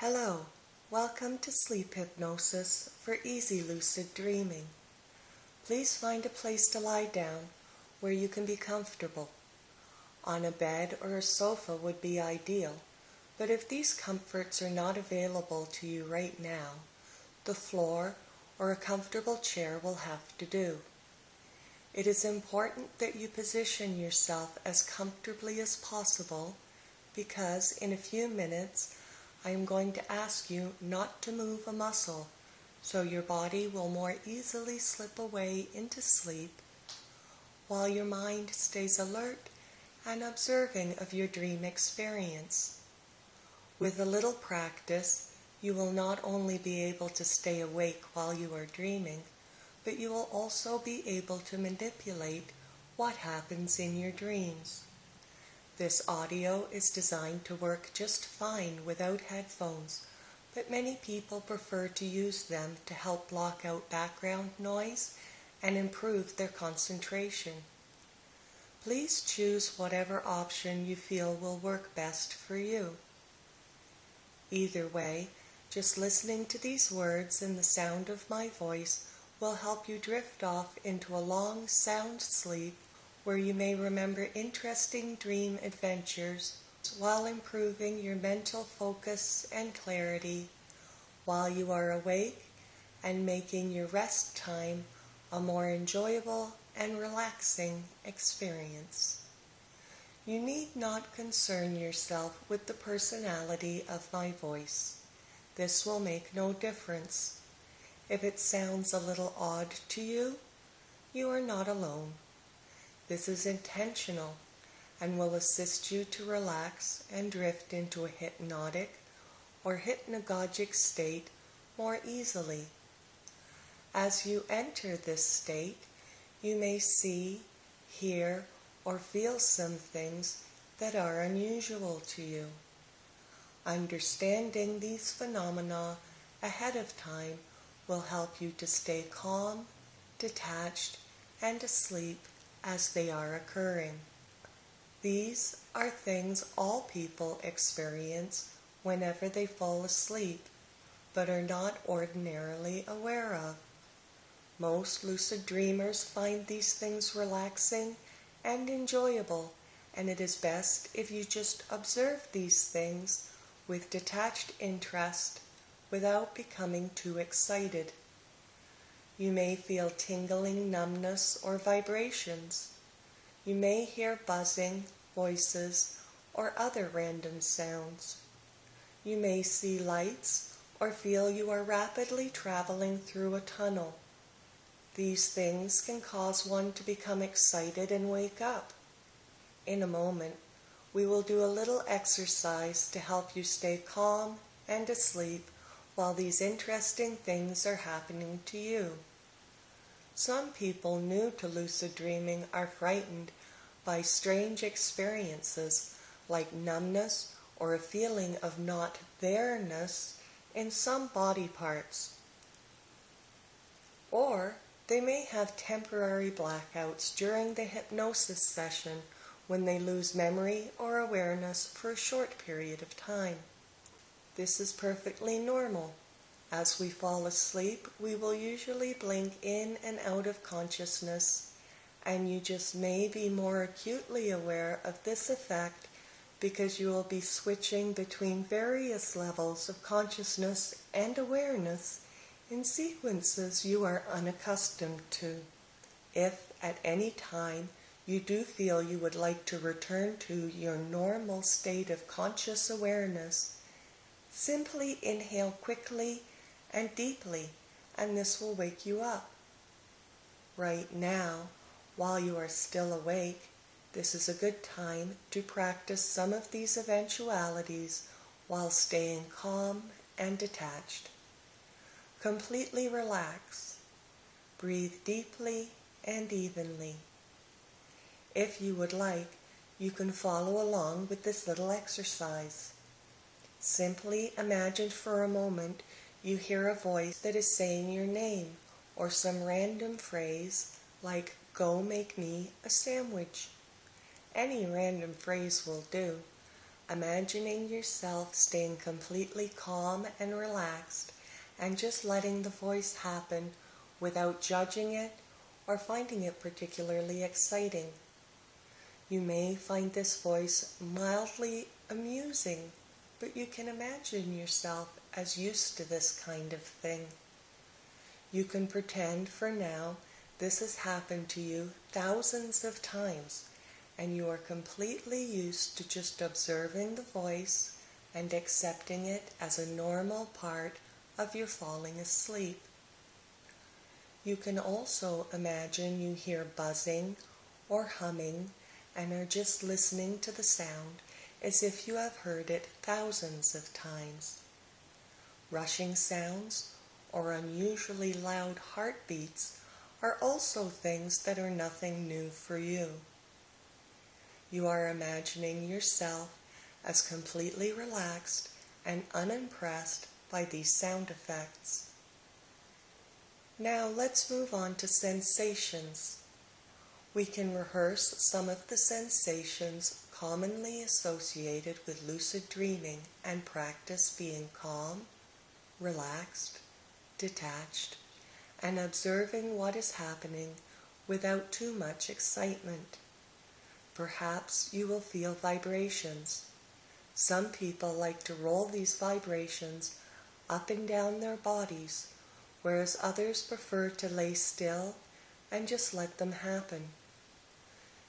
Hello, welcome to sleep hypnosis for easy lucid dreaming. Please find a place to lie down where you can be comfortable. On a bed or a sofa would be ideal, but if these comforts are not available to you right now, the floor or a comfortable chair will have to do. It is important that you position yourself as comfortably as possible because in a few minutes I am going to ask you not to move a muscle so your body will more easily slip away into sleep while your mind stays alert and observing of your dream experience. With a little practice, you will not only be able to stay awake while you are dreaming, but you will also be able to manipulate what happens in your dreams. This audio is designed to work just fine without headphones, but many people prefer to use them to help block out background noise and improve their concentration. Please choose whatever option you feel will work best for you. Either way, just listening to these words and the sound of my voice will help you drift off into a long, sound sleep where you may remember interesting dream adventures while improving your mental focus and clarity while you are awake and making your rest time a more enjoyable and relaxing experience. You need not concern yourself with the personality of my voice. This will make no difference. If it sounds a little odd to you, you are not alone. This is intentional and will assist you to relax and drift into a hypnotic or hypnagogic state more easily. As you enter this state, you may see, hear, or feel some things that are unusual to you. Understanding these phenomena ahead of time will help you to stay calm, detached, and asleep as they are occurring. These are things all people experience whenever they fall asleep, but are not ordinarily aware of. Most lucid dreamers find these things relaxing and enjoyable, and it is best if you just observe these things with detached interest without becoming too excited. You may feel tingling numbness or vibrations. You may hear buzzing, voices, or other random sounds. You may see lights or feel you are rapidly traveling through a tunnel. These things can cause one to become excited and wake up. In a moment, we will do a little exercise to help you stay calm and asleep while these interesting things are happening to you. Some people new to lucid dreaming are frightened by strange experiences like numbness or a feeling of not there-ness in some body parts. Or they may have temporary blackouts during the hypnosis session when they lose memory or awareness for a short period of time. This is perfectly normal. As we fall asleep, we will usually blink in and out of consciousness, and you just may be more acutely aware of this effect because you will be switching between various levels of consciousness and awareness in sequences you are unaccustomed to. If at any time you do feel you would like to return to your normal state of conscious awareness, Simply inhale quickly and deeply, and this will wake you up. Right now, while you are still awake, this is a good time to practice some of these eventualities while staying calm and detached. Completely relax. Breathe deeply and evenly. If you would like, you can follow along with this little exercise. Simply imagine for a moment you hear a voice that is saying your name or some random phrase like, Go make me a sandwich. Any random phrase will do, imagining yourself staying completely calm and relaxed and just letting the voice happen without judging it or finding it particularly exciting. You may find this voice mildly amusing, but you can imagine yourself as used to this kind of thing. You can pretend for now this has happened to you thousands of times and you are completely used to just observing the voice and accepting it as a normal part of your falling asleep. You can also imagine you hear buzzing or humming and are just listening to the sound as if you have heard it thousands of times. Rushing sounds or unusually loud heartbeats are also things that are nothing new for you. You are imagining yourself as completely relaxed and unimpressed by these sound effects. Now let's move on to sensations. We can rehearse some of the sensations commonly associated with lucid dreaming and practice being calm, relaxed, detached, and observing what is happening without too much excitement. Perhaps you will feel vibrations. Some people like to roll these vibrations up and down their bodies, whereas others prefer to lay still and just let them happen.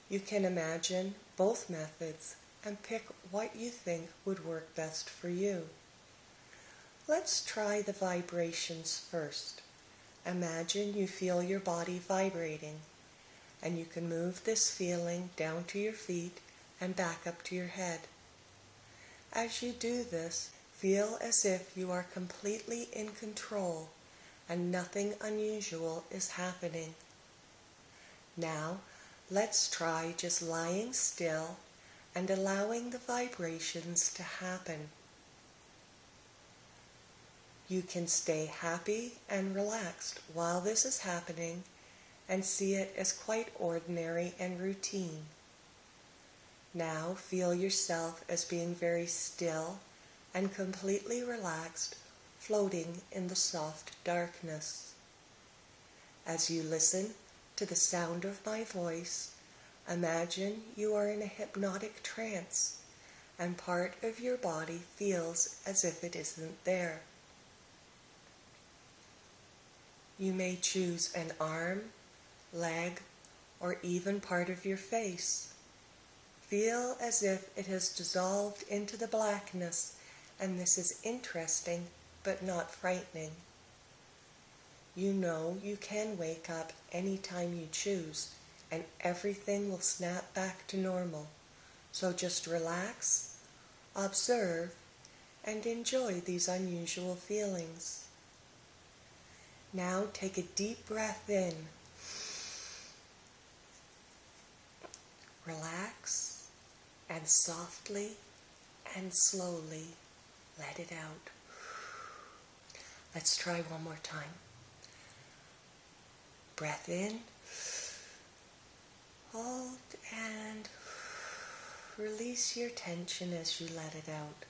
You can imagine both methods and pick what you think would work best for you. Let's try the vibrations first. Imagine you feel your body vibrating and you can move this feeling down to your feet and back up to your head. As you do this, feel as if you are completely in control and nothing unusual is happening. Now, let's try just lying still and allowing the vibrations to happen. You can stay happy and relaxed while this is happening and see it as quite ordinary and routine. Now feel yourself as being very still and completely relaxed, floating in the soft darkness. As you listen to the sound of my voice, imagine you are in a hypnotic trance and part of your body feels as if it isn't there. You may choose an arm leg, or even part of your face. Feel as if it has dissolved into the blackness, and this is interesting but not frightening. You know you can wake up any time you choose, and everything will snap back to normal. So just relax, observe, and enjoy these unusual feelings. Now take a deep breath in Relax and softly and slowly let it out. Let's try one more time. Breath in, hold, and release your tension as you let it out.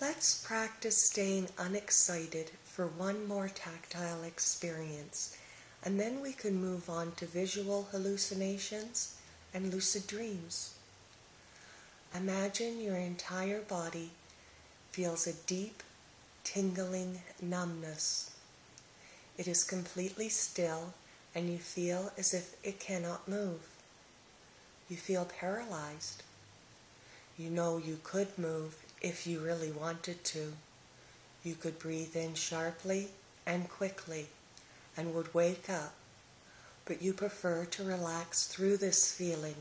Let's practice staying unexcited for one more tactile experience, and then we can move on to visual hallucinations and lucid dreams. Imagine your entire body feels a deep, tingling numbness. It is completely still and you feel as if it cannot move. You feel paralyzed. You know you could move if you really wanted to. You could breathe in sharply and quickly and would wake up but you prefer to relax through this feeling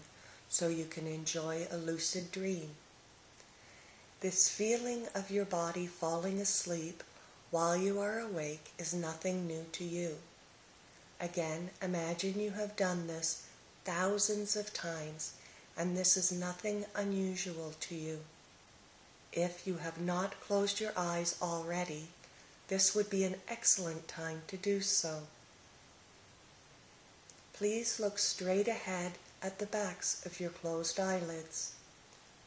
so you can enjoy a lucid dream. This feeling of your body falling asleep while you are awake is nothing new to you. Again, imagine you have done this thousands of times and this is nothing unusual to you. If you have not closed your eyes already, this would be an excellent time to do so. Please look straight ahead at the backs of your closed eyelids.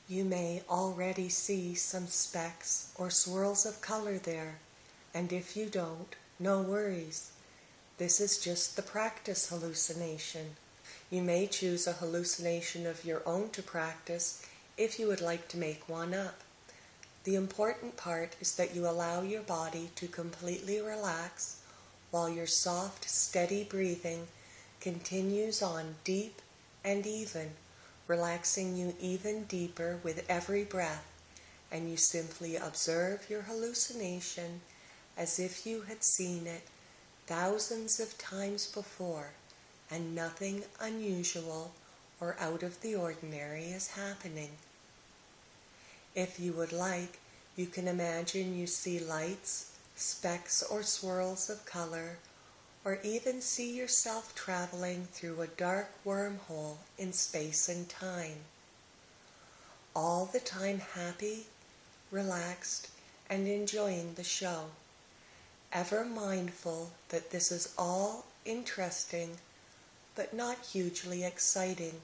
You may already see some specks or swirls of color there, and if you don't, no worries. This is just the practice hallucination. You may choose a hallucination of your own to practice if you would like to make one up. The important part is that you allow your body to completely relax while your soft, steady breathing continues on deep and even relaxing you even deeper with every breath, and you simply observe your hallucination as if you had seen it thousands of times before, and nothing unusual or out of the ordinary is happening. If you would like, you can imagine you see lights, specks, or swirls of color or even see yourself traveling through a dark wormhole in space and time. All the time happy, relaxed, and enjoying the show. Ever mindful that this is all interesting but not hugely exciting.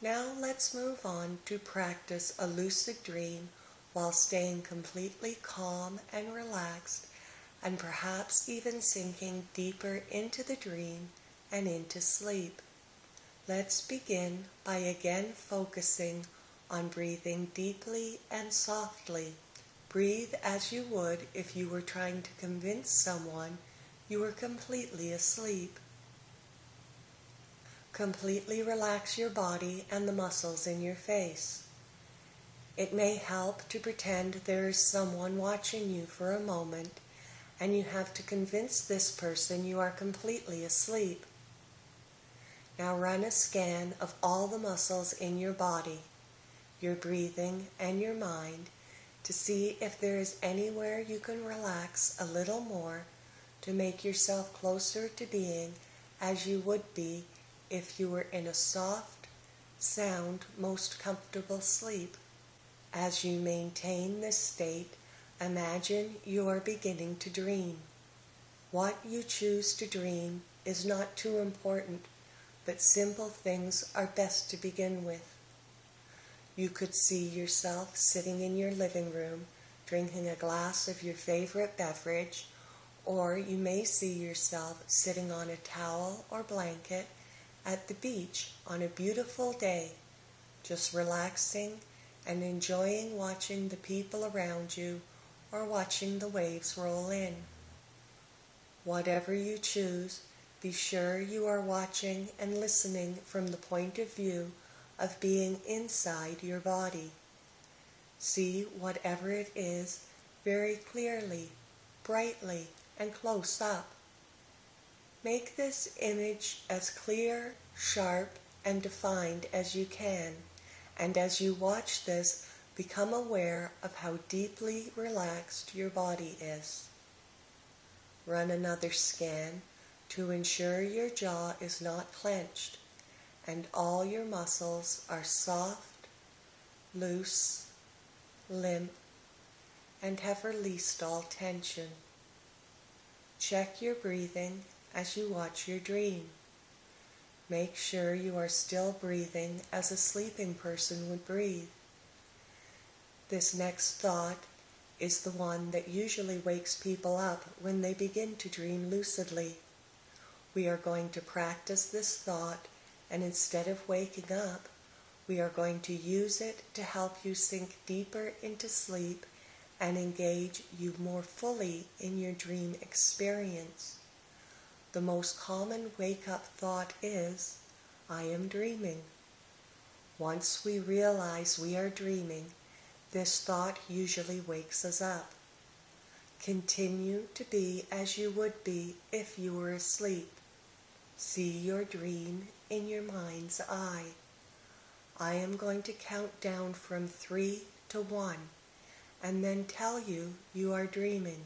Now let's move on to practice a lucid dream while staying completely calm and relaxed and perhaps even sinking deeper into the dream and into sleep. Let's begin by again focusing on breathing deeply and softly. Breathe as you would if you were trying to convince someone you were completely asleep. Completely relax your body and the muscles in your face. It may help to pretend there is someone watching you for a moment and you have to convince this person you are completely asleep. Now run a scan of all the muscles in your body, your breathing, and your mind to see if there is anywhere you can relax a little more to make yourself closer to being as you would be if you were in a soft, sound, most comfortable sleep. As you maintain this state, Imagine you are beginning to dream. What you choose to dream is not too important, but simple things are best to begin with. You could see yourself sitting in your living room drinking a glass of your favorite beverage, or you may see yourself sitting on a towel or blanket at the beach on a beautiful day, just relaxing and enjoying watching the people around you or watching the waves roll in. Whatever you choose, be sure you are watching and listening from the point of view of being inside your body. See whatever it is very clearly, brightly, and close up. Make this image as clear, sharp, and defined as you can, and as you watch this, Become aware of how deeply relaxed your body is. Run another scan to ensure your jaw is not clenched and all your muscles are soft, loose, limp, and have released all tension. Check your breathing as you watch your dream. Make sure you are still breathing as a sleeping person would breathe. This next thought is the one that usually wakes people up when they begin to dream lucidly. We are going to practice this thought, and instead of waking up, we are going to use it to help you sink deeper into sleep and engage you more fully in your dream experience. The most common wake up thought is, I am dreaming. Once we realize we are dreaming, this thought usually wakes us up. Continue to be as you would be if you were asleep. See your dream in your mind's eye. I am going to count down from three to one and then tell you you are dreaming.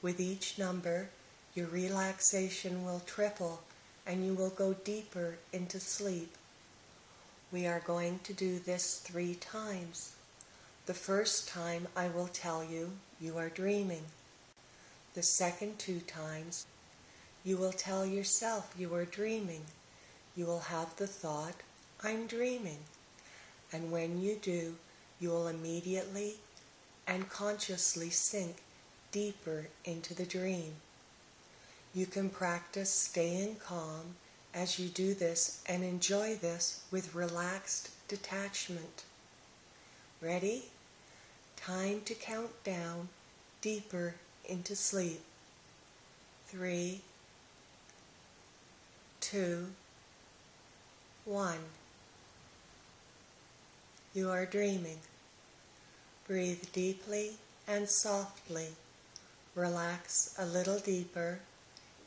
With each number, your relaxation will triple and you will go deeper into sleep. We are going to do this three times. The first time I will tell you you are dreaming. The second two times you will tell yourself you are dreaming. You will have the thought, I'm dreaming. and when you do, you will immediately and consciously sink deeper into the dream. You can practice staying calm as you do this and enjoy this with relaxed detachment. Ready? Time to count down deeper into sleep. Three, two, one. You are dreaming. Breathe deeply and softly. Relax a little deeper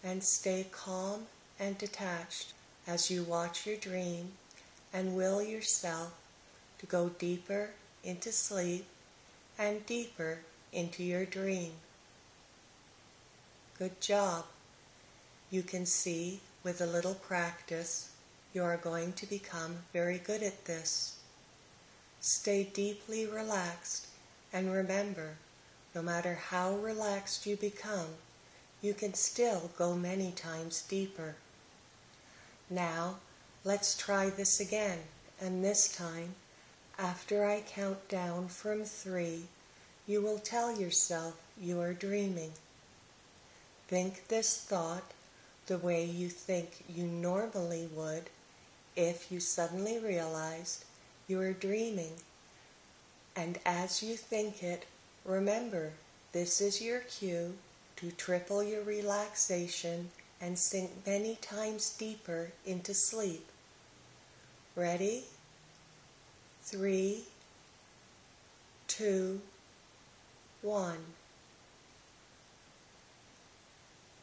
and stay calm and detached as you watch your dream and will yourself to go deeper into sleep and deeper into your dream. Good job. You can see with a little practice you are going to become very good at this. Stay deeply relaxed and remember, no matter how relaxed you become, you can still go many times deeper. Now, let's try this again, and this time, after I count down from three, you will tell yourself you are dreaming. Think this thought the way you think you normally would if you suddenly realized you are dreaming. And as you think it, remember this is your cue to triple your relaxation and sink many times deeper into sleep. Ready? Three, two, one.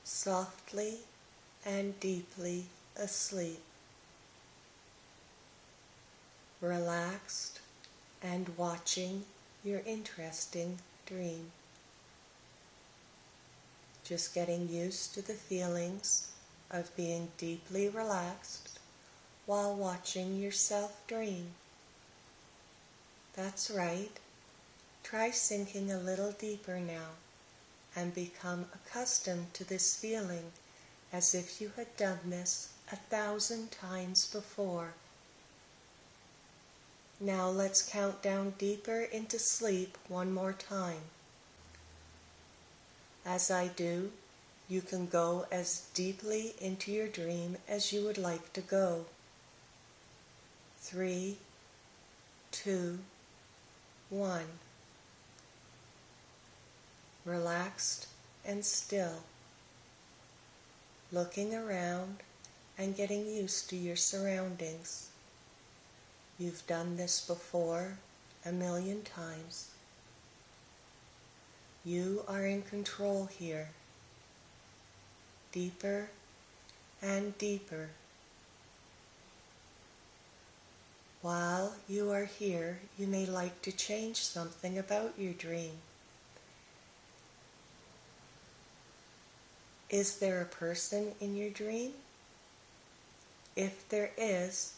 Softly and deeply asleep. Relaxed and watching your interesting dream. Just getting used to the feelings of being deeply relaxed while watching yourself dream. That's right. Try sinking a little deeper now and become accustomed to this feeling as if you had done this a thousand times before. Now let's count down deeper into sleep one more time. As I do, you can go as deeply into your dream as you would like to go. Three, two, one. Relaxed and still, looking around and getting used to your surroundings. You've done this before a million times. You are in control here. Deeper and deeper. While you are here, you may like to change something about your dream. Is there a person in your dream? If there is,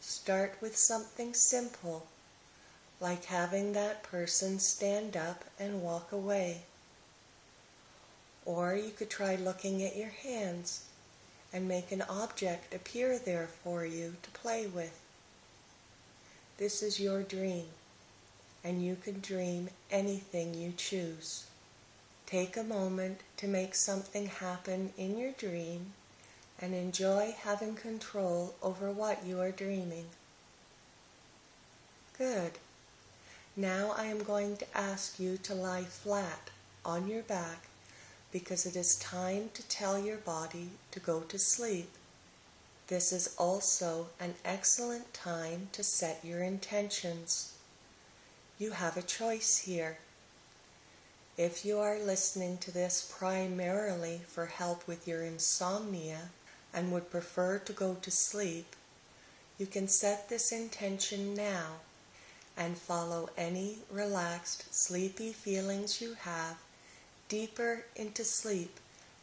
Start with something simple, like having that person stand up and walk away. Or you could try looking at your hands and make an object appear there for you to play with. This is your dream, and you can dream anything you choose. Take a moment to make something happen in your dream and enjoy having control over what you are dreaming. Good. Now I am going to ask you to lie flat on your back because it is time to tell your body to go to sleep. This is also an excellent time to set your intentions. You have a choice here. If you are listening to this primarily for help with your insomnia, and would prefer to go to sleep, you can set this intention now and follow any relaxed, sleepy feelings you have deeper into sleep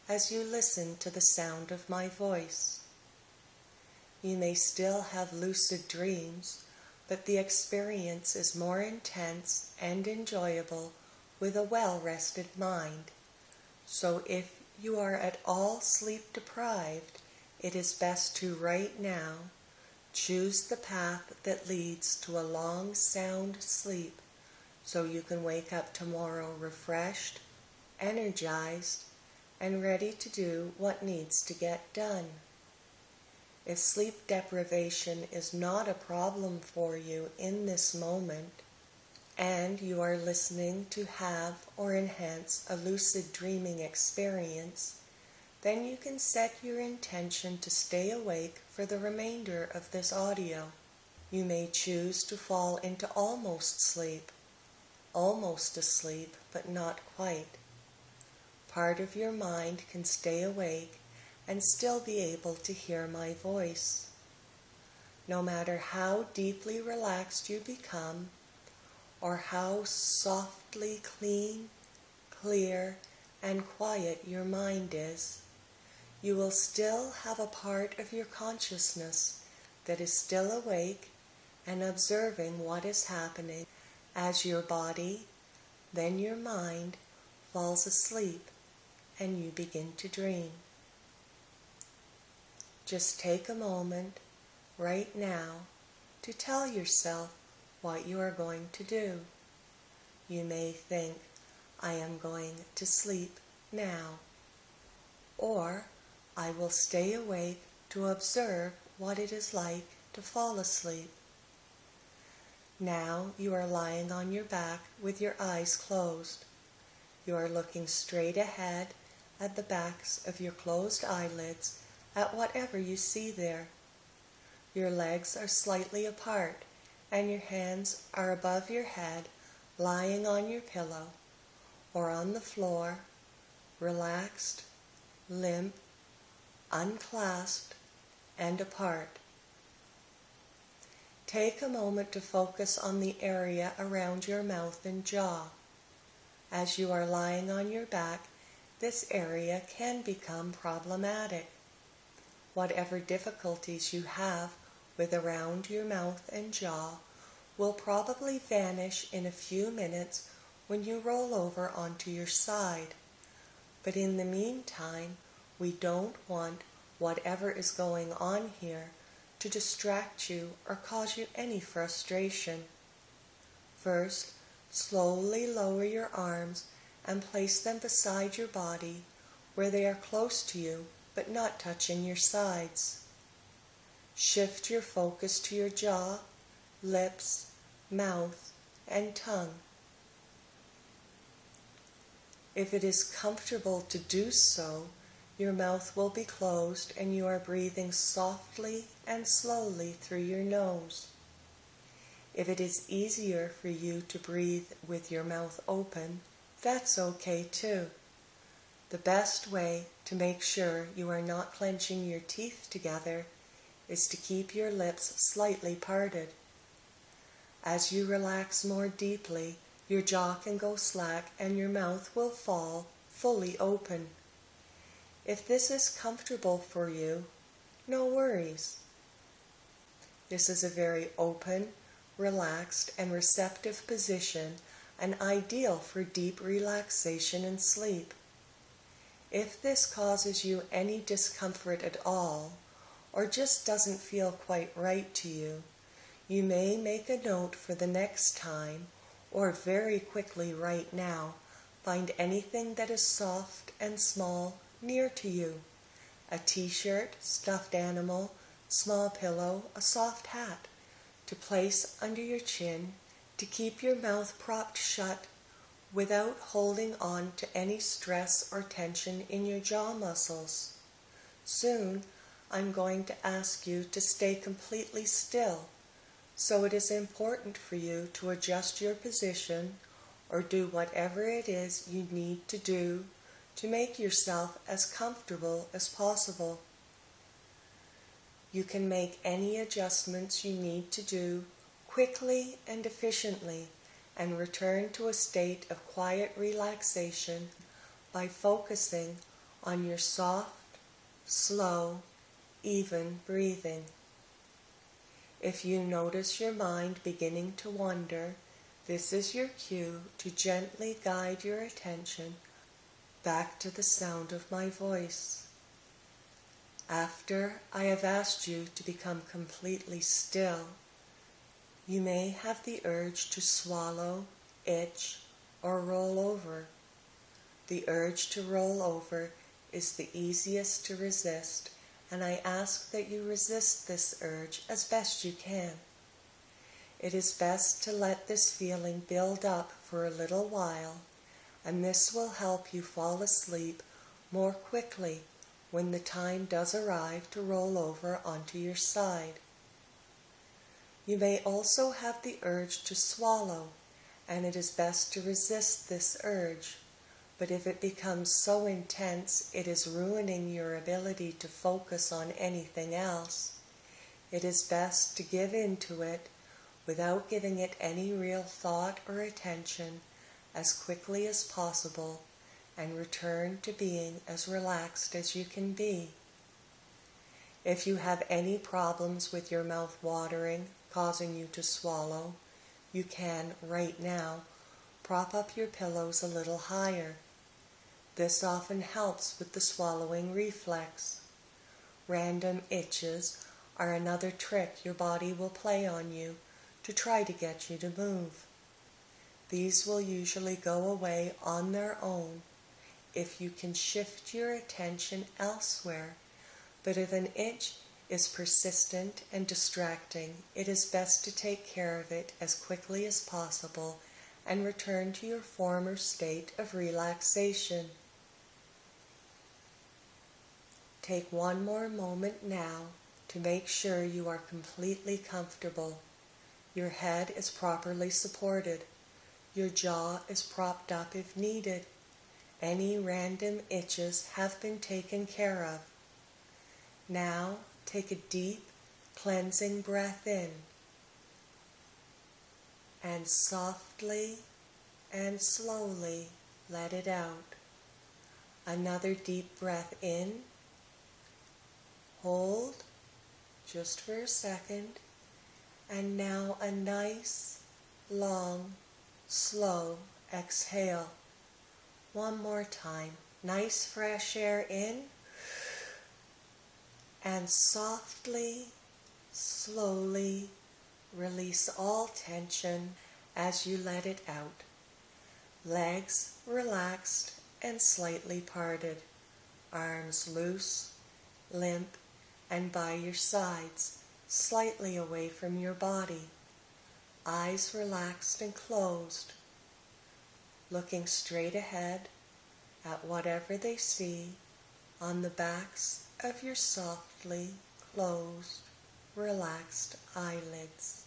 as you listen to the sound of my voice. You may still have lucid dreams, but the experience is more intense and enjoyable with a well rested mind. So if you are at all sleep deprived, it is best to right now Choose the path that leads to a long, sound sleep so you can wake up tomorrow refreshed, energized, and ready to do what needs to get done. If sleep deprivation is not a problem for you in this moment, and you are listening to have or enhance a lucid dreaming experience, then you can set your intention to stay awake for the remainder of this audio. You may choose to fall into almost sleep, almost asleep, but not quite. Part of your mind can stay awake and still be able to hear my voice. No matter how deeply relaxed you become, or how softly clean, clear, and quiet your mind is, you will still have a part of your consciousness that is still awake and observing what is happening as your body, then your mind, falls asleep and you begin to dream. Just take a moment right now to tell yourself what you are going to do. You may think, I am going to sleep now. Or, I will stay awake to observe what it is like to fall asleep. Now you are lying on your back with your eyes closed. You are looking straight ahead at the backs of your closed eyelids at whatever you see there. Your legs are slightly apart and your hands are above your head, lying on your pillow or on the floor, relaxed, limp, unclasped, and apart. Take a moment to focus on the area around your mouth and jaw. As you are lying on your back, this area can become problematic. Whatever difficulties you have with around your mouth and jaw will probably vanish in a few minutes when you roll over onto your side. But in the meantime, we don't want whatever is going on here to distract you or cause you any frustration. First, slowly lower your arms and place them beside your body where they are close to you but not touching your sides. Shift your focus to your jaw, lips, mouth, and tongue. If it is comfortable to do so, your mouth will be closed and you are breathing softly and slowly through your nose. If it is easier for you to breathe with your mouth open, that's okay too. The best way to make sure you are not clenching your teeth together is to keep your lips slightly parted. As you relax more deeply, your jaw can go slack and your mouth will fall fully open. If this is comfortable for you, no worries. This is a very open, relaxed, and receptive position and ideal for deep relaxation and sleep. If this causes you any discomfort at all, or just doesn't feel quite right to you, you may make a note for the next time, or very quickly right now, find anything that is soft and small near to you a t shirt, stuffed animal, small pillow, a soft hat to place under your chin to keep your mouth propped shut without holding on to any stress or tension in your jaw muscles. Soon I'm going to ask you to stay completely still, so it is important for you to adjust your position or do whatever it is you need to do to make yourself as comfortable as possible. You can make any adjustments you need to do quickly and efficiently and return to a state of quiet relaxation by focusing on your soft, slow, even breathing. If you notice your mind beginning to wander, this is your cue to gently guide your attention back to the sound of my voice. After I have asked you to become completely still, you may have the urge to swallow, itch, or roll over. The urge to roll over is the easiest to resist, and I ask that you resist this urge as best you can. It is best to let this feeling build up for a little while, and this will help you fall asleep more quickly when the time does arrive to roll over onto your side. You may also have the urge to swallow, and it is best to resist this urge. But if it becomes so intense it is ruining your ability to focus on anything else, it is best to give in to it without giving it any real thought or attention as quickly as possible and return to being as relaxed as you can be. If you have any problems with your mouth watering, causing you to swallow, you can, right now, prop up your pillows a little higher. This often helps with the swallowing reflex. Random itches are another trick your body will play on you to try to get you to move. These will usually go away on their own if you can shift your attention elsewhere, but if an itch is persistent and distracting, it is best to take care of it as quickly as possible and return to your former state of relaxation. Take one more moment now to make sure you are completely comfortable. Your head is properly supported. Your jaw is propped up if needed. Any random itches have been taken care of. Now take a deep, cleansing breath in and softly and slowly let it out. Another deep breath in Hold just for a second. And now a nice, long, slow exhale. One more time. Nice fresh air in. And softly, slowly release all tension as you let it out. Legs relaxed and slightly parted. Arms loose, limp, and by your sides, slightly away from your body. Eyes relaxed and closed, looking straight ahead at whatever they see on the backs of your softly closed, relaxed eyelids.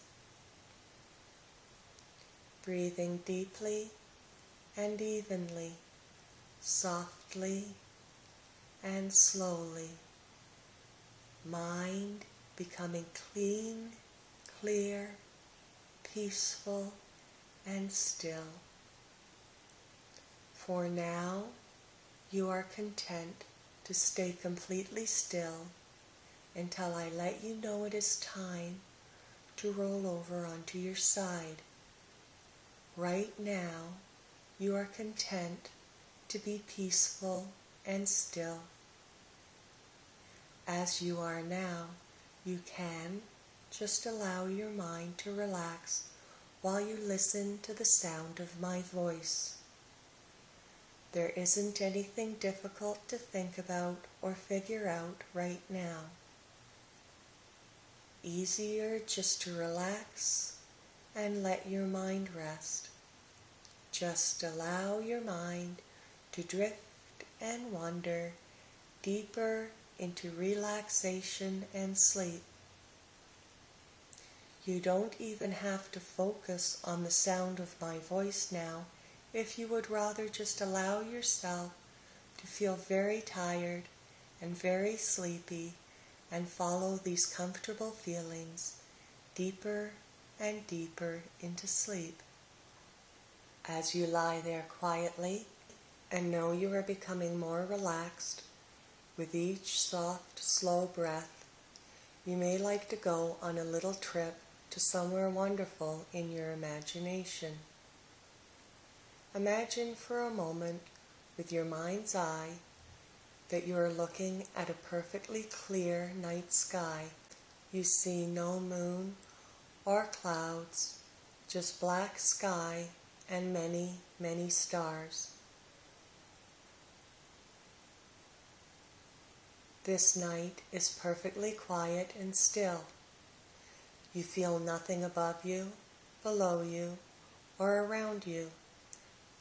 Breathing deeply and evenly, softly and slowly mind becoming clean, clear, peaceful, and still. For now, you are content to stay completely still until I let you know it is time to roll over onto your side. Right now, you are content to be peaceful and still as you are now, you can just allow your mind to relax while you listen to the sound of my voice. There isn't anything difficult to think about or figure out right now. Easier just to relax and let your mind rest. Just allow your mind to drift and wander deeper into relaxation and sleep. You don't even have to focus on the sound of my voice now if you would rather just allow yourself to feel very tired and very sleepy and follow these comfortable feelings deeper and deeper into sleep. As you lie there quietly and know you are becoming more relaxed, with each soft, slow breath, you may like to go on a little trip to somewhere wonderful in your imagination. Imagine for a moment with your mind's eye that you are looking at a perfectly clear night sky. You see no moon or clouds, just black sky and many, many stars. This night is perfectly quiet and still. You feel nothing above you, below you, or around you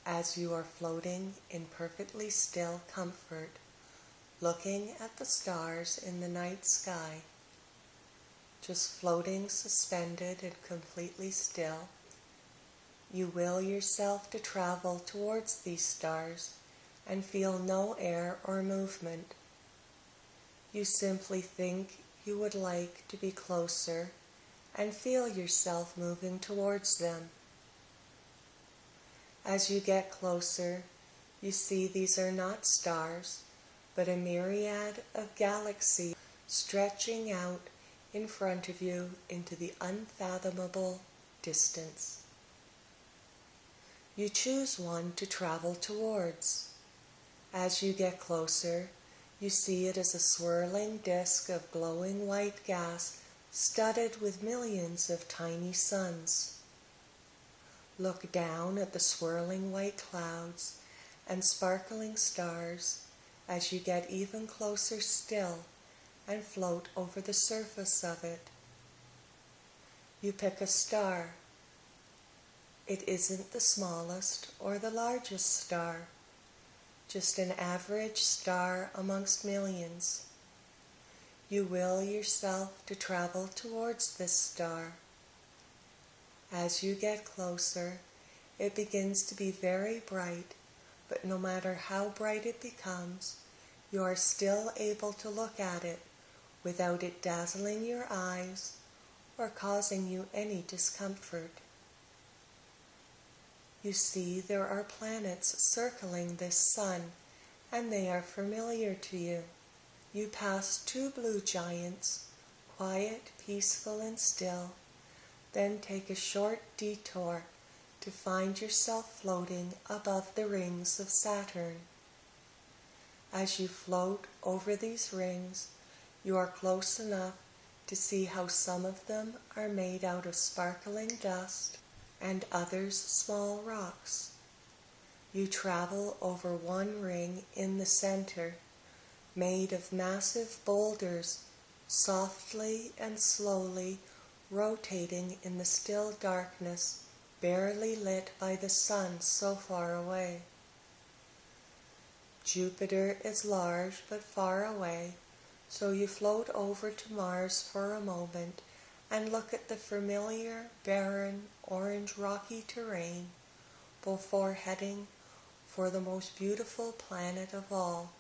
as you are floating in perfectly still comfort, looking at the stars in the night sky, just floating suspended and completely still. You will yourself to travel towards these stars and feel no air or movement. You simply think you would like to be closer and feel yourself moving towards them. As you get closer, you see these are not stars, but a myriad of galaxies stretching out in front of you into the unfathomable distance. You choose one to travel towards. As you get closer, you see it as a swirling disk of glowing white gas studded with millions of tiny suns. Look down at the swirling white clouds and sparkling stars as you get even closer still and float over the surface of it. You pick a star. It isn't the smallest or the largest star, just an average star amongst millions. You will yourself to travel towards this star. As you get closer, it begins to be very bright, but no matter how bright it becomes, you are still able to look at it without it dazzling your eyes or causing you any discomfort. You see, there are planets circling this sun, and they are familiar to you. You pass two blue giants, quiet, peaceful, and still then take a short detour to find yourself floating above the rings of Saturn. As you float over these rings, you are close enough to see how some of them are made out of sparkling dust and others small rocks. You travel over one ring in the center, made of massive boulders, softly and slowly rotating in the still darkness, barely lit by the sun so far away. Jupiter is large but far away, so you float over to Mars for a moment and look at the familiar, barren, orange rocky terrain before heading for the most beautiful planet of all.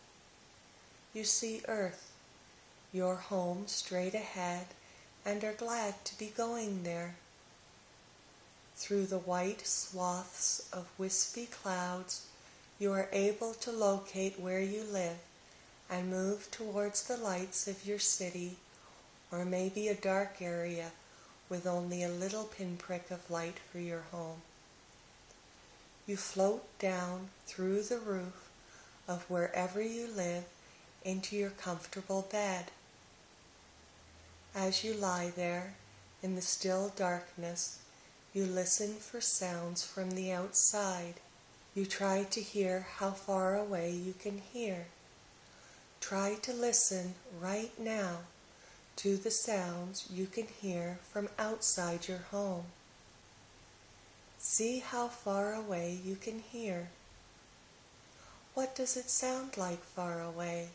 You see Earth, your home straight ahead and are glad to be going there. Through the white swaths of wispy clouds, you are able to locate where you live and move towards the lights of your city or maybe a dark area with only a little pinprick of light for your home. You float down through the roof of wherever you live into your comfortable bed. As you lie there in the still darkness, you listen for sounds from the outside. You try to hear how far away you can hear. Try to listen right now to the sounds you can hear from outside your home. See how far away you can hear. What does it sound like far away?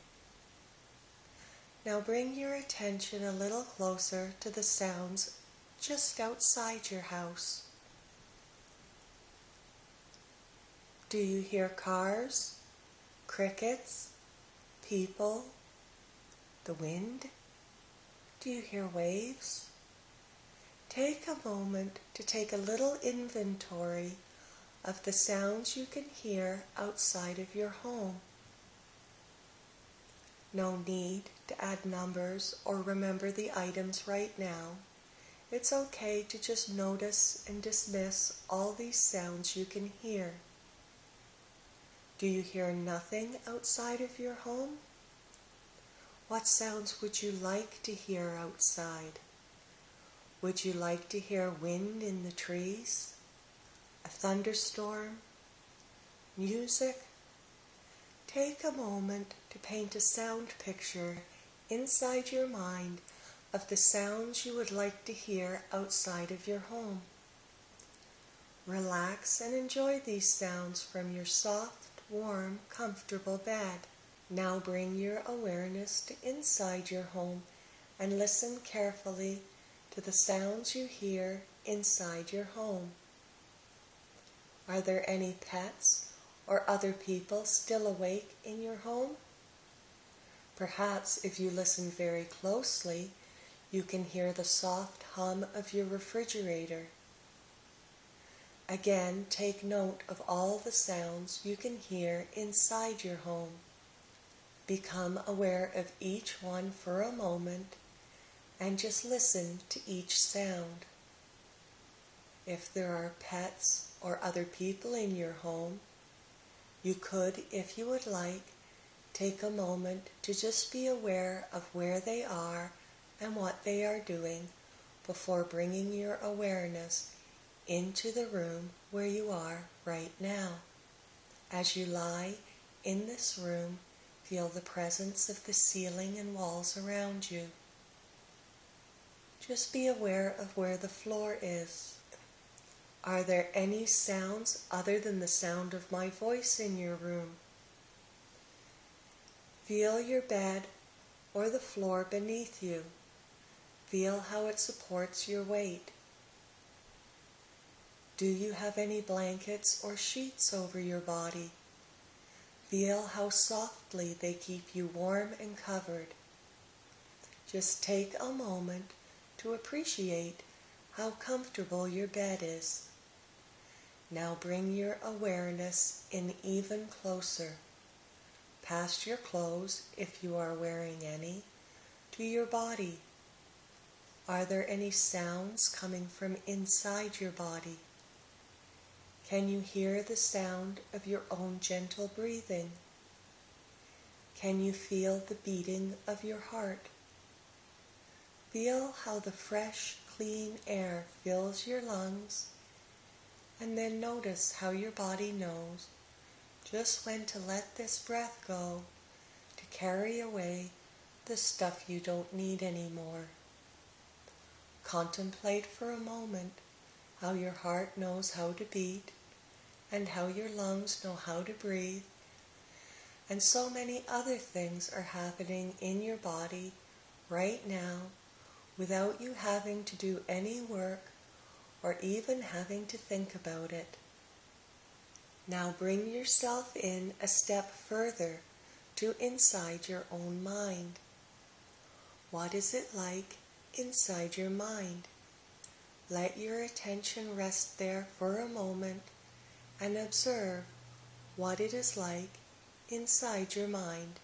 Now bring your attention a little closer to the sounds just outside your house. Do you hear cars, crickets, people, the wind? Do you hear waves? Take a moment to take a little inventory of the sounds you can hear outside of your home. No need to add numbers or remember the items right now. It's okay to just notice and dismiss all these sounds you can hear. Do you hear nothing outside of your home? What sounds would you like to hear outside? Would you like to hear wind in the trees? A thunderstorm? Music? Take a moment to paint a sound picture inside your mind of the sounds you would like to hear outside of your home. Relax and enjoy these sounds from your soft, warm, comfortable bed. Now bring your awareness to inside your home and listen carefully to the sounds you hear inside your home. Are there any pets or other people still awake in your home? Perhaps if you listen very closely, you can hear the soft hum of your refrigerator. Again, take note of all the sounds you can hear inside your home. Become aware of each one for a moment and just listen to each sound. If there are pets or other people in your home, you could, if you would like, take a moment to just be aware of where they are and what they are doing before bringing your awareness into the room where you are right now. As you lie in this room, feel the presence of the ceiling and walls around you. Just be aware of where the floor is. Are there any sounds other than the sound of my voice in your room? Feel your bed or the floor beneath you. Feel how it supports your weight. Do you have any blankets or sheets over your body? Feel how softly they keep you warm and covered. Just take a moment to appreciate how comfortable your bed is. Now bring your awareness in even closer, past your clothes if you are wearing any, to your body. Are there any sounds coming from inside your body? Can you hear the sound of your own gentle breathing? Can you feel the beating of your heart? Feel how the fresh, clean air fills your lungs, and then notice how your body knows just when to let this breath go to carry away the stuff you don't need anymore. Contemplate for a moment how your heart knows how to beat and how your lungs know how to breathe. And so many other things are happening in your body right now without you having to do any work or even having to think about it. Now bring yourself in a step further to inside your own mind. What is it like inside your mind? Let your attention rest there for a moment and observe what it is like inside your mind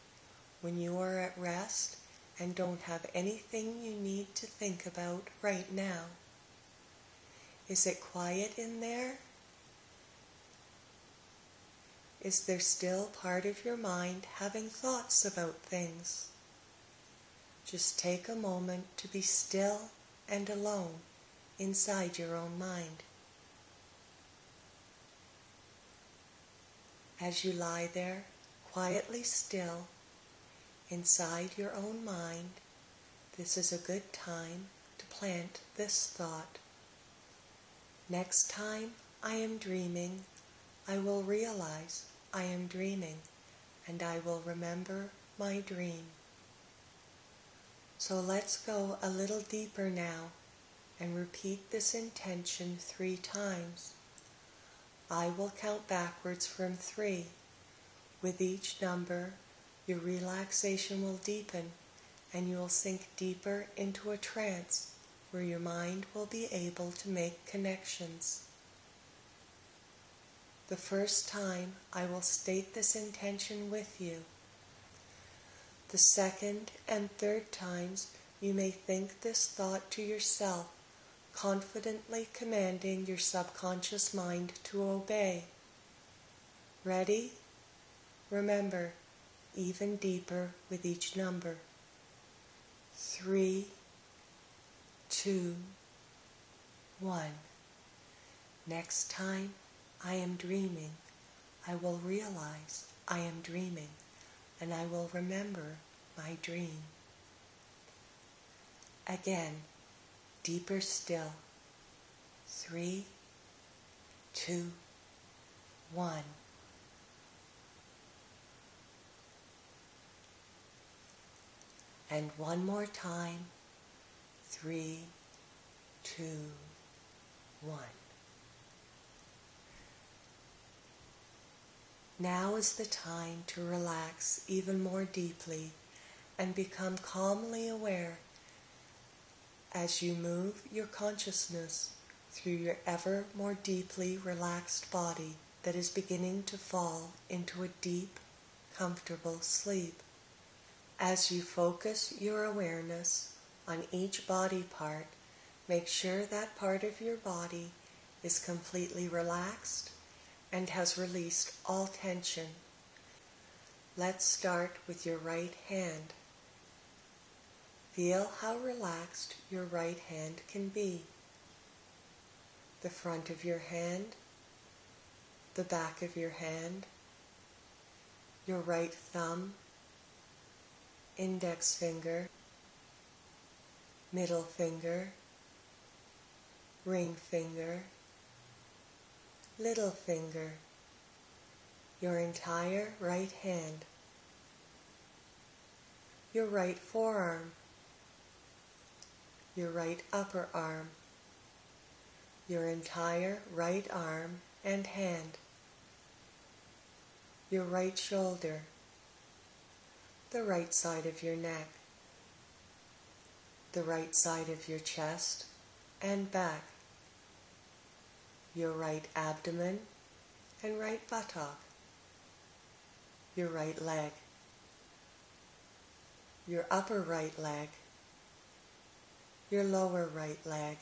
when you are at rest and don't have anything you need to think about right now. Is it quiet in there? Is there still part of your mind having thoughts about things? Just take a moment to be still and alone inside your own mind. As you lie there, quietly still, inside your own mind, this is a good time to plant this thought. Next time I am dreaming, I will realize I am dreaming and I will remember my dream. So let's go a little deeper now and repeat this intention three times. I will count backwards from three. With each number, your relaxation will deepen and you will sink deeper into a trance where your mind will be able to make connections. The first time I will state this intention with you. The second and third times you may think this thought to yourself, confidently commanding your subconscious mind to obey. Ready? Remember, even deeper with each number. three, two, one. Next time I am dreaming, I will realize I am dreaming and I will remember my dream. Again, deeper still. Three, two, one. And one more time. Three, two, one. Now is the time to relax even more deeply and become calmly aware as you move your consciousness through your ever more deeply relaxed body that is beginning to fall into a deep, comfortable sleep. As you focus your awareness on each body part, make sure that part of your body is completely relaxed and has released all tension. Let's start with your right hand. Feel how relaxed your right hand can be. The front of your hand, the back of your hand, your right thumb, index finger, middle finger, ring finger, little finger, your entire right hand, your right forearm, your right upper arm, your entire right arm and hand, your right shoulder, the right side of your neck, the right side of your chest and back, your right abdomen and right buttock, your right leg, your upper right leg, your lower right leg,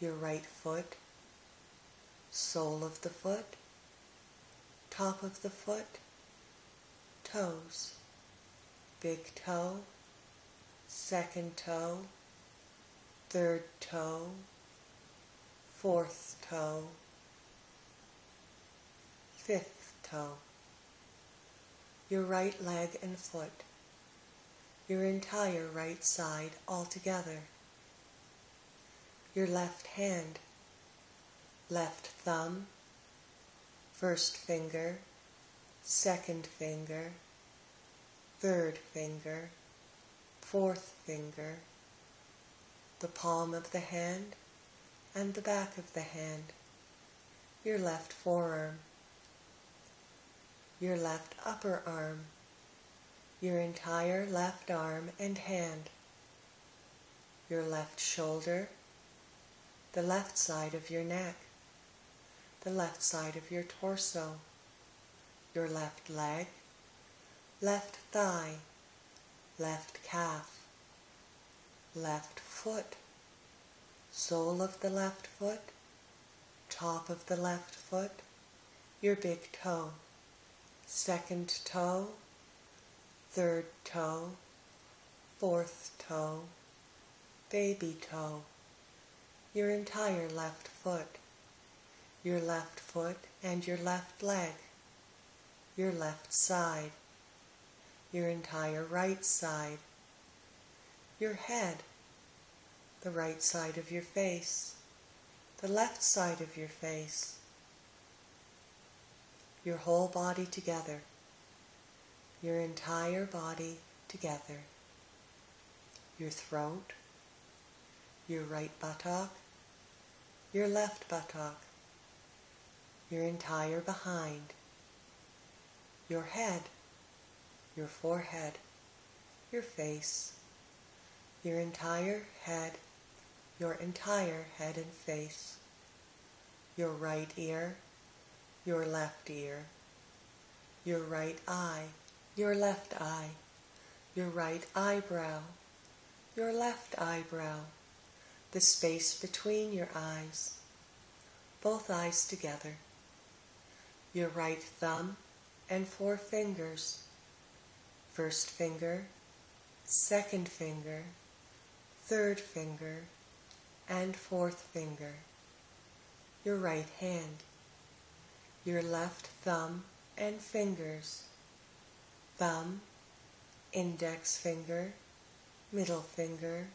your right foot, sole of the foot, top of the foot, toes, big toe, second toe, third toe, fourth toe, fifth toe, your right leg and foot, your entire right side altogether, your left hand, left thumb, first finger, second finger, third finger, fourth finger, the palm of the hand and the back of the hand, your left forearm, your left upper arm, your entire left arm and hand, your left shoulder, the left side of your neck, the left side of your torso, your left leg, left thigh, left calf, left foot, sole of the left foot, top of the left foot, your big toe, second toe, third toe, fourth toe, baby toe, your entire left foot, your left foot and your left leg, your left side, your entire right side, your head, the right side of your face, the left side of your face, your whole body together, your entire body together, your throat, your right buttock, your left buttock, your entire behind, your head, your forehead, your face, your entire head, your entire head and face, your right ear, your left ear, your right eye, your left eye, your right eyebrow, your left eyebrow, the space between your eyes, both eyes together, your right thumb and four fingers, first finger, second finger, third finger, and fourth finger. Your right hand, your left thumb and fingers, thumb, index finger, middle finger,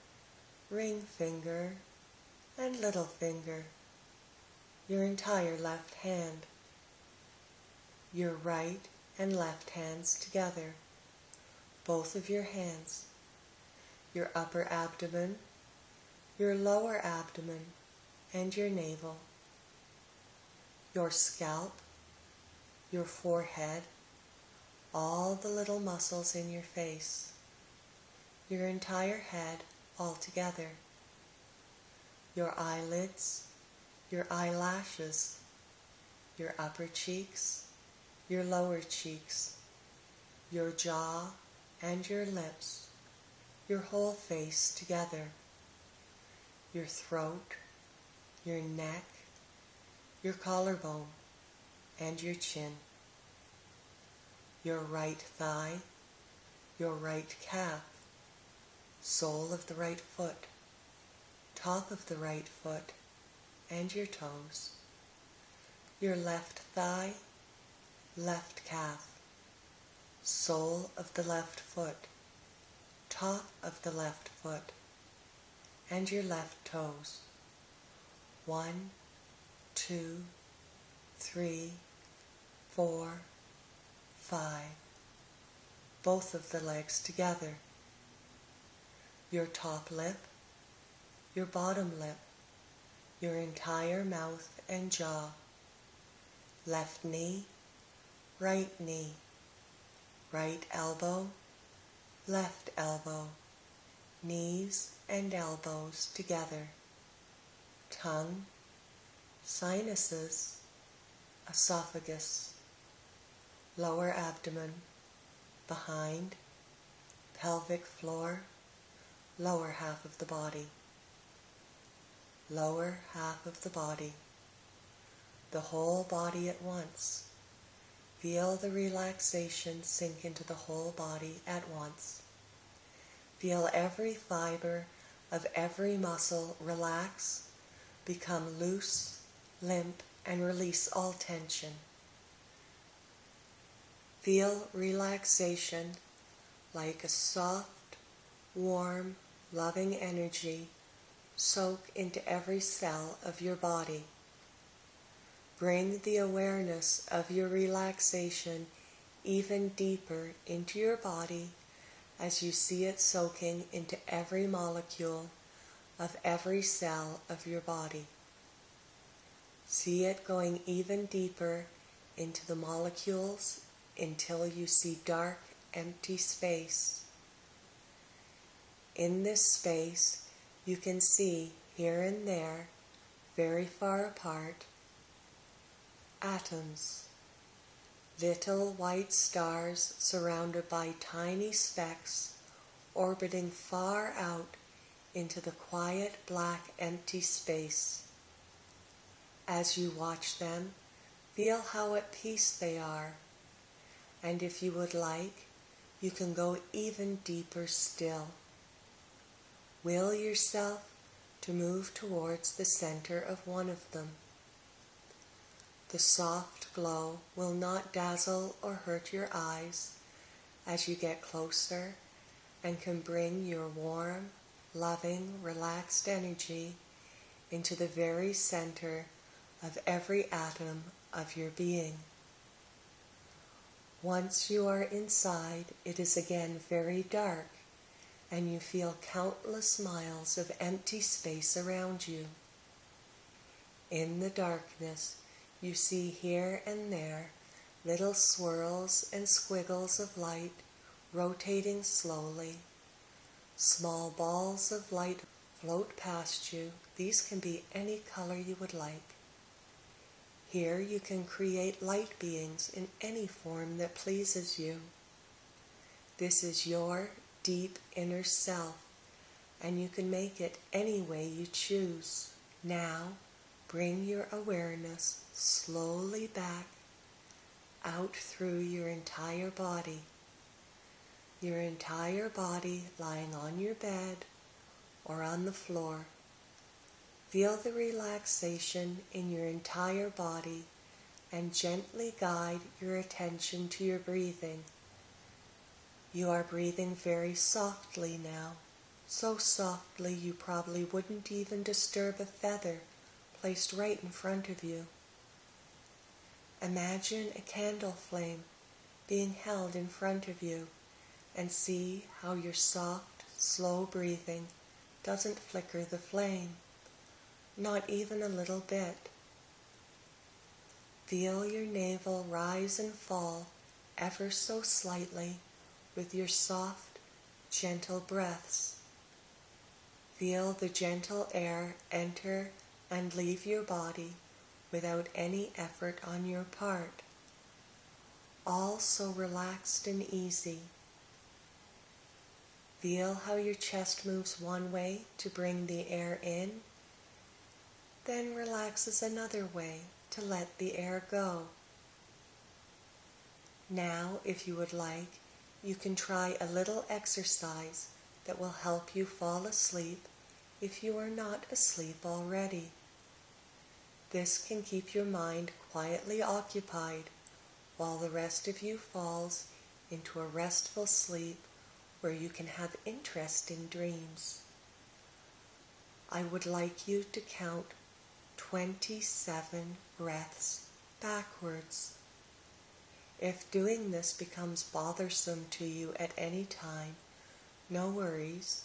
ring finger, and little finger, your entire left hand, your right and left hands together, both of your hands, your upper abdomen, your lower abdomen, and your navel, your scalp, your forehead, all the little muscles in your face, your entire head all together, your eyelids, your eyelashes, your upper cheeks, your lower cheeks, your jaw and your lips, your whole face together, your throat, your neck, your collarbone, and your chin, your right thigh, your right calf, sole of the right foot, top of the right foot, and your toes, your left thigh, left calf, sole of the left foot, top of the left foot, and your left toes. One, two, three, four, five. Both of the legs together. Your top lip, your bottom lip, your entire mouth and jaw. Left knee, right knee, right elbow, left elbow, knees and elbows together, tongue, sinuses, esophagus, lower abdomen, behind, pelvic floor, lower half of the body, lower half of the body, the whole body at once Feel the relaxation sink into the whole body at once. Feel every fiber of every muscle relax, become loose, limp, and release all tension. Feel relaxation like a soft, warm, loving energy soak into every cell of your body. Bring the awareness of your relaxation even deeper into your body as you see it soaking into every molecule of every cell of your body. See it going even deeper into the molecules until you see dark, empty space. In this space, you can see here and there, very far apart, atoms, little white stars surrounded by tiny specks orbiting far out into the quiet black empty space. As you watch them, feel how at peace they are, and if you would like, you can go even deeper still. Will yourself to move towards the center of one of them. The soft glow will not dazzle or hurt your eyes as you get closer and can bring your warm, loving, relaxed energy into the very center of every atom of your being. Once you are inside, it is again very dark, and you feel countless miles of empty space around you. In the darkness, you see here and there little swirls and squiggles of light rotating slowly. Small balls of light float past you. These can be any color you would like. Here you can create light beings in any form that pleases you. This is your deep inner self, and you can make it any way you choose. Now, bring your awareness slowly back out through your entire body. your entire body lying on your bed or on the floor. Feel the relaxation in your entire body and gently guide your attention to your breathing. You are breathing very softly now, so softly you probably wouldn't even disturb a feather placed right in front of you. Imagine a candle flame being held in front of you and see how your soft, slow breathing doesn't flicker the flame, not even a little bit. Feel your navel rise and fall ever so slightly with your soft, gentle breaths. Feel the gentle air enter and leave your body without any effort on your part. All so relaxed and easy. Feel how your chest moves one way to bring the air in, then relaxes another way to let the air go. Now, if you would like, you can try a little exercise that will help you fall asleep if you are not asleep already. This can keep your mind quietly occupied while the rest of you falls into a restful sleep where you can have interesting dreams. I would like you to count 27 breaths backwards. If doing this becomes bothersome to you at any time, no worries.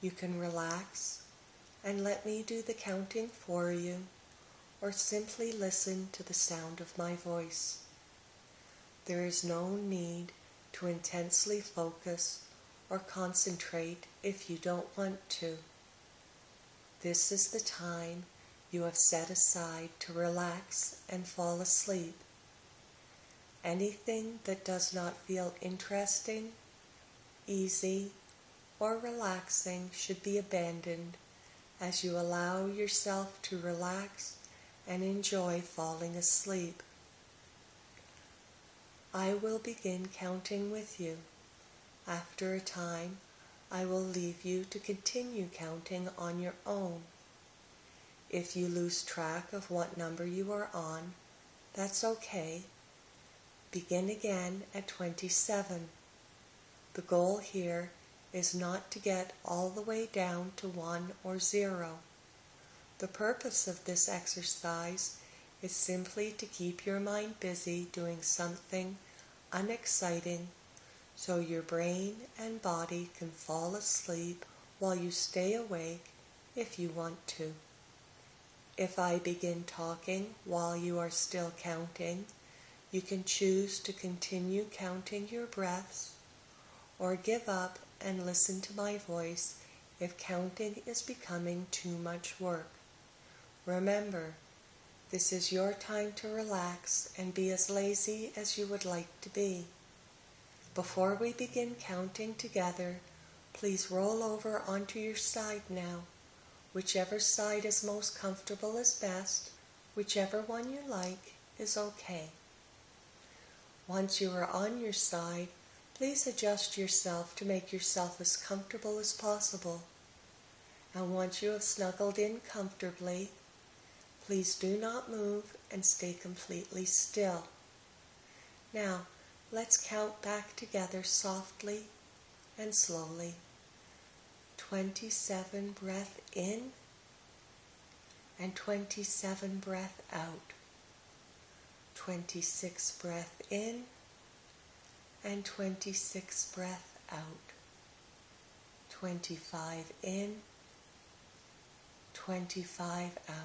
You can relax and let me do the counting for you, or simply listen to the sound of my voice. There is no need to intensely focus or concentrate if you don't want to. This is the time you have set aside to relax and fall asleep. Anything that does not feel interesting, easy, or relaxing should be abandoned as you allow yourself to relax and enjoy falling asleep. I will begin counting with you. After a time, I will leave you to continue counting on your own. If you lose track of what number you are on, that's okay. Begin again at 27. The goal here is not to get all the way down to 1 or 0. The purpose of this exercise is simply to keep your mind busy doing something unexciting so your brain and body can fall asleep while you stay awake if you want to. If I begin talking while you are still counting, you can choose to continue counting your breaths or give up and listen to my voice if counting is becoming too much work. Remember, this is your time to relax and be as lazy as you would like to be. Before we begin counting together, please roll over onto your side now Whichever side is most comfortable is best. Whichever one you like is okay. Once you are on your side, please adjust yourself to make yourself as comfortable as possible. And once you have snuggled in comfortably, please do not move and stay completely still. Now, let's count back together softly and slowly. 27 breath in and 27 breath out. 26 breath in and 26 breath out. 25 in, 25 out.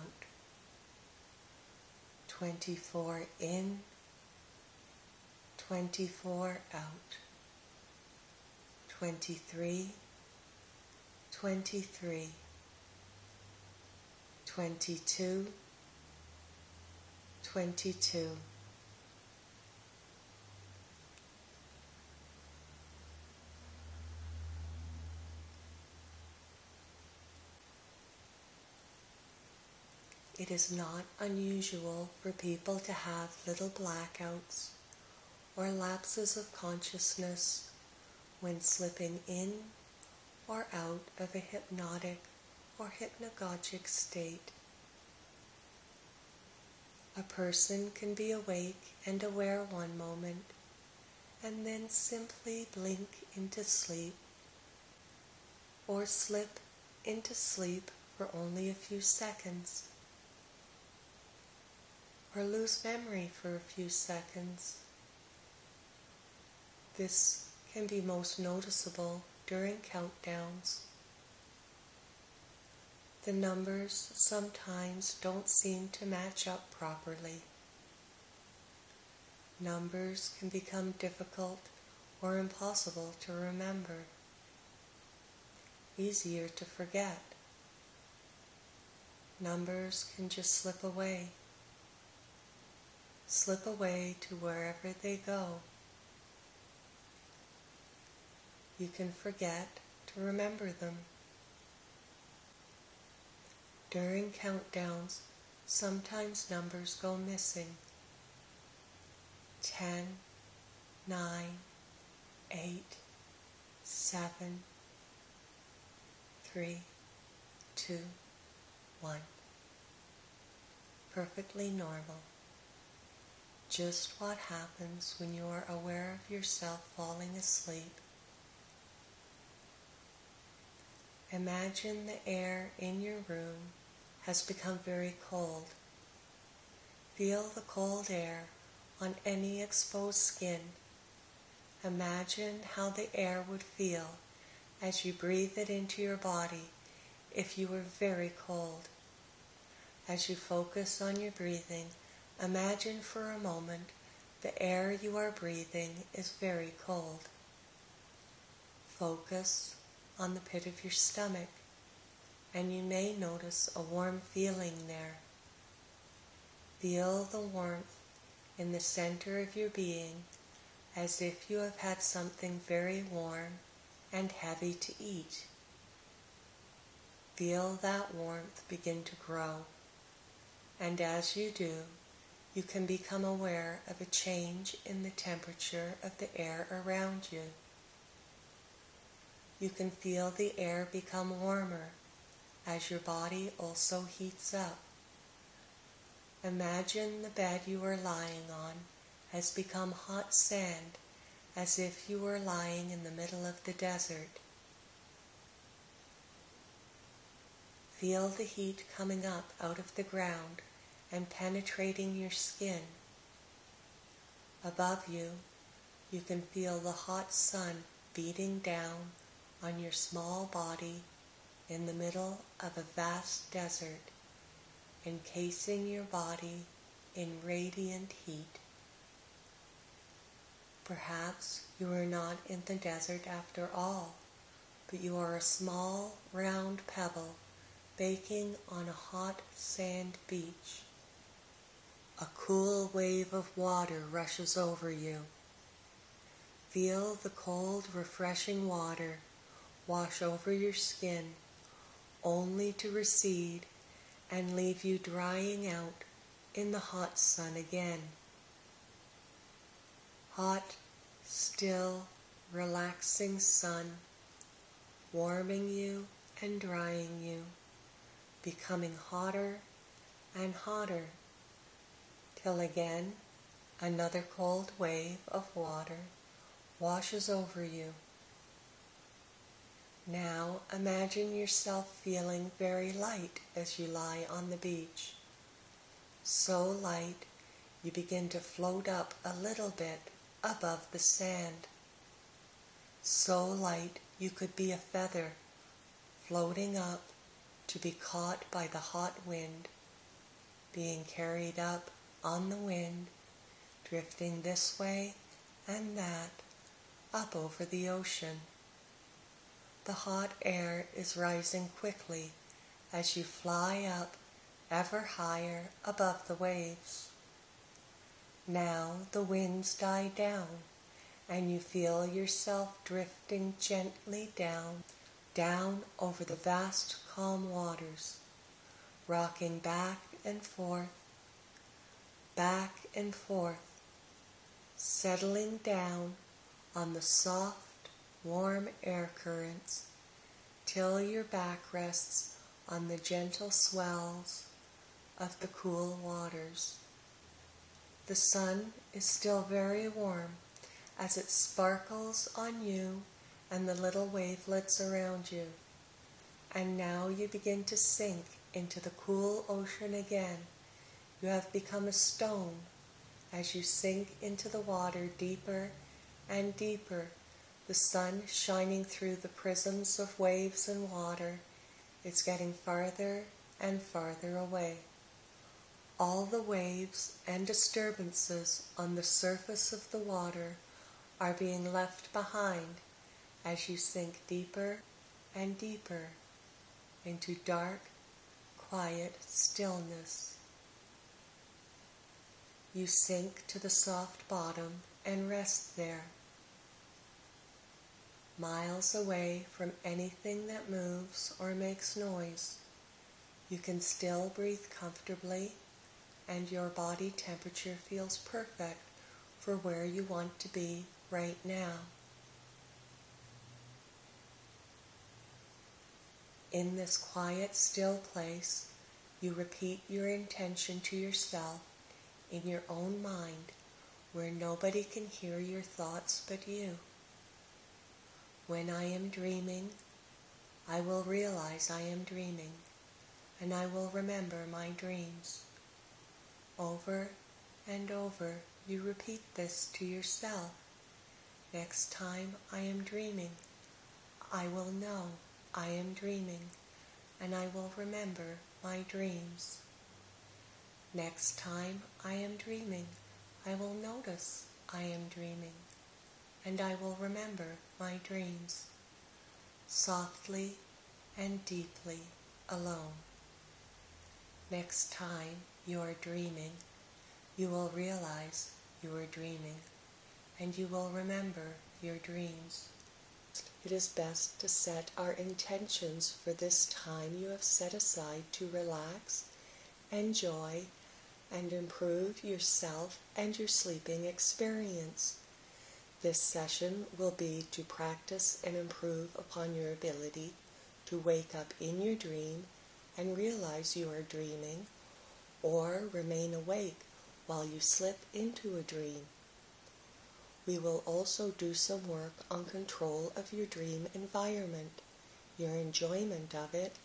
24 in, 24 out. 23 23, 22, 22. It is not unusual for people to have little blackouts or lapses of consciousness when slipping in or out of a hypnotic or hypnagogic state. A person can be awake and aware one moment and then simply blink into sleep or slip into sleep for only a few seconds or lose memory for a few seconds. This can be most noticeable during countdowns. The numbers sometimes don't seem to match up properly. Numbers can become difficult or impossible to remember, easier to forget. Numbers can just slip away, slip away to wherever they go. You can forget to remember them. During countdowns, sometimes numbers go missing. 10, 9, 8, 7, 3, 2, 1. Perfectly normal. Just what happens when you are aware of yourself falling asleep Imagine the air in your room has become very cold. Feel the cold air on any exposed skin. Imagine how the air would feel as you breathe it into your body if you were very cold. As you focus on your breathing, imagine for a moment the air you are breathing is very cold. Focus on the pit of your stomach, and you may notice a warm feeling there. Feel the warmth in the center of your being as if you have had something very warm and heavy to eat. Feel that warmth begin to grow, and as you do, you can become aware of a change in the temperature of the air around you you can feel the air become warmer as your body also heats up. Imagine the bed you are lying on has become hot sand as if you were lying in the middle of the desert. Feel the heat coming up out of the ground and penetrating your skin. Above you, you can feel the hot sun beating down on your small body in the middle of a vast desert, encasing your body in radiant heat. Perhaps you are not in the desert after all, but you are a small round pebble baking on a hot sand beach. A cool wave of water rushes over you. Feel the cold, refreshing water wash over your skin, only to recede and leave you drying out in the hot sun again. Hot, still, relaxing sun, warming you and drying you, becoming hotter and hotter, till again another cold wave of water washes over you now imagine yourself feeling very light as you lie on the beach. So light you begin to float up a little bit above the sand. So light you could be a feather floating up to be caught by the hot wind, being carried up on the wind, drifting this way and that up over the ocean. The hot air is rising quickly as you fly up ever higher above the waves. Now the winds die down and you feel yourself drifting gently down, down over the vast calm waters, rocking back and forth, back and forth, settling down on the soft warm air currents till your back rests on the gentle swells of the cool waters. The sun is still very warm as it sparkles on you and the little wavelets around you. And now you begin to sink into the cool ocean again. You have become a stone as you sink into the water deeper and deeper. The sun shining through the prisms of waves and water is getting farther and farther away. All the waves and disturbances on the surface of the water are being left behind as you sink deeper and deeper into dark, quiet stillness. You sink to the soft bottom and rest there, miles away from anything that moves or makes noise. You can still breathe comfortably and your body temperature feels perfect for where you want to be right now. In this quiet, still place, you repeat your intention to yourself in your own mind where nobody can hear your thoughts but you. When I am dreaming, I will realize I am dreaming, and I will remember my dreams. Over and over, you repeat this to yourself. Next time I am dreaming, I will know I am dreaming, and I will remember my dreams. Next time I am dreaming, I will notice I am dreaming, and I will remember my dreams, softly and deeply alone. Next time you are dreaming, you will realize you are dreaming, and you will remember your dreams it is best to set our intentions for this time you have set aside to relax, enjoy, and improve yourself and your sleeping experience. This session will be to practice and improve upon your ability to wake up in your dream and realize you are dreaming, or remain awake while you slip into a dream. We will also do some work on control of your dream environment, your enjoyment of it,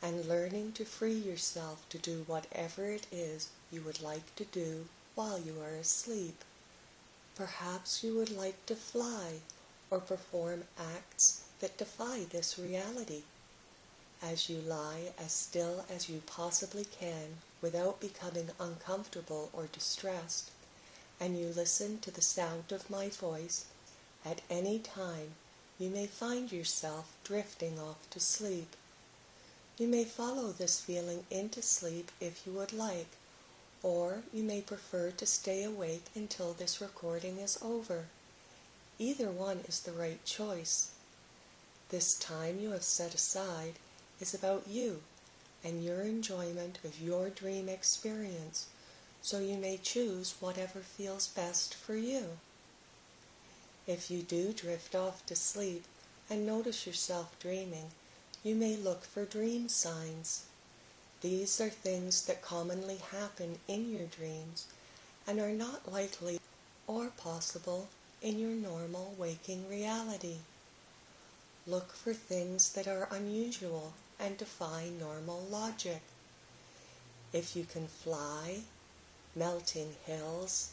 and learning to free yourself to do whatever it is you would like to do while you are asleep. Perhaps you would like to fly or perform acts that defy this reality. As you lie as still as you possibly can without becoming uncomfortable or distressed, and you listen to the sound of my voice, at any time you may find yourself drifting off to sleep. You may follow this feeling into sleep if you would like, or you may prefer to stay awake until this recording is over. Either one is the right choice. This time you have set aside is about you and your enjoyment of your dream experience so you may choose whatever feels best for you. If you do drift off to sleep and notice yourself dreaming, you may look for dream signs. These are things that commonly happen in your dreams and are not likely or possible in your normal waking reality. Look for things that are unusual and defy normal logic. If you can fly, melting hills,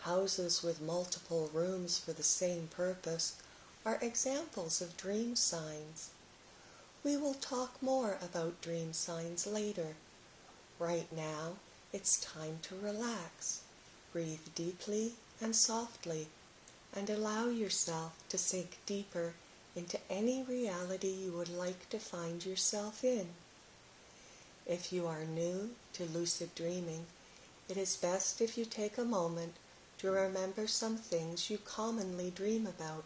houses with multiple rooms for the same purpose are examples of dream signs. We will talk more about dream signs later. Right now, it's time to relax. Breathe deeply and softly and allow yourself to sink deeper into any reality you would like to find yourself in. If you are new to lucid dreaming, it is best if you take a moment to remember some things you commonly dream about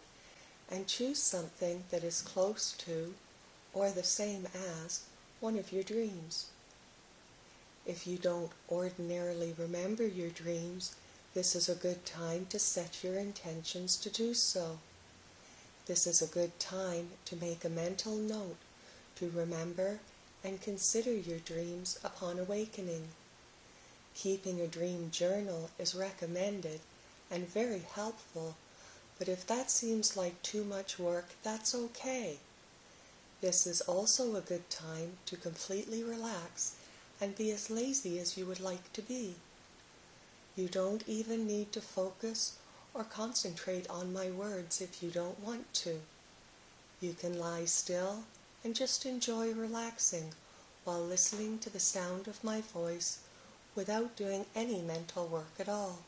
and choose something that is close to or the same as one of your dreams. If you don't ordinarily remember your dreams, this is a good time to set your intentions to do so. This is a good time to make a mental note to remember and consider your dreams upon awakening. Keeping a dream journal is recommended and very helpful, but if that seems like too much work, that's okay. This is also a good time to completely relax and be as lazy as you would like to be. You don't even need to focus or concentrate on my words if you don't want to. You can lie still and just enjoy relaxing while listening to the sound of my voice without doing any mental work at all.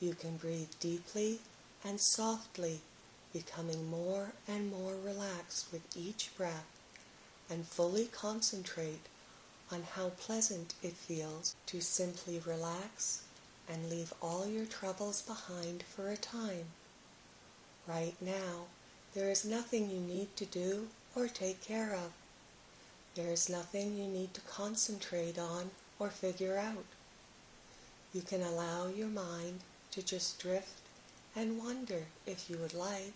You can breathe deeply and softly, becoming more and more relaxed with each breath, and fully concentrate on how pleasant it feels to simply relax and leave all your troubles behind for a time. Right now, there is nothing you need to do or take care of. There is nothing you need to concentrate on or figure out. You can allow your mind to just drift and wonder if you would like.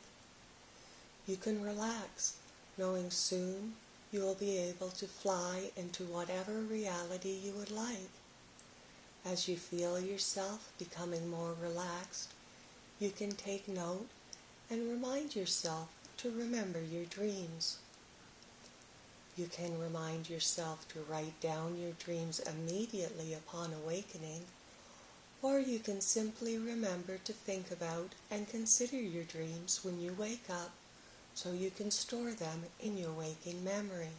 You can relax, knowing soon you will be able to fly into whatever reality you would like. As you feel yourself becoming more relaxed, you can take note and remind yourself to remember your dreams. You can remind yourself to write down your dreams immediately upon awakening, or you can simply remember to think about and consider your dreams when you wake up so you can store them in your waking memory.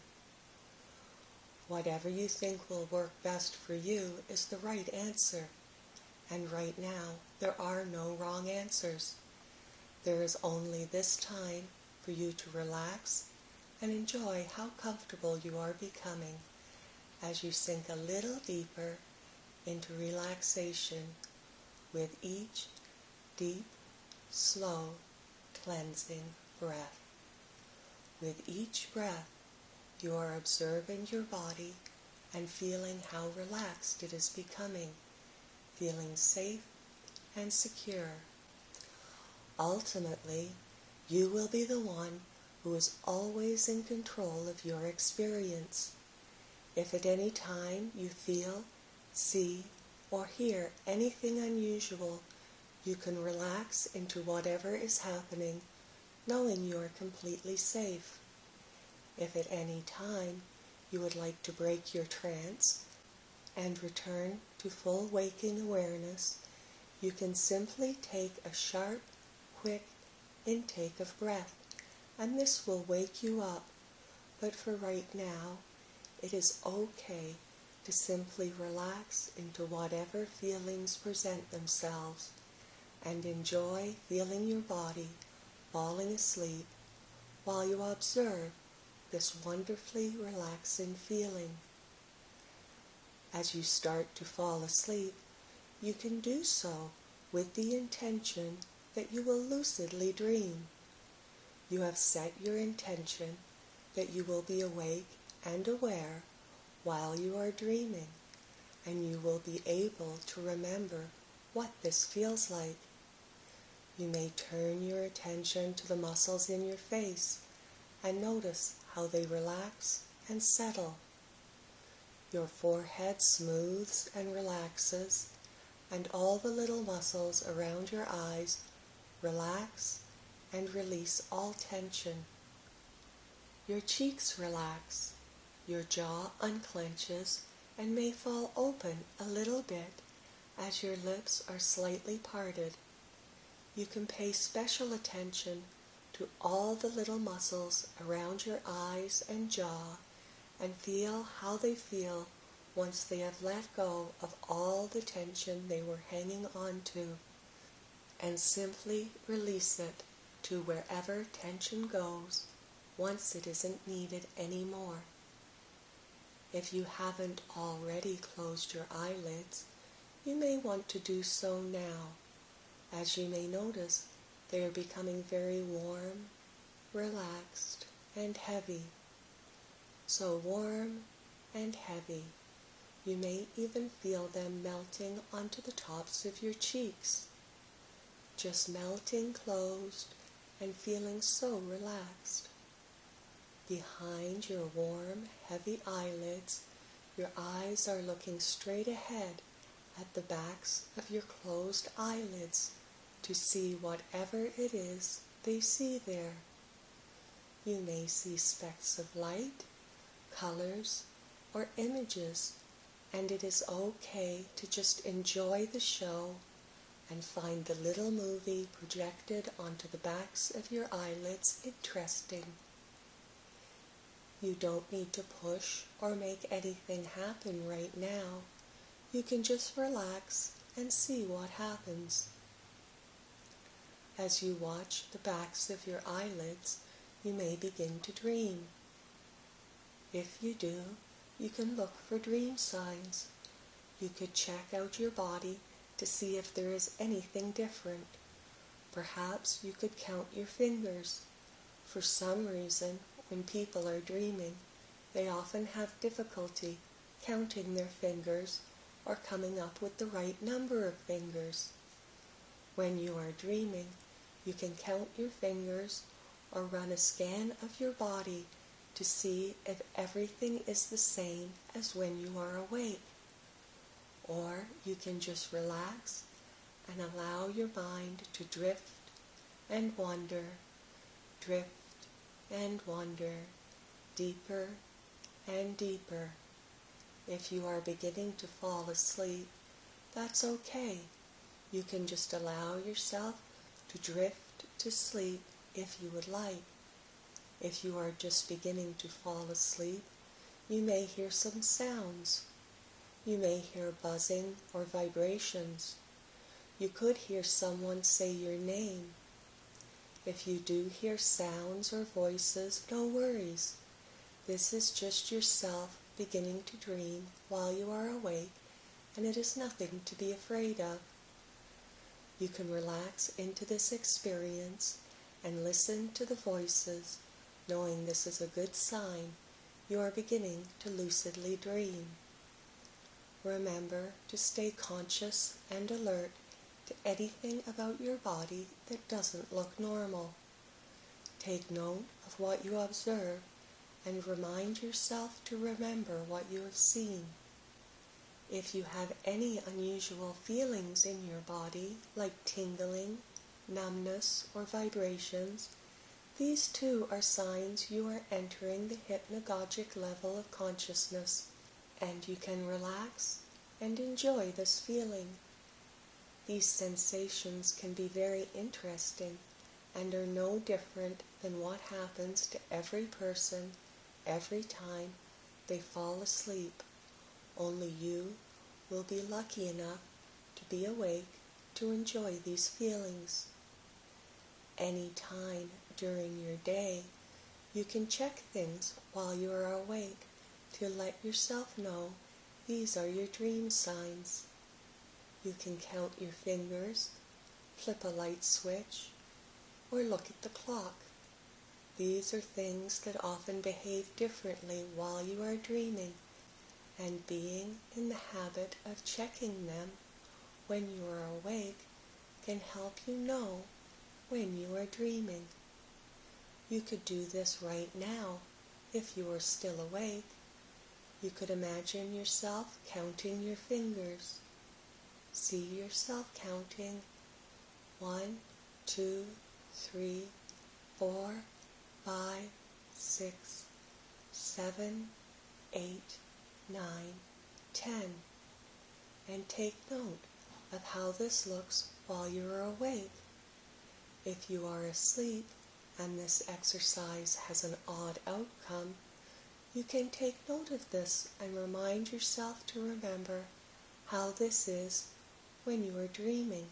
Whatever you think will work best for you is the right answer, and right now there are no wrong answers. There is only this time for you to relax and enjoy how comfortable you are becoming as you sink a little deeper into relaxation with each deep, slow, cleansing breath. With each breath, you are observing your body and feeling how relaxed it is becoming, feeling safe and secure. Ultimately, you will be the one who is always in control of your experience. If at any time you feel, see, or hear anything unusual, you can relax into whatever is happening, knowing you are completely safe. If at any time you would like to break your trance and return to full waking awareness, you can simply take a sharp, quick intake of breath and this will wake you up. But for right now, it is okay to simply relax into whatever feelings present themselves and enjoy feeling your body falling asleep while you observe this wonderfully relaxing feeling. As you start to fall asleep, you can do so with the intention that you will lucidly dream. You have set your intention that you will be awake and aware while you are dreaming, and you will be able to remember what this feels like. You may turn your attention to the muscles in your face and notice how they relax and settle. Your forehead smooths and relaxes, and all the little muscles around your eyes relax and release all tension. Your cheeks relax, your jaw unclenches and may fall open a little bit as your lips are slightly parted. You can pay special attention to all the little muscles around your eyes and jaw and feel how they feel once they have let go of all the tension they were hanging on to and simply release it to wherever tension goes once it isn't needed anymore. If you haven't already closed your eyelids, you may want to do so now, as you may notice they are becoming very warm, relaxed, and heavy. So warm and heavy, you may even feel them melting onto the tops of your cheeks, just melting closed and feeling so relaxed. Behind your warm, heavy eyelids, your eyes are looking straight ahead at the backs of your closed eyelids to see whatever it is they see there. You may see specks of light, colors, or images, and it is okay to just enjoy the show and find the little movie projected onto the backs of your eyelids interesting. You don't need to push or make anything happen right now. You can just relax and see what happens. As you watch the backs of your eyelids, you may begin to dream. If you do, you can look for dream signs. You could check out your body to see if there is anything different. Perhaps you could count your fingers. For some reason, when people are dreaming, they often have difficulty counting their fingers or coming up with the right number of fingers. When you are dreaming, you can count your fingers or run a scan of your body to see if everything is the same as when you are awake. Or you can just relax and allow your mind to drift and wander, drift and wander, deeper and deeper. If you are beginning to fall asleep, that's okay. You can just allow yourself to drift to sleep if you would like. If you are just beginning to fall asleep, you may hear some sounds you may hear buzzing or vibrations. You could hear someone say your name. If you do hear sounds or voices, no worries. This is just yourself beginning to dream while you are awake, and it is nothing to be afraid of. You can relax into this experience and listen to the voices, knowing this is a good sign you are beginning to lucidly dream. Remember to stay conscious and alert to anything about your body that doesn't look normal. Take note of what you observe and remind yourself to remember what you have seen. If you have any unusual feelings in your body, like tingling, numbness, or vibrations, these too are signs you are entering the hypnagogic level of consciousness and you can relax and enjoy this feeling. These sensations can be very interesting and are no different than what happens to every person every time they fall asleep. Only you will be lucky enough to be awake to enjoy these feelings. Any time during your day, you can check things while you are awake to let yourself know these are your dream signs. You can count your fingers, flip a light switch, or look at the clock. These are things that often behave differently while you are dreaming, and being in the habit of checking them when you are awake can help you know when you are dreaming. You could do this right now if you are still awake you could imagine yourself counting your fingers. See yourself counting one, two, three, four, five, six, seven, eight, nine, ten, and take note of how this looks while you are awake. If you are asleep and this exercise has an odd outcome, you can take note of this and remind yourself to remember how this is when you are dreaming.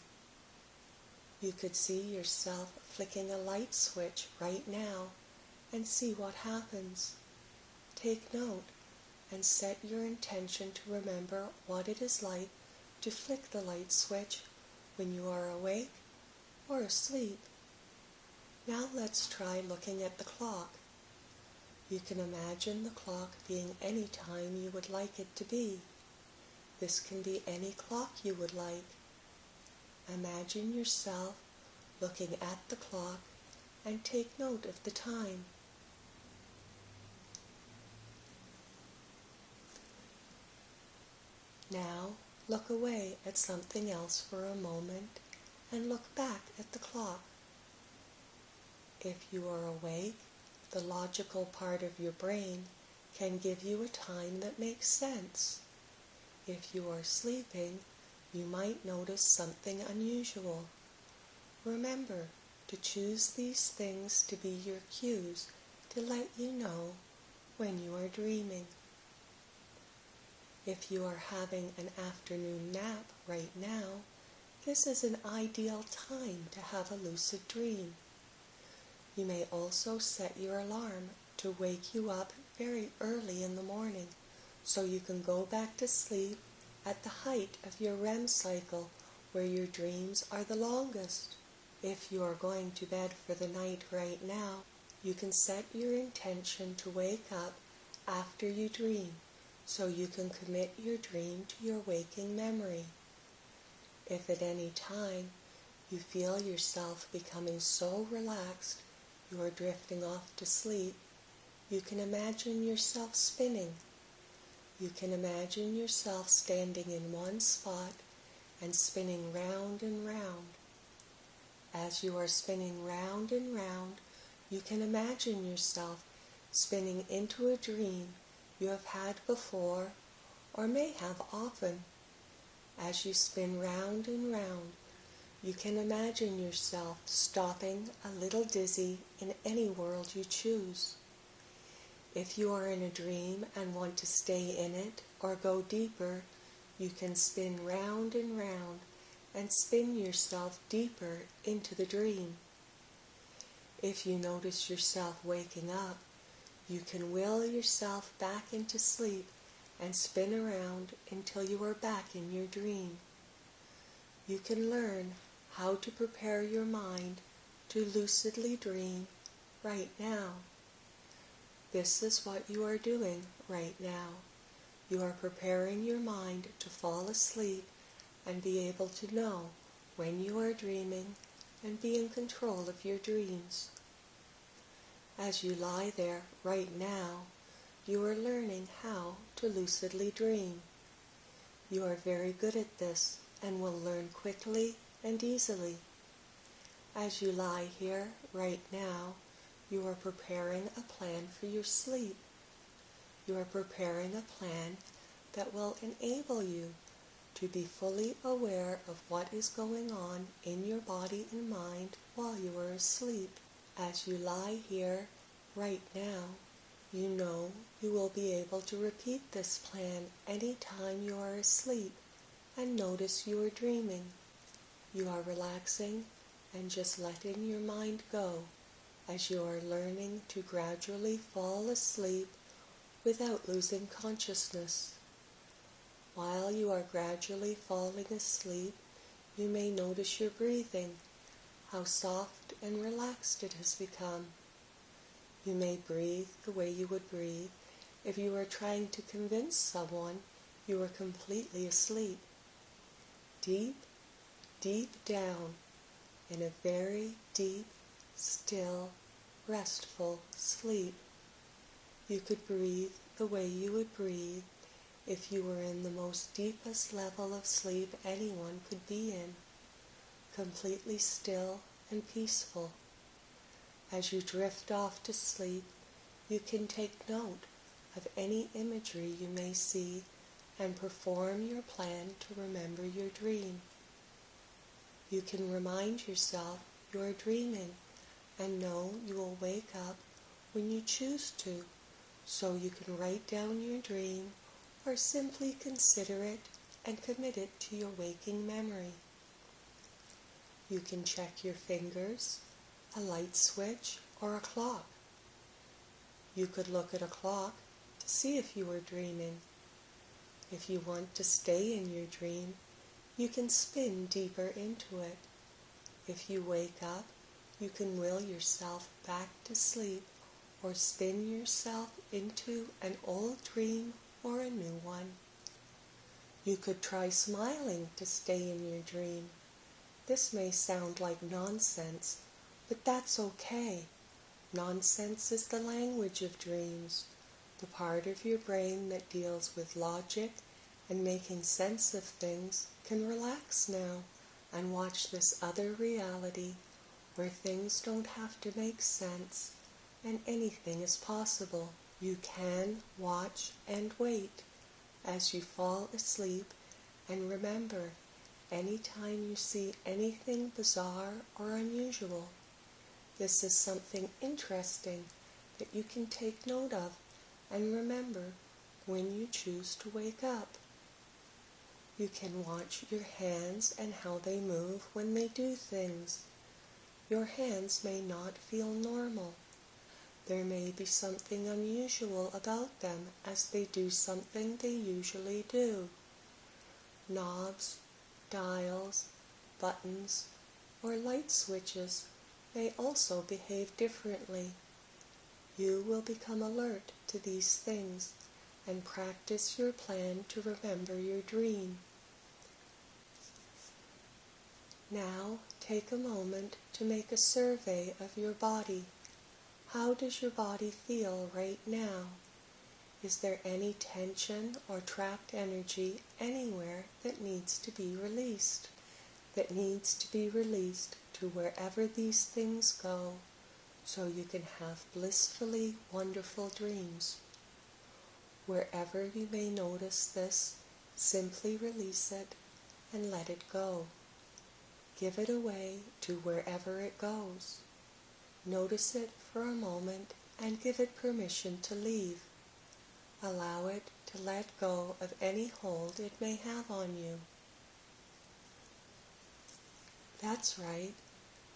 You could see yourself flicking a light switch right now and see what happens. Take note and set your intention to remember what it is like to flick the light switch when you are awake or asleep. Now let's try looking at the clock. You can imagine the clock being any time you would like it to be. This can be any clock you would like. Imagine yourself looking at the clock and take note of the time. Now look away at something else for a moment and look back at the clock. If you are awake, the logical part of your brain can give you a time that makes sense. If you are sleeping, you might notice something unusual. Remember to choose these things to be your cues to let you know when you are dreaming. If you are having an afternoon nap right now, this is an ideal time to have a lucid dream. You may also set your alarm to wake you up very early in the morning so you can go back to sleep at the height of your REM cycle where your dreams are the longest. If you are going to bed for the night right now, you can set your intention to wake up after you dream so you can commit your dream to your waking memory. If at any time you feel yourself becoming so relaxed you are drifting off to sleep, you can imagine yourself spinning. You can imagine yourself standing in one spot and spinning round and round. As you are spinning round and round, you can imagine yourself spinning into a dream you have had before or may have often. As you spin round and round, you can imagine yourself stopping a little dizzy in any world you choose. If you are in a dream and want to stay in it or go deeper, you can spin round and round and spin yourself deeper into the dream. If you notice yourself waking up, you can will yourself back into sleep and spin around until you are back in your dream. You can learn how to prepare your mind to lucidly dream right now. This is what you are doing right now. You are preparing your mind to fall asleep and be able to know when you are dreaming and be in control of your dreams. As you lie there right now, you are learning how to lucidly dream. You are very good at this and will learn quickly and easily. As you lie here right now, you are preparing a plan for your sleep. You are preparing a plan that will enable you to be fully aware of what is going on in your body and mind while you are asleep. As you lie here right now, you know you will be able to repeat this plan any time you are asleep and notice you are dreaming. You are relaxing and just letting your mind go as you are learning to gradually fall asleep without losing consciousness. While you are gradually falling asleep, you may notice your breathing, how soft and relaxed it has become. You may breathe the way you would breathe if you were trying to convince someone you were completely asleep. Deep, deep down in a very deep, still, restful sleep. You could breathe the way you would breathe if you were in the most deepest level of sleep anyone could be in, completely still and peaceful. As you drift off to sleep, you can take note of any imagery you may see and perform your plan to remember your dream. You can remind yourself you are dreaming and know you will wake up when you choose to, so you can write down your dream or simply consider it and commit it to your waking memory. You can check your fingers a light switch, or a clock. You could look at a clock to see if you are dreaming. If you want to stay in your dream, you can spin deeper into it. If you wake up, you can will yourself back to sleep or spin yourself into an old dream or a new one. You could try smiling to stay in your dream. This may sound like nonsense, But that's okay. Nonsense is the language of dreams. The part of your brain that deals with logic and making sense of things can relax now and watch this other reality where things don't have to make sense and anything is possible. You can watch and wait as you fall asleep and remember anytime you see anything bizarre or unusual. This is something interesting that you can take note of and remember when you choose to wake up. You can watch your hands and how they move when they do things. Your hands may not feel normal. There may be something unusual about them as they do something they usually do. Knobs, dials, buttons, or light switches may also behave differently. You will become alert to these things and practice your plan to remember your dream. Now take a moment to make a survey of your body. How does your body feel right now? Is there any tension or trapped energy anywhere that needs to be released? That needs to be released to wherever these things go so you can have blissfully wonderful dreams. Wherever you may notice this, simply release it and let it go. Give it away to wherever it goes. Notice it for a moment and give it permission to leave. Allow it to let go of any hold it may have on you. That's right.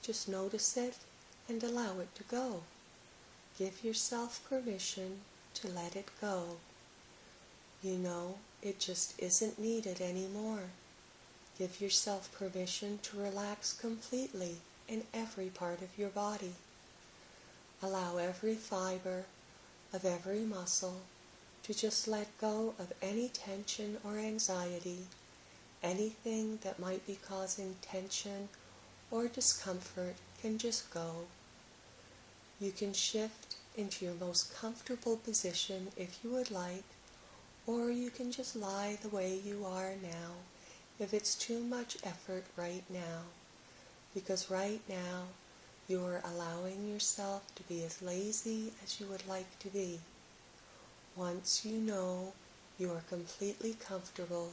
Just notice it and allow it to go. Give yourself permission to let it go. You know, it just isn't needed anymore. Give yourself permission to relax completely in every part of your body. Allow every fiber of every muscle to just let go of any tension or anxiety, anything that might be causing tension or discomfort can just go. You can shift into your most comfortable position if you would like, or you can just lie the way you are now if it's too much effort right now, because right now you are allowing yourself to be as lazy as you would like to be. Once you know you are completely comfortable,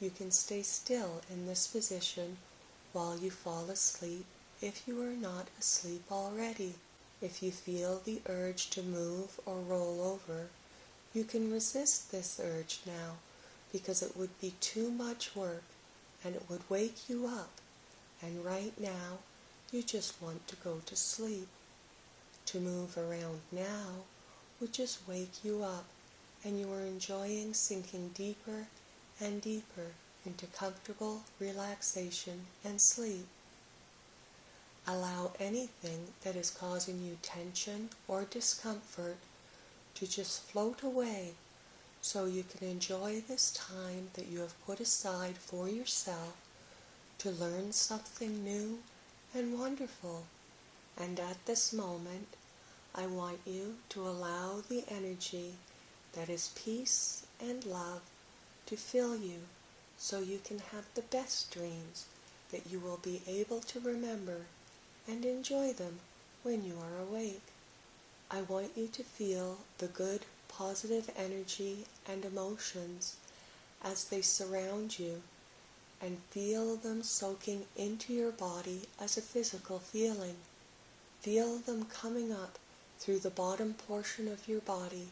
you can stay still in this position while you fall asleep if you are not asleep already. If you feel the urge to move or roll over, you can resist this urge now because it would be too much work and it would wake you up. And right now, you just want to go to sleep. To move around now would just wake you up and you are enjoying sinking deeper and deeper into comfortable relaxation and sleep. Allow anything that is causing you tension or discomfort to just float away so you can enjoy this time that you have put aside for yourself to learn something new and wonderful. And at this moment, I want you to allow the energy that is peace and love to fill you so you can have the best dreams that you will be able to remember and enjoy them when you are awake. I want you to feel the good, positive energy and emotions as they surround you and feel them soaking into your body as a physical feeling. Feel them coming up through the bottom portion of your body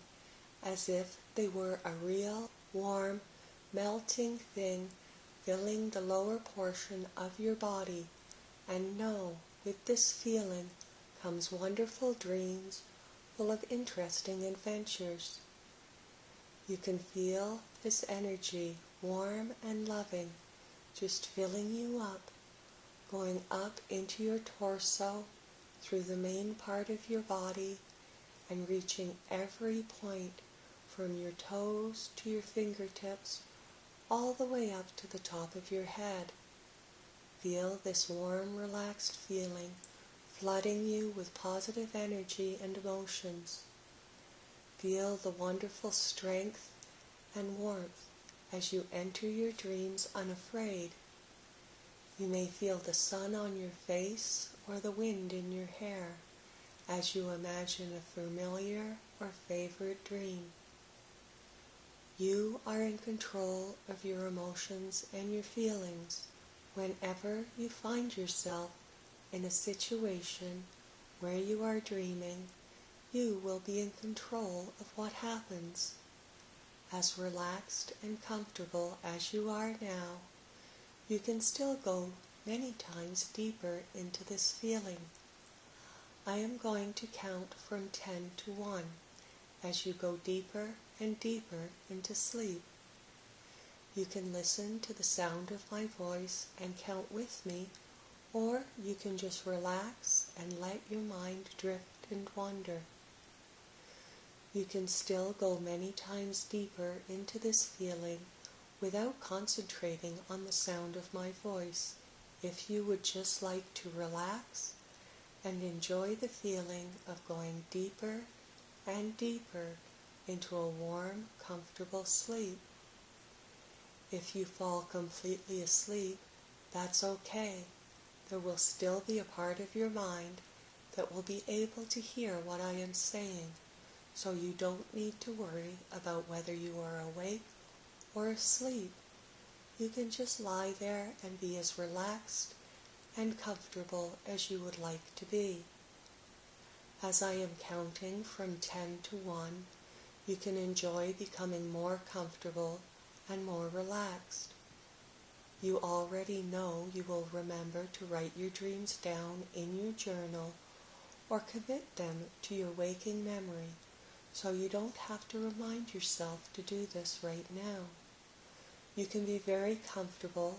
as if they were a real, warm, melting thing filling the lower portion of your body. And know with this feeling comes wonderful dreams full of interesting adventures. You can feel this energy, warm and loving, just filling you up, going up into your torso, through the main part of your body, and reaching every point from your toes to your fingertips, all the way up to the top of your head. Feel this warm, relaxed feeling flooding you with positive energy and emotions. Feel the wonderful strength and warmth as you enter your dreams unafraid. You may feel the sun on your face or the wind in your hair as you imagine a familiar or favorite dream. You are in control of your emotions and your feelings whenever you find yourself in a situation where you are dreaming. You will be in control of what happens. As relaxed and comfortable as you are now, you can still go many times deeper into this feeling. I am going to count from 10 to 1 as you go deeper and deeper into sleep. You can listen to the sound of my voice and count with me, or you can just relax and let your mind drift and wander. You can still go many times deeper into this feeling without concentrating on the sound of my voice if you would just like to relax and enjoy the feeling of going deeper and deeper into a warm, comfortable sleep. If you fall completely asleep, that's okay. There will still be a part of your mind that will be able to hear what I am saying, so you don't need to worry about whether you are awake or asleep. You can just lie there and be as relaxed and comfortable as you would like to be. As I am counting from 10 to 1, you can enjoy becoming more comfortable and more relaxed. You already know you will remember to write your dreams down in your journal or commit them to your waking memory so you don't have to remind yourself to do this right now. You can be very comfortable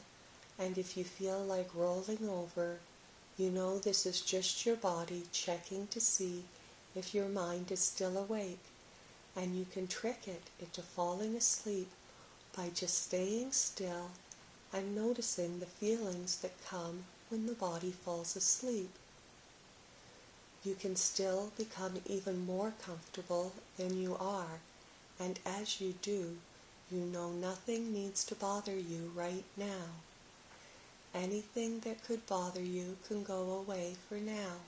and if you feel like rolling over, you know this is just your body checking to see if your mind is still awake, and you can trick it into falling asleep by just staying still and noticing the feelings that come when the body falls asleep. You can still become even more comfortable than you are, and as you do, you know nothing needs to bother you right now. Anything that could bother you can go away for now.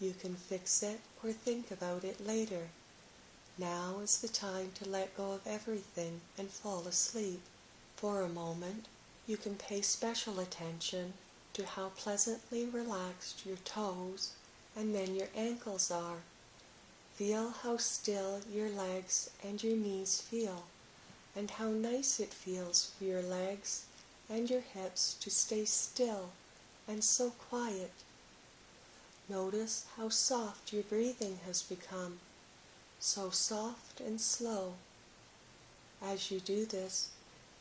You can fix it or think about it later. Now is the time to let go of everything and fall asleep. For a moment, you can pay special attention to how pleasantly relaxed your toes and then your ankles are. Feel how still your legs and your knees feel, and how nice it feels for your legs and your hips to stay still and so quiet. Notice how soft your breathing has become, so soft and slow. As you do this,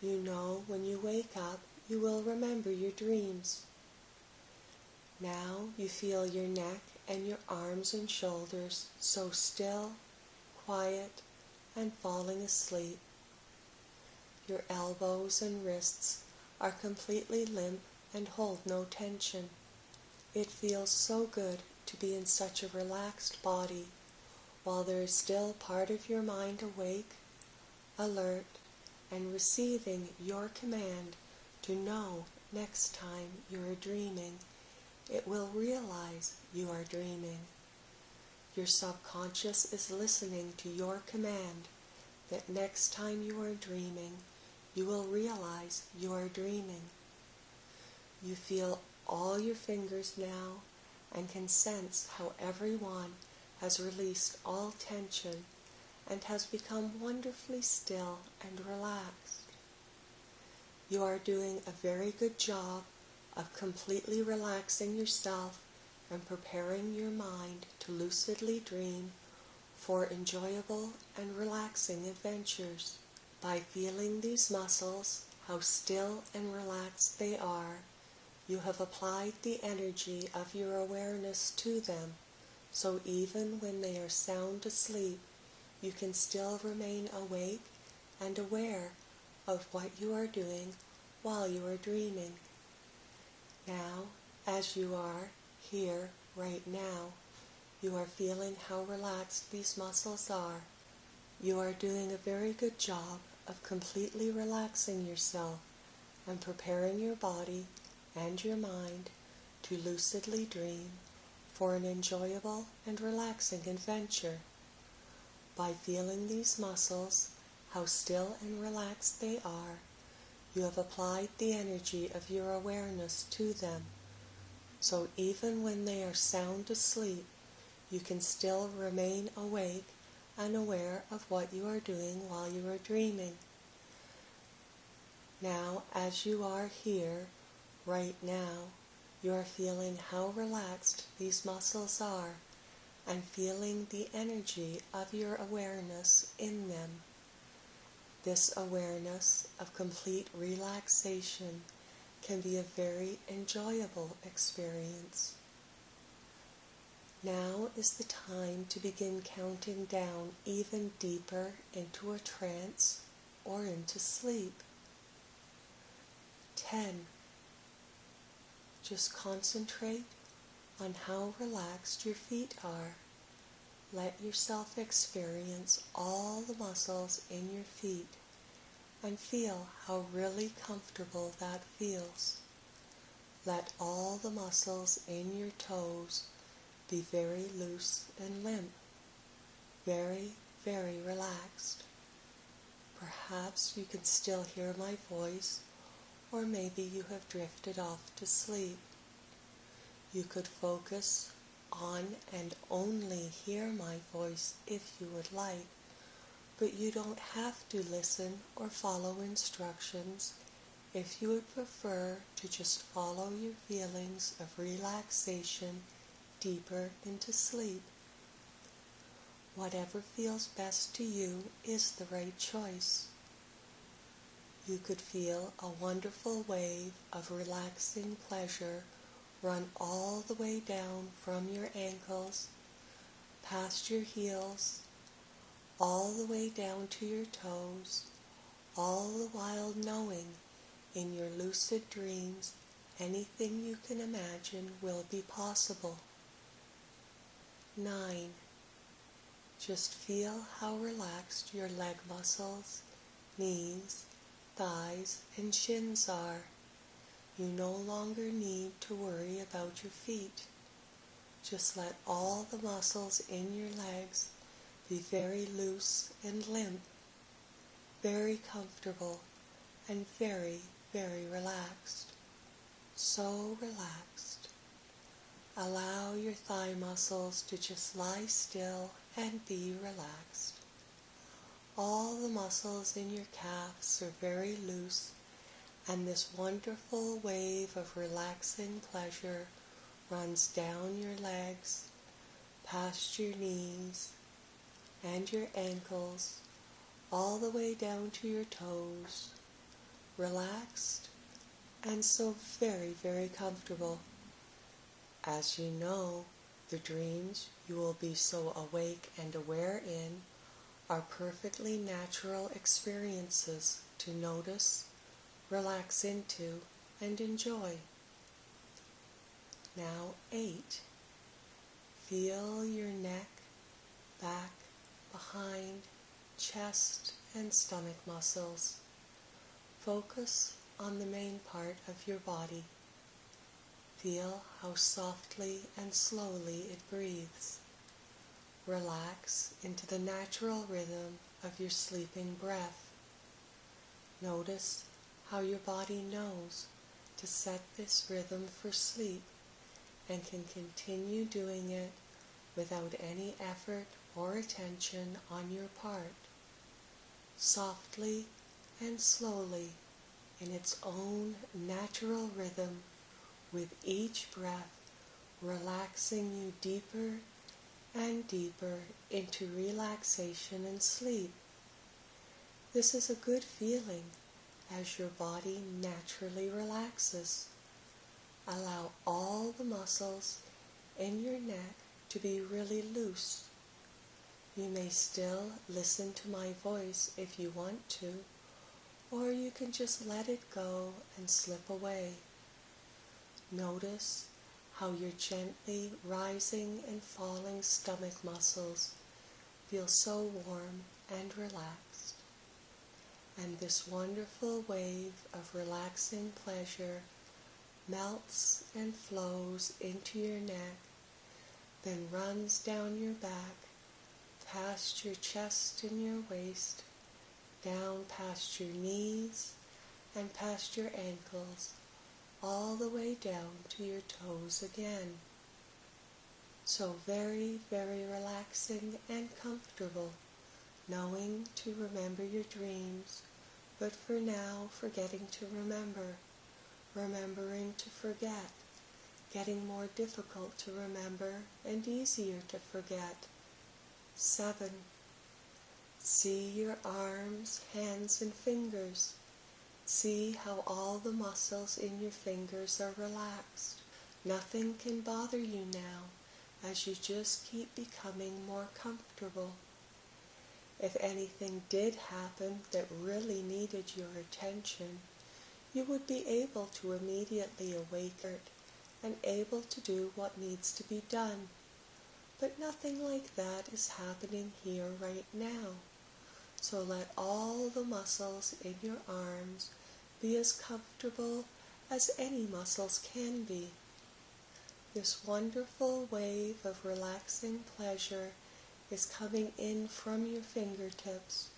you know when you wake up you will remember your dreams. Now you feel your neck and your arms and shoulders so still, quiet, and falling asleep. Your elbows and wrists are completely limp and hold no tension. It feels so good to be in such a relaxed body while there is still part of your mind awake, alert, and receiving your command to know next time you are dreaming, it will realize you are dreaming. Your subconscious is listening to your command that next time you are dreaming, you will realize you are dreaming. You feel all your fingers now and can sense how everyone has released all tension and has become wonderfully still and relaxed. You are doing a very good job of completely relaxing yourself and preparing your mind to lucidly dream for enjoyable and relaxing adventures. By feeling these muscles, how still and relaxed they are, you have applied the energy of your awareness to them, so even when they are sound asleep, you can still remain awake and aware of what you are doing while you are dreaming. Now, as you are here right now, you are feeling how relaxed these muscles are. You are doing a very good job of completely relaxing yourself and preparing your body and your mind to lucidly dream for an enjoyable and relaxing adventure. By feeling these muscles, how still and relaxed they are, you have applied the energy of your awareness to them. So even when they are sound asleep, you can still remain awake and aware of what you are doing while you are dreaming. Now, as you are here, right now, you are feeling how relaxed these muscles are and feeling the energy of your awareness in them. This awareness of complete relaxation can be a very enjoyable experience. Now is the time to begin counting down even deeper into a trance or into sleep. 10. Just concentrate on how relaxed your feet are. Let yourself experience all the muscles in your feet and feel how really comfortable that feels. Let all the muscles in your toes be very loose and limp, very, very relaxed. Perhaps you can still hear my voice, or maybe you have drifted off to sleep. You could focus on and only hear my voice if you would like, but you don't have to listen or follow instructions if you would prefer to just follow your feelings of relaxation deeper into sleep. Whatever feels best to you is the right choice. You could feel a wonderful wave of relaxing pleasure run all the way down from your ankles, past your heels, all the way down to your toes, all the while knowing in your lucid dreams anything you can imagine will be possible. 9. Just feel how relaxed your leg muscles, knees, thighs, and shins are. You no longer need to worry about your feet. Just let all the muscles in your legs be very loose and limp, very comfortable, and very, very relaxed. So relaxed. Allow your thigh muscles to just lie still and be relaxed. All the muscles in your calves are very loose, and this wonderful wave of relaxing pleasure runs down your legs, past your knees, and your ankles, all the way down to your toes, relaxed and so very, very comfortable. As you know, the dreams you will be so awake and aware in are perfectly natural experiences to notice, relax into, and enjoy. Now, eight. Feel your neck, back, behind, chest, and stomach muscles. Focus on the main part of your body. Feel how softly and slowly it breathes. Relax into the natural rhythm of your sleeping breath. Notice how your body knows to set this rhythm for sleep and can continue doing it without any effort or attention on your part. Softly and slowly, in its own natural rhythm, with each breath relaxing you deeper and deeper into relaxation and sleep. This is a good feeling as your body naturally relaxes. Allow all the muscles in your neck to be really loose. You may still listen to my voice if you want to, or you can just let it go and slip away. Notice how your gently rising and falling stomach muscles feel so warm and relaxed. And this wonderful wave of relaxing pleasure melts and flows into your neck, then runs down your back, past your chest and your waist, down past your knees and past your ankles, all the way down to your toes again. So very, very relaxing and comfortable, knowing to remember your dreams, but for now forgetting to remember, remembering to forget, getting more difficult to remember and easier to forget. Seven. See your arms, hands, and fingers. See how all the muscles in your fingers are relaxed. Nothing can bother you now as you just keep becoming more comfortable. If anything did happen that really needed your attention, you would be able to immediately awaken and able to do what needs to be done. But nothing like that is happening here right now. So let all the muscles in your arms be as comfortable as any muscles can be. This wonderful wave of relaxing pleasure is coming in from your fingertips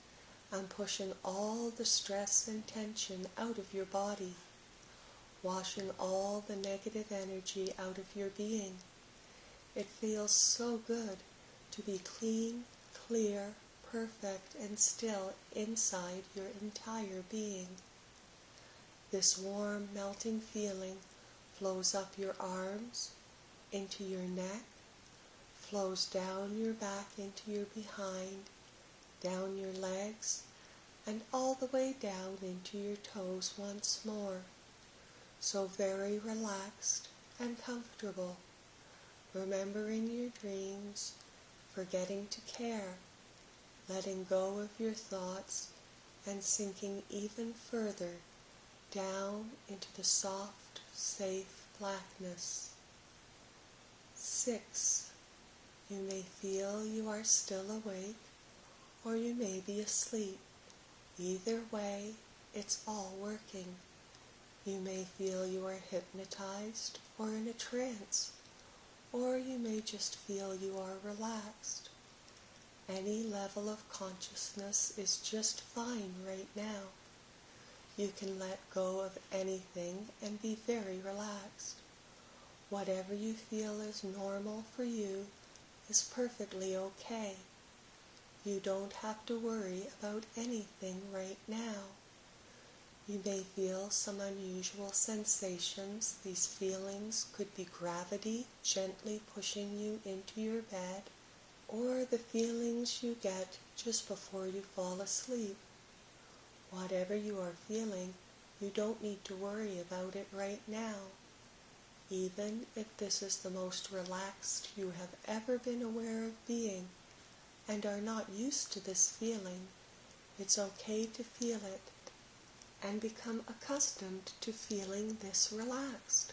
and pushing all the stress and tension out of your body, washing all the negative energy out of your being. It feels so good to be clean, clear, perfect, and still inside your entire being. This warm, melting feeling flows up your arms, into your neck, flows down your back into your behind, down your legs, and all the way down into your toes once more. So very relaxed and comfortable, remembering your dreams, forgetting to care, letting go of your thoughts, and sinking even further down into the soft, safe blackness. Six, you may feel you are still awake or you may be asleep. Either way, it's all working. You may feel you are hypnotized or in a trance, or you may just feel you are relaxed. Any level of consciousness is just fine right now. You can let go of anything and be very relaxed. Whatever you feel is normal for you is perfectly okay. You don't have to worry about anything right now. You may feel some unusual sensations. These feelings could be gravity gently pushing you into your bed, or the feelings you get just before you fall asleep. Whatever you are feeling, you don't need to worry about it right now. Even if this is the most relaxed you have ever been aware of being and are not used to this feeling, it's okay to feel it and become accustomed to feeling this relaxed.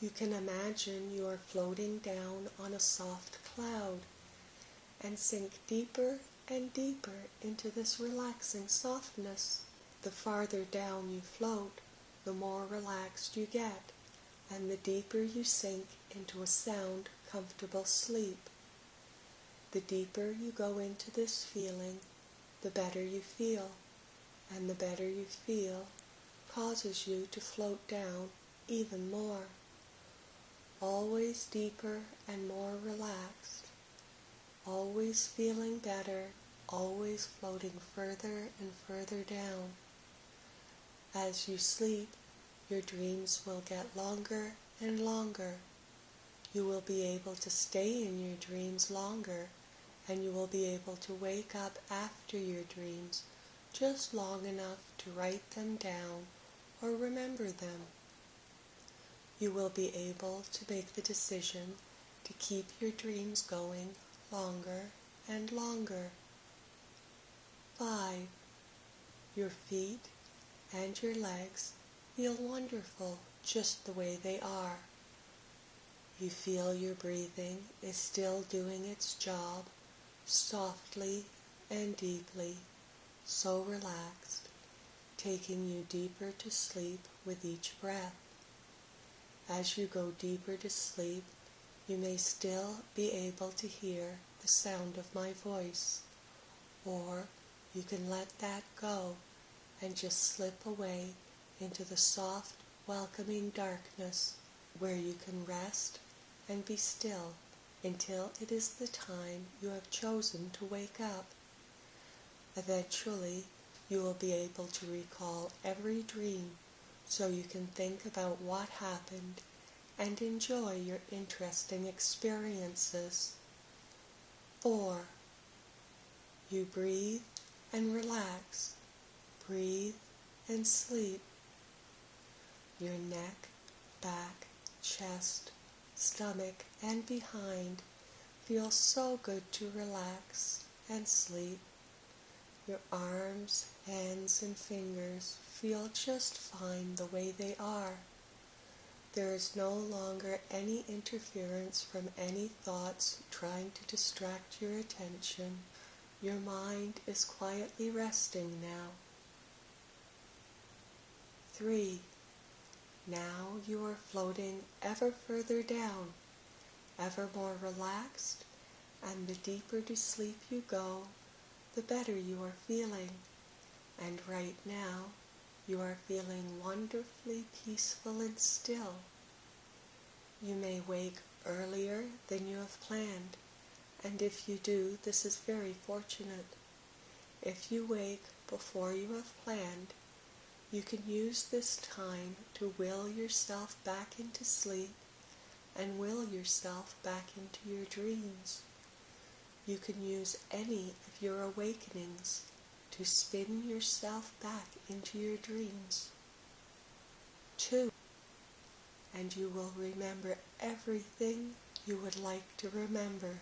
You can imagine you are floating down on a soft cloud and sink deeper and deeper into this relaxing softness. The farther down you float, the more relaxed you get and the deeper you sink into a sound, comfortable sleep. The deeper you go into this feeling, the better you feel, and the better you feel causes you to float down even more, always deeper and more relaxed, always feeling better, always floating further and further down. As you sleep, your dreams will get longer and longer. You will be able to stay in your dreams longer, and you will be able to wake up after your dreams just long enough to write them down or remember them. You will be able to make the decision to keep your dreams going longer and longer. 5. Your feet and your legs feel wonderful just the way they are. You feel your breathing is still doing its job softly and deeply, so relaxed, taking you deeper to sleep with each breath. As you go deeper to sleep, you may still be able to hear the sound of my voice, or you can let that go and just slip away into the soft, welcoming darkness where you can rest and be still until it is the time you have chosen to wake up. Eventually, you will be able to recall every dream so you can think about what happened and enjoy your interesting experiences. 4. You breathe and relax. Breathe and sleep. Your neck, back, chest, stomach, and behind feel so good to relax and sleep. Your arms, hands, and fingers feel just fine the way they are. There is no longer any interference from any thoughts trying to distract your attention. Your mind is quietly resting now. 3. Now you are floating ever further down, ever more relaxed, and the deeper to sleep you go, the better you are feeling. And right now, you are feeling wonderfully peaceful and still. You may wake earlier than you have planned, and if you do, this is very fortunate. If you wake before you have planned, you can use this time to will yourself back into sleep and will yourself back into your dreams. You can use any of your awakenings to spin yourself back into your dreams. Two, and you will remember everything you would like to remember.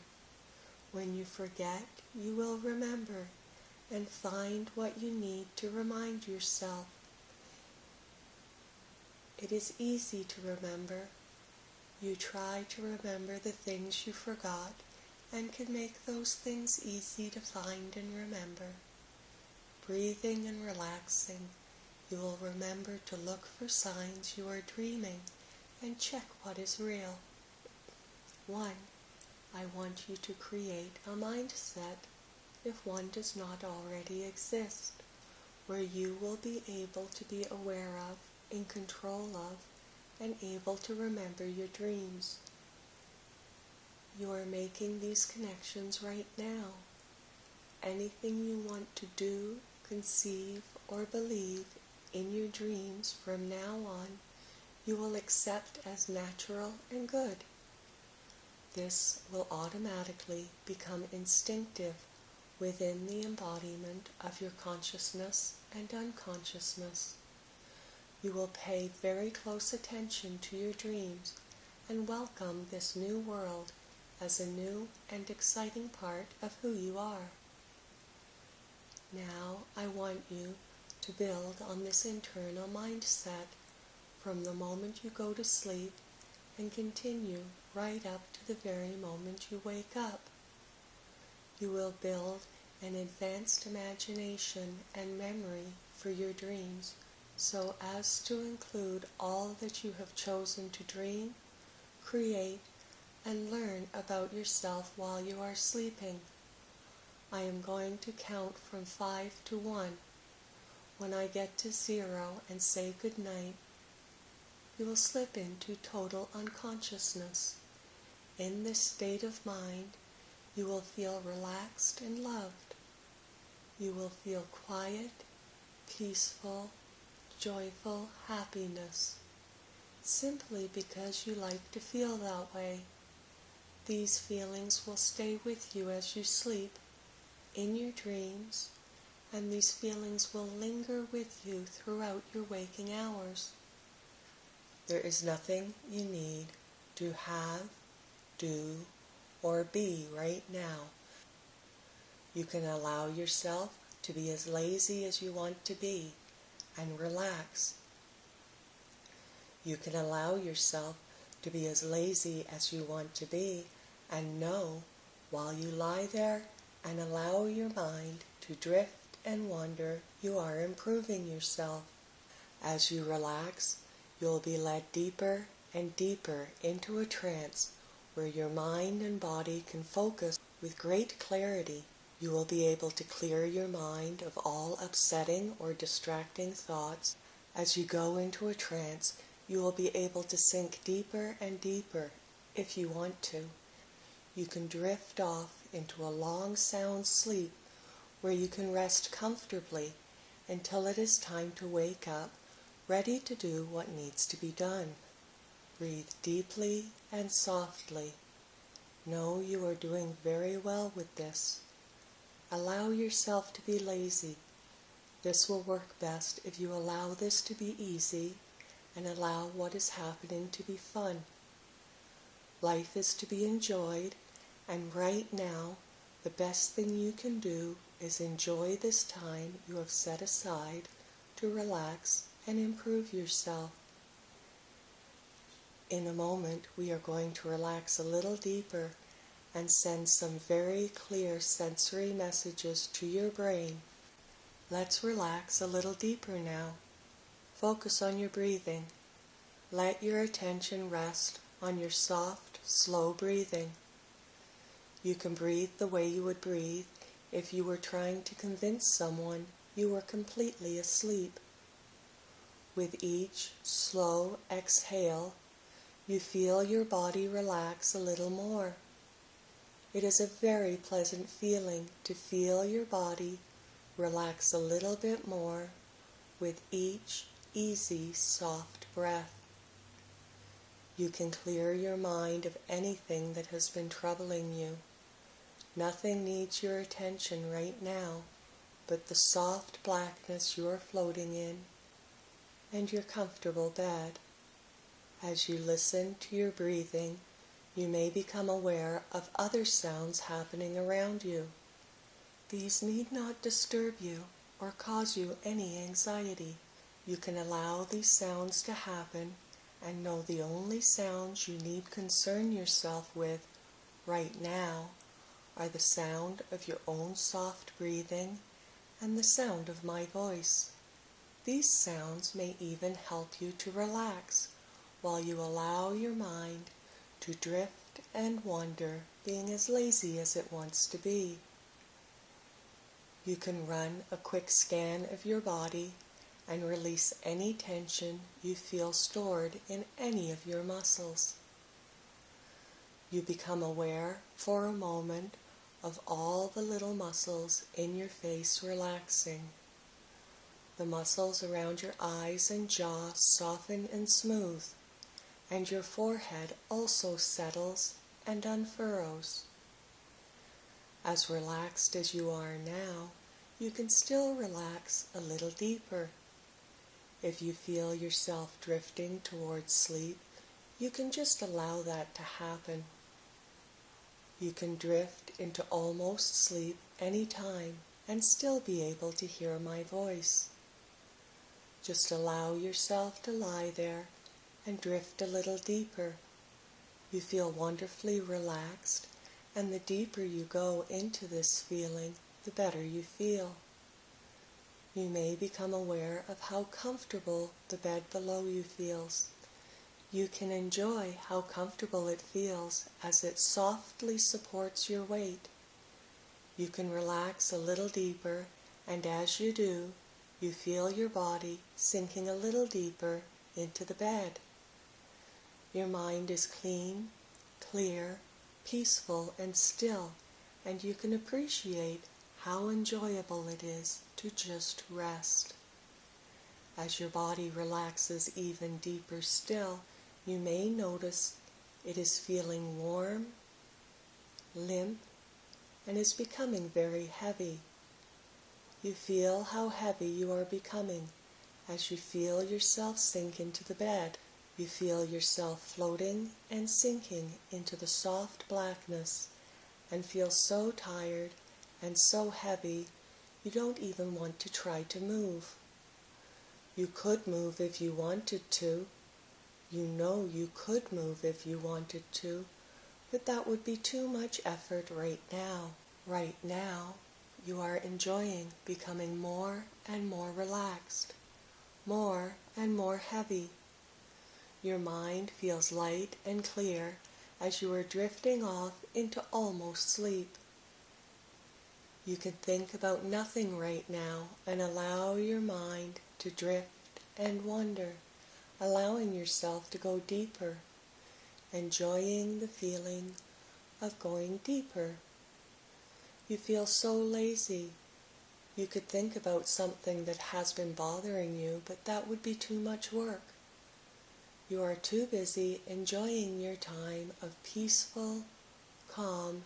When you forget, you will remember and find what you need to remind yourself. It is easy to remember. You try to remember the things you forgot and can make those things easy to find and remember. Breathing and relaxing, you will remember to look for signs you are dreaming and check what is real. 1. I want you to create a mindset, if one does not already exist, where you will be able to be aware of in control of, and able to remember your dreams. You are making these connections right now. Anything you want to do, conceive, or believe in your dreams from now on, you will accept as natural and good. This will automatically become instinctive within the embodiment of your consciousness and unconsciousness. You will pay very close attention to your dreams and welcome this new world as a new and exciting part of who you are. Now I want you to build on this internal mindset from the moment you go to sleep and continue right up to the very moment you wake up. You will build an advanced imagination and memory for your dreams so as to include all that you have chosen to dream, create, and learn about yourself while you are sleeping. I am going to count from five to one. When I get to zero and say good night, you will slip into total unconsciousness. In this state of mind, you will feel relaxed and loved. You will feel quiet, peaceful, joyful happiness, simply because you like to feel that way. These feelings will stay with you as you sleep, in your dreams, and these feelings will linger with you throughout your waking hours. There is nothing you need to have, do, or be right now. You can allow yourself to be as lazy as you want to be and relax. You can allow yourself to be as lazy as you want to be and know while you lie there and allow your mind to drift and wander, you are improving yourself. As you relax, you'll be led deeper and deeper into a trance where your mind and body can focus with great clarity. You will be able to clear your mind of all upsetting or distracting thoughts. As you go into a trance, you will be able to sink deeper and deeper if you want to. You can drift off into a long sound sleep where you can rest comfortably until it is time to wake up, ready to do what needs to be done. Breathe deeply and softly. Know you are doing very well with this. Allow yourself to be lazy. This will work best if you allow this to be easy and allow what is happening to be fun. Life is to be enjoyed, and right now, the best thing you can do is enjoy this time you have set aside to relax and improve yourself. In a moment, we are going to relax a little deeper and send some very clear sensory messages to your brain. Let's relax a little deeper now. Focus on your breathing. Let your attention rest on your soft, slow breathing. You can breathe the way you would breathe if you were trying to convince someone you were completely asleep. With each slow exhale, you feel your body relax a little more. It is a very pleasant feeling to feel your body relax a little bit more with each easy, soft breath. You can clear your mind of anything that has been troubling you. Nothing needs your attention right now but the soft blackness you are floating in and your comfortable bed. As you listen to your breathing, you may become aware of other sounds happening around you. These need not disturb you or cause you any anxiety. You can allow these sounds to happen and know the only sounds you need concern yourself with right now are the sound of your own soft breathing and the sound of my voice. These sounds may even help you to relax while you allow your mind to drift and wander, being as lazy as it wants to be. You can run a quick scan of your body and release any tension you feel stored in any of your muscles. You become aware for a moment of all the little muscles in your face relaxing. The muscles around your eyes and jaw soften and smooth and your forehead also settles and unfurrows. As relaxed as you are now, you can still relax a little deeper. If you feel yourself drifting towards sleep, you can just allow that to happen. You can drift into almost sleep any time and still be able to hear my voice. Just allow yourself to lie there and drift a little deeper. You feel wonderfully relaxed, and the deeper you go into this feeling, the better you feel. You may become aware of how comfortable the bed below you feels. You can enjoy how comfortable it feels as it softly supports your weight. You can relax a little deeper, and as you do, you feel your body sinking a little deeper into the bed. Your mind is clean, clear, peaceful, and still, and you can appreciate how enjoyable it is to just rest. As your body relaxes even deeper still, you may notice it is feeling warm, limp, and is becoming very heavy. You feel how heavy you are becoming as you feel yourself sink into the bed. You feel yourself floating and sinking into the soft blackness and feel so tired and so heavy you don't even want to try to move. You could move if you wanted to, You know you could move if you wanted to, but that would be too much effort right now. Right now, you are enjoying becoming more and more relaxed, more and more heavy. Your mind feels light and clear as you are drifting off into almost sleep. You can think about nothing right now and allow your mind to drift and wander, allowing yourself to go deeper, enjoying the feeling of going deeper. You feel so lazy. You could think about something that has been bothering you, but that would be too much work. You are too busy enjoying your time of peaceful, calm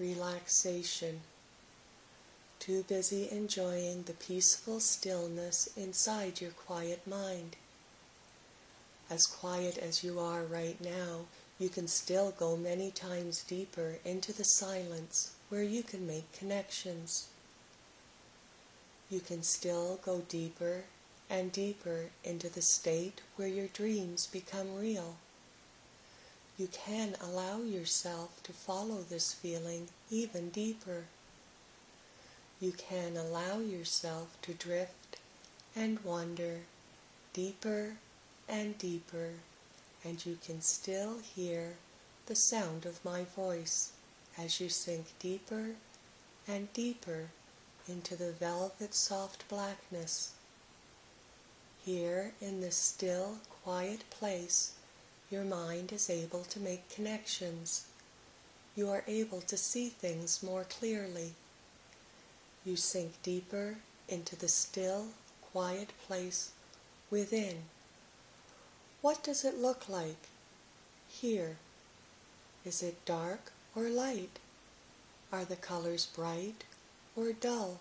relaxation. Too busy enjoying the peaceful stillness inside your quiet mind. As quiet as you are right now, you can still go many times deeper into the silence where you can make connections. You can still go deeper and deeper into the state where your dreams become real. You can allow yourself to follow this feeling even deeper. You can allow yourself to drift and wander deeper and deeper, and you can still hear the sound of my voice as you sink deeper and deeper into the velvet soft blackness here, in this still, quiet place, your mind is able to make connections. You are able to see things more clearly. You sink deeper into the still, quiet place within. What does it look like here? Is it dark or light? Are the colors bright or dull?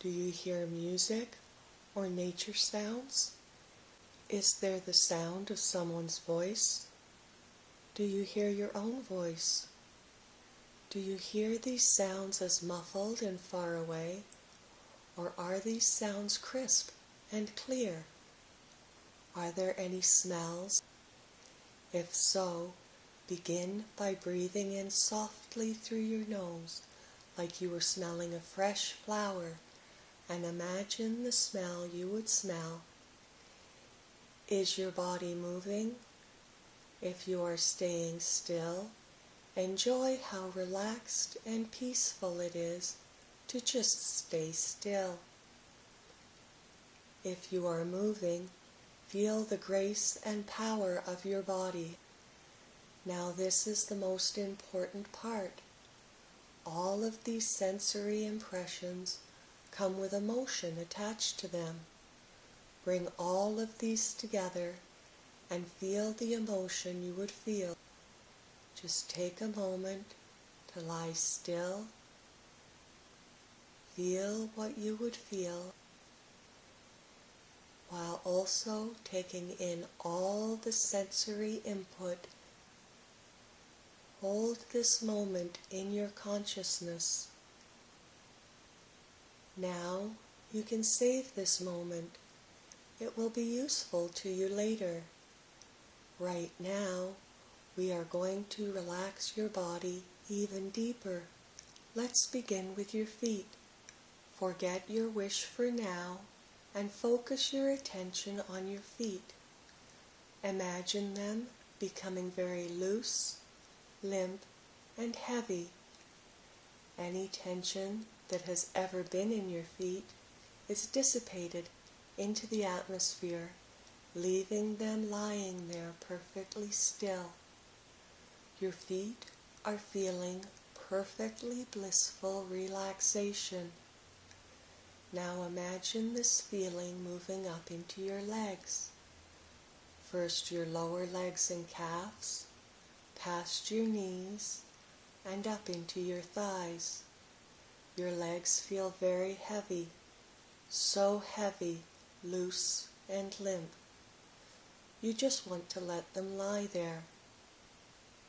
Do you hear music or nature sounds? Is there the sound of someone's voice? Do you hear your own voice? Do you hear these sounds as muffled and far away, or are these sounds crisp and clear? Are there any smells? If so, begin by breathing in softly through your nose like you were smelling a fresh flower and imagine the smell you would smell. Is your body moving? If you are staying still, enjoy how relaxed and peaceful it is to just stay still. If you are moving, feel the grace and power of your body. Now this is the most important part. All of these sensory impressions come with emotion attached to them. Bring all of these together and feel the emotion you would feel. Just take a moment to lie still. Feel what you would feel while also taking in all the sensory input. Hold this moment in your consciousness now you can save this moment. It will be useful to you later. Right now, we are going to relax your body even deeper. Let's begin with your feet. Forget your wish for now and focus your attention on your feet. Imagine them becoming very loose, limp, and heavy. Any tension that has ever been in your feet is dissipated into the atmosphere, leaving them lying there perfectly still. Your feet are feeling perfectly blissful relaxation. Now imagine this feeling moving up into your legs. First your lower legs and calves, past your knees, and up into your thighs. Your legs feel very heavy, so heavy, loose and limp. You just want to let them lie there.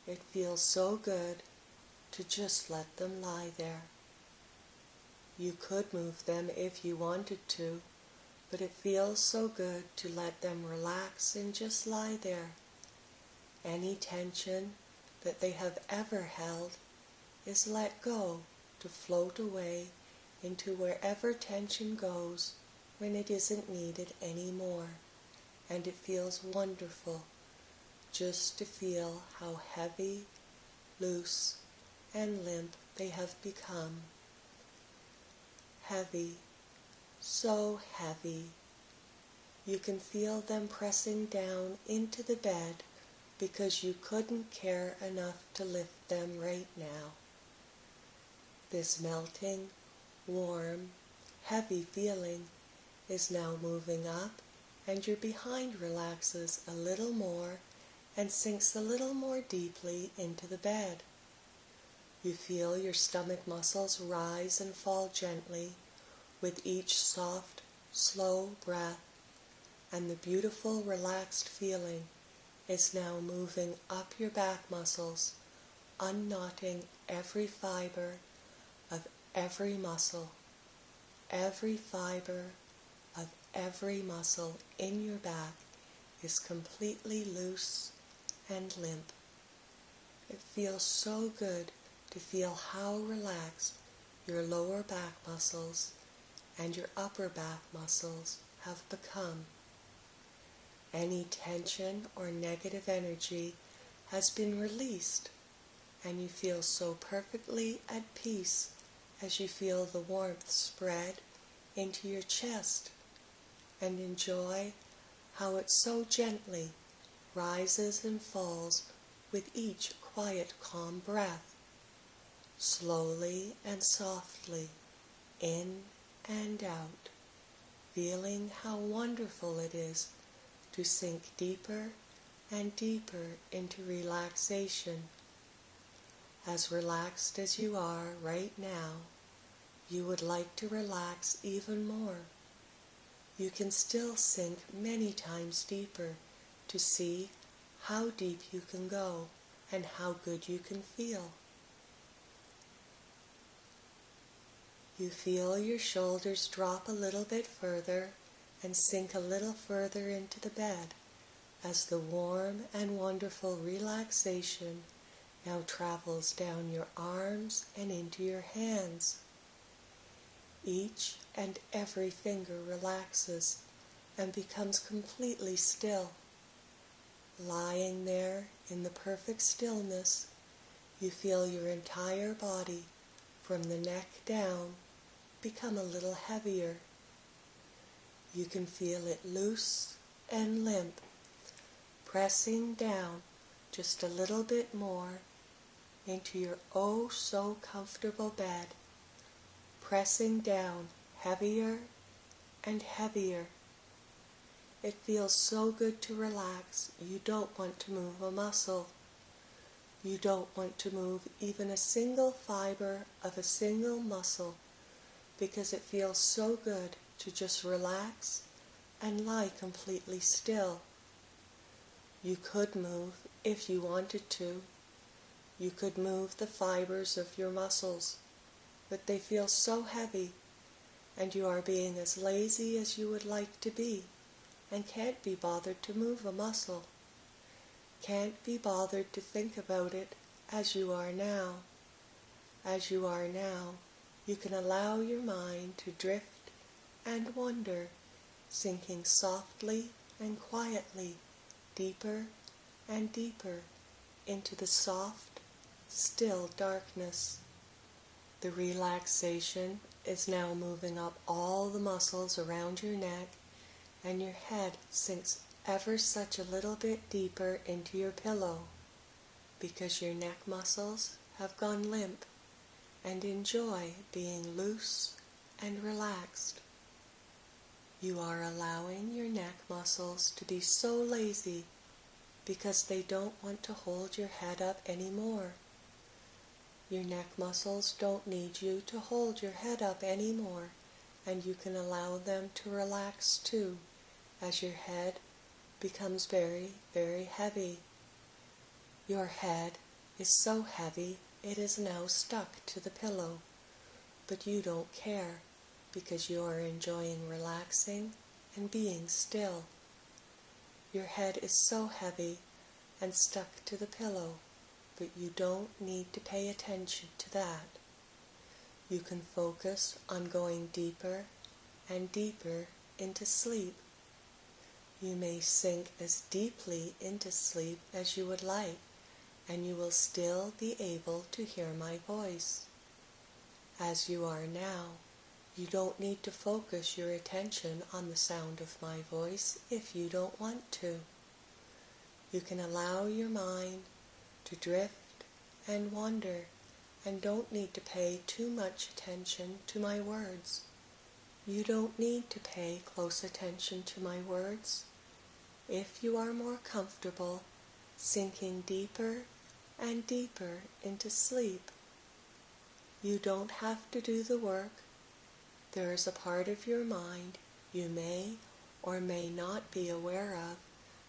It feels so good to just let them lie there. You could move them if you wanted to, but it feels so good to let them relax and just lie there. Any tension that they have ever held is let go to float away into wherever tension goes when it isn't needed anymore. And it feels wonderful just to feel how heavy, loose, and limp they have become. Heavy, so heavy. You can feel them pressing down into the bed because you couldn't care enough to lift them right now. This melting, warm, heavy feeling is now moving up and your behind relaxes a little more and sinks a little more deeply into the bed. You feel your stomach muscles rise and fall gently with each soft, slow breath, and the beautiful, relaxed feeling is now moving up your back muscles, unknotting every fiber every muscle, every fiber of every muscle in your back is completely loose and limp. It feels so good to feel how relaxed your lower back muscles and your upper back muscles have become. Any tension or negative energy has been released and you feel so perfectly at peace as you feel the warmth spread into your chest and enjoy how it so gently rises and falls with each quiet, calm breath, slowly and softly, in and out, feeling how wonderful it is to sink deeper and deeper into relaxation. As relaxed as you are right now, you would like to relax even more. You can still sink many times deeper to see how deep you can go and how good you can feel. You feel your shoulders drop a little bit further and sink a little further into the bed as the warm and wonderful relaxation now travels down your arms and into your hands. Each and every finger relaxes and becomes completely still. Lying there in the perfect stillness, you feel your entire body from the neck down become a little heavier. You can feel it loose and limp, pressing down just a little bit more into your oh so comfortable bed, pressing down heavier and heavier. It feels so good to relax, you don't want to move a muscle. You don't want to move even a single fiber of a single muscle because it feels so good to just relax and lie completely still. You could move if you wanted to. You could move the fibers of your muscles, but they feel so heavy, and you are being as lazy as you would like to be, and can't be bothered to move a muscle. Can't be bothered to think about it as you are now. As you are now, you can allow your mind to drift and wander, sinking softly and quietly deeper and deeper into the soft, still darkness. The relaxation is now moving up all the muscles around your neck, and your head sinks ever such a little bit deeper into your pillow because your neck muscles have gone limp and enjoy being loose and relaxed. You are allowing your neck muscles to be so lazy because they don't want to hold your head up anymore. Your neck muscles don't need you to hold your head up anymore, and you can allow them to relax too as your head becomes very, very heavy. Your head is so heavy it is now stuck to the pillow, but you don't care because you are enjoying relaxing and being still. Your head is so heavy and stuck to the pillow, but you don't need to pay attention to that. You can focus on going deeper and deeper into sleep. You may sink as deeply into sleep as you would like, and you will still be able to hear my voice. As you are now, you don't need to focus your attention on the sound of my voice if you don't want to. You can allow your mind to drift and wander and don't need to pay too much attention to my words. You don't need to pay close attention to my words. If you are more comfortable sinking deeper and deeper into sleep, you don't have to do the work there is a part of your mind you may or may not be aware of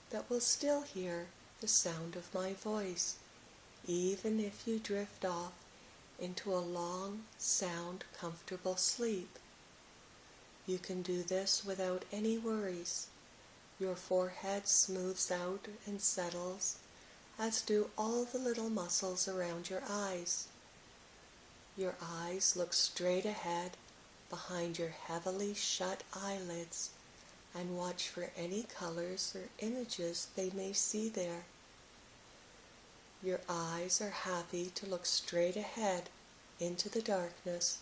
that will still hear the sound of my voice, even if you drift off into a long, sound, comfortable sleep. You can do this without any worries. Your forehead smooths out and settles, as do all the little muscles around your eyes. Your eyes look straight ahead behind your heavily shut eyelids and watch for any colors or images they may see there. Your eyes are happy to look straight ahead into the darkness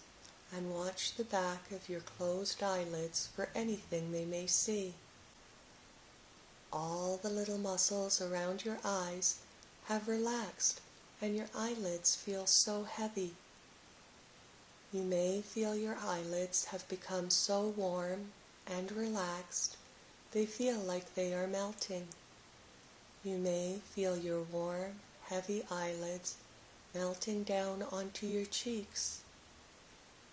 and watch the back of your closed eyelids for anything they may see. All the little muscles around your eyes have relaxed and your eyelids feel so heavy. You may feel your eyelids have become so warm and relaxed they feel like they are melting. You may feel your warm, heavy eyelids melting down onto your cheeks.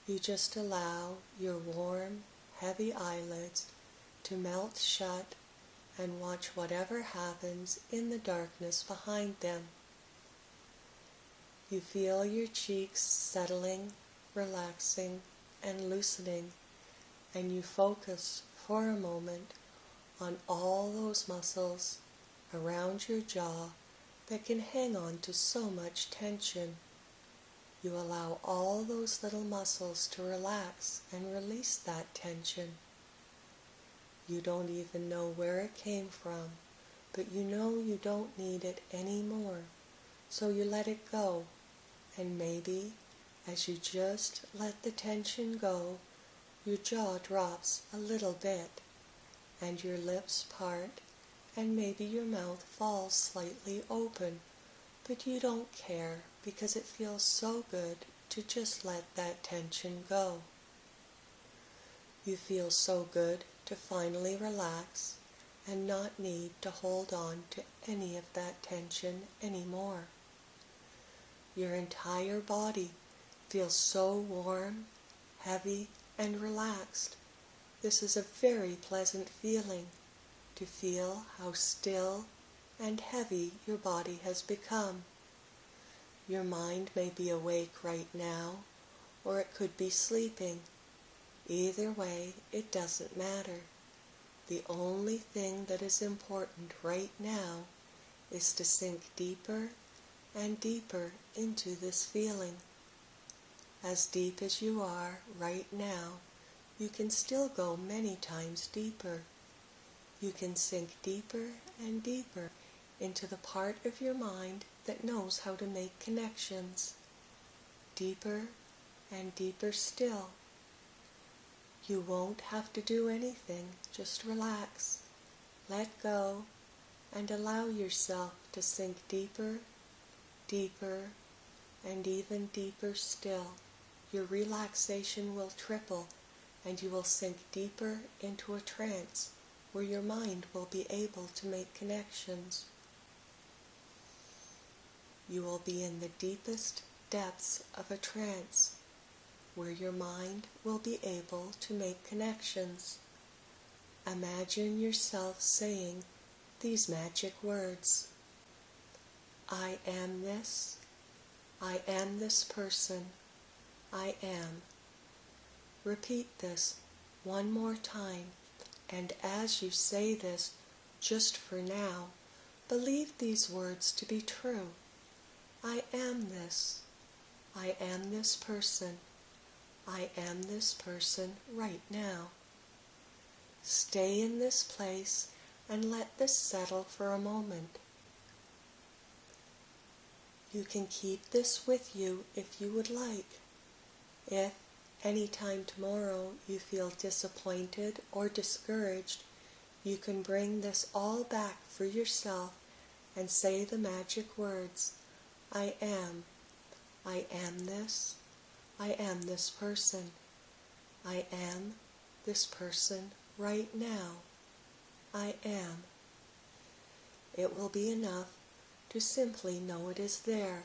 You just allow your warm, heavy eyelids to melt shut and watch whatever happens in the darkness behind them. You feel your cheeks settling relaxing and loosening, and you focus for a moment on all those muscles around your jaw that can hang on to so much tension. You allow all those little muscles to relax and release that tension. You don't even know where it came from, but you know you don't need it anymore. So you let it go, and maybe as you just let the tension go, your jaw drops a little bit, and your lips part, and maybe your mouth falls slightly open, but you don't care because it feels so good to just let that tension go. You feel so good to finally relax and not need to hold on to any of that tension anymore. Your entire body feels so warm, heavy, and relaxed. This is a very pleasant feeling to feel how still and heavy your body has become. Your mind may be awake right now, or it could be sleeping. Either way, it doesn't matter. The only thing that is important right now is to sink deeper and deeper into this feeling. As deep as you are right now, you can still go many times deeper. You can sink deeper and deeper into the part of your mind that knows how to make connections. Deeper and deeper still. You won't have to do anything, just relax, let go, and allow yourself to sink deeper, deeper, and even deeper still your relaxation will triple and you will sink deeper into a trance where your mind will be able to make connections. You will be in the deepest depths of a trance where your mind will be able to make connections. Imagine yourself saying these magic words. I am this. I am this person. I am. Repeat this one more time And as you say this, just for now, believe these words to be true. I am this. I am this person. I am this person right now. Stay in this place and let this settle for a moment. You can keep this with you if you would like. If any time tomorrow you feel disappointed or discouraged, you can bring this all back for yourself and say the magic words, I am, I am this, I am this person, I am this person right now, I am. It will be enough to simply know it is there.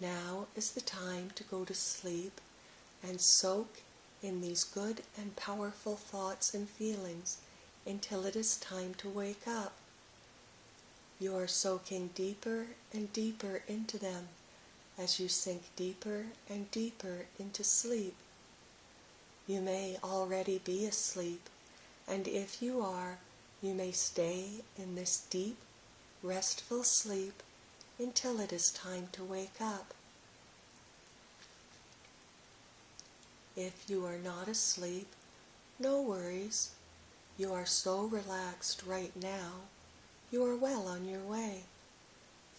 Now is the time to go to sleep and soak in these good and powerful thoughts and feelings until it is time to wake up. You are soaking deeper and deeper into them as you sink deeper and deeper into sleep. You may already be asleep, and if you are, you may stay in this deep, restful sleep until it is time to wake up. If you are not asleep, no worries. You are so relaxed right now. You are well on your way.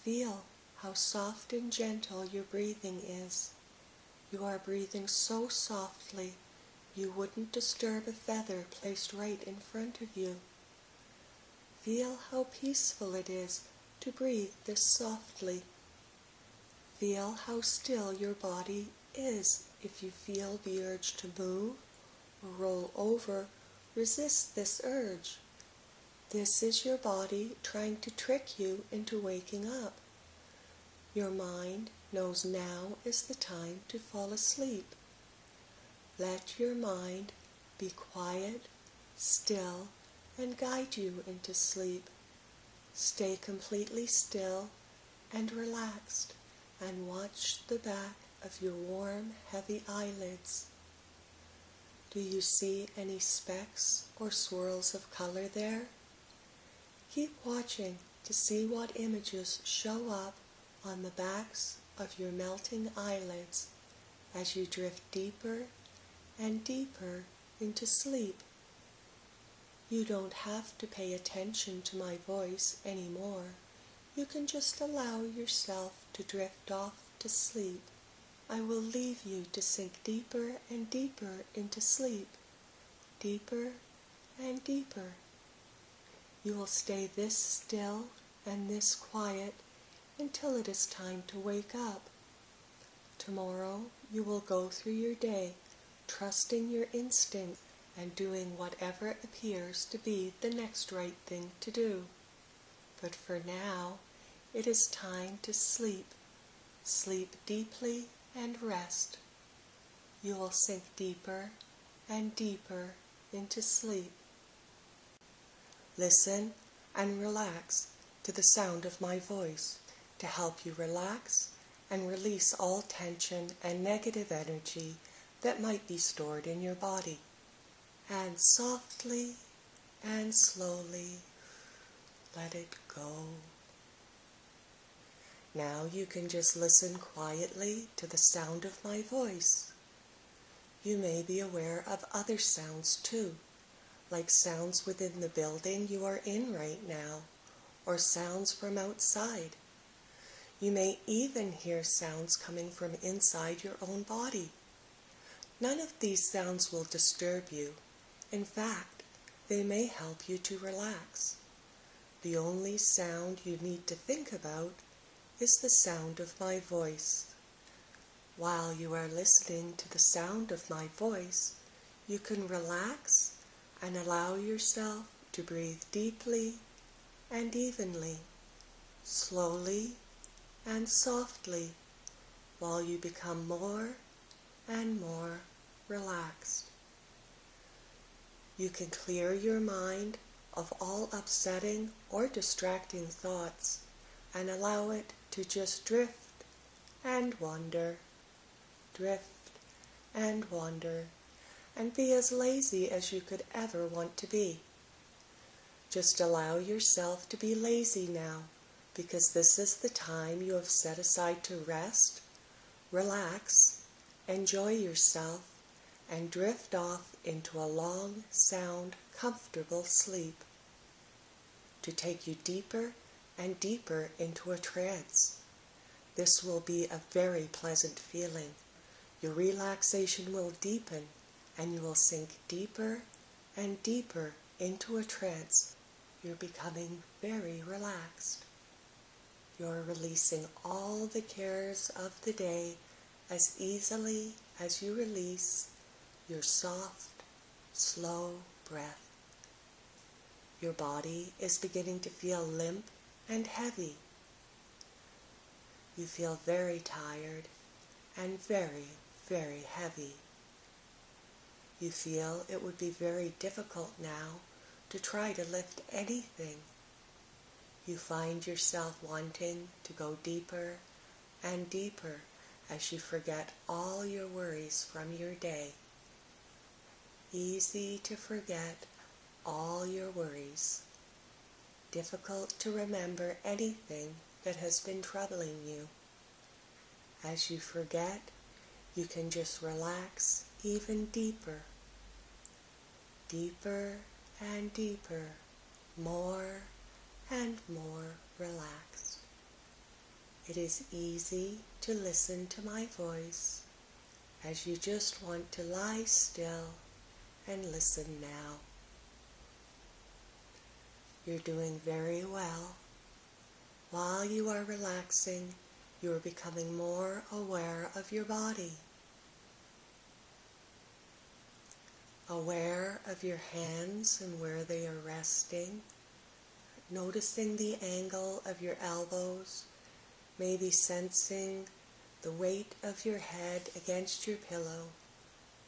Feel how soft and gentle your breathing is. You are breathing so softly you wouldn't disturb a feather placed right in front of you. Feel how peaceful it is to breathe this softly. Feel how still your body is if you feel the urge to move or roll over, resist this urge. This is your body trying to trick you into waking up. Your mind knows now is the time to fall asleep. Let your mind be quiet, still, and guide you into sleep. Stay completely still and relaxed and watch the back of your warm, heavy eyelids. Do you see any specks or swirls of color there? Keep watching to see what images show up on the backs of your melting eyelids as you drift deeper and deeper into sleep. You don't have to pay attention to my voice anymore. You can just allow yourself to drift off to sleep. I will leave you to sink deeper and deeper into sleep, deeper and deeper. You will stay this still and this quiet until it is time to wake up. Tomorrow you will go through your day trusting your instinct and doing whatever appears to be the next right thing to do. But for now, it is time to sleep. Sleep deeply and rest. You will sink deeper and deeper into sleep. Listen and relax to the sound of my voice to help you relax and release all tension and negative energy that might be stored in your body. And softly and slowly let it go. Now you can just listen quietly to the sound of my voice. You may be aware of other sounds too, like sounds within the building you are in right now, or sounds from outside. You may even hear sounds coming from inside your own body. None of these sounds will disturb you. In fact, they may help you to relax. The only sound you need to think about is the sound of my voice. While you are listening to the sound of my voice, you can relax and allow yourself to breathe deeply and evenly, slowly and softly, while you become more and more relaxed. You can clear your mind of all upsetting or distracting thoughts and allow it to just drift and wander, drift and wander and be as lazy as you could ever want to be. Just allow yourself to be lazy now because this is the time you have set aside to rest, relax, enjoy yourself, and drift off into a long, sound, comfortable sleep to take you deeper and deeper into a trance. This will be a very pleasant feeling. Your relaxation will deepen and you will sink deeper and deeper into a trance. You're becoming very relaxed. You're releasing all the cares of the day as easily as you release your soft, slow breath. Your body is beginning to feel limp and heavy. You feel very tired and very, very heavy. You feel it would be very difficult now to try to lift anything. You find yourself wanting to go deeper and deeper as you forget all your worries from your day. Easy to forget all your worries difficult to remember anything that has been troubling you. As you forget, you can just relax even deeper, deeper and deeper, more and more relaxed. It is easy to listen to my voice as you just want to lie still and listen now. You're doing very well. While you are relaxing, you are becoming more aware of your body. Aware of your hands and where they are resting. Noticing the angle of your elbows. Maybe sensing the weight of your head against your pillow.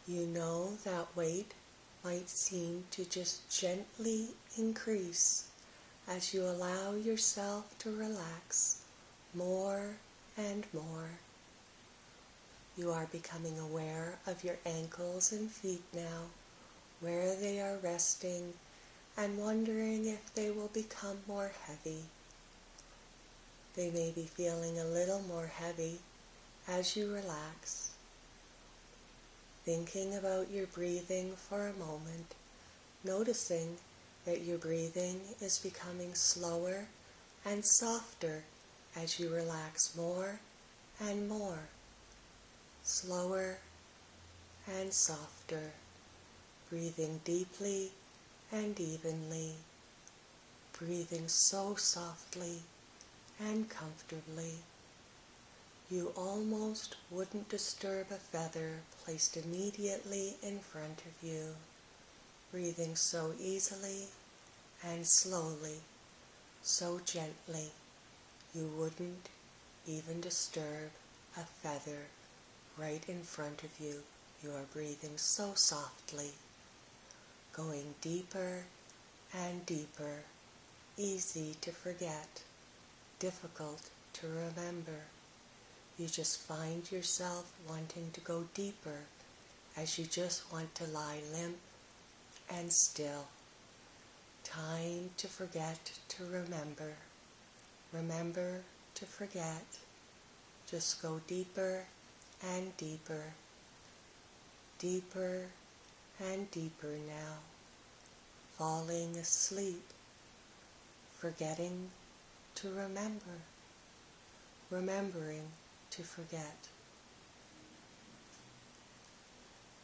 You know that weight might seem to just gently increase as you allow yourself to relax more and more. You are becoming aware of your ankles and feet now, where they are resting, and wondering if they will become more heavy. They may be feeling a little more heavy as you relax. Thinking about your breathing for a moment, noticing that your breathing is becoming slower and softer as you relax more and more. Slower and softer, breathing deeply and evenly, breathing so softly and comfortably. You almost wouldn't disturb a feather placed immediately in front of you breathing so easily and slowly, so gently, you wouldn't even disturb a feather right in front of you. You are breathing so softly, going deeper and deeper, easy to forget, difficult to remember. You just find yourself wanting to go deeper as you just want to lie limp and still. Time to forget to remember. Remember to forget. Just go deeper and deeper. Deeper and deeper now. Falling asleep. Forgetting to remember. Remembering to forget.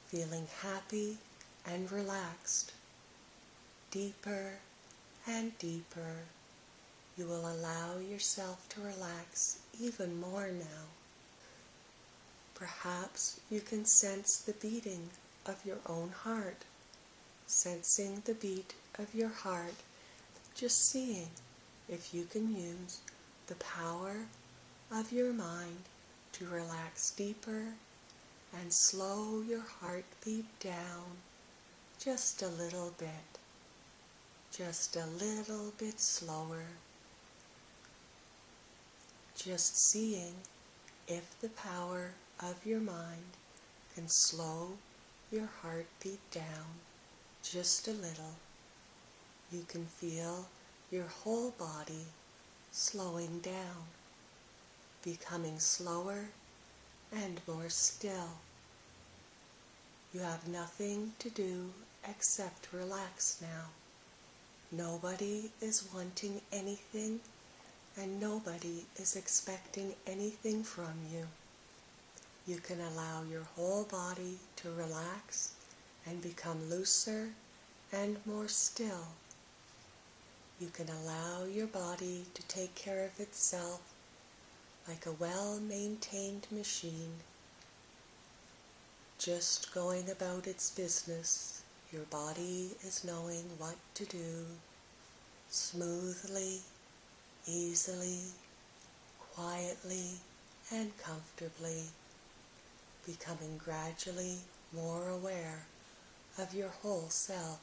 Feeling happy and relaxed, deeper and deeper. You will allow yourself to relax even more now. Perhaps you can sense the beating of your own heart, sensing the beat of your heart, just seeing if you can use the power of your mind to relax deeper and slow your heartbeat down just a little bit, just a little bit slower, just seeing if the power of your mind can slow your heartbeat down just a little, you can feel your whole body slowing down, becoming slower and more still. You have nothing to do except relax now. Nobody is wanting anything and nobody is expecting anything from you. You can allow your whole body to relax and become looser and more still. You can allow your body to take care of itself like a well-maintained machine, just going about its business. Your body is knowing what to do smoothly, easily, quietly, and comfortably, becoming gradually more aware of your whole self,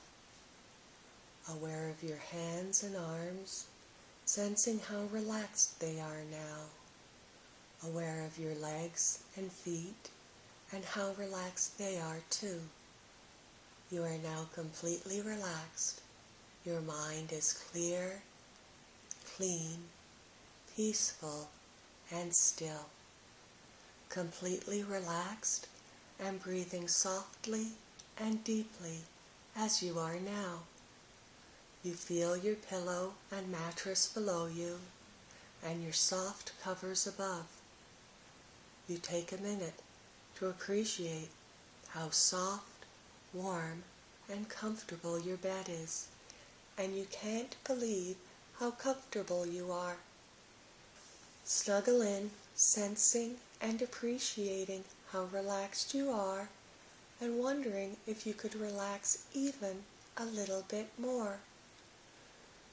aware of your hands and arms, sensing how relaxed they are now, aware of your legs and feet and how relaxed they are too. You are now completely relaxed. Your mind is clear, clean, peaceful, and still. Completely relaxed and breathing softly and deeply as you are now. You feel your pillow and mattress below you and your soft covers above. You take a minute to appreciate how soft, warm, and comfortable your bed is, and you can't believe how comfortable you are. Snuggle in, sensing and appreciating how relaxed you are and wondering if you could relax even a little bit more.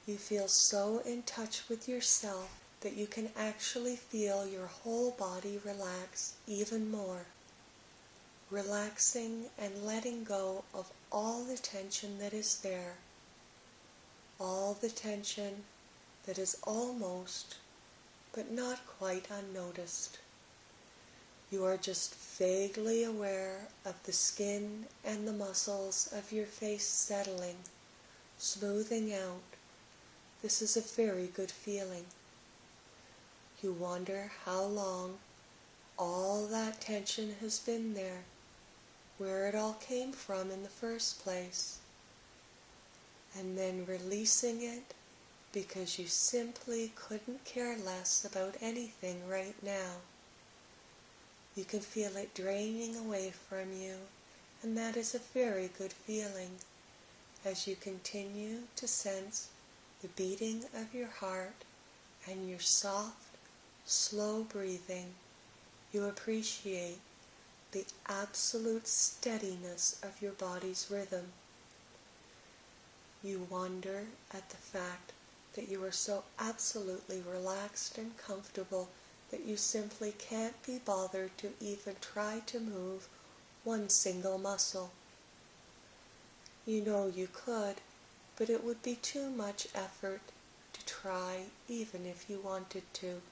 You feel so in touch with yourself that you can actually feel your whole body relax even more. Relaxing and letting go of all the tension that is there. All the tension that is almost, but not quite unnoticed. You are just vaguely aware of the skin and the muscles of your face settling, smoothing out. This is a very good feeling. You wonder how long all that tension has been there, where it all came from in the first place, and then releasing it because you simply couldn't care less about anything right now. You can feel it draining away from you, and that is a very good feeling as you continue to sense the beating of your heart and your soft, slow breathing. You appreciate the absolute steadiness of your body's rhythm. You wonder at the fact that you are so absolutely relaxed and comfortable that you simply can't be bothered to even try to move one single muscle. You know you could, but it would be too much effort to try even if you wanted to.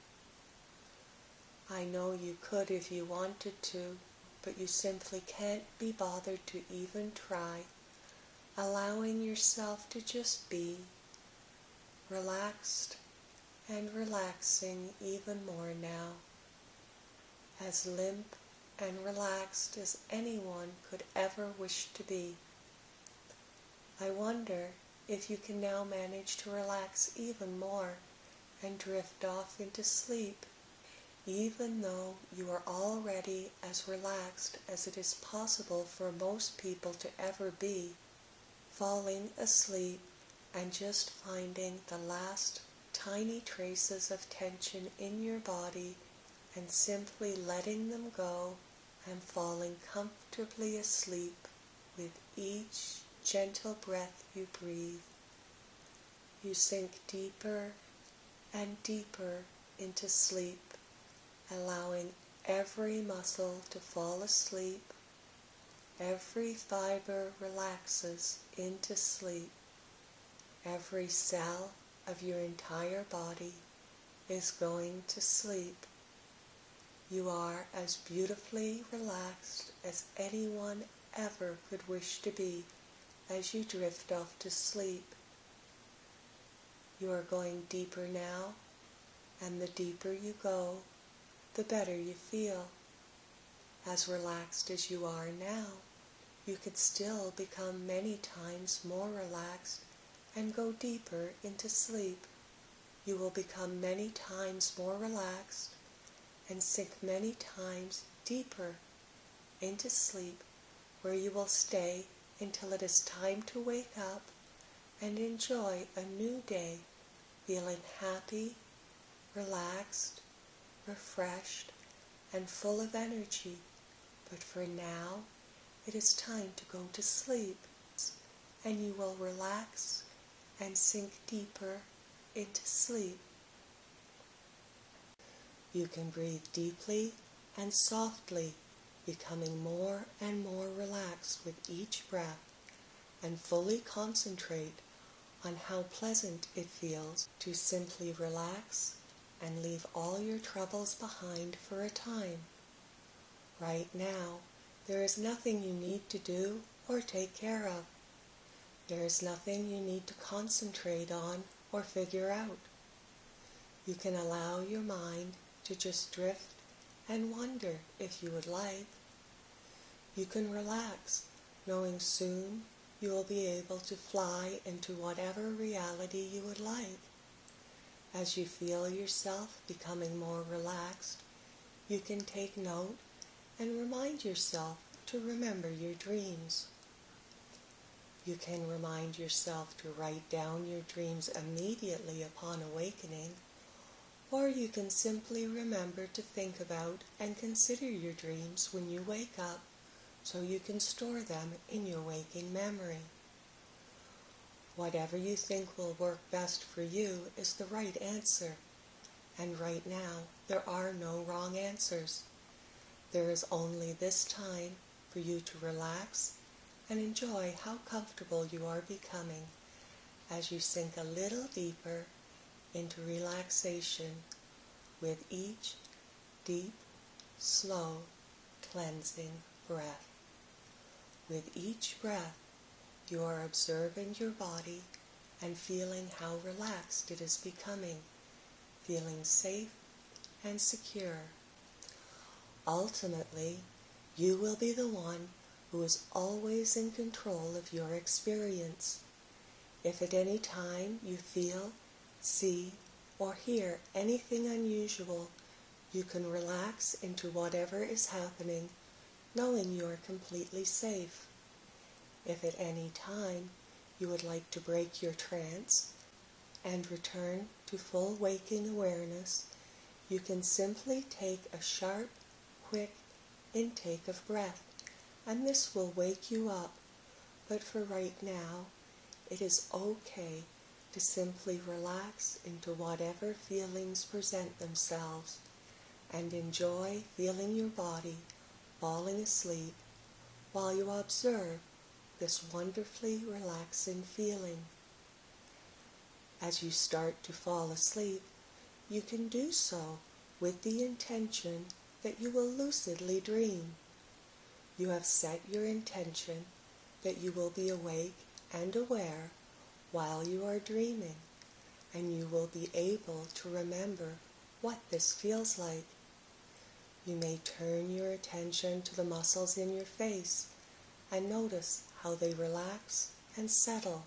I know you could if you wanted to, but you simply can't be bothered to even try, allowing yourself to just be relaxed and relaxing even more now, as limp and relaxed as anyone could ever wish to be. I wonder if you can now manage to relax even more and drift off into sleep, even though you are already as relaxed as it is possible for most people to ever be, falling asleep and just finding the last tiny traces of tension in your body and simply letting them go and falling comfortably asleep with each gentle breath you breathe. You sink deeper and deeper into sleep, allowing every muscle to fall asleep. Every fiber relaxes into sleep. Every cell of your entire body is going to sleep. You are as beautifully relaxed as anyone ever could wish to be as you drift off to sleep. You are going deeper now, and the deeper you go, the better you feel. As relaxed as you are now, you could still become many times more relaxed and go deeper into sleep. You will become many times more relaxed and sink many times deeper into sleep where you will stay until it is time to wake up and enjoy a new day feeling happy, relaxed, refreshed, and full of energy. But for now, it is time to go to sleep, and you will relax and sink deeper into sleep. You can breathe deeply and softly, becoming more and more relaxed with each breath, and fully concentrate on how pleasant it feels to simply relax and leave all your troubles behind for a time. Right now, there is nothing you need to do or take care of. There is nothing you need to concentrate on or figure out. You can allow your mind to just drift and wonder if you would like. You can relax, knowing soon you will be able to fly into whatever reality you would like. As you feel yourself becoming more relaxed, you can take note and remind yourself to remember your dreams. You can remind yourself to write down your dreams immediately upon awakening, or you can simply remember to think about and consider your dreams when you wake up so you can store them in your waking memory. Whatever you think will work best for you is the right answer, and right now there are no wrong answers. There is only this time for you to relax and enjoy how comfortable you are becoming as you sink a little deeper into relaxation with each deep, slow, cleansing breath. With each breath, you are observing your body and feeling how relaxed it is becoming, feeling safe and secure. Ultimately, you will be the one who is always in control of your experience. If at any time you feel, see, or hear anything unusual, you can relax into whatever is happening knowing you are completely safe. If at any time you would like to break your trance and return to full waking awareness, you can simply take a sharp, quick intake of breath, and this will wake you up. But for right now, it is okay to simply relax into whatever feelings present themselves and enjoy feeling your body falling asleep while you observe this wonderfully relaxing feeling. As you start to fall asleep, you can do so with the intention that you will lucidly dream. You have set your intention that you will be awake and aware while you are dreaming, and you will be able to remember what this feels like. You may turn your attention to the muscles in your face and notice how they relax and settle.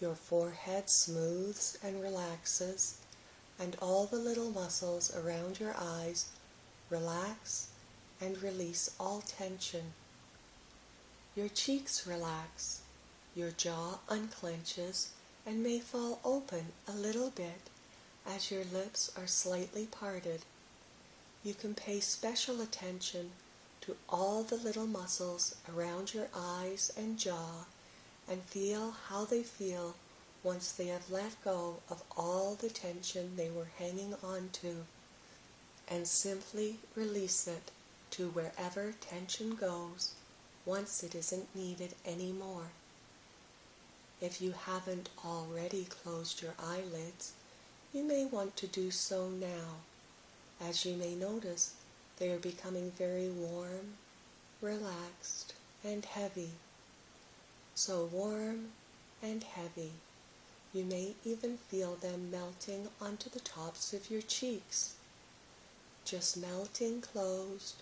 Your forehead smooths and relaxes, and all the little muscles around your eyes relax and release all tension. Your cheeks relax, your jaw unclenches and may fall open a little bit as your lips are slightly parted you can pay special attention to all the little muscles around your eyes and jaw and feel how they feel once they have let go of all the tension they were hanging on to and simply release it to wherever tension goes once it isn't needed anymore. If you haven't already closed your eyelids, you may want to do so now as you may notice, they are becoming very warm, relaxed, and heavy. So warm and heavy. You may even feel them melting onto the tops of your cheeks. Just melting closed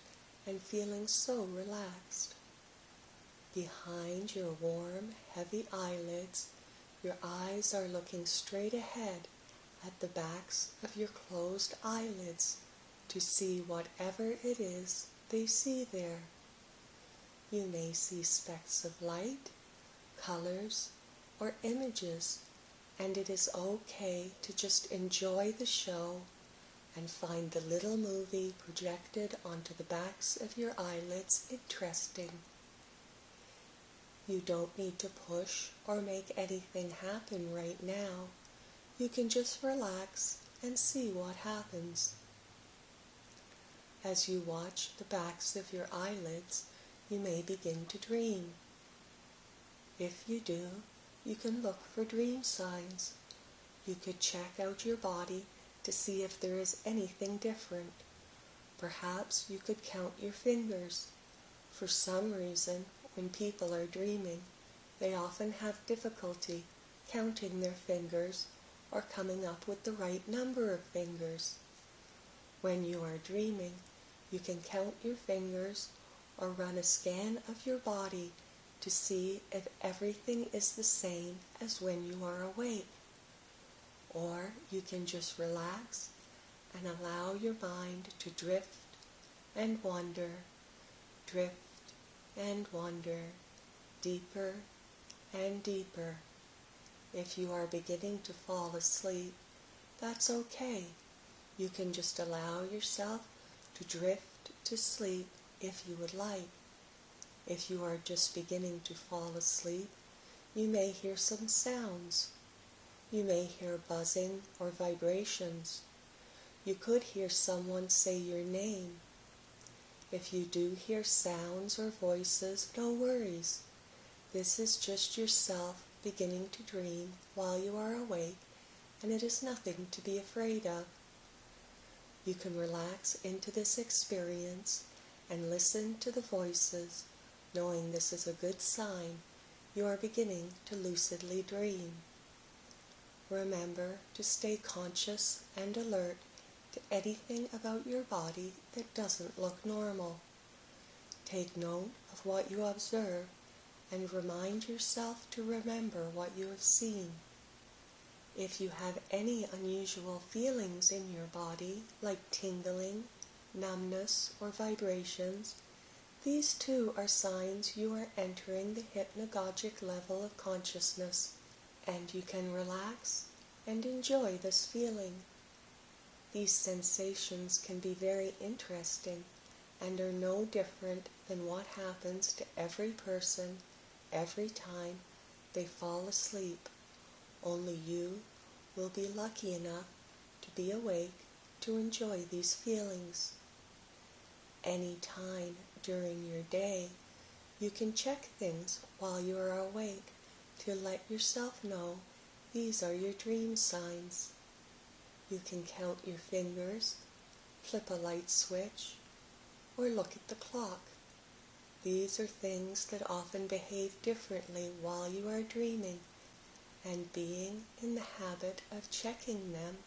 and feeling so relaxed. Behind your warm, heavy eyelids, your eyes are looking straight ahead at the backs of your closed eyelids to see whatever it is they see there. You may see specks of light, colors, or images, and it is okay to just enjoy the show and find the little movie projected onto the backs of your eyelids interesting. You don't need to push or make anything happen right now. You can just relax and see what happens. As you watch the backs of your eyelids, you may begin to dream. If you do, you can look for dream signs. You could check out your body to see if there is anything different. Perhaps you could count your fingers. For some reason, when people are dreaming, they often have difficulty counting their fingers or coming up with the right number of fingers. When you are dreaming, you can count your fingers or run a scan of your body to see if everything is the same as when you are awake. Or you can just relax and allow your mind to drift and wander, drift and wander, deeper and deeper. If you are beginning to fall asleep, that's okay. You can just allow yourself to drift to sleep if you would like. If you are just beginning to fall asleep, you may hear some sounds. You may hear buzzing or vibrations. You could hear someone say your name. If you do hear sounds or voices, no worries. This is just yourself beginning to dream while you are awake, and it is nothing to be afraid of. You can relax into this experience and listen to the voices, knowing this is a good sign you are beginning to lucidly dream. Remember to stay conscious and alert to anything about your body that doesn't look normal. Take note of what you observe and remind yourself to remember what you have seen. If you have any unusual feelings in your body, like tingling, numbness, or vibrations, these too are signs you are entering the hypnagogic level of consciousness, and you can relax and enjoy this feeling. These sensations can be very interesting and are no different than what happens to every person every time they fall asleep only you will be lucky enough to be awake to enjoy these feelings. Any time during your day, you can check things while you are awake to let yourself know these are your dream signs. You can count your fingers, flip a light switch, or look at the clock. These are things that often behave differently while you are dreaming and being in the habit of checking them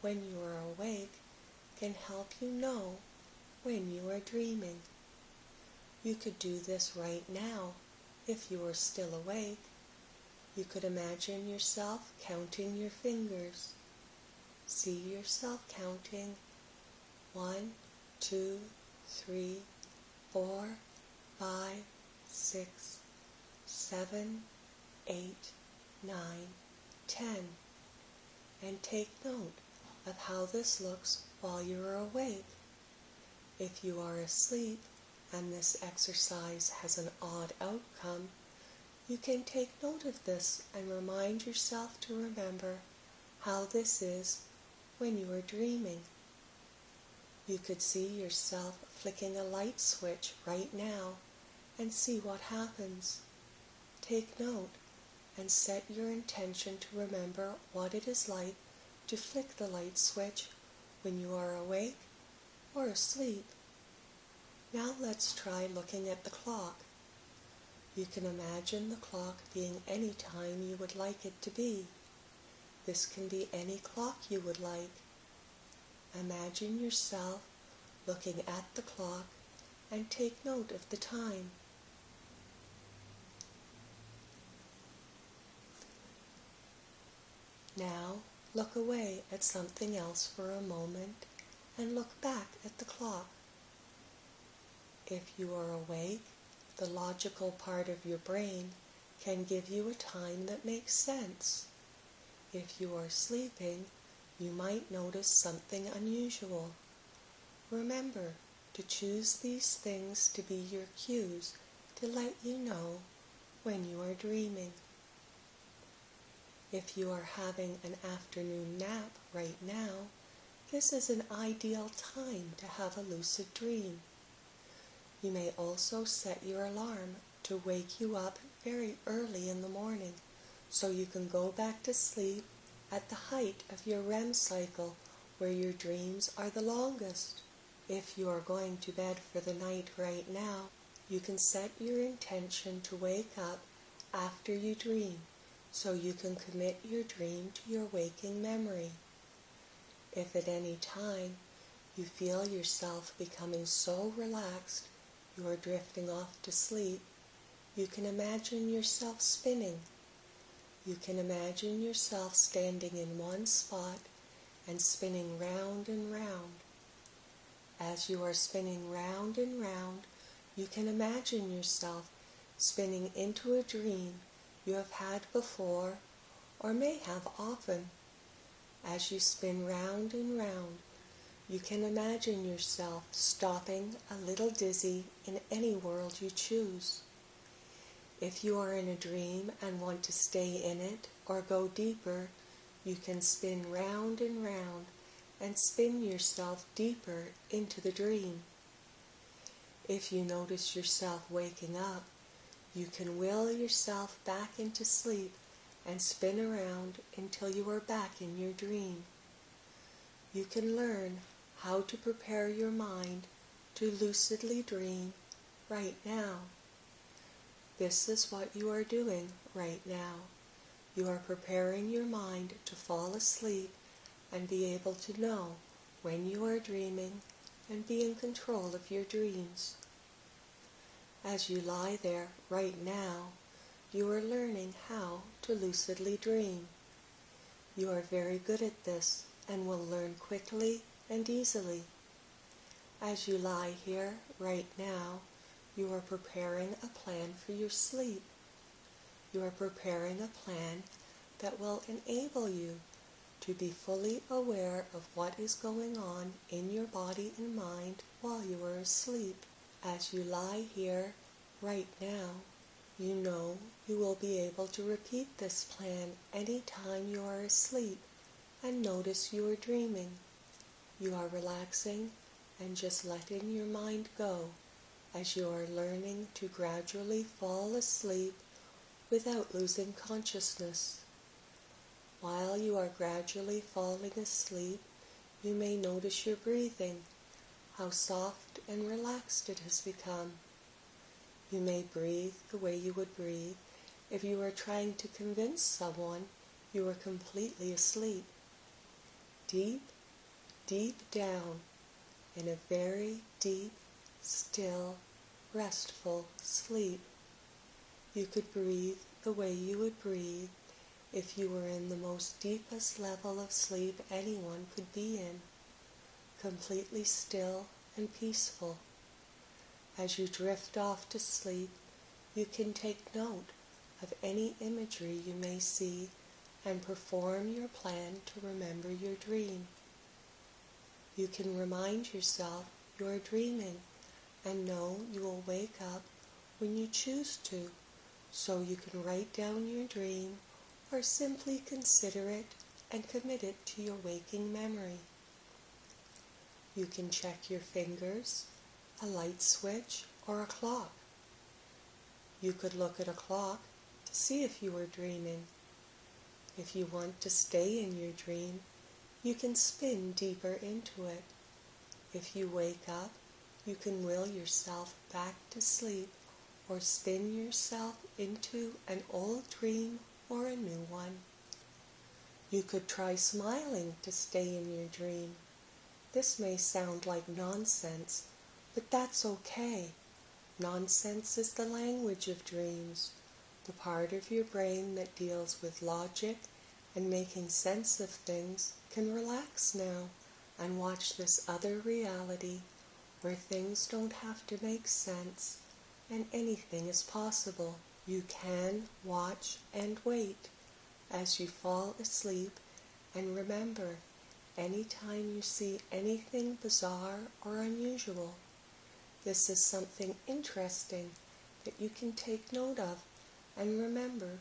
when you are awake can help you know when you are dreaming. You could do this right now if you are still awake. You could imagine yourself counting your fingers. See yourself counting one, two, three, four, five, six, seven, eight, 9, 10, and take note of how this looks while you are awake. If you are asleep and this exercise has an odd outcome, you can take note of this and remind yourself to remember how this is when you are dreaming. You could see yourself flicking a light switch right now and see what happens. Take note and set your intention to remember what it is like to flick the light switch when you are awake or asleep. Now let's try looking at the clock. You can imagine the clock being any time you would like it to be. This can be any clock you would like. Imagine yourself looking at the clock and take note of the time. Now look away at something else for a moment and look back at the clock. If you are awake, the logical part of your brain can give you a time that makes sense. If you are sleeping, you might notice something unusual. Remember to choose these things to be your cues to let you know when you are dreaming. If you are having an afternoon nap right now, this is an ideal time to have a lucid dream. You may also set your alarm to wake you up very early in the morning so you can go back to sleep at the height of your REM cycle where your dreams are the longest. If you are going to bed for the night right now, you can set your intention to wake up after you dream so you can commit your dream to your waking memory. If at any time you feel yourself becoming so relaxed you are drifting off to sleep, you can imagine yourself spinning. You can imagine yourself standing in one spot and spinning round and round. As you are spinning round and round, you can imagine yourself spinning into a dream you have had before or may have often. As you spin round and round, you can imagine yourself stopping a little dizzy in any world you choose. If you are in a dream and want to stay in it or go deeper, you can spin round and round and spin yourself deeper into the dream. If you notice yourself waking up, you can will yourself back into sleep and spin around until you are back in your dream. You can learn how to prepare your mind to lucidly dream right now. This is what you are doing right now. You are preparing your mind to fall asleep and be able to know when you are dreaming and be in control of your dreams. As you lie there right now, you are learning how to lucidly dream. You are very good at this and will learn quickly and easily. As you lie here right now, you are preparing a plan for your sleep. You are preparing a plan that will enable you to be fully aware of what is going on in your body and mind while you are asleep. As you lie here right now, you know you will be able to repeat this plan any time you are asleep and notice you are dreaming. You are relaxing and just letting your mind go as you are learning to gradually fall asleep without losing consciousness. While you are gradually falling asleep, you may notice your breathing, how soft and relaxed it has become. You may breathe the way you would breathe if you were trying to convince someone you were completely asleep. Deep, deep down in a very deep, still, restful sleep. You could breathe the way you would breathe if you were in the most deepest level of sleep anyone could be in, completely still and peaceful. As you drift off to sleep, you can take note of any imagery you may see and perform your plan to remember your dream. You can remind yourself you are dreaming and know you will wake up when you choose to, so you can write down your dream or simply consider it and commit it to your waking memory. You can check your fingers a light switch, or a clock. You could look at a clock to see if you are dreaming. If you want to stay in your dream, you can spin deeper into it. If you wake up, you can will yourself back to sleep or spin yourself into an old dream or a new one. You could try smiling to stay in your dream. This may sound like nonsense, but that's okay. Nonsense is the language of dreams, the part of your brain that deals with logic and making sense of things can relax now and watch this other reality where things don't have to make sense and anything is possible. You can watch and wait as you fall asleep and remember anytime you see anything bizarre or unusual. This is something interesting that you can take note of and remember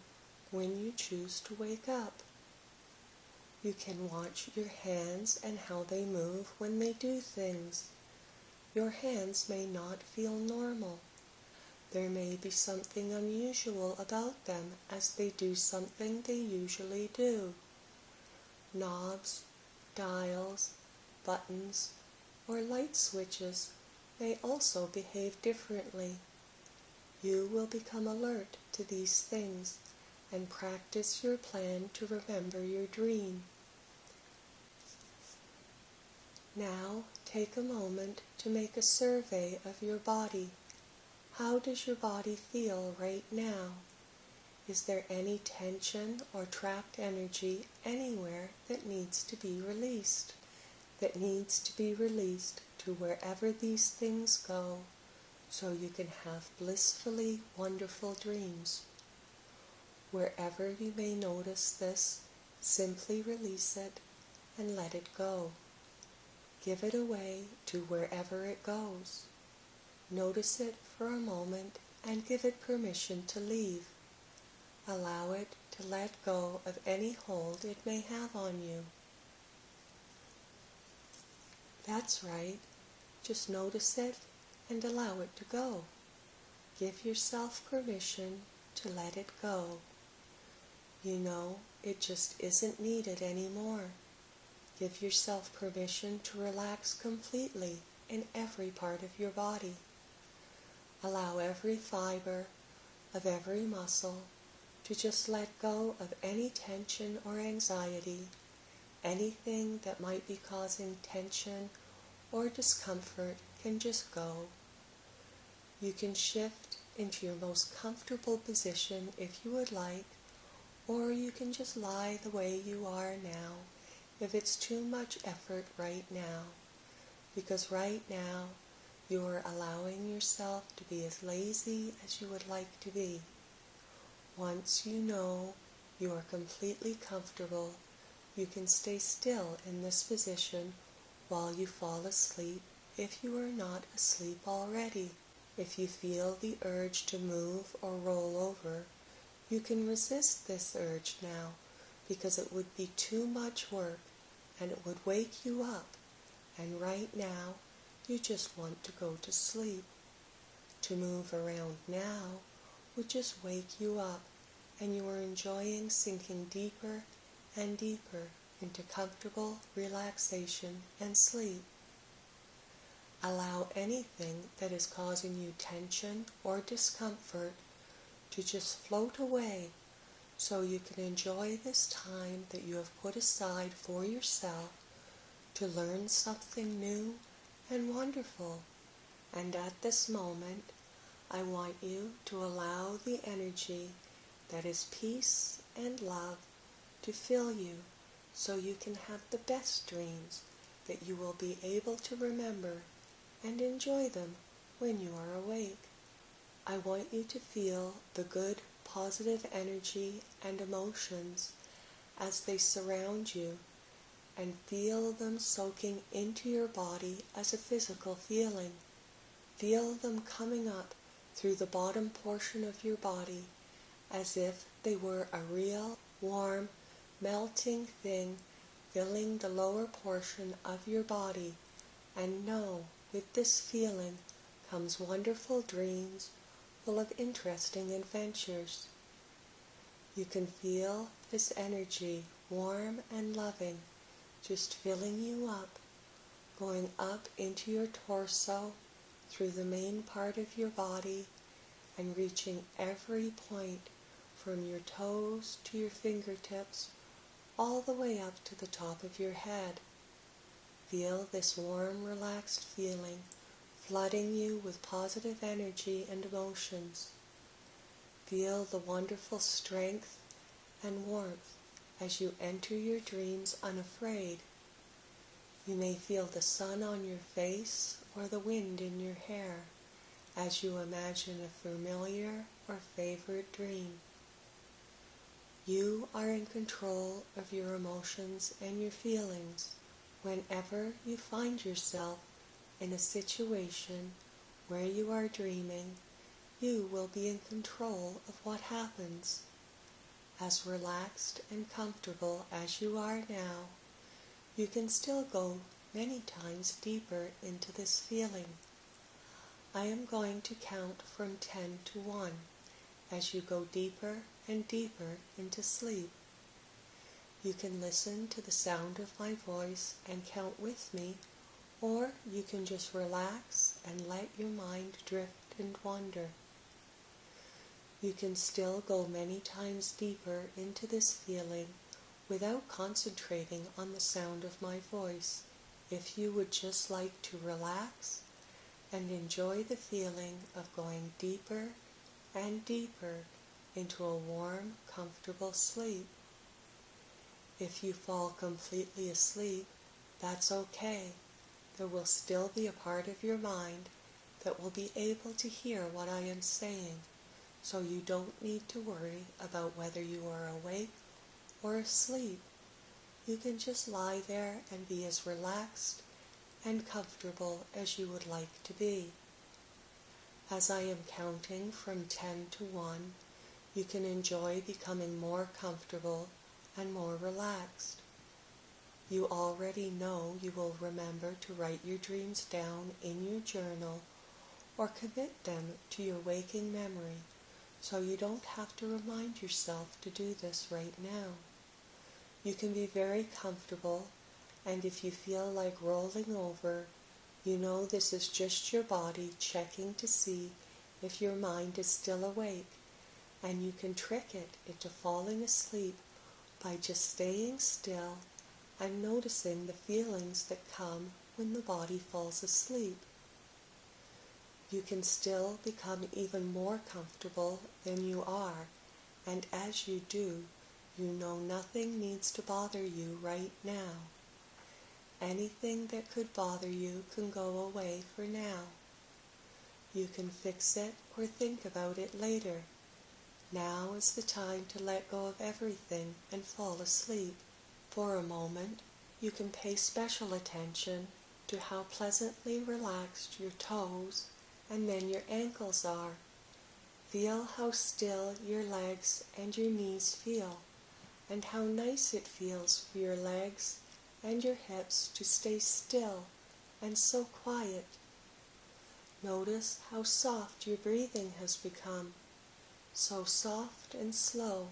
when you choose to wake up. You can watch your hands and how they move when they do things. Your hands may not feel normal. There may be something unusual about them as they do something they usually do. Knobs, dials, buttons, or light switches may also behave differently. You will become alert to these things and practice your plan to remember your dream. Now take a moment to make a survey of your body. How does your body feel right now? Is there any tension or trapped energy anywhere that needs to be released? That needs to be released to wherever these things go so you can have blissfully wonderful dreams. Wherever you may notice this, simply release it and let it go. Give it away to wherever it goes. Notice it for a moment and give it permission to leave. Allow it to let go of any hold it may have on you. That's right. Just notice it and allow it to go. Give yourself permission to let it go. You know, it just isn't needed anymore. Give yourself permission to relax completely in every part of your body. Allow every fiber of every muscle to just let go of any tension or anxiety, anything that might be causing tension or discomfort can just go. You can shift into your most comfortable position if you would like, or you can just lie the way you are now if it's too much effort right now, because right now you are allowing yourself to be as lazy as you would like to be. Once you know you are completely comfortable, you can stay still in this position while you fall asleep if you are not asleep already. If you feel the urge to move or roll over, you can resist this urge now because it would be too much work and it would wake you up. And right now, you just want to go to sleep. To move around now would just wake you up, and you are enjoying sinking deeper and deeper into comfortable relaxation and sleep. Allow anything that is causing you tension or discomfort to just float away so you can enjoy this time that you have put aside for yourself to learn something new and wonderful. And at this moment, I want you to allow the energy that is peace and love to fill you so you can have the best dreams that you will be able to remember and enjoy them when you are awake. I want you to feel the good positive energy and emotions as they surround you and feel them soaking into your body as a physical feeling. Feel them coming up through the bottom portion of your body as if they were a real, warm, melting thing filling the lower portion of your body. And know with this feeling comes wonderful dreams full of interesting adventures. You can feel this energy, warm and loving, just filling you up, going up into your torso, through the main part of your body, and reaching every point from your toes to your fingertips all the way up to the top of your head. Feel this warm, relaxed feeling flooding you with positive energy and emotions. Feel the wonderful strength and warmth as you enter your dreams unafraid. You may feel the sun on your face or the wind in your hair as you imagine a familiar or favorite dream. You are in control of your emotions and your feelings whenever you find yourself in a situation where you are dreaming. You will be in control of what happens. As relaxed and comfortable as you are now, you can still go many times deeper into this feeling. I am going to count from 10 to 1 as you go deeper and deeper into sleep. You can listen to the sound of my voice and count with me, or you can just relax and let your mind drift and wander. You can still go many times deeper into this feeling without concentrating on the sound of my voice if you would just like to relax and enjoy the feeling of going deeper and deeper into a warm, comfortable sleep. If you fall completely asleep, that's okay. There will still be a part of your mind that will be able to hear what I am saying, so you don't need to worry about whether you are awake or asleep. You can just lie there and be as relaxed and comfortable as you would like to be. As I am counting from 10 to 1, you can enjoy becoming more comfortable and more relaxed. You already know you will remember to write your dreams down in your journal or commit them to your waking memory so you don't have to remind yourself to do this right now. You can be very comfortable and if you feel like rolling over you know this is just your body checking to see if your mind is still awake, and you can trick it into falling asleep by just staying still and noticing the feelings that come when the body falls asleep. You can still become even more comfortable than you are, and as you do, you know nothing needs to bother you right now. Anything that could bother you can go away for now. You can fix it or think about it later. Now is the time to let go of everything and fall asleep. For a moment, you can pay special attention to how pleasantly relaxed your toes and then your ankles are. Feel how still your legs and your knees feel, and how nice it feels for your legs and your hips to stay still and so quiet. Notice how soft your breathing has become, so soft and slow.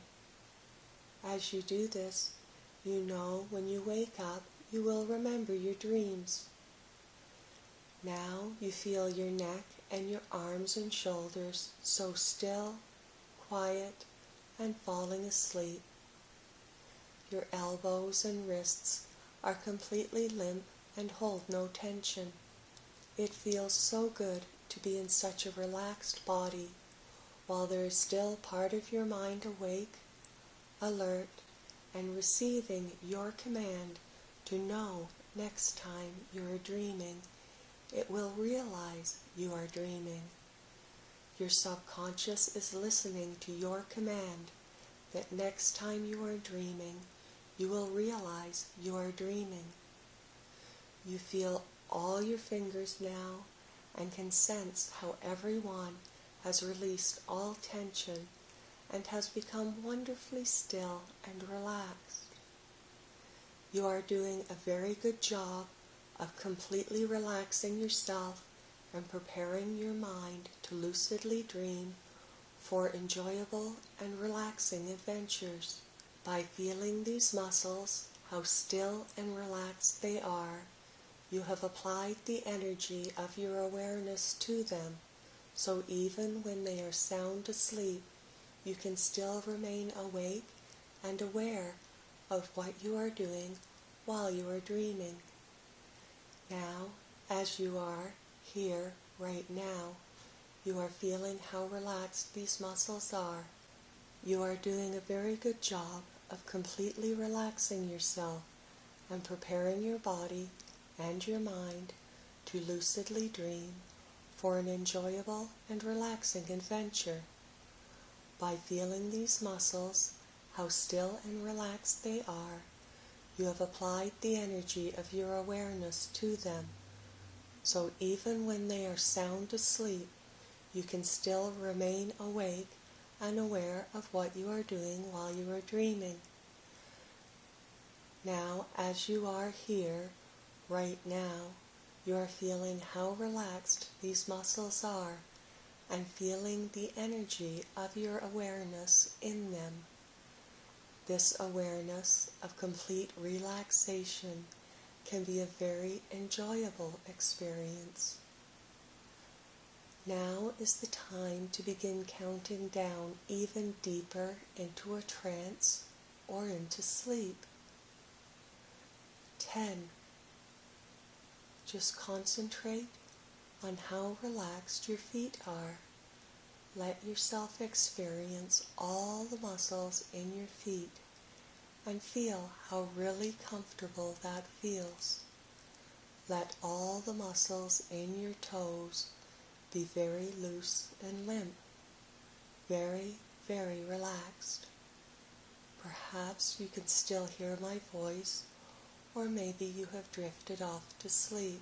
As you do this, you know when you wake up you will remember your dreams. Now you feel your neck and your arms and shoulders so still, quiet, and falling asleep. Your elbows and wrists are completely limp and hold no tension. It feels so good to be in such a relaxed body while there is still part of your mind awake, alert, and receiving your command to know next time you are dreaming, it will realize you are dreaming. Your subconscious is listening to your command that next time you are dreaming, you will realize you are dreaming. You feel all your fingers now and can sense how every one has released all tension and has become wonderfully still and relaxed. You are doing a very good job of completely relaxing yourself and preparing your mind to lucidly dream for enjoyable and relaxing adventures. By feeling these muscles, how still and relaxed they are, you have applied the energy of your awareness to them So even when they are sound asleep, you can still remain awake and aware of what you are doing while you are dreaming. Now, as you are here right now, you are feeling how relaxed these muscles are. You are doing a very good job of completely relaxing yourself and preparing your body and your mind to lucidly dream for an enjoyable and relaxing adventure. By feeling these muscles, how still and relaxed they are, you have applied the energy of your awareness to them. So even when they are sound asleep, you can still remain awake and aware of what you are doing while you are dreaming. Now, as you are here, right now, you are feeling how relaxed these muscles are and feeling the energy of your awareness in them. This awareness of complete relaxation can be a very enjoyable experience. Now is the time to begin counting down even deeper into a trance or into sleep. 10. Just concentrate on how relaxed your feet are. Let yourself experience all the muscles in your feet and feel how really comfortable that feels. Let all the muscles in your toes be very loose and limp, very, very relaxed. Perhaps you can still hear my voice or maybe you have drifted off to sleep.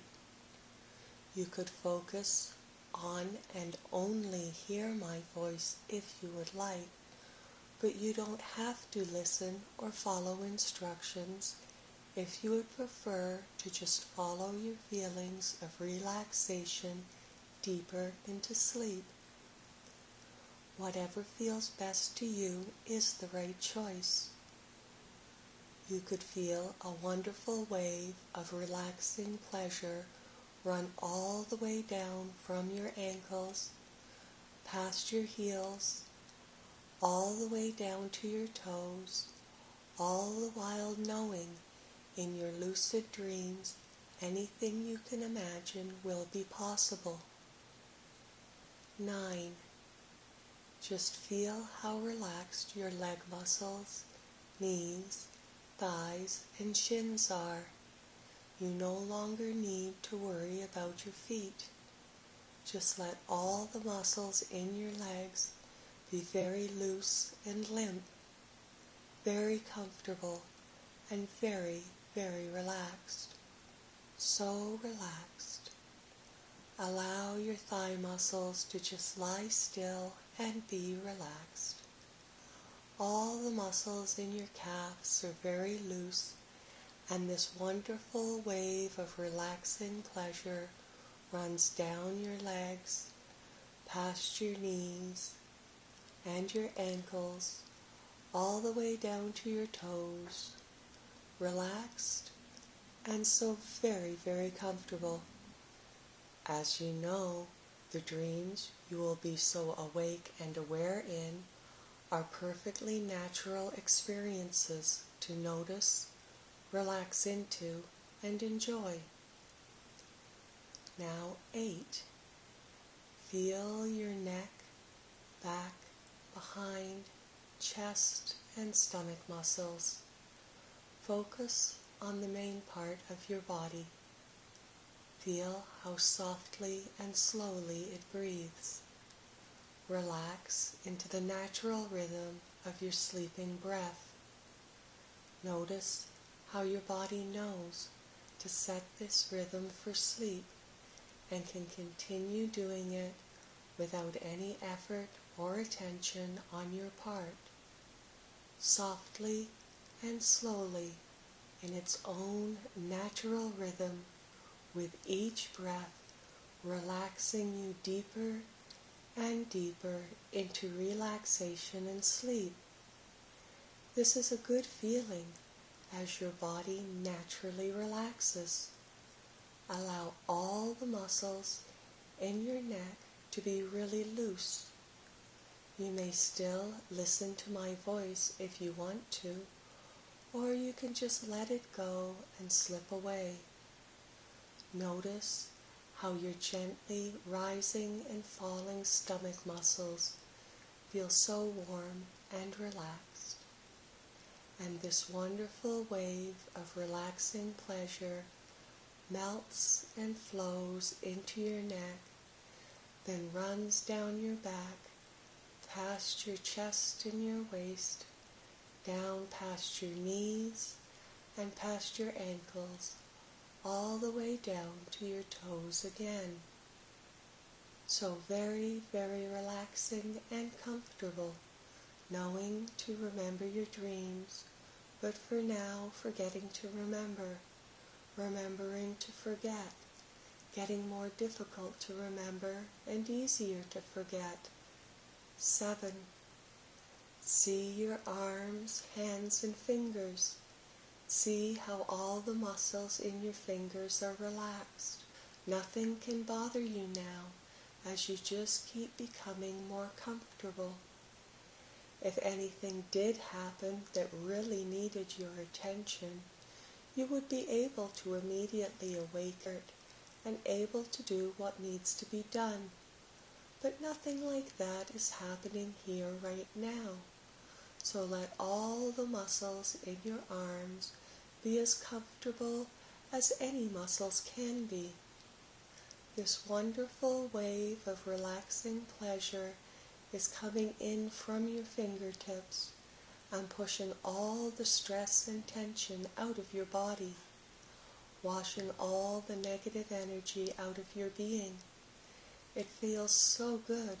You could focus on and only hear my voice if you would like, but you don't have to listen or follow instructions if you would prefer to just follow your feelings of relaxation deeper into sleep. Whatever feels best to you is the right choice you could feel a wonderful wave of relaxing pleasure run all the way down from your ankles, past your heels, all the way down to your toes, all the while knowing in your lucid dreams anything you can imagine will be possible. 9. Just feel how relaxed your leg muscles, knees, thighs, and shins are. You no longer need to worry about your feet. Just let all the muscles in your legs be very loose and limp, very comfortable, and very, very relaxed. So relaxed. Allow your thigh muscles to just lie still and be relaxed. All the muscles in your calves are very loose, and this wonderful wave of relaxing pleasure runs down your legs, past your knees and your ankles, all the way down to your toes, relaxed and so very, very comfortable. As you know, the dreams you will be so awake and aware in are perfectly natural experiences to notice, relax into, and enjoy. Now, eight. Feel your neck, back, behind, chest, and stomach muscles. Focus on the main part of your body. Feel how softly and slowly it breathes. Relax into the natural rhythm of your sleeping breath. Notice how your body knows to set this rhythm for sleep and can continue doing it without any effort or attention on your part. Softly and slowly, in its own natural rhythm, with each breath relaxing you deeper and deeper into relaxation and sleep. This is a good feeling as your body naturally relaxes. Allow all the muscles in your neck, to be really loose. You may still listen to my voice if you want to, or you can just let it go and slip away. Notice how your gently rising and falling stomach muscles feel so warm and relaxed. And this wonderful wave of relaxing pleasure melts and flows into your neck, then runs down your back, past your chest and your waist, down past your knees and past your ankles, all the way down to your toes again. So very, very relaxing and comfortable, knowing to remember your dreams, but for now forgetting to remember, remembering to forget, getting more difficult to remember and easier to forget. Seven. See your arms, hands, and fingers. See how all the muscles in your fingers are relaxed. Nothing can bother you now as you just keep becoming more comfortable. If anything did happen that really needed your attention, you would be able to immediately awaken and able to do what needs to be done. But nothing like that is happening here right now. So let all the muscles in your arms be as comfortable as any muscles can be. This wonderful wave of relaxing pleasure is coming in from your fingertips and pushing all the stress and tension out of your body, washing all the negative energy out of your being. It feels so good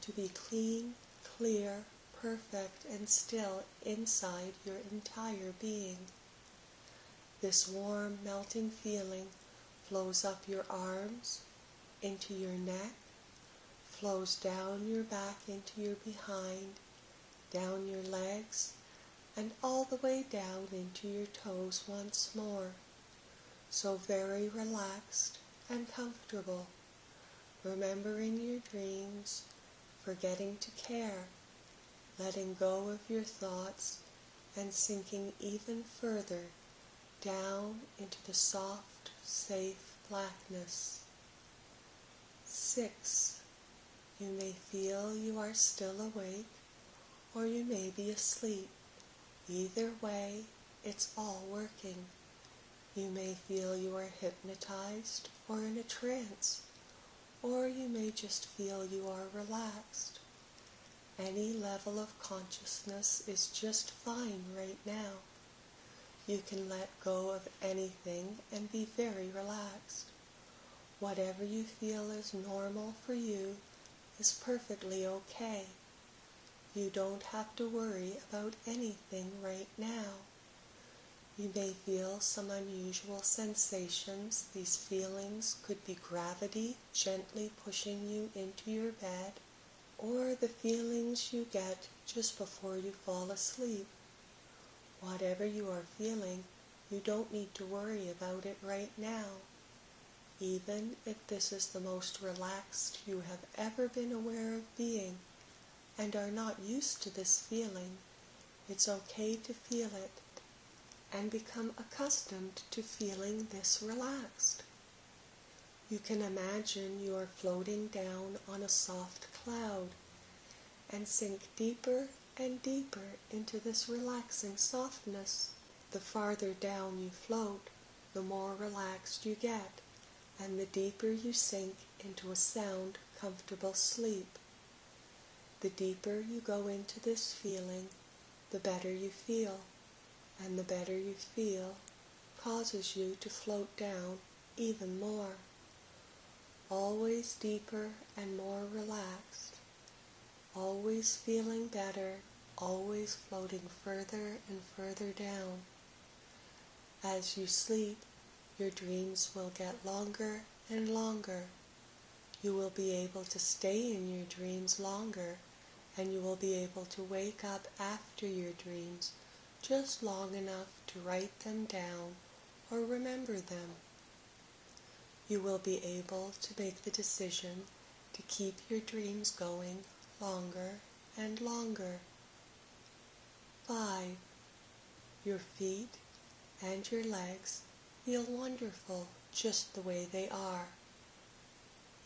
to be clean, clear, perfect, and still inside your entire being. This warm, melting feeling flows up your arms, into your neck, flows down your back into your behind, down your legs, and all the way down into your toes once more. So very relaxed and comfortable, remembering your dreams, forgetting to care, letting go of your thoughts, and sinking even further down into the soft, safe blackness. Six, you may feel you are still awake or you may be asleep. Either way, it's all working. You may feel you are hypnotized or in a trance, or you may just feel you are relaxed. Any level of consciousness is just fine right now. You can let go of anything and be very relaxed. Whatever you feel is normal for you is perfectly okay. You don't have to worry about anything right now. You may feel some unusual sensations. These feelings could be gravity gently pushing you into your bed, or the feelings you get just before you fall asleep. Whatever you are feeling, you don't need to worry about it right now. Even if this is the most relaxed you have ever been aware of being and are not used to this feeling, it's okay to feel it and become accustomed to feeling this relaxed. You can imagine you are floating down on a soft cloud and sink deeper and deeper into this relaxing softness. The farther down you float, the more relaxed you get, and the deeper you sink into a sound, comfortable sleep. The deeper you go into this feeling, the better you feel, and the better you feel causes you to float down even more, always deeper and more relaxed always feeling better, always floating further and further down. As you sleep, your dreams will get longer and longer. You will be able to stay in your dreams longer, and you will be able to wake up after your dreams just long enough to write them down or remember them. You will be able to make the decision to keep your dreams going longer and longer. 5. Your feet and your legs feel wonderful just the way they are.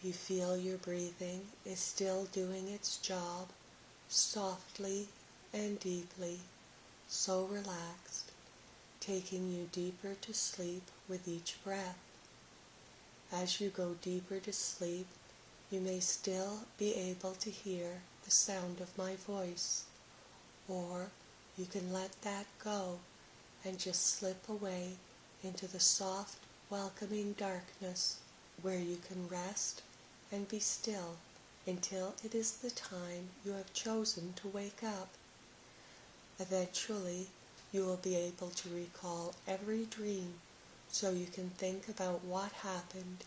You feel your breathing is still doing its job softly and deeply, so relaxed, taking you deeper to sleep with each breath. As you go deeper to sleep, you may still be able to hear the sound of my voice, or you can let that go and just slip away into the soft, welcoming darkness where you can rest and be still until it is the time you have chosen to wake up. Eventually, you will be able to recall every dream so you can think about what happened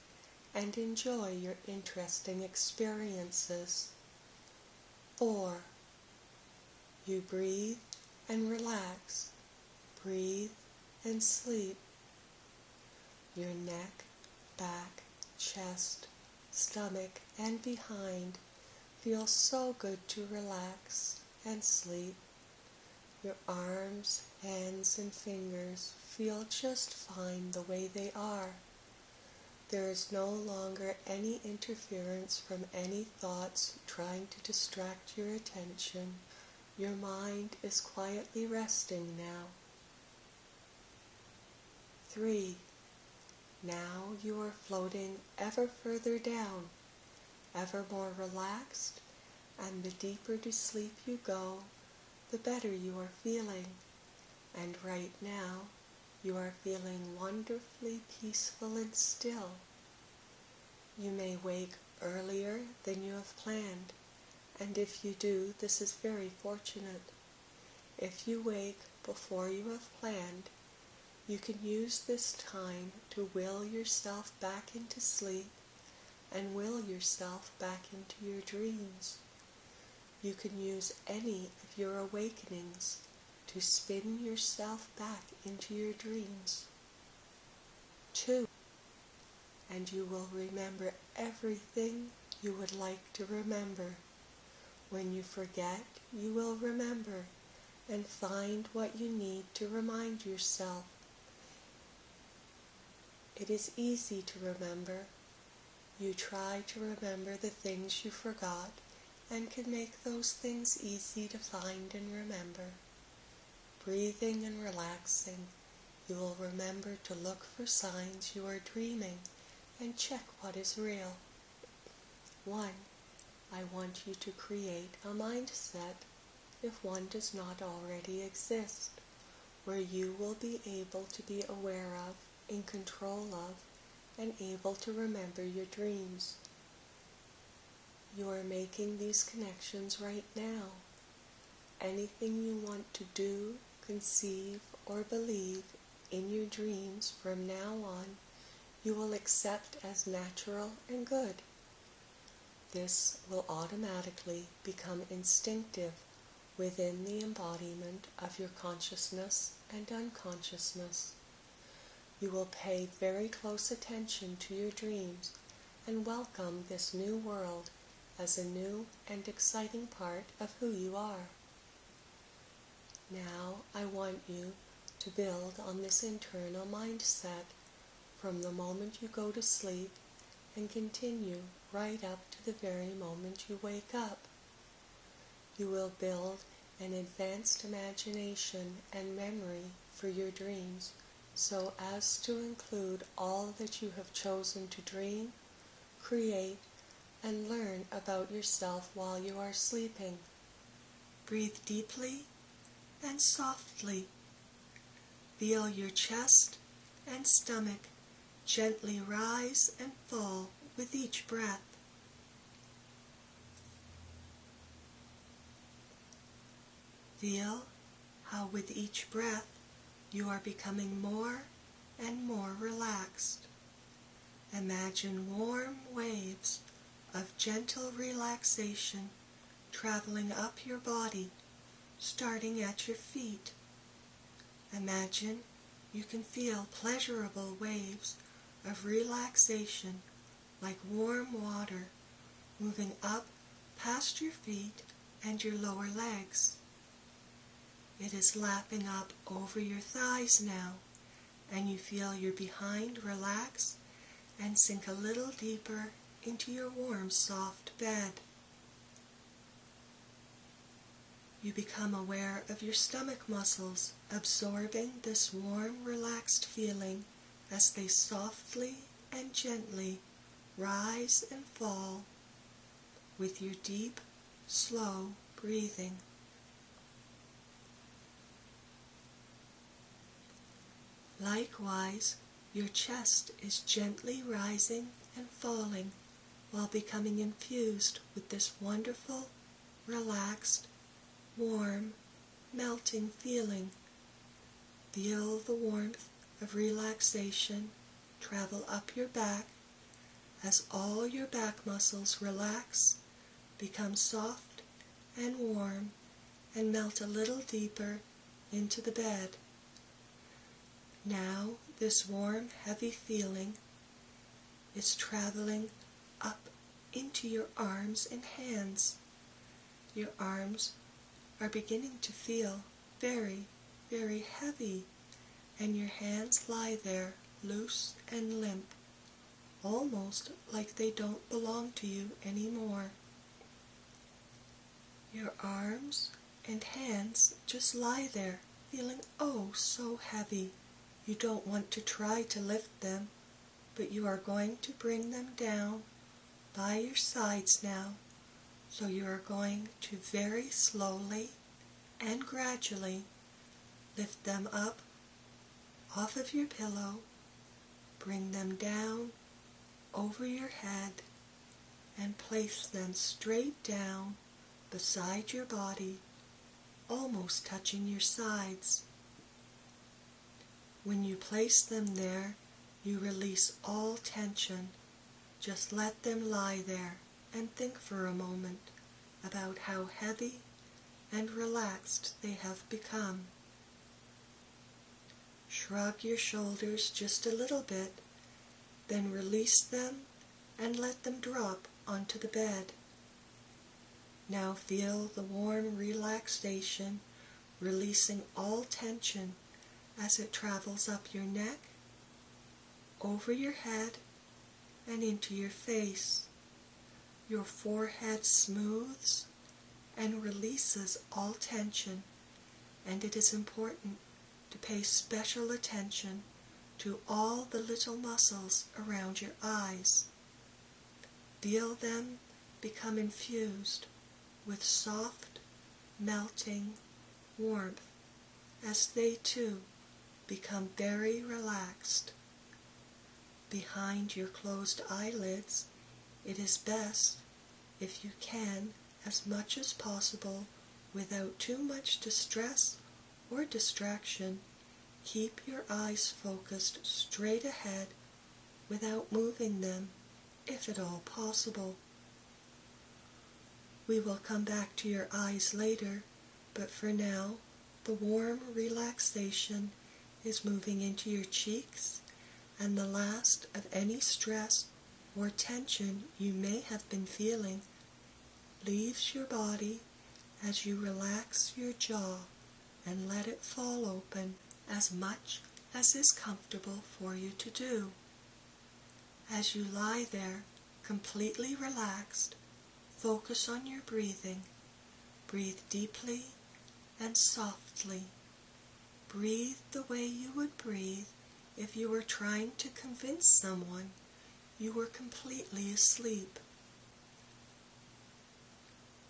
and enjoy your interesting experiences. 4. You breathe and relax. Breathe and sleep. Your neck, back, chest, stomach, and behind feel so good to relax and sleep. Your arms, hands, and fingers feel just fine the way they are. There is no longer any interference from any thoughts trying to distract your attention. Your mind is quietly resting now. 3. Now you are floating ever further down, ever more relaxed, and the deeper to sleep you go, the better you are feeling. And right now, you are feeling wonderfully peaceful and still. You may wake earlier than you have planned, and if you do, this is very fortunate. If you wake before you have planned, you can use this time to will yourself back into sleep and will yourself back into your dreams. You can use any of your awakenings to spin yourself back into your dreams. 2. And you will remember everything you would like to remember. When you forget, you will remember and find what you need to remind yourself it is easy to remember. You try to remember the things you forgot and can make those things easy to find and remember. Breathing and relaxing, you will remember to look for signs you are dreaming and check what is real. 1. I want you to create a mindset, if one does not already exist, where you will be able to be aware of in control of, and able to remember your dreams. You are making these connections right now. Anything you want to do, conceive, or believe in your dreams from now on, you will accept as natural and good. This will automatically become instinctive within the embodiment of your consciousness and unconsciousness. You will pay very close attention to your dreams and welcome this new world as a new and exciting part of who you are. Now I want you to build on this internal mindset from the moment you go to sleep and continue right up to the very moment you wake up. You will build an advanced imagination and memory for your dreams so as to include all that you have chosen to dream, create, and learn about yourself while you are sleeping. Breathe deeply and softly. Feel your chest and stomach gently rise and fall with each breath. Feel how with each breath you are becoming more and more relaxed. Imagine warm waves of gentle relaxation traveling up your body, starting at your feet. Imagine you can feel pleasurable waves of relaxation like warm water moving up past your feet and your lower legs. It is lapping up over your thighs now, and you feel your behind relax and sink a little deeper into your warm, soft bed. You become aware of your stomach muscles absorbing this warm, relaxed feeling as they softly and gently rise and fall with your deep, slow breathing. Likewise, your chest is gently rising and falling while becoming infused with this wonderful, relaxed, warm, melting feeling. Feel the warmth of relaxation travel up your back as all your back muscles relax, become soft and warm, and melt a little deeper into the bed. Now, this warm, heavy feeling is traveling up into your arms and hands. Your arms are beginning to feel very, very heavy, and your hands lie there loose and limp, almost like they don't belong to you anymore. Your arms and hands just lie there, feeling oh so heavy. You don't want to try to lift them, but you are going to bring them down by your sides now. So you are going to very slowly and gradually lift them up off of your pillow, bring them down over your head, and place them straight down beside your body, almost touching your sides. When you place them there, you release all tension. Just let them lie there and think for a moment about how heavy and relaxed they have become. Shrug your shoulders just a little bit, then release them and let them drop onto the bed. Now feel the warm relaxation releasing all tension as it travels up your neck, over your head, and into your face. Your forehead smooths and releases all tension, and it is important to pay special attention to all the little muscles around your eyes. Feel them become infused with soft, melting warmth as they too become very relaxed. Behind your closed eyelids, it is best, if you can, as much as possible, without too much distress or distraction, keep your eyes focused straight ahead without moving them, if at all possible. We will come back to your eyes later, but for now, the warm relaxation is moving into your cheeks, and the last of any stress or tension you may have been feeling leaves your body as you relax your jaw and let it fall open as much as is comfortable for you to do. As you lie there, completely relaxed, focus on your breathing. Breathe deeply and softly. Breathe the way you would breathe if you were trying to convince someone you were completely asleep.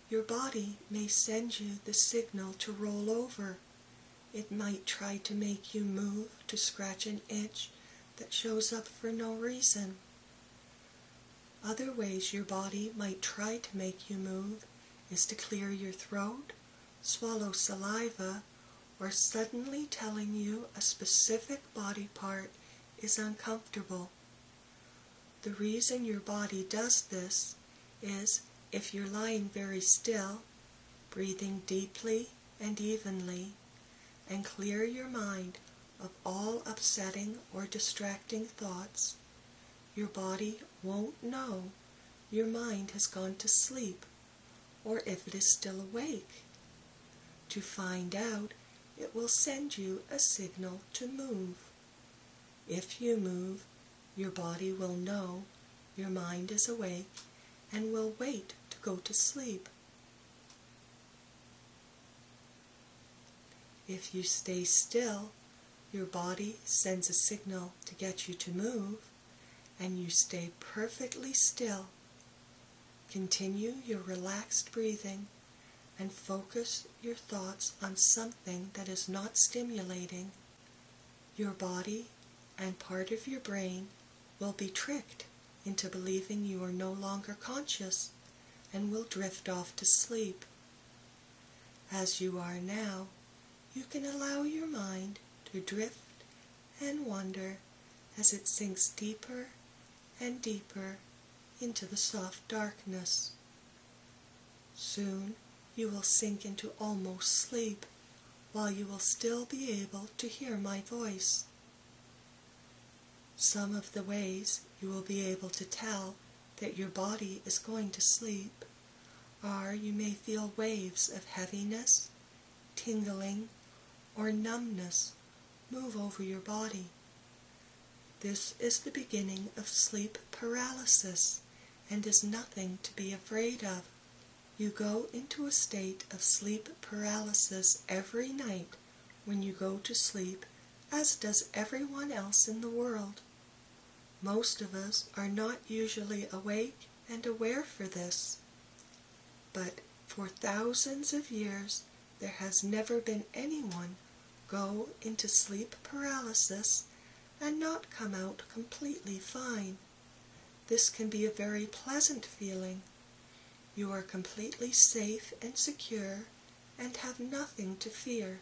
Your body may send you the signal to roll over. It might try to make you move to scratch an itch that shows up for no reason. Other ways your body might try to make you move is to clear your throat, swallow saliva, or suddenly telling you a specific body part is uncomfortable. The reason your body does this is if you're lying very still, breathing deeply and evenly, and clear your mind of all upsetting or distracting thoughts, your body won't know your mind has gone to sleep or if it is still awake. To find out, it will send you a signal to move. If you move, your body will know your mind is awake and will wait to go to sleep. If you stay still, your body sends a signal to get you to move, and you stay perfectly still. Continue your relaxed breathing and focus your thoughts on something that is not stimulating. Your body and part of your brain will be tricked into believing you are no longer conscious and will drift off to sleep. As you are now, you can allow your mind to drift and wander as it sinks deeper and deeper into the soft darkness. Soon you will sink into almost sleep while you will still be able to hear my voice. Some of the ways you will be able to tell that your body is going to sleep are you may feel waves of heaviness, tingling, or numbness move over your body. This is the beginning of sleep paralysis and is nothing to be afraid of. You go into a state of sleep paralysis every night when you go to sleep, as does everyone else in the world. Most of us are not usually awake and aware for this. But for thousands of years, there has never been anyone go into sleep paralysis and not come out completely fine. This can be a very pleasant feeling. You are completely safe and secure and have nothing to fear.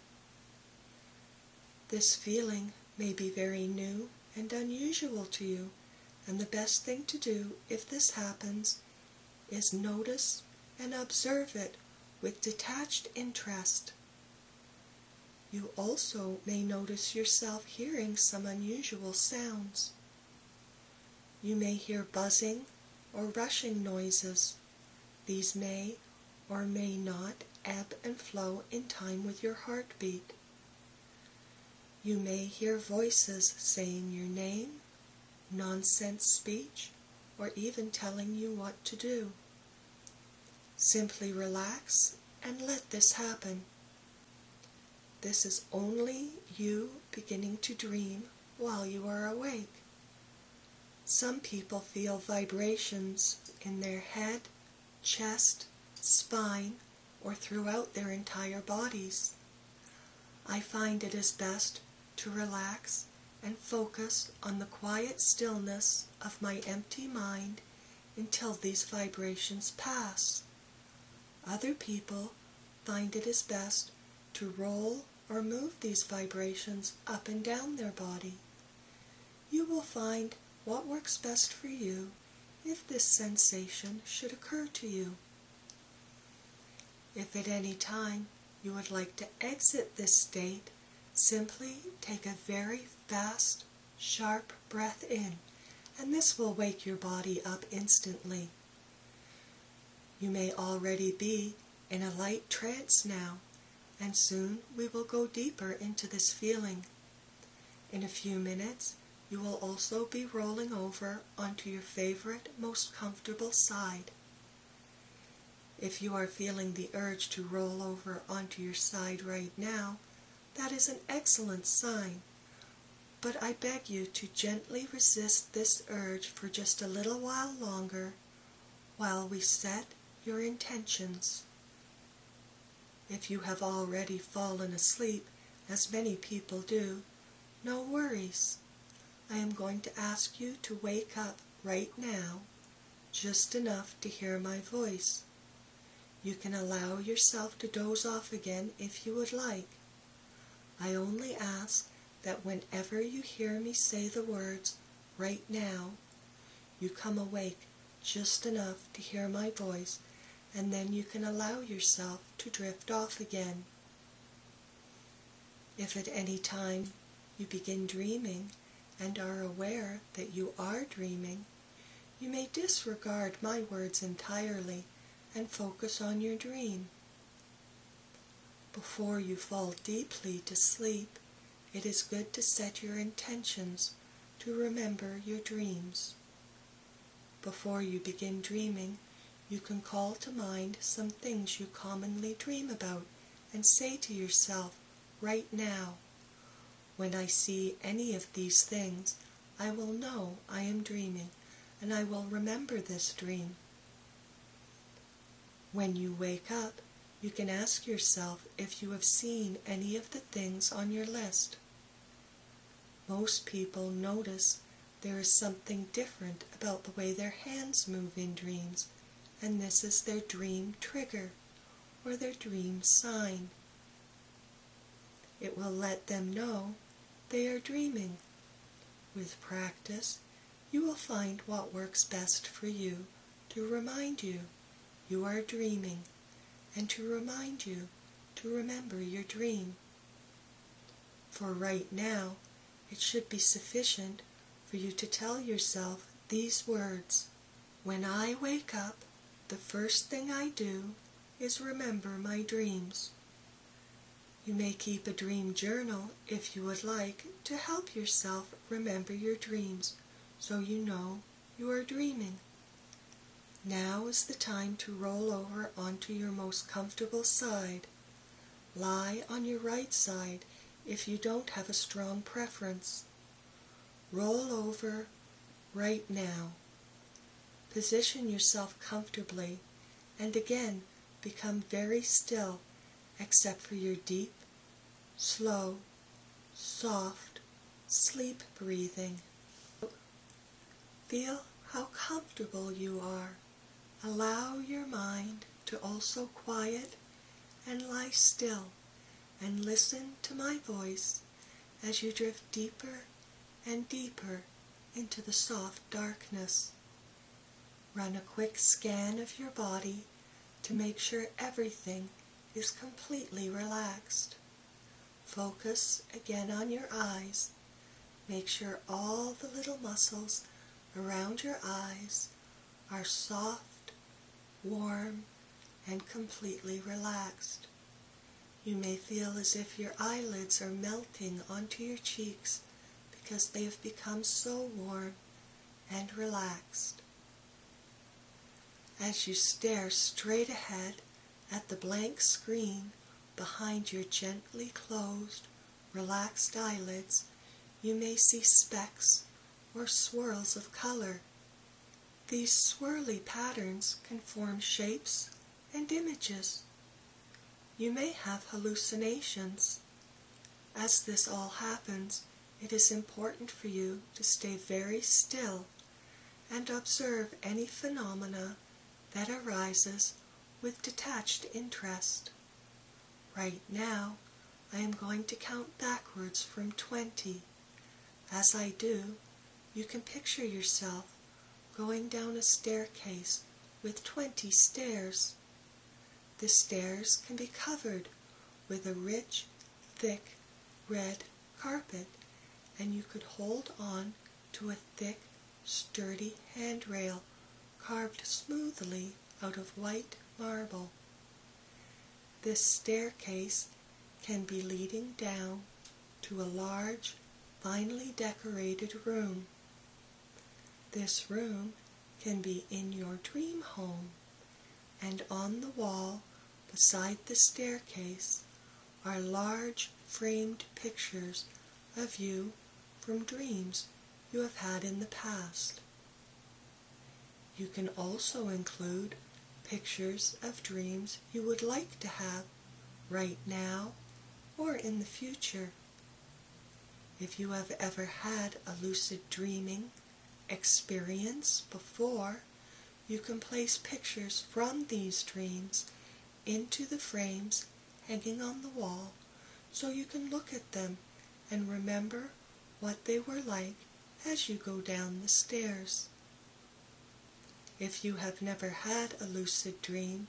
This feeling may be very new and unusual to you, and the best thing to do if this happens is notice and observe it with detached interest. You also may notice yourself hearing some unusual sounds. You may hear buzzing or rushing noises. These may or may not ebb and flow in time with your heartbeat. You may hear voices saying your name, nonsense speech, or even telling you what to do. Simply relax and let this happen. This is only you beginning to dream while you are awake. Some people feel vibrations in their head, chest, spine, or throughout their entire bodies. I find it is best to relax and focus on the quiet stillness of my empty mind until these vibrations pass. Other people find it is best to roll or move these vibrations up and down their body. You will find what works best for you if this sensation should occur to you. If at any time you would like to exit this state, simply take a very fast, sharp breath in, and this will wake your body up instantly. You may already be in a light trance now, and soon we will go deeper into this feeling. In a few minutes, you will also be rolling over onto your favorite, most comfortable side. If you are feeling the urge to roll over onto your side right now, that is an excellent sign. But I beg you to gently resist this urge for just a little while longer while we set your intentions. If you have already fallen asleep, as many people do, no worries. I am going to ask you to wake up right now, just enough to hear my voice. You can allow yourself to doze off again if you would like. I only ask that whenever you hear me say the words, right now, you come awake just enough to hear my voice and then you can allow yourself to drift off again. If at any time you begin dreaming and are aware that you are dreaming, you may disregard my words entirely and focus on your dream. Before you fall deeply to sleep, it is good to set your intentions to remember your dreams. Before you begin dreaming, you can call to mind some things you commonly dream about and say to yourself, right now, when I see any of these things, I will know I am dreaming and I will remember this dream. When you wake up, you can ask yourself if you have seen any of the things on your list. Most people notice there is something different about the way their hands move in dreams, and this is their dream trigger or their dream sign. It will let them know they are dreaming. With practice, you will find what works best for you to remind you you are dreaming and to remind you to remember your dream. For right now, it should be sufficient for you to tell yourself these words. When I wake up, the first thing I do is remember my dreams. You may keep a dream journal if you would like to help yourself remember your dreams so you know you are dreaming. Now is the time to roll over onto your most comfortable side. Lie on your right side if you don't have a strong preference. Roll over right now. Position yourself comfortably and again become very still except for your deep, slow, soft sleep breathing. Feel how comfortable you are. Allow your mind to also quiet and lie still and listen to my voice as you drift deeper and deeper into the soft darkness. Run a quick scan of your body to make sure everything is completely relaxed. Focus again on your eyes. Make sure all the little muscles around your eyes are soft, warm, and completely relaxed. You may feel as if your eyelids are melting onto your cheeks because they have become so warm and relaxed. As you stare straight ahead at the blank screen behind your gently closed, relaxed eyelids, you may see specks or swirls of color. These swirly patterns can form shapes and images. You may have hallucinations. As this all happens, it is important for you to stay very still and observe any phenomena that arises with detached interest. Right now, I am going to count backwards from 20. As I do, you can picture yourself going down a staircase with 20 stairs. The stairs can be covered with a rich, thick, red carpet, and you could hold on to a thick, sturdy handrail carved smoothly out of white marble. This staircase can be leading down to a large, finely decorated room. This room can be in your dream home, and on the wall beside the staircase are large framed pictures of you from dreams you have had in the past. You can also include pictures of dreams you would like to have right now or in the future. If you have ever had a lucid dreaming experience before, you can place pictures from these dreams into the frames hanging on the wall so you can look at them and remember what they were like as you go down the stairs. If you have never had a lucid dream,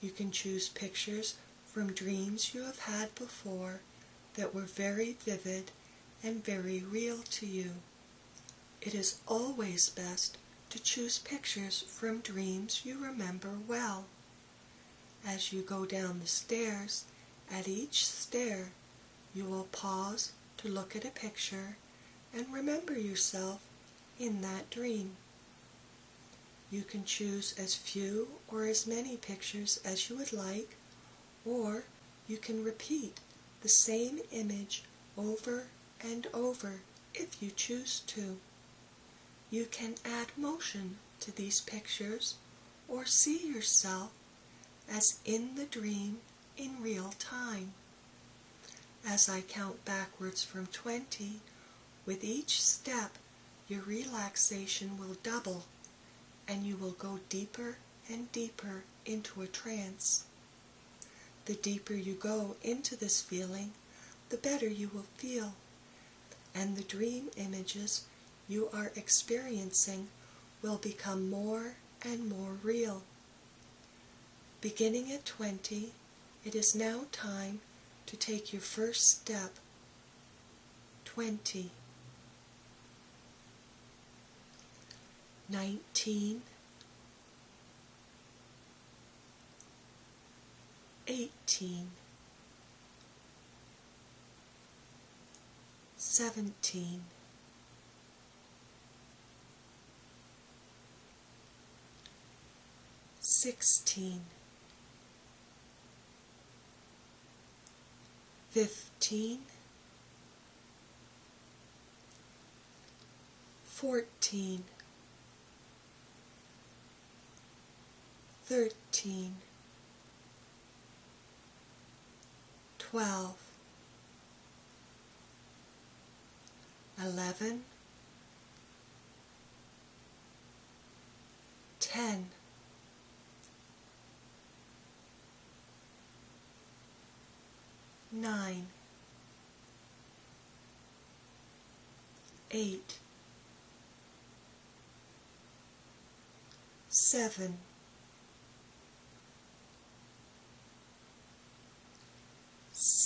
you can choose pictures from dreams you have had before that were very vivid and very real to you. It is always best to choose pictures from dreams you remember well. As you go down the stairs, at each stair, you will pause to look at a picture and remember yourself in that dream. You can choose as few or as many pictures as you would like, or you can repeat the same image over and over if you choose to. You can add motion to these pictures or see yourself as in the dream in real time. As I count backwards from 20, with each step your relaxation will double and you will go deeper and deeper into a trance. The deeper you go into this feeling, the better you will feel, and the dream images you are experiencing will become more and more real. Beginning at 20, it is now time to take your first step. 20 19 18 17 16 15 14 13 12 11 10 9 8 7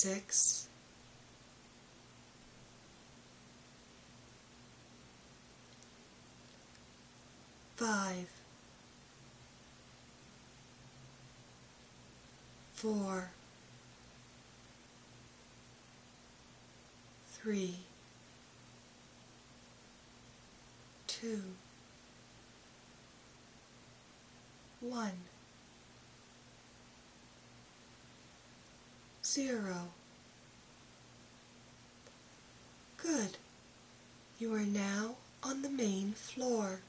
six, five, four, three, two, one. zero. Good. You are now on the main floor.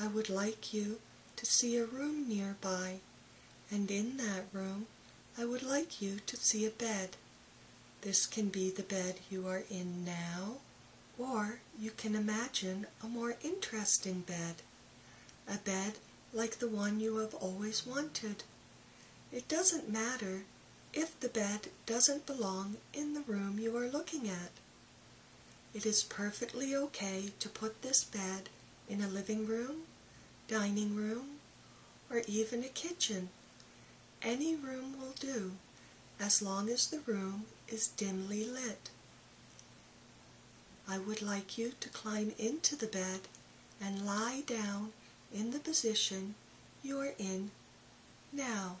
I would like you to see a room nearby, and in that room I would like you to see a bed. This can be the bed you are in now, or you can imagine a more interesting bed, a bed like the one you have always wanted. It doesn't matter if the bed doesn't belong in the room you are looking at. It is perfectly okay to put this bed in a living room, dining room, or even a kitchen. Any room will do, as long as the room is dimly lit. I would like you to climb into the bed and lie down in the position you are in now.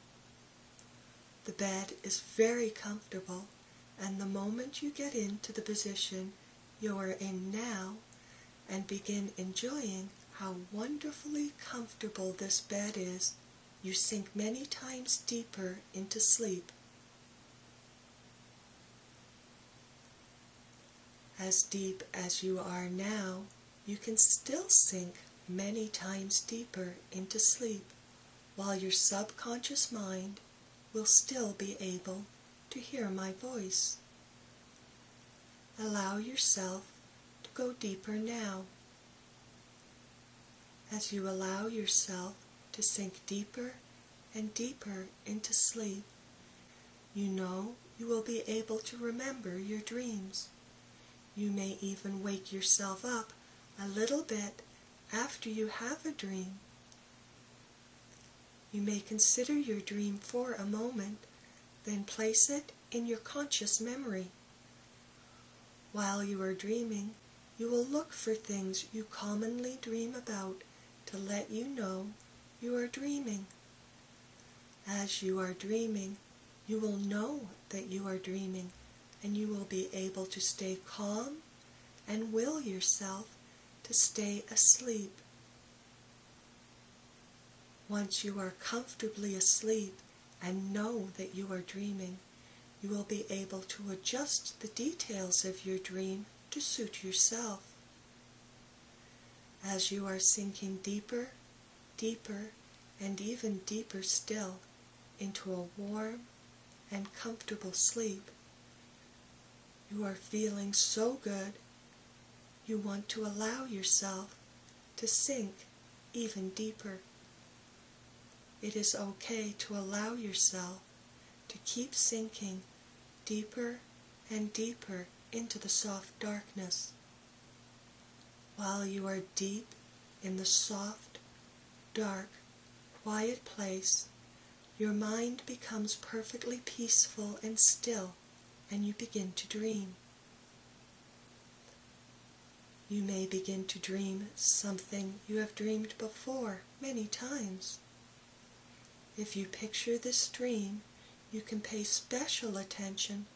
The bed is very comfortable, and the moment you get into the position you are in now and begin enjoying how wonderfully comfortable this bed is, you sink many times deeper into sleep. As deep as you are now, you can still sink many times deeper into sleep while your subconscious mind will still be able to hear my voice. Allow yourself to go deeper now. As you allow yourself to sink deeper and deeper into sleep, you know you will be able to remember your dreams. You may even wake yourself up a little bit after you have a dream you may consider your dream for a moment, then place it in your conscious memory. While you are dreaming, you will look for things you commonly dream about to let you know you are dreaming. As you are dreaming, you will know that you are dreaming and you will be able to stay calm and will yourself to stay asleep. Once you are comfortably asleep and know that you are dreaming, you will be able to adjust the details of your dream to suit yourself. As you are sinking deeper, deeper, and even deeper still into a warm and comfortable sleep, you are feeling so good you want to allow yourself to sink even deeper. It is okay to allow yourself to keep sinking deeper and deeper into the soft darkness. While you are deep in the soft, dark, quiet place, your mind becomes perfectly peaceful and still, and you begin to dream. You may begin to dream something you have dreamed before many times. If you picture this dream, you can pay special attention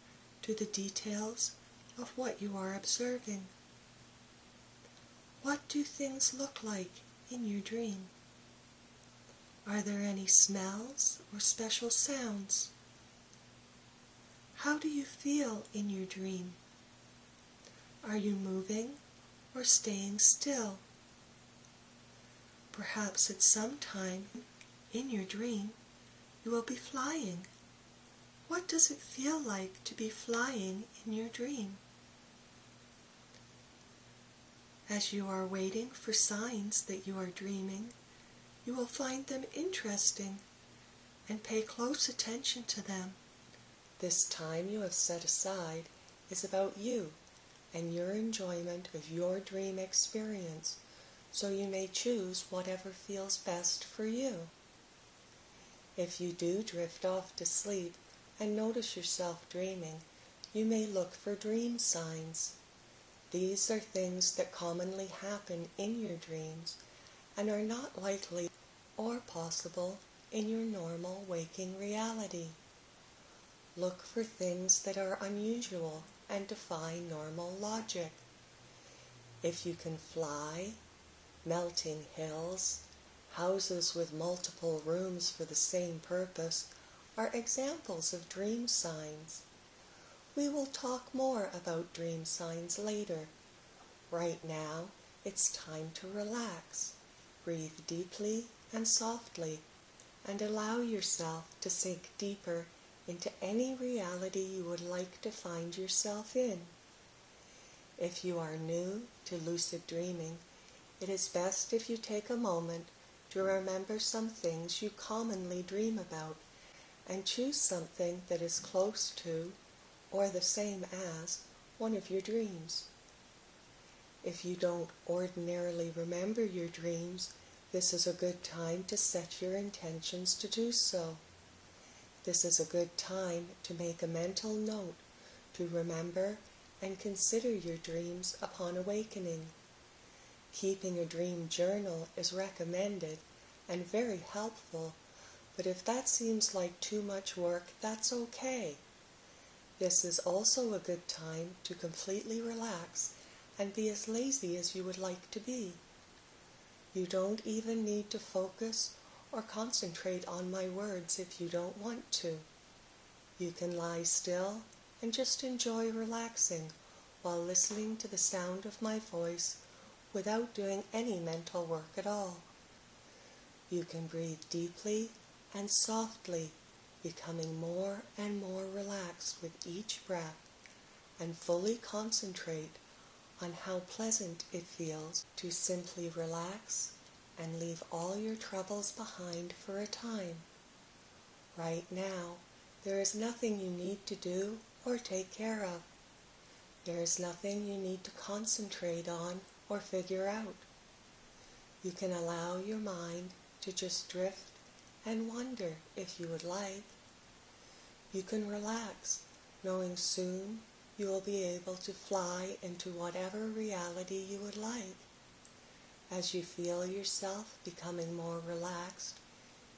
to the details of what you are observing. What do things look like in your dream? Are there any smells or special sounds? How do you feel in your dream? Are you moving or staying still. Perhaps at some time in your dream you will be flying. What does it feel like to be flying in your dream? As you are waiting for signs that you are dreaming, you will find them interesting and pay close attention to them. This time you have set aside is about you and your enjoyment of your dream experience, so you may choose whatever feels best for you. If you do drift off to sleep and notice yourself dreaming, you may look for dream signs. These are things that commonly happen in your dreams and are not likely or possible in your normal waking reality. Look for things that are unusual and defy normal logic. If you can fly, melting hills, houses with multiple rooms for the same purpose are examples of dream signs. We will talk more about dream signs later. Right now, it's time to relax. Breathe deeply and softly and allow yourself to sink deeper into any reality you would like to find yourself in. If you are new to lucid dreaming, it is best if you take a moment to remember some things you commonly dream about and choose something that is close to or the same as one of your dreams. If you don't ordinarily remember your dreams, this is a good time to set your intentions to do so. This is a good time to make a mental note to remember and consider your dreams upon awakening. Keeping a dream journal is recommended and very helpful, but if that seems like too much work, that's okay. This is also a good time to completely relax and be as lazy as you would like to be. You don't even need to focus or concentrate on my words if you don't want to. You can lie still and just enjoy relaxing while listening to the sound of my voice without doing any mental work at all. You can breathe deeply and softly, becoming more and more relaxed with each breath, and fully concentrate on how pleasant it feels to simply relax and leave all your troubles behind for a time. Right now, there is nothing you need to do or take care of. There is nothing you need to concentrate on or figure out. You can allow your mind to just drift and wonder if you would like. You can relax, knowing soon you will be able to fly into whatever reality you would like. As you feel yourself becoming more relaxed,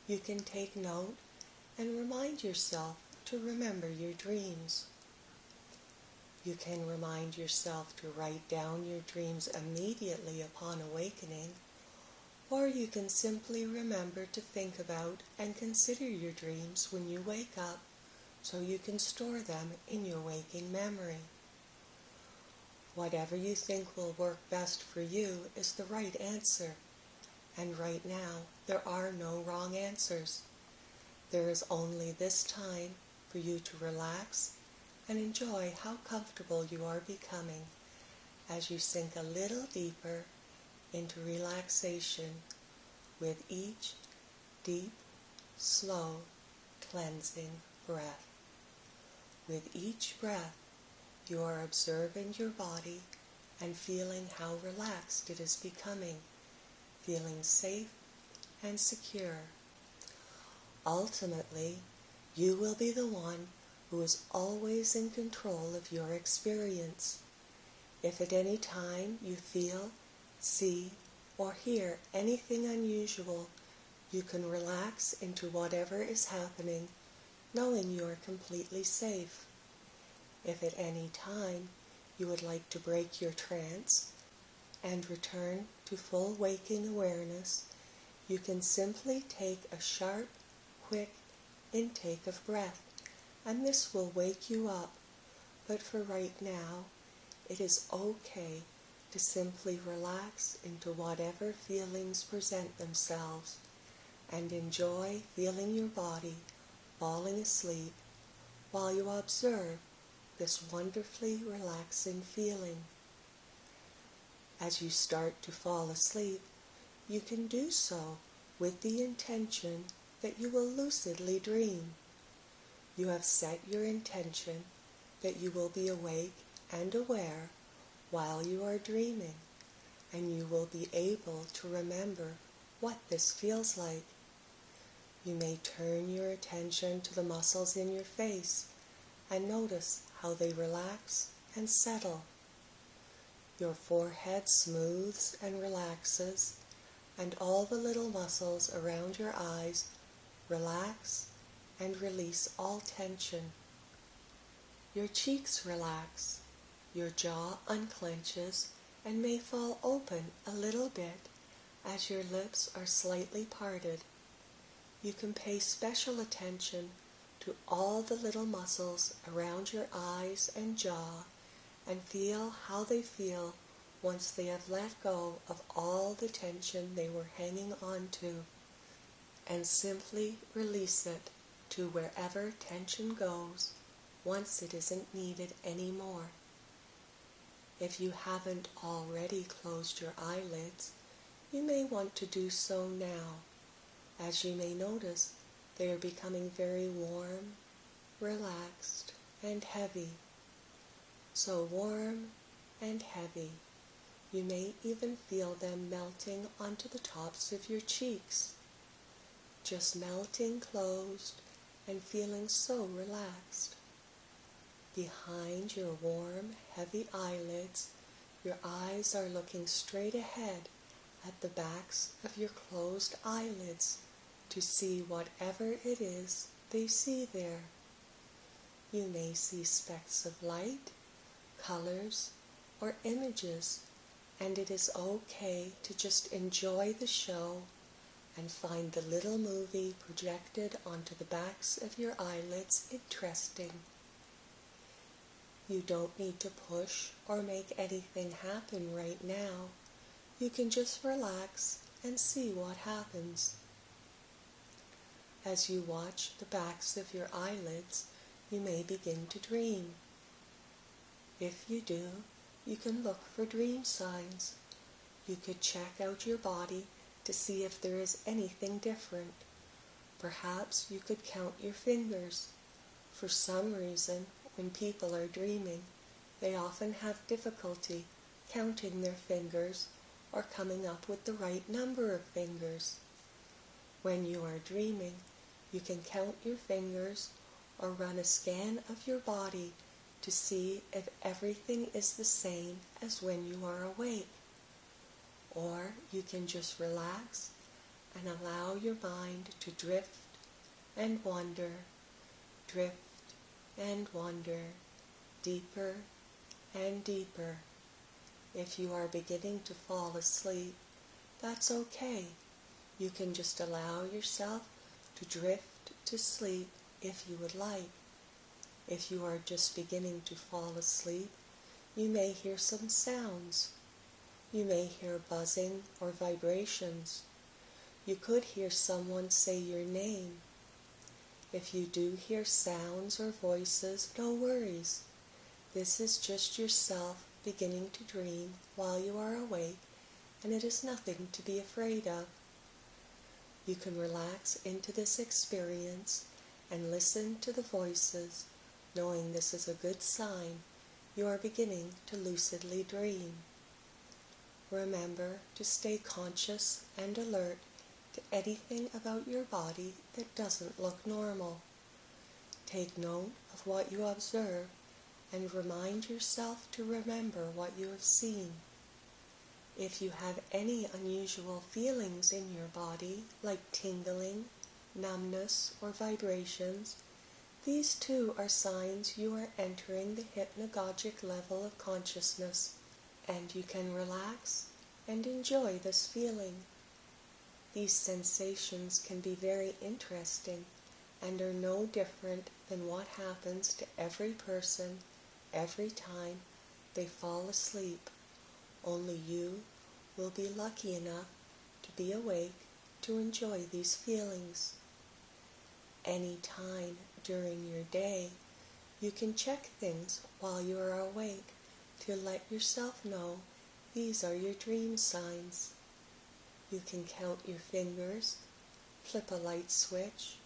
you can take note and remind yourself to remember your dreams. You can remind yourself to write down your dreams immediately upon awakening, or you can simply remember to think about and consider your dreams when you wake up so you can store them in your waking memory. Whatever you think will work best for you is the right answer. And right now, there are no wrong answers. There is only this time for you to relax and enjoy how comfortable you are becoming as you sink a little deeper into relaxation with each deep, slow, cleansing breath. With each breath, you are observing your body and feeling how relaxed it is becoming, feeling safe and secure. Ultimately, you will be the one who is always in control of your experience. If at any time you feel, see, or hear anything unusual, you can relax into whatever is happening, knowing you are completely safe. If at any time you would like to break your trance and return to full waking awareness, you can simply take a sharp, quick intake of breath, and this will wake you up. But for right now, it is okay to simply relax into whatever feelings present themselves and enjoy feeling your body falling asleep while you observe this wonderfully relaxing feeling. As you start to fall asleep, you can do so with the intention that you will lucidly dream. You have set your intention that you will be awake and aware while you are dreaming, and you will be able to remember what this feels like. You may turn your attention to the muscles in your face and notice how they relax and settle. Your forehead smooths and relaxes, and all the little muscles around your eyes relax and release all tension. Your cheeks relax, your jaw unclenches and may fall open a little bit as your lips are slightly parted. You can pay special attention to all the little muscles around your eyes and jaw and feel how they feel once they have let go of all the tension they were hanging on to and simply release it to wherever tension goes once it isn't needed anymore. If you haven't already closed your eyelids, you may want to do so now. As you may notice, they are becoming very warm, relaxed, and heavy. So warm and heavy, you may even feel them melting onto the tops of your cheeks. Just melting closed and feeling so relaxed. Behind your warm, heavy eyelids, your eyes are looking straight ahead at the backs of your closed eyelids to see whatever it is they see there. You may see specks of light, colors, or images, and it is okay to just enjoy the show and find the little movie projected onto the backs of your eyelids interesting. You don't need to push or make anything happen right now. You can just relax and see what happens. As you watch the backs of your eyelids, you may begin to dream. If you do, you can look for dream signs. You could check out your body to see if there is anything different. Perhaps you could count your fingers. For some reason, when people are dreaming, they often have difficulty counting their fingers or coming up with the right number of fingers. When you are dreaming, you can count your fingers or run a scan of your body to see if everything is the same as when you are awake. or you can just relax and allow your mind to drift and wander, drift and wander, deeper and deeper. If you are beginning to fall asleep, that's okay. You can just allow yourself to drift to sleep if you would like. If you are just beginning to fall asleep, you may hear some sounds. You may hear buzzing or vibrations. You could hear someone say your name. If you do hear sounds or voices, no worries. This is just yourself beginning to dream while you are awake, and it is nothing to be afraid of. You can relax into this experience and listen to the voices, knowing this is a good sign you are beginning to lucidly dream. Remember to stay conscious and alert to anything about your body that doesn't look normal. Take note of what you observe and remind yourself to remember what you have seen. If you have any unusual feelings in your body, like tingling, numbness, or vibrations, these too are signs you are entering the hypnagogic level of consciousness, and you can relax and enjoy this feeling. These sensations can be very interesting and are no different than what happens to every person every time they fall asleep. Only you will be lucky enough to be awake to enjoy these feelings. Any time during your day, you can check things while you are awake to let yourself know these are your dream signs. You can count your fingers, flip a light switch,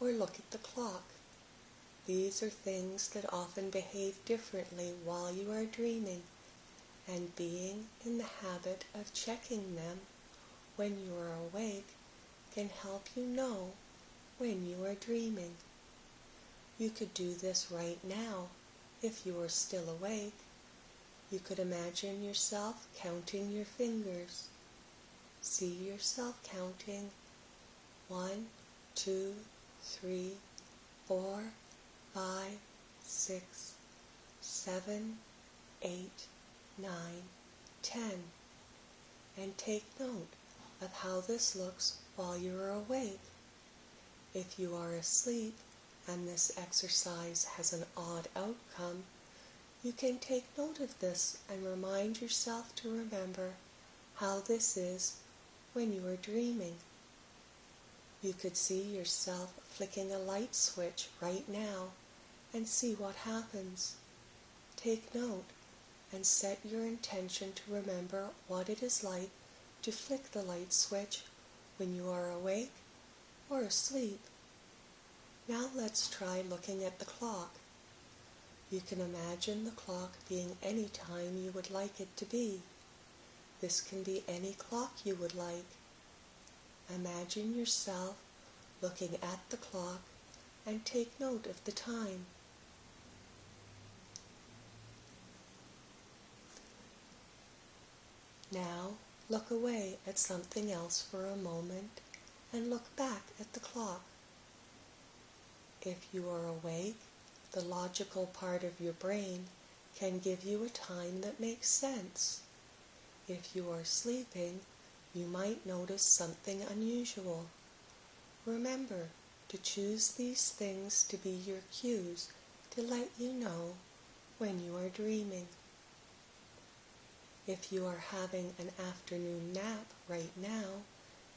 or look at the clock. These are things that often behave differently while you are dreaming, and being in the habit of checking them when you are awake can help you know when you are dreaming. You could do this right now if you are still awake. You could imagine yourself counting your fingers. See yourself counting one, two, three, four, five, six, seven, eight, nine, ten, and take note of how this looks while you are awake. If you are asleep and this exercise has an odd outcome, you can take note of this and remind yourself to remember how this is when you are dreaming. You could see yourself flicking a light switch right now and see what happens. Take note and set your intention to remember what it is like to flick the light switch when you are awake or asleep. Now let's try looking at the clock. You can imagine the clock being any time you would like it to be. This can be any clock you would like. Imagine yourself looking at the clock and take note of the time. Now look away at something else for a moment and look back at the clock. If you are awake, the logical part of your brain can give you a time that makes sense. If you are sleeping, you might notice something unusual. Remember to choose these things to be your cues to let you know when you are dreaming. If you are having an afternoon nap right now,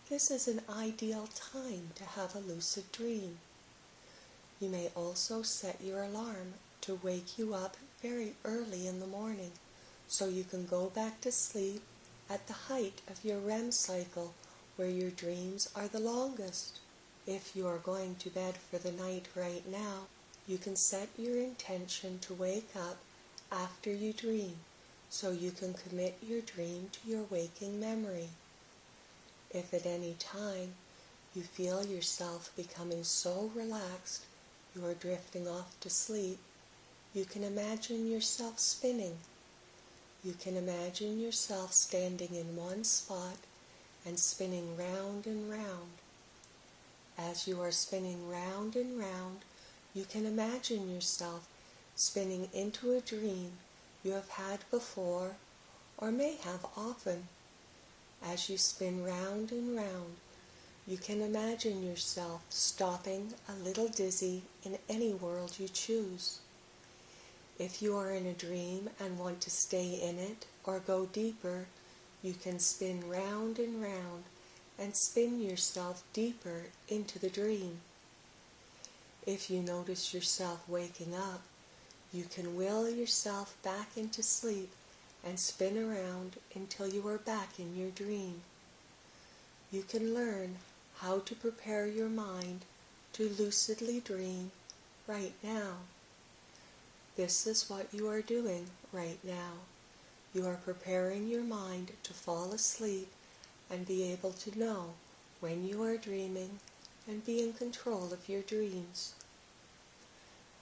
this is an ideal time to have a lucid dream. You may also set your alarm to wake you up very early in the morning so you can go back to sleep at the height of your REM cycle where your dreams are the longest. If you are going to bed for the night right now, you can set your intention to wake up after you dream so you can commit your dream to your waking memory. If at any time you feel yourself becoming so relaxed you are drifting off to sleep, you can imagine yourself spinning. You can imagine yourself standing in one spot and spinning round and round. As you are spinning round and round, you can imagine yourself spinning into a dream you have had before or may have often. As you spin round and round, you can imagine yourself stopping a little dizzy in any world you choose. If you are in a dream and want to stay in it or go deeper, you can spin round and round and spin yourself deeper into the dream. If you notice yourself waking up, you can will yourself back into sleep and spin around until you are back in your dream. You can learn how to prepare your mind to lucidly dream right now. This is what you are doing right now. You are preparing your mind to fall asleep and be able to know when you are dreaming and be in control of your dreams.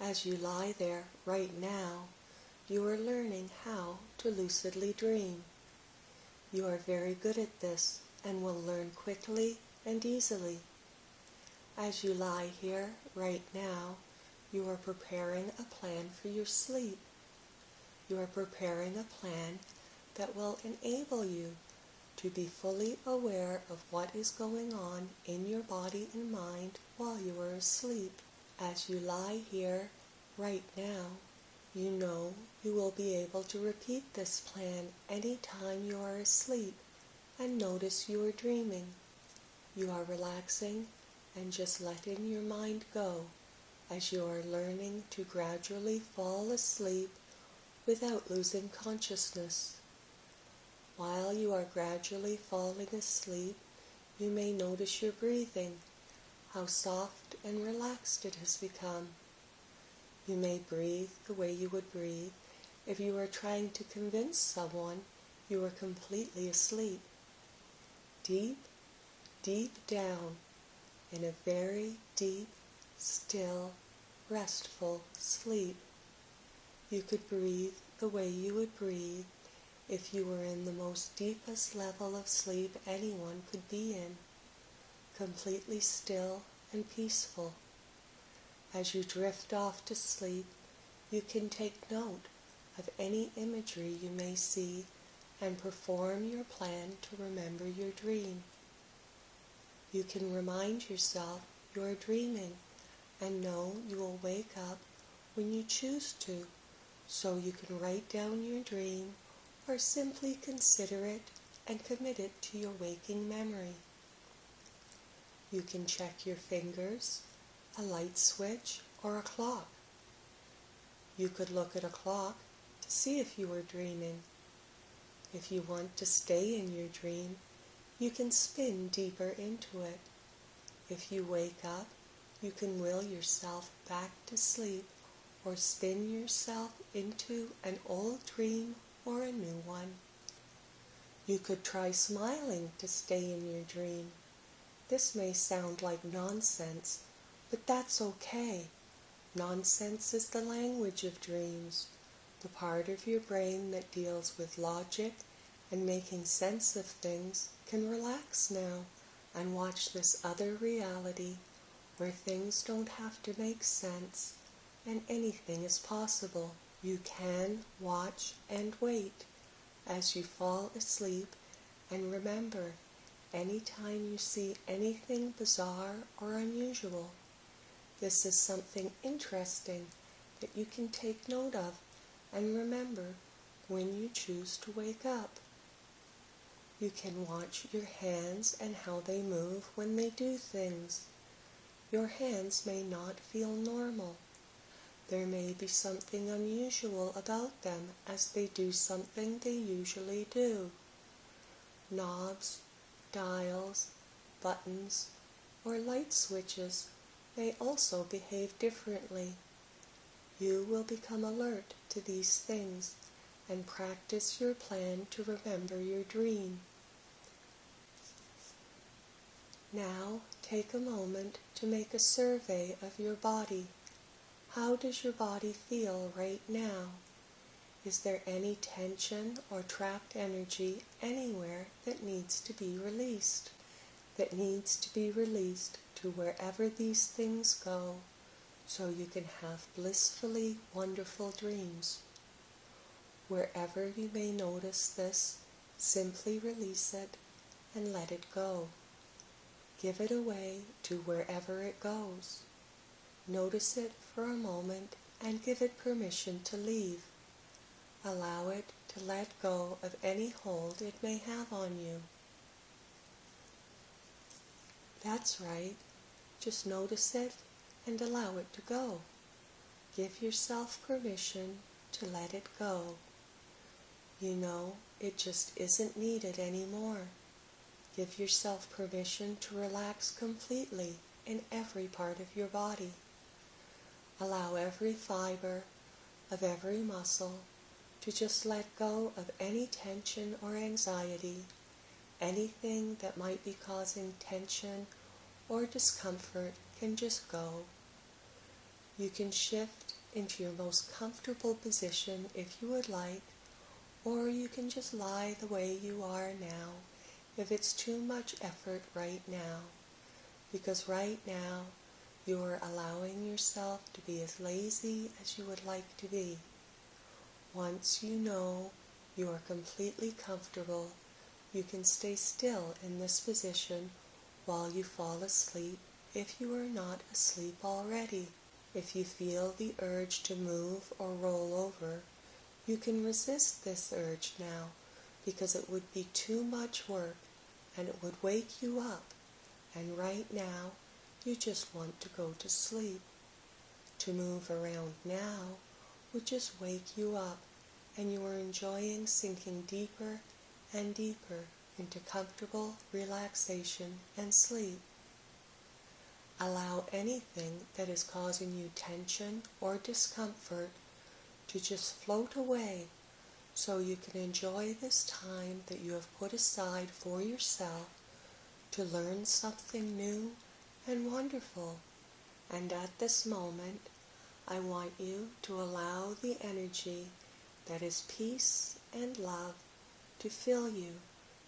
As you lie there right now, you are learning how to lucidly dream. You are very good at this and will learn quickly and easily. As you lie here right now, you are preparing a plan for your sleep. You are preparing a plan that will enable you to be fully aware of what is going on in your body and mind while you are asleep. As you lie here right now, you know you will be able to repeat this plan any time you are asleep and notice you are dreaming. You are relaxing and just letting your mind go as you are learning to gradually fall asleep without losing consciousness. While you are gradually falling asleep, you may notice your breathing, how soft and relaxed it has become. You may breathe the way you would breathe if you were trying to convince someone you were completely asleep. Deep, deep down in a very deep, still, restful sleep. You could breathe the way you would breathe if you were in the most deepest level of sleep anyone could be in, completely still and peaceful. As you drift off to sleep, you can take note of any imagery you may see and perform your plan to remember your dream. You can remind yourself you are dreaming and know you will wake up when you choose to, so you can write down your dream or simply consider it and commit it to your waking memory. You can check your fingers, a light switch, or a clock. You could look at a clock to see if you were dreaming. If you want to stay in your dream, you can spin deeper into it. If you wake up, you can will yourself back to sleep or spin yourself into an old dream or a new one. You could try smiling to stay in your dream. This may sound like nonsense, but that's okay. Nonsense is the language of dreams, the part of your brain that deals with logic and making sense of things can relax now and watch this other reality where things don't have to make sense and anything is possible. You can watch and wait as you fall asleep and remember anytime you see anything bizarre or unusual. This is something interesting that you can take note of and remember when you choose to wake up. You can watch your hands and how they move when they do things. Your hands may not feel normal. There may be something unusual about them as they do something they usually do. Knobs, dials, buttons, or light switches may also behave differently. You will become alert to these things and practice your plan to remember your dream. Now take a moment to make a survey of your body. How does your body feel right now? Is there any tension or trapped energy anywhere that needs to be released? That needs to be released to wherever these things go so you can have blissfully wonderful dreams. Wherever you may notice this, simply release it and let it go. Give it away to wherever it goes. Notice it for a moment and give it permission to leave. Allow it to let go of any hold it may have on you. That's right. Just notice it and allow it to go. Give yourself permission to let it go. You know, it just isn't needed anymore. Give yourself permission to relax completely in every part of your body. Allow every fiber of every muscle to just let go of any tension or anxiety, anything that might be causing tension or discomfort can just go. You can shift into your most comfortable position if you would like, or you can just lie the way you are now if it's too much effort right now, because right now you're allowing yourself to be as lazy as you would like to be. Once you know you are completely comfortable, you can stay still in this position while you fall asleep if you are not asleep already. If you feel the urge to move or roll over, you can resist this urge now because it would be too much work and it would wake you up. And right now, you just want to go to sleep. To move around now would just wake you up, and you are enjoying sinking deeper and deeper into comfortable relaxation and sleep. Allow anything that is causing you tension or discomfort to just float away so you can enjoy this time that you have put aside for yourself to learn something new and wonderful. And at this moment, I want you to allow the energy that is peace and love to fill you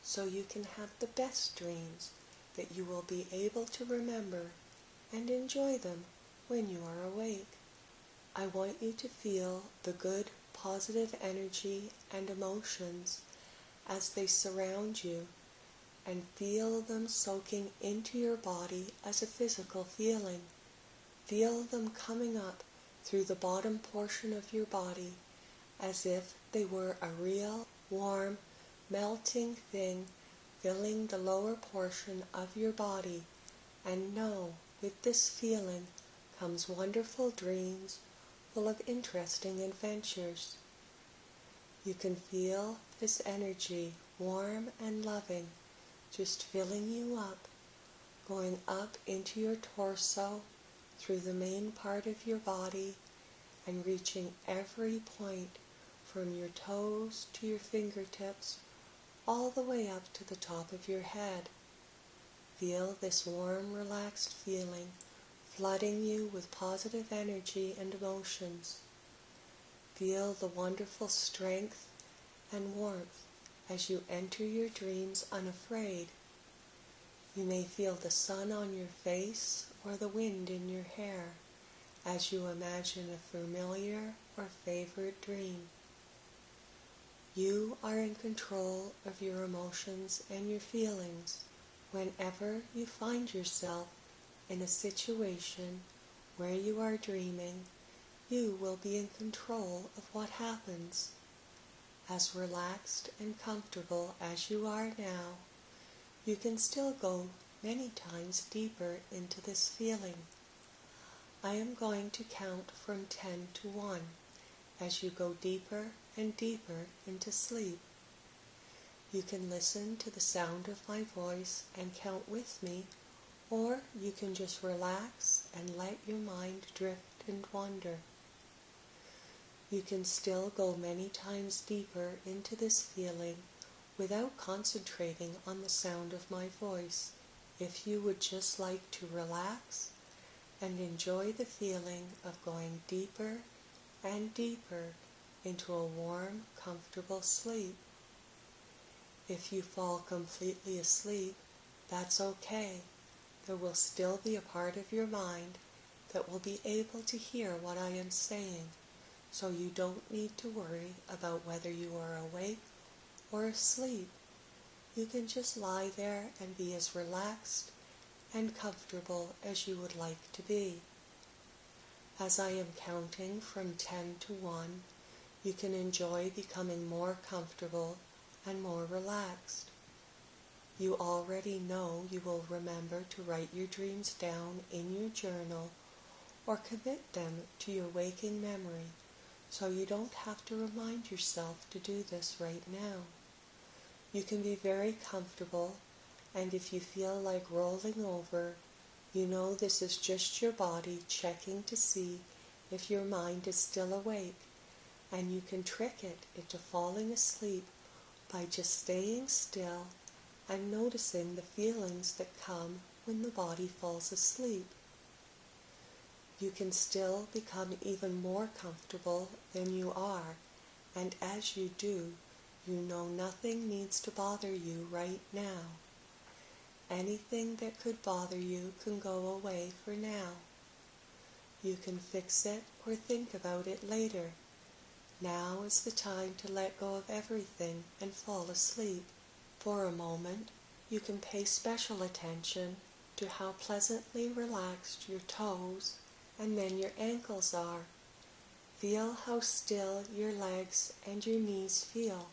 so you can have the best dreams that you will be able to remember and enjoy them when you are awake. I want you to feel the good positive energy and emotions as they surround you and feel them soaking into your body as a physical feeling. Feel them coming up through the bottom portion of your body as if they were a real, warm, melting thing filling the lower portion of your body. And know with this feeling comes wonderful dreams full of interesting adventures. You can feel this energy, warm and loving, just filling you up, going up into your torso, through the main part of your body, and reaching every point from your toes to your fingertips, all the way up to the top of your head. Feel this warm, relaxed feeling flooding you with positive energy and emotions. Feel the wonderful strength and warmth as you enter your dreams unafraid. You may feel the sun on your face or the wind in your hair as you imagine a familiar or favorite dream. You are in control of your emotions and your feelings whenever you find yourself in a situation where you are dreaming, you will be in control of what happens. As relaxed and comfortable as you are now, you can still go many times deeper into this feeling. I am going to count from 10 to 1 as you go deeper and deeper into sleep. You can listen to the sound of my voice and count with me or you can just relax and let your mind drift and wander. You can still go many times deeper into this feeling without concentrating on the sound of my voice if you would just like to relax and enjoy the feeling of going deeper and deeper into a warm, comfortable sleep. If you fall completely asleep, that's okay. There will still be a part of your mind that will be able to hear what I am saying, so you don't need to worry about whether you are awake or asleep. You can just lie there and be as relaxed and comfortable as you would like to be. As I am counting from 10 to 1, you can enjoy becoming more comfortable and more relaxed. You already know you will remember to write your dreams down in your journal or commit them to your waking memory so you don't have to remind yourself to do this right now. You can be very comfortable and if you feel like rolling over, you know this is just your body checking to see if your mind is still awake and you can trick it into falling asleep by just staying still and noticing the feelings that come when the body falls asleep. You can still become even more comfortable than you are, and as you do, you know nothing needs to bother you right now. Anything that could bother you can go away for now. You can fix it or think about it later. Now is the time to let go of everything and fall asleep. For a moment, you can pay special attention to how pleasantly relaxed your toes and then your ankles are. Feel how still your legs and your knees feel,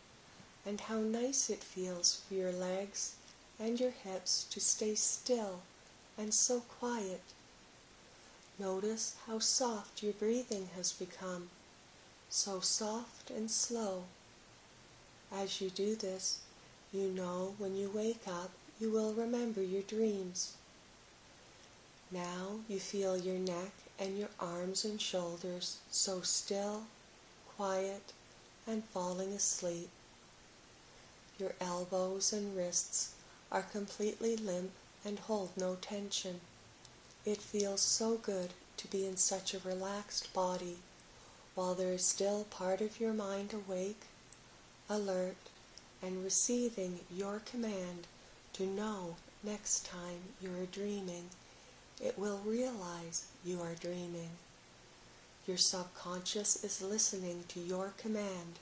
and how nice it feels for your legs and your hips to stay still and so quiet. Notice how soft your breathing has become, so soft and slow. As you do this, you know when you wake up, you will remember your dreams. Now you feel your neck and your arms and shoulders so still, quiet, and falling asleep. Your elbows and wrists are completely limp and hold no tension. It feels so good to be in such a relaxed body while there is still part of your mind awake, alert, and receiving your command to know next time you are dreaming, it will realize you are dreaming. Your subconscious is listening to your command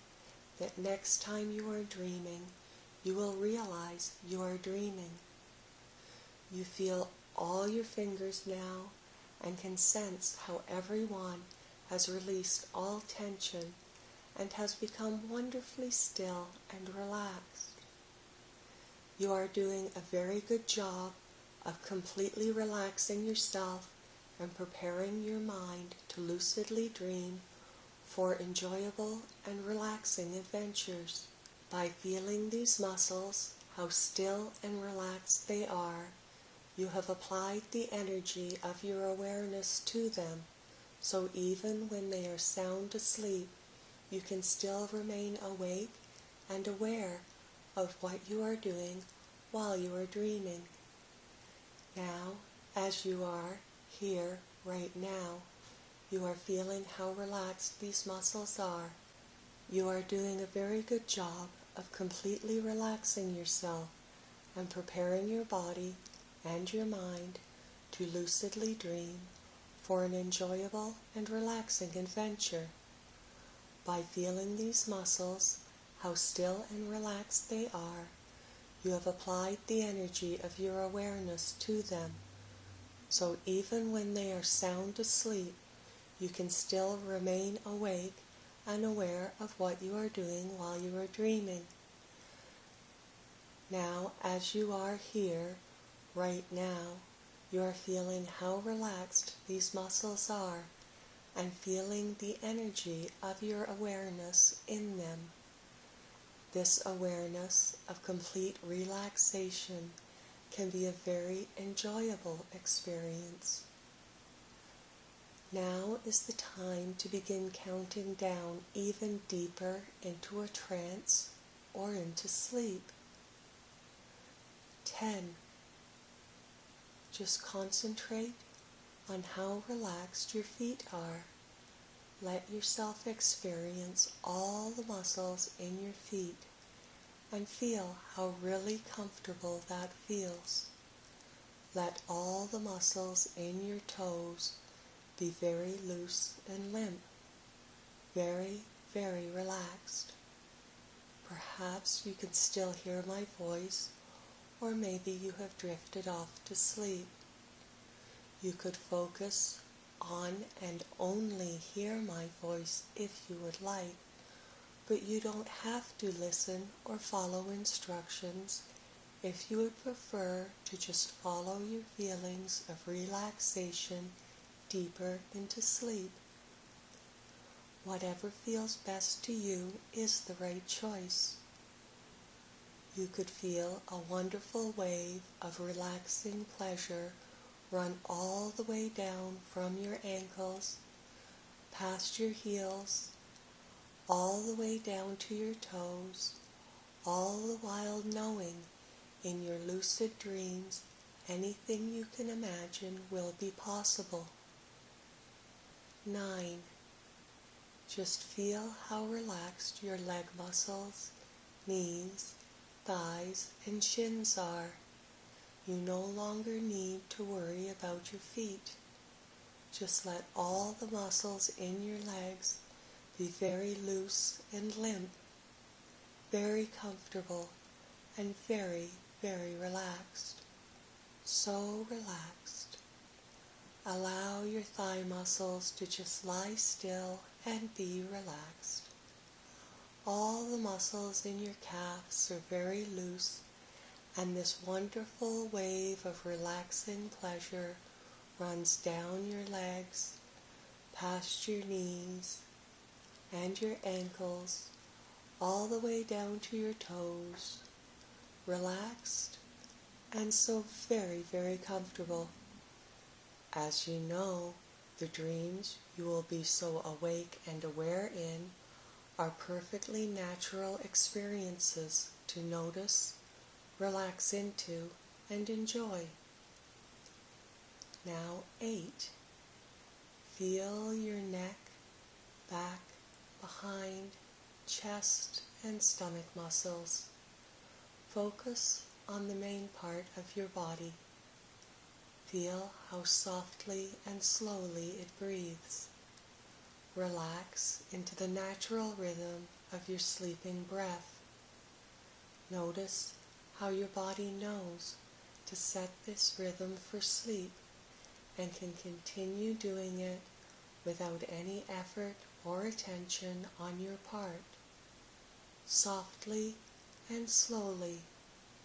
that next time you are dreaming, you will realize you are dreaming. You feel all your fingers now and can sense how every one has released all tension and has become wonderfully still and relaxed. You are doing a very good job of completely relaxing yourself and preparing your mind to lucidly dream for enjoyable and relaxing adventures. By feeling these muscles, how still and relaxed they are, you have applied the energy of your awareness to them, so even when they are sound asleep, you can still remain awake and aware of what you are doing while you are dreaming. Now, as you are here right now, you are feeling how relaxed these muscles are. You are doing a very good job of completely relaxing yourself and preparing your body and your mind to lucidly dream for an enjoyable and relaxing adventure. By feeling these muscles, how still and relaxed they are, you have applied the energy of your awareness to them. So even when they are sound asleep, you can still remain awake and aware of what you are doing while you are dreaming. Now, as you are here, right now, you are feeling how relaxed these muscles are and feeling the energy of your awareness in them. This awareness of complete relaxation can be a very enjoyable experience. Now is the time to begin counting down even deeper into a trance or into sleep. 10. Just concentrate on how relaxed your feet are let yourself experience all the muscles in your feet and feel how really comfortable that feels. Let all the muscles in your toes be very loose and limp, very, very relaxed. Perhaps you can still hear my voice, or maybe you have drifted off to sleep. You could focus on and only hear my voice if you would like, but you don't have to listen or follow instructions if you would prefer to just follow your feelings of relaxation deeper into sleep. Whatever feels best to you is the right choice. You could feel a wonderful wave of relaxing pleasure run all the way down from your ankles, past your heels, all the way down to your toes, all the while knowing in your lucid dreams anything you can imagine will be possible. 9. Just feel how relaxed your leg muscles, knees, thighs, and shins are. You no longer need to worry about your feet. Just let all the muscles in your legs be very loose and limp, very comfortable, and very, very relaxed. So relaxed. Allow your thigh muscles to just lie still and be relaxed. All the muscles in your calves are very loose and this wonderful wave of relaxing pleasure runs down your legs, past your knees and your ankles, all the way down to your toes, relaxed and so very, very comfortable. As you know, the dreams you will be so awake and aware in are perfectly natural experiences to notice relax into, and enjoy. Now, eight. Feel your neck, back, behind, chest, and stomach muscles. Focus on the main part of your body. Feel how softly and slowly it breathes. Relax into the natural rhythm of your sleeping breath. Notice how your body knows to set this rhythm for sleep and can continue doing it without any effort or attention on your part, softly and slowly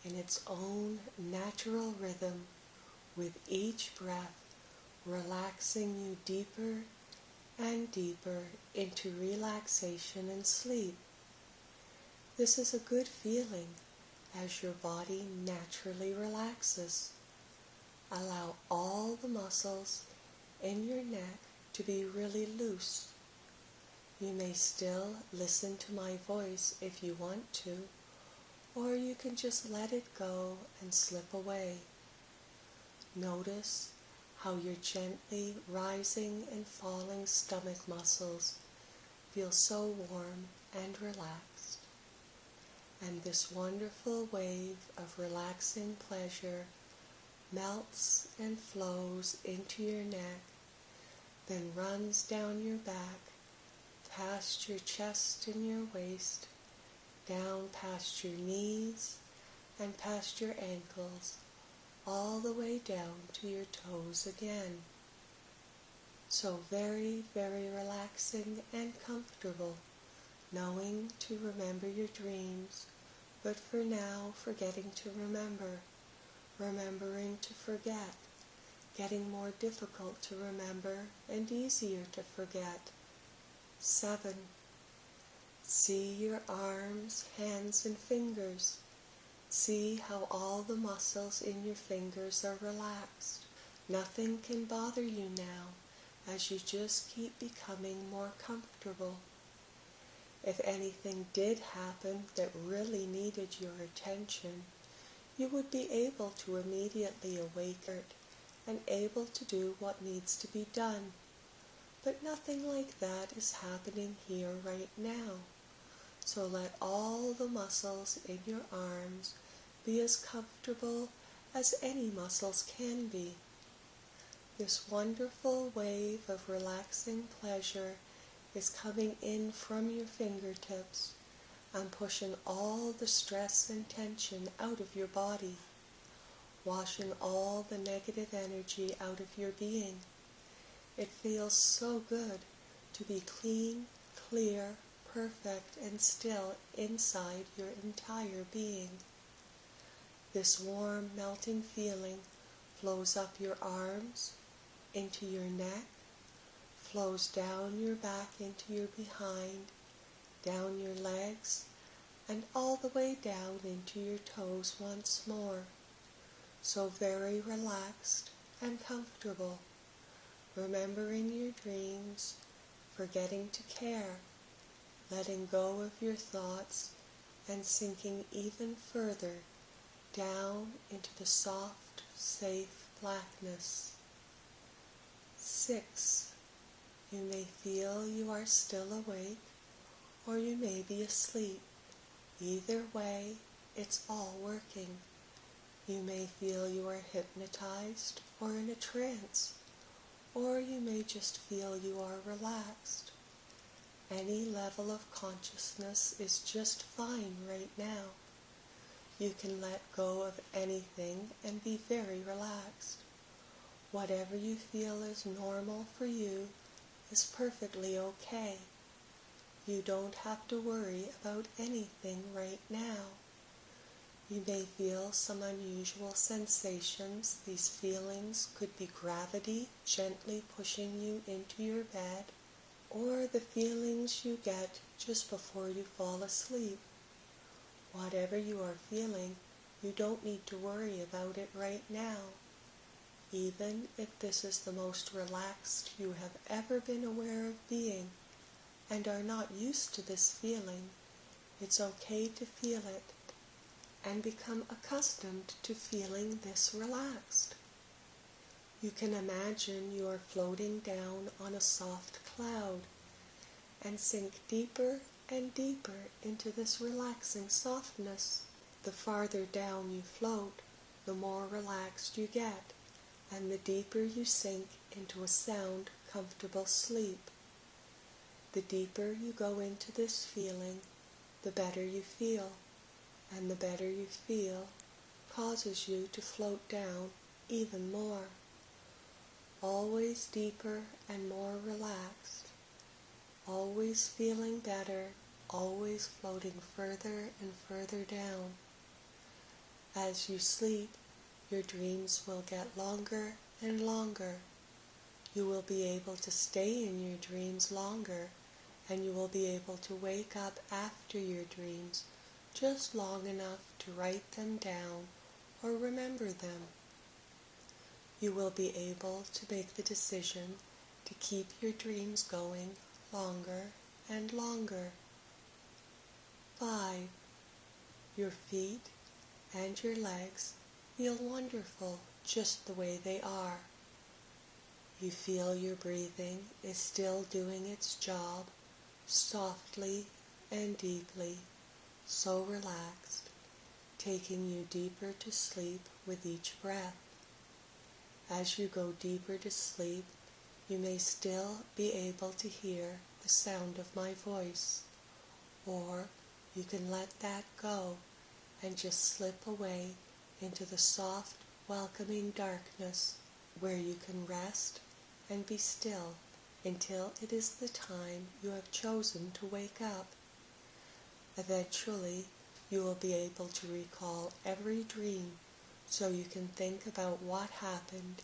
in its own natural rhythm with each breath relaxing you deeper and deeper into relaxation and sleep. This is a good feeling as your body naturally relaxes. Allow all the muscles in your neck to be really loose. You may still listen to my voice if you want to, or you can just let it go and slip away. Notice how your gently rising and falling stomach muscles feel so warm and relaxed. And this wonderful wave of relaxing pleasure melts and flows into your neck, then runs down your back, past your chest and your waist, down past your knees and past your ankles, all the way down to your toes again. So very, very relaxing and comfortable knowing to remember your dreams, but for now forgetting to remember, remembering to forget, getting more difficult to remember and easier to forget. 7. See your arms, hands, and fingers. See how all the muscles in your fingers are relaxed. Nothing can bother you now as you just keep becoming more comfortable. If anything did happen that really needed your attention, you would be able to immediately awaken and able to do what needs to be done. but nothing like that is happening here right now. So let all the muscles in your arms be as comfortable as any muscles can be. This wonderful wave of relaxing pleasure is coming in from your fingertips and pushing all the stress and tension out of your body, washing all the negative energy out of your being. It feels so good to be clean, clear, perfect, and still inside your entire being. This warm, melting feeling flows up your arms, into your neck, flows down your back into your behind, down your legs, and all the way down into your toes once more. So very relaxed and comfortable, remembering your dreams, forgetting to care, letting go of your thoughts, and sinking even further down into the soft, safe blackness. Six, you may feel you are still awake or you may be asleep. Either way, it's all working. You may feel you are hypnotized or in a trance, or you may just feel you are relaxed. Any level of consciousness is just fine right now. You can let go of anything and be very relaxed. Whatever you feel is normal for you is perfectly okay. You don't have to worry about anything right now. You may feel some unusual sensations. These feelings could be gravity gently pushing you into your bed, or the feelings you get just before you fall asleep. Whatever you are feeling, you don't need to worry about it right now. Even if this is the most relaxed you have ever been aware of being and are not used to this feeling, it's okay to feel it and become accustomed to feeling this relaxed. You can imagine you are floating down on a soft cloud and sink deeper and deeper into this relaxing softness. The farther down you float, the more relaxed you get, and the deeper you sink into a sound, comfortable sleep. The deeper you go into this feeling, the better you feel, and the better you feel causes you to float down even more, always deeper and more relaxed always feeling better, always floating further and further down. As you sleep, your dreams will get longer and longer. You will be able to stay in your dreams longer, and you will be able to wake up after your dreams just long enough to write them down or remember them. You will be able to make the decision to keep your dreams going longer and longer. 5. Your feet and your legs feel wonderful just the way they are. You feel your breathing is still doing its job softly and deeply, so relaxed, taking you deeper to sleep with each breath. As you go deeper to sleep, you may still be able to hear the sound of my voice, or you can let that go and just slip away into the soft, welcoming darkness where you can rest and be still until it is the time you have chosen to wake up. Eventually, you will be able to recall every dream so you can think about what happened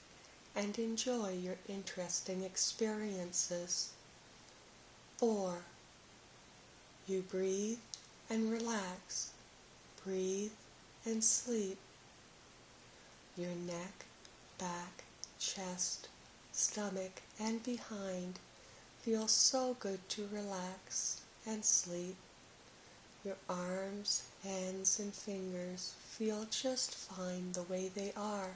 and enjoy your interesting experiences. 4. You breathe and relax. Breathe and sleep. Your neck, back, chest, stomach, and behind feel so good to relax and sleep. Your arms, hands, and fingers feel just fine the way they are.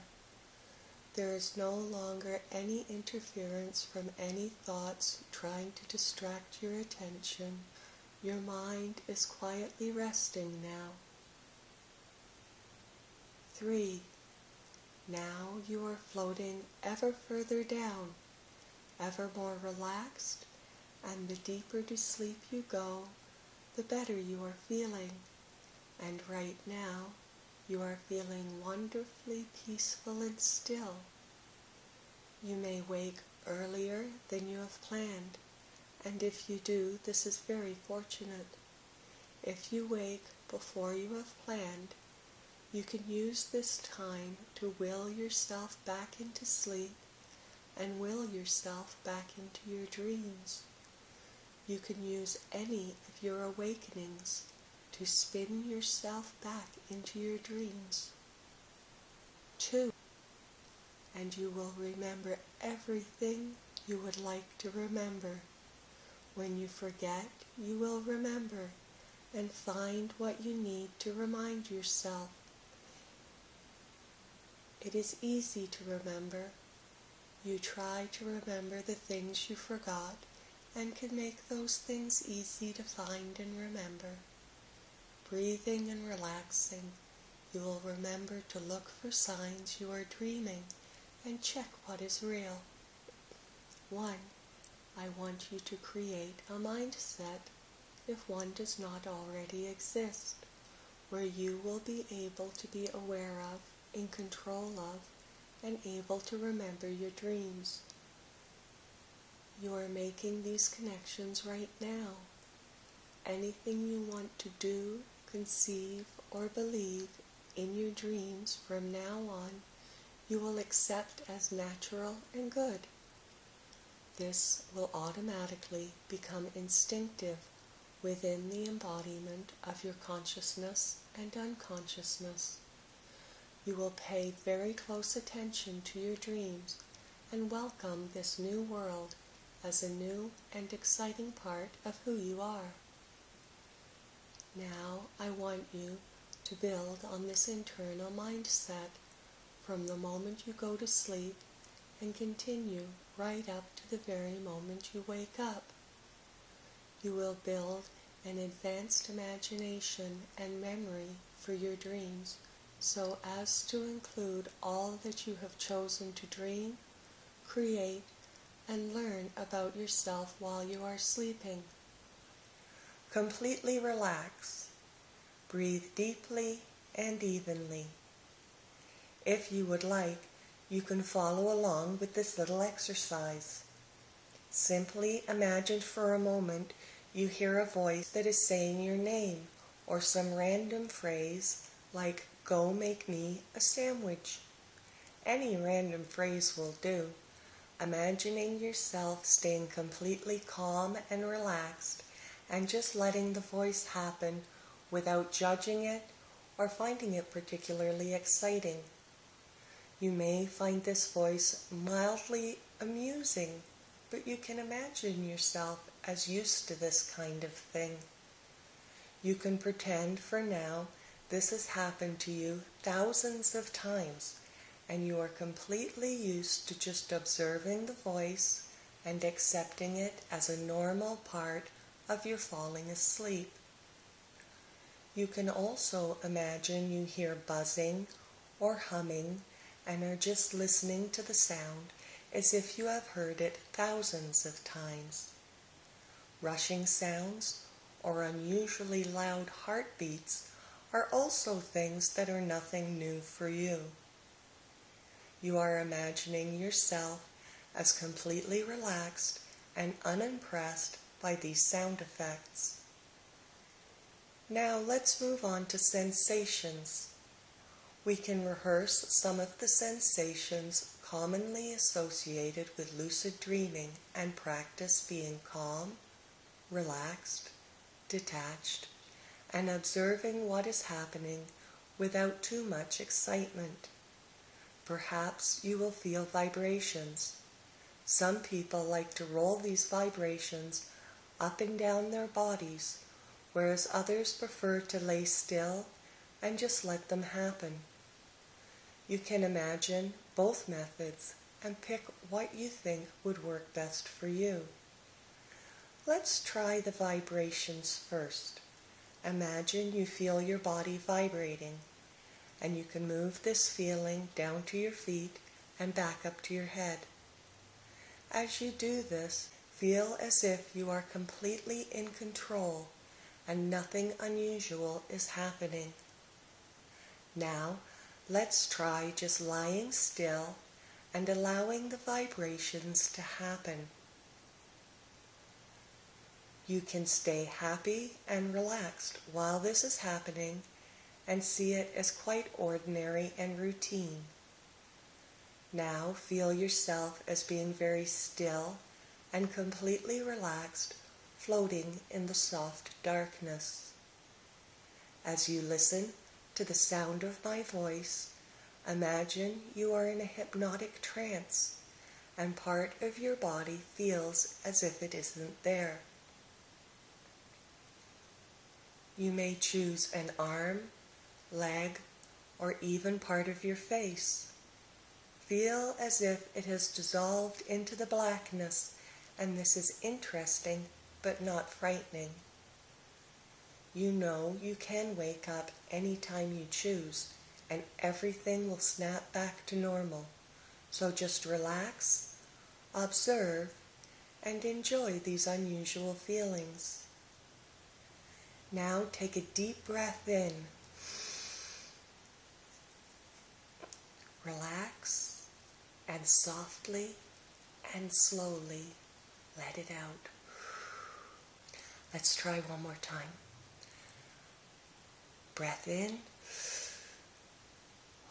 There is no longer any interference from any thoughts trying to distract your attention. Your mind is quietly resting now. Three. Now you are floating ever further down, ever more relaxed, and the deeper to sleep you go, the better you are feeling. And right now, you are feeling wonderfully peaceful and still. You may wake earlier than you have planned, and if you do, this is very fortunate. If you wake before you have planned, you can use this time to will yourself back into sleep and will yourself back into your dreams. You can use any your awakenings to spin yourself back into your dreams. Two, and you will remember everything you would like to remember. When you forget, you will remember and find what you need to remind yourself. It is easy to remember. You try to remember the things you forgot and can make those things easy to find and remember breathing and relaxing, you will remember to look for signs you are dreaming and check what is real. 1. I want you to create a mindset, if one does not already exist, where you will be able to be aware of, in control of, and able to remember your dreams. You are making these connections right now. Anything you want to do, conceive, or believe in your dreams from now on, you will accept as natural and good. This will automatically become instinctive within the embodiment of your consciousness and unconsciousness. You will pay very close attention to your dreams and welcome this new world as a new and exciting part of who you are. Now I want you to build on this internal mindset from the moment you go to sleep and continue right up to the very moment you wake up. You will build an advanced imagination and memory for your dreams so as to include all that you have chosen to dream, create, and learn about yourself while you are sleeping. Completely relax. Breathe deeply and evenly. If you would like, you can follow along with this little exercise. Simply imagine for a moment you hear a voice that is saying your name or some random phrase like, Go make me a sandwich. Any random phrase will do. Imagining yourself staying completely calm and relaxed and just letting the voice happen without judging it or finding it particularly exciting. You may find this voice mildly amusing, but you can imagine yourself as used to this kind of thing. You can pretend for now this has happened to you thousands of times and you are completely used to just observing the voice and accepting it as a normal part of your falling asleep. You can also imagine you hear buzzing or humming and are just listening to the sound as if you have heard it thousands of times. Rushing sounds or unusually loud heartbeats are also things that are nothing new for you. You are imagining yourself as completely relaxed and unimpressed by these sound effects. Now let's move on to sensations. We can rehearse some of the sensations commonly associated with lucid dreaming and practice being calm, relaxed, detached, and observing what is happening without too much excitement. Perhaps you will feel vibrations. Some people like to roll these vibrations up and down their bodies, whereas others prefer to lay still and just let them happen. You can imagine both methods and pick what you think would work best for you. Let's try the vibrations first. Imagine you feel your body vibrating, and you can move this feeling down to your feet and back up to your head. As you do this, feel as if you are completely in control and nothing unusual is happening. Now, let's try just lying still and allowing the vibrations to happen. You can stay happy and relaxed while this is happening and see it as quite ordinary and routine. Now feel yourself as being very still and completely relaxed, floating in the soft darkness. As you listen to the sound of my voice, imagine you are in a hypnotic trance and part of your body feels as if it isn't there. You may choose an arm, leg, or even part of your face. Feel as if it has dissolved into the blackness, and this is interesting but not frightening. You know you can wake up any time you choose, and everything will snap back to normal. So just relax, observe, and enjoy these unusual feelings. Now take a deep breath in. Relax and softly and slowly let it out. Let's try one more time. Breath in.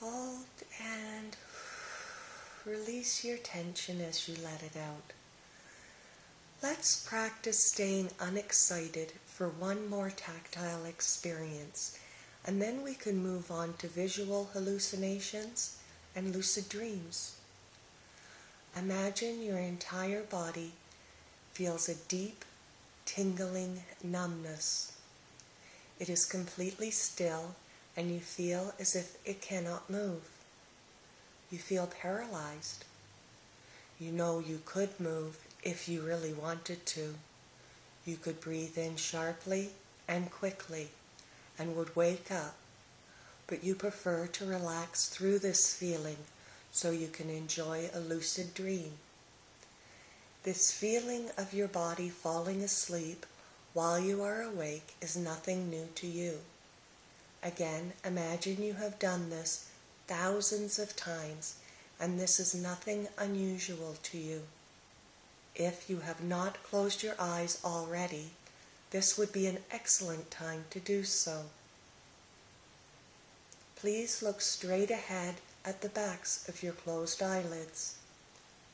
Hold and release your tension as you let it out. Let's practice staying unexcited for one more tactile experience, and then we can move on to visual hallucinations and lucid dreams. Imagine your entire body feels a deep, tingling numbness. It is completely still, and you feel as if it cannot move. You feel paralyzed. You know you could move if you really wanted to. You could breathe in sharply and quickly and would wake up, but you prefer to relax through this feeling so you can enjoy a lucid dream. This feeling of your body falling asleep while you are awake is nothing new to you. Again, imagine you have done this thousands of times and this is nothing unusual to you. If you have not closed your eyes already, this would be an excellent time to do so. Please look straight ahead at the backs of your closed eyelids.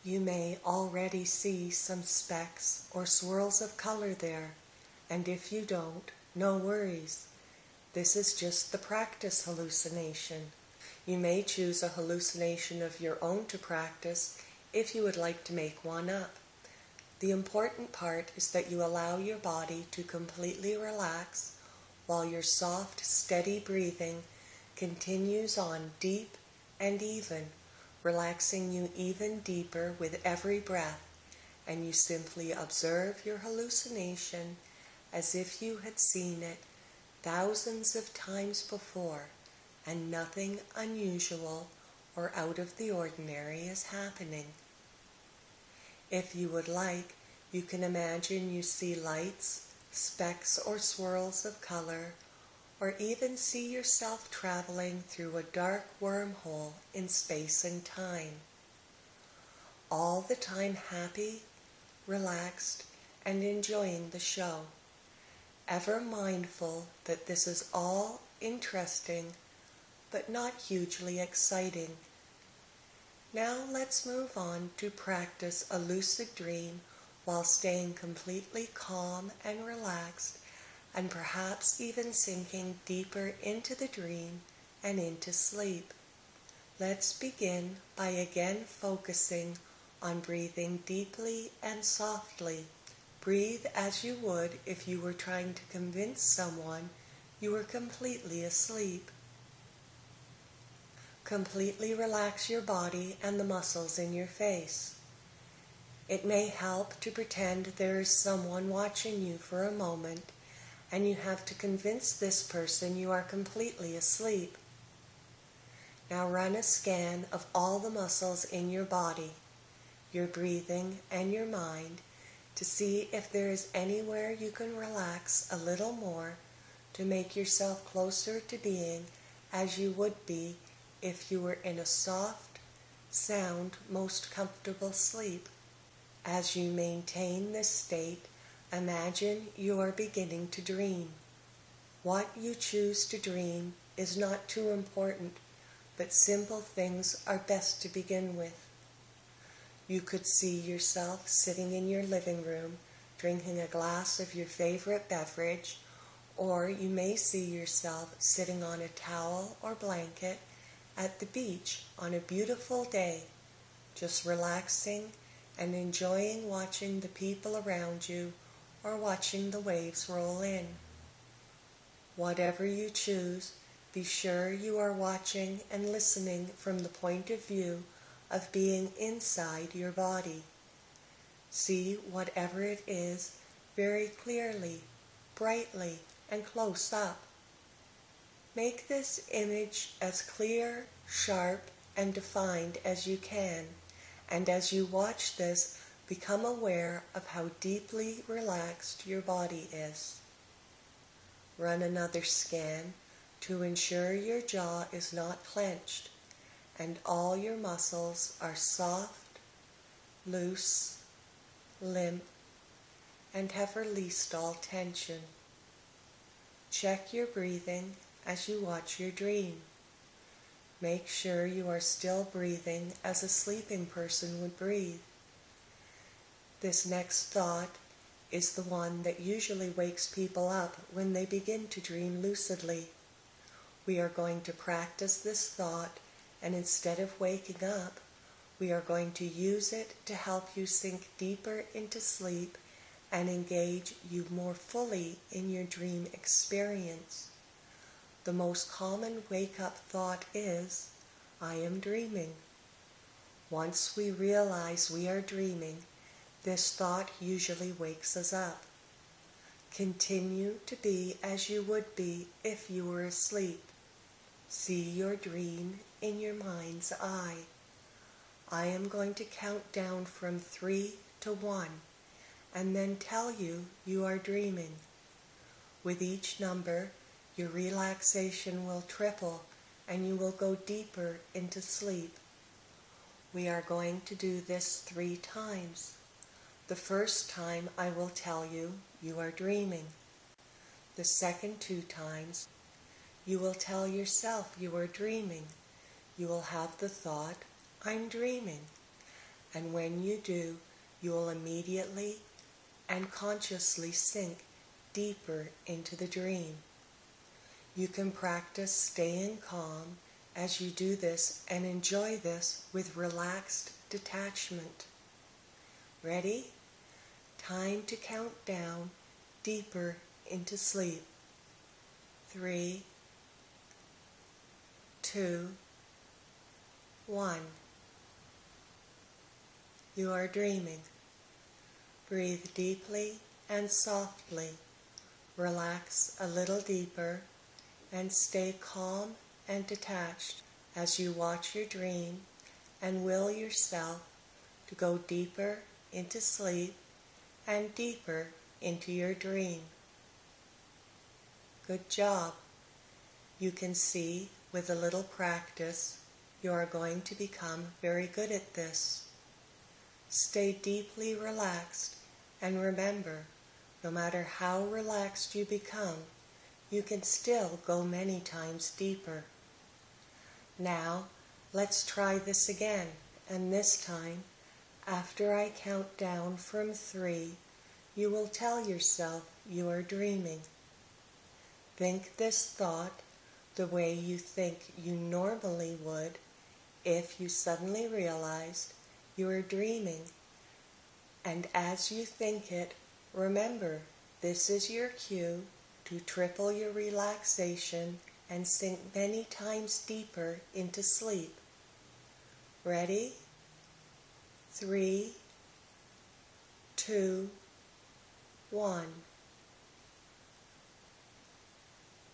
You may already see some specks or swirls of color there, and if you don't, no worries. This is just the practice hallucination. You may choose a hallucination of your own to practice if you would like to make one up. The important part is that you allow your body to completely relax while your soft, steady breathing continues on deep and even, relaxing you even deeper with every breath, and you simply observe your hallucination as if you had seen it thousands of times before and nothing unusual or out of the ordinary is happening. If you would like, you can imagine you see lights, specks or swirls of color, or even see yourself traveling through a dark wormhole in space and time. All the time happy, relaxed, and enjoying the show. Ever mindful that this is all interesting, but not hugely exciting now let's move on to practice a lucid dream while staying completely calm and relaxed and perhaps even sinking deeper into the dream and into sleep. Let's begin by again focusing on breathing deeply and softly. Breathe as you would if you were trying to convince someone you were completely asleep. completely relax your body and the muscles in your face. It may help to pretend there is someone watching you for a moment and you have to convince this person you are completely asleep. Now run a scan of all the muscles in your body, your breathing, and your mind to see if there is anywhere you can relax a little more to make yourself closer to being as you would be if you were in a soft, sound, most comfortable sleep. As you maintain this state, imagine you are beginning to dream. What you choose to dream is not too important, but simple things are best to begin with. You could see yourself sitting in your living room, drinking a glass of your favorite beverage, or you may see yourself sitting on a towel or blanket at the beach on a beautiful day, just relaxing and enjoying watching the people around you or watching the waves roll in. Whatever you choose, be sure you are watching and listening from the point of view of being inside your body. See whatever it is very clearly, brightly, and close up. Make this image as clear, sharp, and defined as you can and as you watch this, become aware of how deeply relaxed your body is. Run another scan to ensure your jaw is not clenched and all your muscles are soft, loose, limp, and have released all tension. Check your breathing as you watch your dream. Make sure you are still breathing as a sleeping person would breathe. This next thought is the one that usually wakes people up when they begin to dream lucidly. We are going to practice this thought, and instead of waking up, we are going to use it to help you sink deeper into sleep and engage you more fully in your dream experience. The most common wake up thought is, I am dreaming. Once we realize we are dreaming, this thought usually wakes us up. Continue to be as you would be if you were asleep. See your dream in your mind's eye. I am going to count down from three to one and then tell you you are dreaming. With each number, your relaxation will triple and you will go deeper into sleep. We are going to do this three times. The first time I will tell you you are dreaming. The second two times you will tell yourself you are dreaming. You will have the thought, I'm dreaming. And when you do, you will immediately and consciously sink deeper into the dream. You can practice staying calm as you do this and enjoy this with relaxed detachment. Ready? Time to count down deeper into sleep. Three, two, one. You are dreaming. Breathe deeply and softly. Relax a little deeper and stay calm and detached as you watch your dream and will yourself to go deeper into sleep and deeper into your dream. Good job. You can see with a little practice you are going to become very good at this. Stay deeply relaxed and remember, no matter how relaxed you become, you can still go many times deeper. Now, let's try this again, and this time, after I count down from three, you will tell yourself you are dreaming. Think this thought the way you think you normally would if you suddenly realized you are dreaming. And as you think it, remember this is your cue to triple your relaxation and sink many times deeper into sleep. Ready? Three, two, one.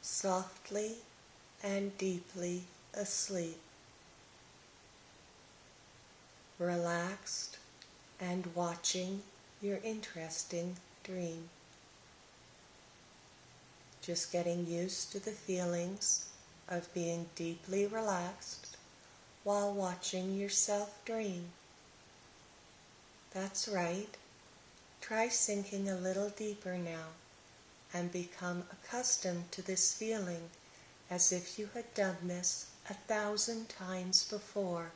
Softly and deeply asleep. Relaxed and watching your interesting dream. Just getting used to the feelings of being deeply relaxed while watching yourself dream. That's right. Try sinking a little deeper now and become accustomed to this feeling as if you had done this a thousand times before.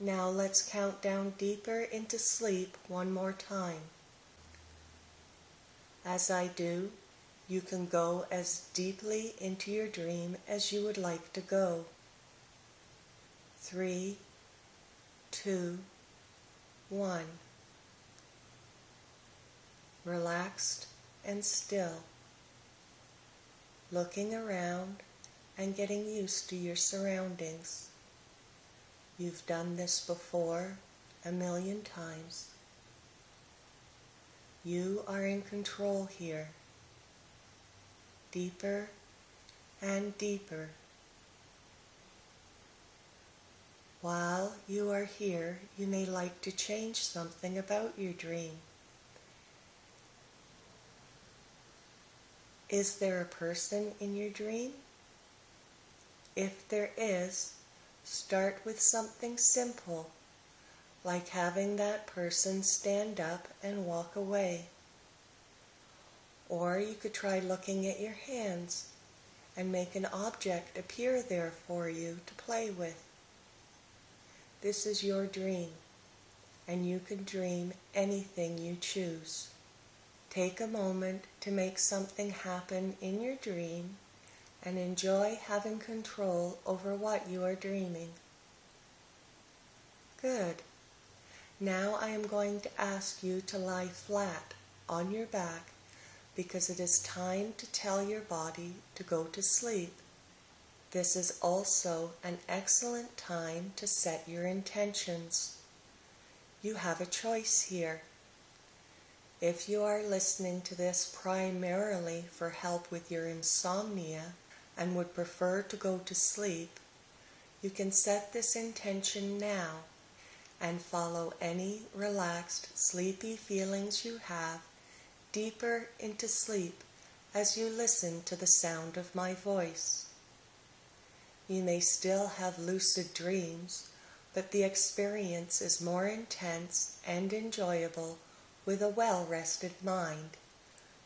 Now let's count down deeper into sleep one more time. As I do, you can go as deeply into your dream as you would like to go. Three, two, one. Relaxed and still, looking around and getting used to your surroundings. You've done this before a million times. You are in control here. Deeper and deeper. While you are here, you may like to change something about your dream. Is there a person in your dream? If there is, start with something simple like having that person stand up and walk away. Or you could try looking at your hands and make an object appear there for you to play with. This is your dream, and you can dream anything you choose. Take a moment to make something happen in your dream and enjoy having control over what you are dreaming. Good. Now I am going to ask you to lie flat on your back because it is time to tell your body to go to sleep. This is also an excellent time to set your intentions. You have a choice here. If you are listening to this primarily for help with your insomnia and would prefer to go to sleep, you can set this intention now and follow any relaxed, sleepy feelings you have deeper into sleep as you listen to the sound of my voice. You may still have lucid dreams, but the experience is more intense and enjoyable with a well rested mind.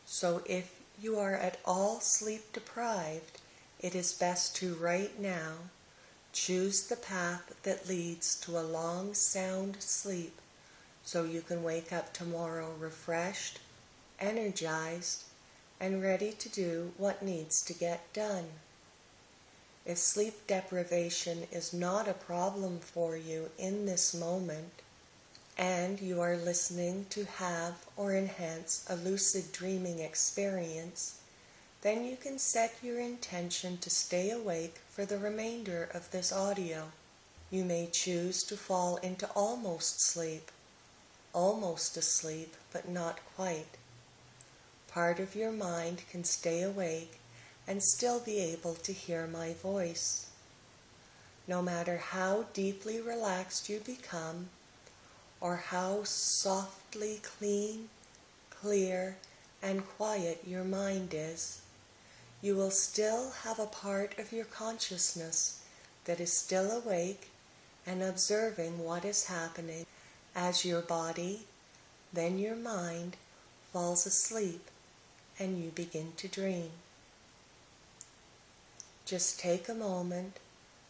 So if you are at all sleep deprived, it is best to right now Choose the path that leads to a long, sound sleep so you can wake up tomorrow refreshed, energized, and ready to do what needs to get done. If sleep deprivation is not a problem for you in this moment, and you are listening to have or enhance a lucid dreaming experience, then you can set your intention to stay awake for the remainder of this audio. You may choose to fall into almost sleep, almost asleep, but not quite. Part of your mind can stay awake and still be able to hear my voice. No matter how deeply relaxed you become, or how softly clean, clear, and quiet your mind is, you will still have a part of your consciousness that is still awake and observing what is happening as your body, then your mind, falls asleep and you begin to dream. Just take a moment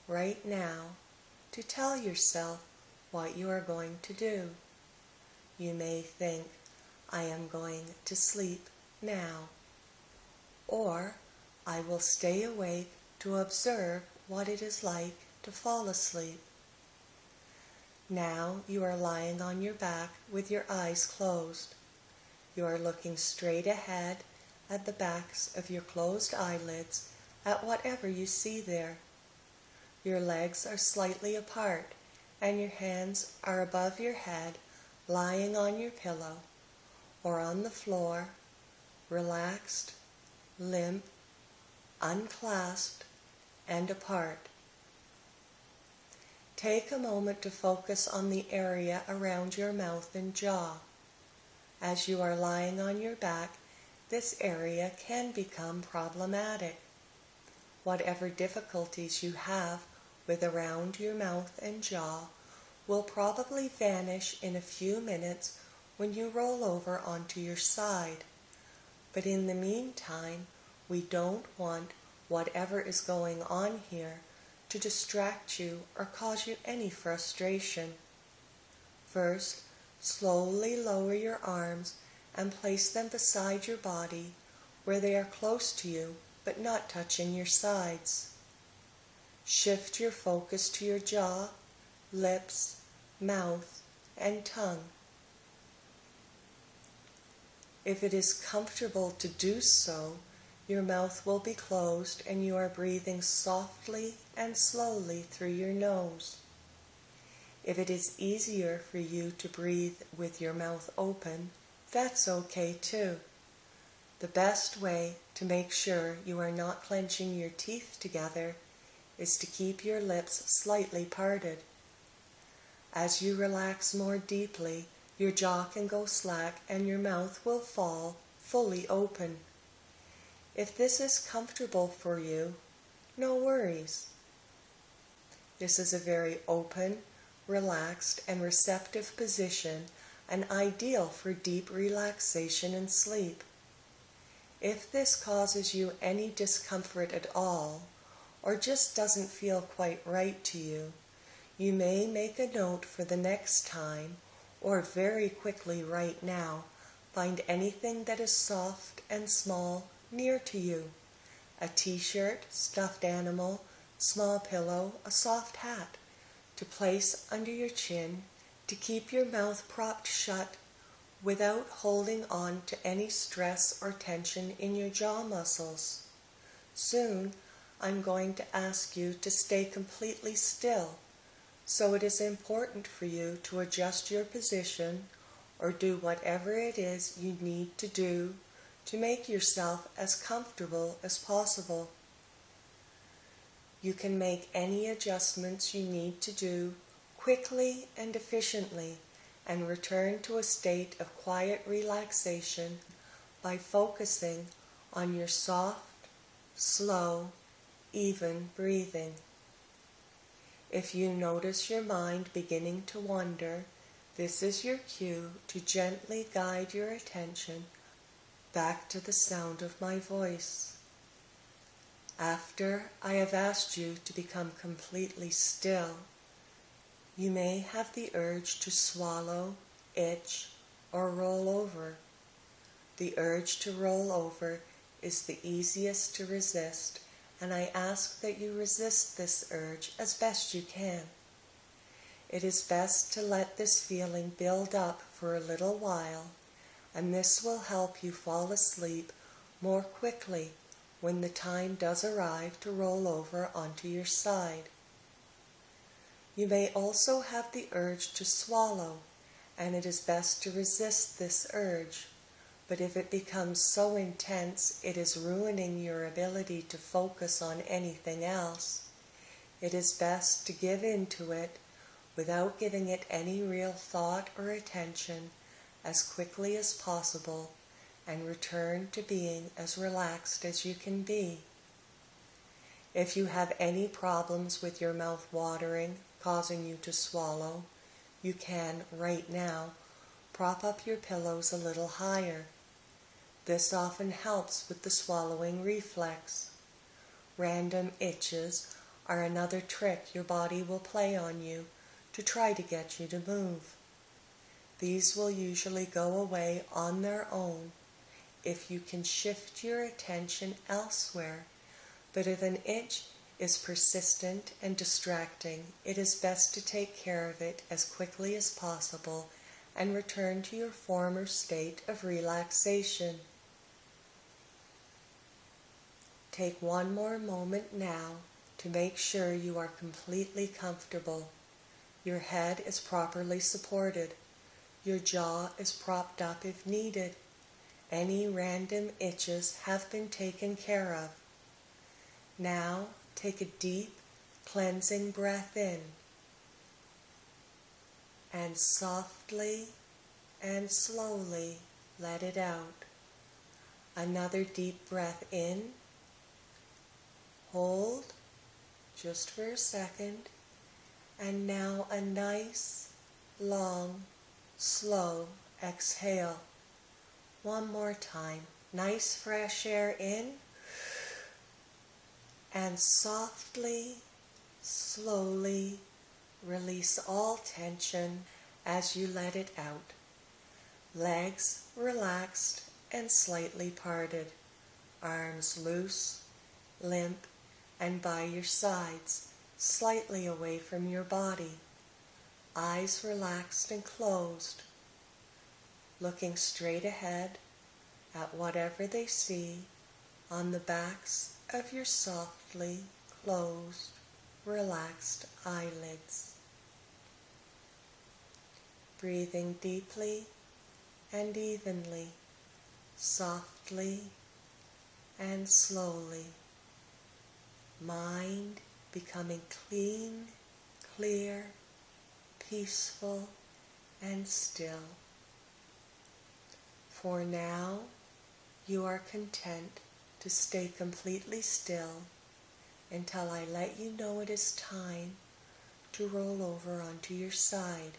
right now to tell yourself what you are going to do. You may think, I am going to sleep now. Or I will stay awake to observe what it is like to fall asleep. Now you are lying on your back with your eyes closed. You are looking straight ahead at the backs of your closed eyelids at whatever you see there. Your legs are slightly apart and your hands are above your head, lying on your pillow or on the floor, relaxed, limp, unclasped, and apart. Take a moment to focus on the area around your mouth and jaw. As you are lying on your back, this area can become problematic. Whatever difficulties you have with around your mouth and jaw will probably vanish in a few minutes when you roll over onto your side. But in the meantime, we don't want whatever is going on here to distract you or cause you any frustration. First, slowly lower your arms and place them beside your body where they are close to you but not touching your sides. Shift your focus to your jaw, lips, mouth, and tongue. If it is comfortable to do so, your mouth will be closed and you are breathing softly and slowly through your nose. If it is easier for you to breathe with your mouth open, that's okay too. The best way to make sure you are not clenching your teeth together is to keep your lips slightly parted. As you relax more deeply, your jaw can go slack and your mouth will fall fully open. If this is comfortable for you, no worries. This is a very open, relaxed, and receptive position and ideal for deep relaxation and sleep. If this causes you any discomfort at all, or just doesn't feel quite right to you, you may make a note for the next time, or very quickly right now, find anything that is soft and small near to you. A t shirt, stuffed animal, small pillow, a soft hat to place under your chin to keep your mouth propped shut without holding on to any stress or tension in your jaw muscles. Soon, I'm going to ask you to stay completely still, so it is important for you to adjust your position or do whatever it is you need to do to make yourself as comfortable as possible. You can make any adjustments you need to do quickly and efficiently and return to a state of quiet relaxation by focusing on your soft, slow, even breathing. If you notice your mind beginning to wander, this is your cue to gently guide your attention back to the sound of my voice. After I have asked you to become completely still, you may have the urge to swallow, itch, or roll over. The urge to roll over is the easiest to resist, and I ask that you resist this urge as best you can. It is best to let this feeling build up for a little while, and this will help you fall asleep more quickly when the time does arrive to roll over onto your side. You may also have the urge to swallow, and it is best to resist this urge. But if it becomes so intense it is ruining your ability to focus on anything else, it is best to give in to it without giving it any real thought or attention as quickly as possible and return to being as relaxed as you can be. If you have any problems with your mouth watering causing you to swallow, you can, right now, prop up your pillows a little higher. This often helps with the swallowing reflex. Random itches are another trick your body will play on you to try to get you to move. These will usually go away on their own if you can shift your attention elsewhere, but if an itch is persistent and distracting, it is best to take care of it as quickly as possible and return to your former state of relaxation. Take one more moment now to make sure you are completely comfortable. Your head is properly supported. Your jaw is propped up if needed. Any random itches have been taken care of. Now take a deep, cleansing breath in and softly and slowly let it out. Another deep breath in. Hold just for a second. And now a nice, long, slow exhale. One more time. Nice fresh air in. And softly, slowly release all tension as you let it out. Legs relaxed and slightly parted, arms loose, limp, and by your sides, slightly away from your body, eyes relaxed and closed, looking straight ahead at whatever they see on the backs of your softly closed, relaxed eyelids. Breathing deeply and evenly, softly and slowly. Mind becoming clean, clear, peaceful, and still. For now, you are content to stay completely still until I let you know it is time to roll over onto your side.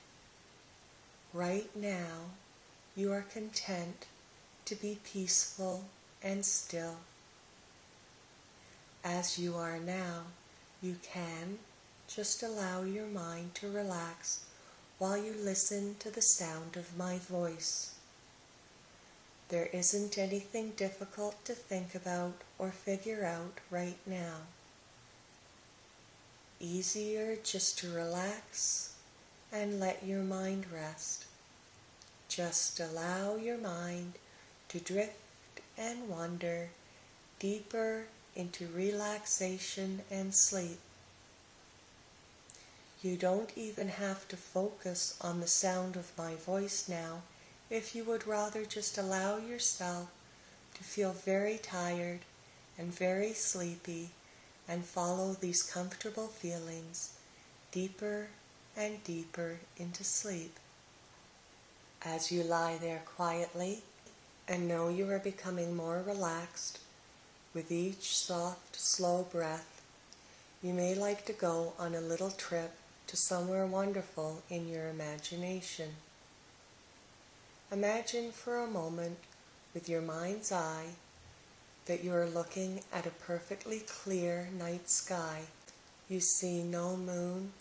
Right now, you are content to be peaceful and still. As you are now, you can just allow your mind to relax while you listen to the sound of my voice. There isn't anything difficult to think about or figure out right now. Easier just to relax and let your mind rest. Just allow your mind to drift and wander deeper into relaxation and sleep. You don't even have to focus on the sound of my voice now if you would rather just allow yourself to feel very tired and very sleepy and follow these comfortable feelings deeper and deeper into sleep. As you lie there quietly and know you are becoming more relaxed with each soft, slow breath, you may like to go on a little trip to somewhere wonderful in your imagination. Imagine for a moment with your mind's eye that you are looking at a perfectly clear night sky. You see no moon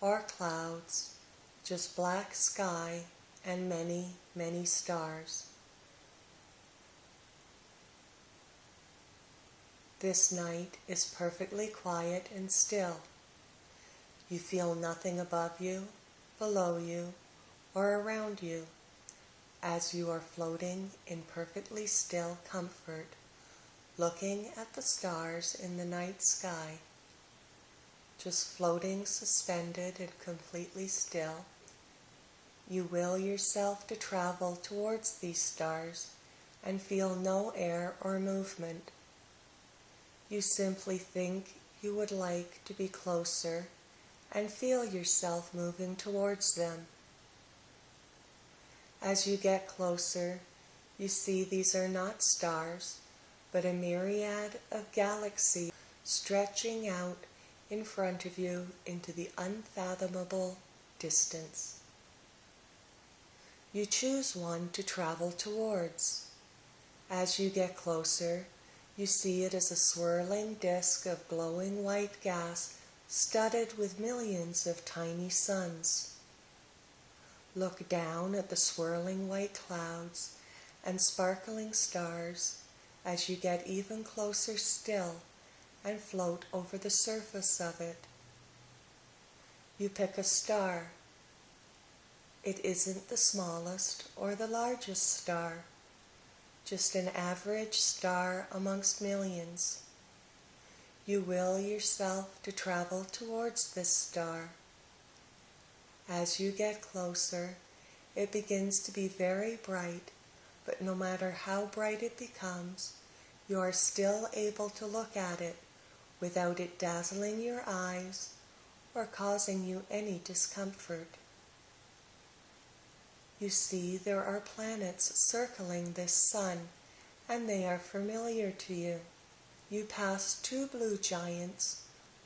or clouds, just black sky and many, many stars. This night is perfectly quiet and still. You feel nothing above you, below you, or around you as you are floating in perfectly still comfort looking at the stars in the night sky, just floating suspended and completely still. You will yourself to travel towards these stars and feel no air or movement. You simply think you would like to be closer and feel yourself moving towards them. As you get closer, you see these are not stars, but a myriad of galaxies stretching out in front of you into the unfathomable distance. You choose one to travel towards. As you get closer, you see it as a swirling disk of glowing white gas studded with millions of tiny suns. Look down at the swirling white clouds and sparkling stars as you get even closer still and float over the surface of it. You pick a star. It isn't the smallest or the largest star, just an average star amongst millions. you will yourself to travel towards this star. As you get closer, it begins to be very bright, but no matter how bright it becomes, you are still able to look at it without it dazzling your eyes or causing you any discomfort. You see, there are planets circling this sun, and they are familiar to you. You pass two blue giants,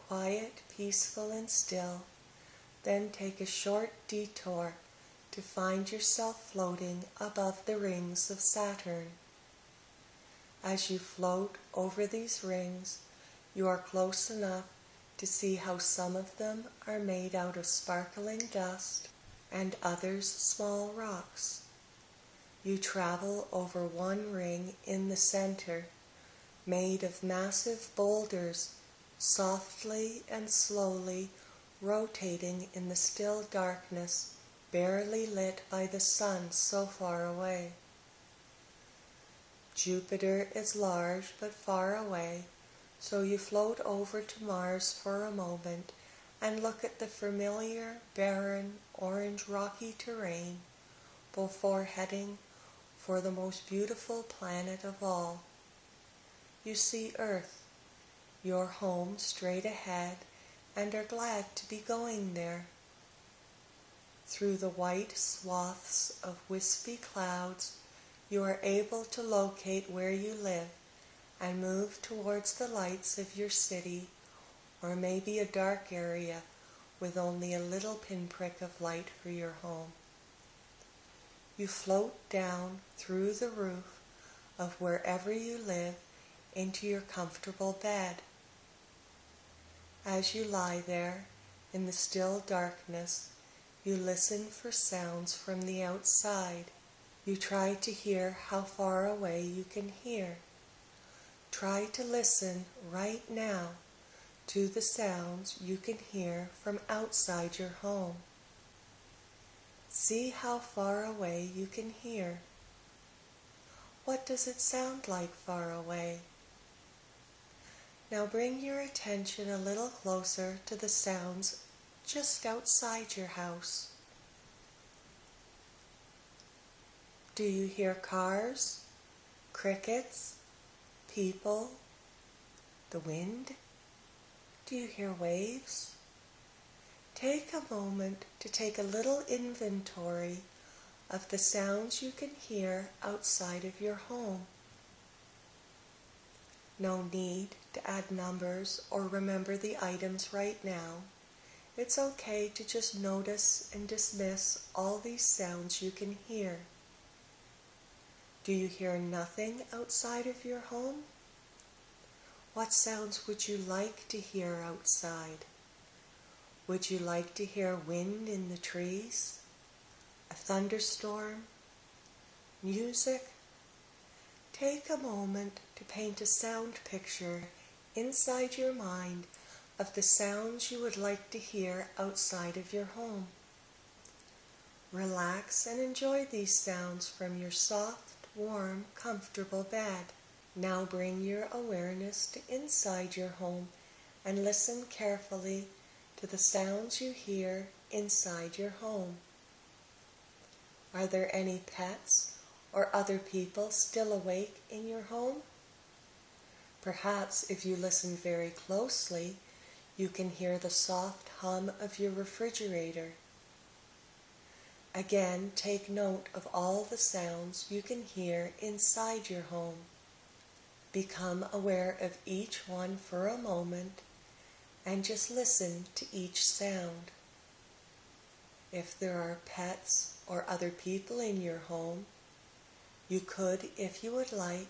quiet, peaceful, and still, then take a short detour to find yourself floating above the rings of Saturn. As you float over these rings, you are close enough to see how some of them are made out of sparkling dust and others small rocks. You travel over one ring in the center, made of massive boulders, softly and slowly rotating in the still darkness, barely lit by the sun so far away. Jupiter is large but far away, so you float over to Mars for a moment and look at the familiar, barren, orange rocky terrain before heading for the most beautiful planet of all. You see Earth, your home straight ahead, and are glad to be going there. Through the white swaths of wispy clouds, you are able to locate where you live and move towards the lights of your city or maybe a dark area with only a little pinprick of light for your home. You float down through the roof of wherever you live into your comfortable bed. As you lie there in the still darkness, you listen for sounds from the outside. You try to hear how far away you can hear. Try to listen right now to the sounds you can hear from outside your home. See how far away you can hear. What does it sound like far away? Now bring your attention a little closer to the sounds just outside your house. Do you hear cars, crickets, people, the wind? Do you hear waves? Take a moment to take a little inventory of the sounds you can hear outside of your home. No need to add numbers or remember the items right now. It's okay to just notice and dismiss all these sounds you can hear. Do you hear nothing outside of your home? What sounds would you like to hear outside? Would you like to hear wind in the trees? A thunderstorm? Music? Take a moment to paint a sound picture inside your mind of the sounds you would like to hear outside of your home. Relax and enjoy these sounds from your soft, warm, comfortable bed. Now bring your awareness to inside your home and listen carefully to the sounds you hear inside your home. Are there any pets or other people still awake in your home? Perhaps if you listen very closely, you can hear the soft hum of your refrigerator. Again, take note of all the sounds you can hear inside your home. Become aware of each one for a moment and just listen to each sound. If there are pets or other people in your home, you could, if you would like,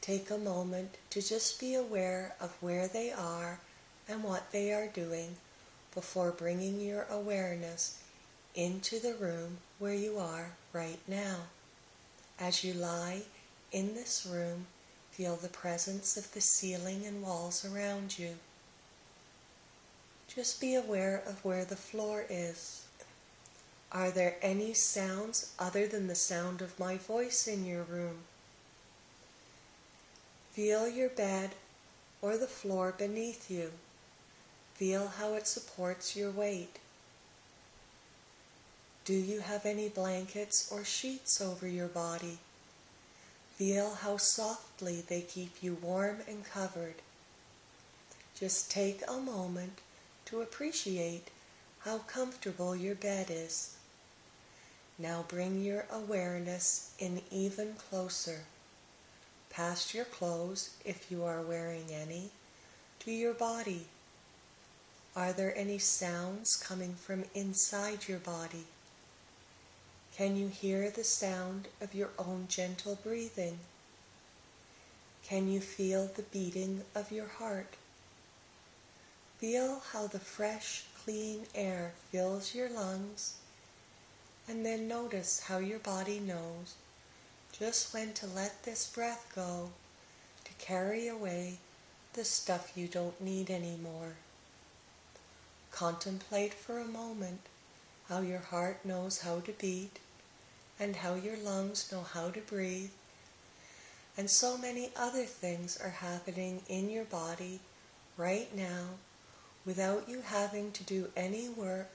take a moment to just be aware of where they are and what they are doing before bringing your awareness into the room where you are right now. As you lie in this room, Feel the presence of the ceiling and walls around you. Just be aware of where the floor is. Are there any sounds other than the sound of my voice in your room? Feel your bed or the floor beneath you. Feel how it supports your weight. Do you have any blankets or sheets over your body? Feel how softly they keep you warm and covered. Just take a moment to appreciate how comfortable your bed is. Now bring your awareness in even closer, past your clothes if you are wearing any, to your body. Are there any sounds coming from inside your body? Can you hear the sound of your own gentle breathing? Can you feel the beating of your heart? Feel how the fresh, clean air fills your lungs, and then notice how your body knows just when to let this breath go to carry away the stuff you don't need anymore. Contemplate for a moment how your heart knows how to beat and how your lungs know how to breathe. And so many other things are happening in your body right now without you having to do any work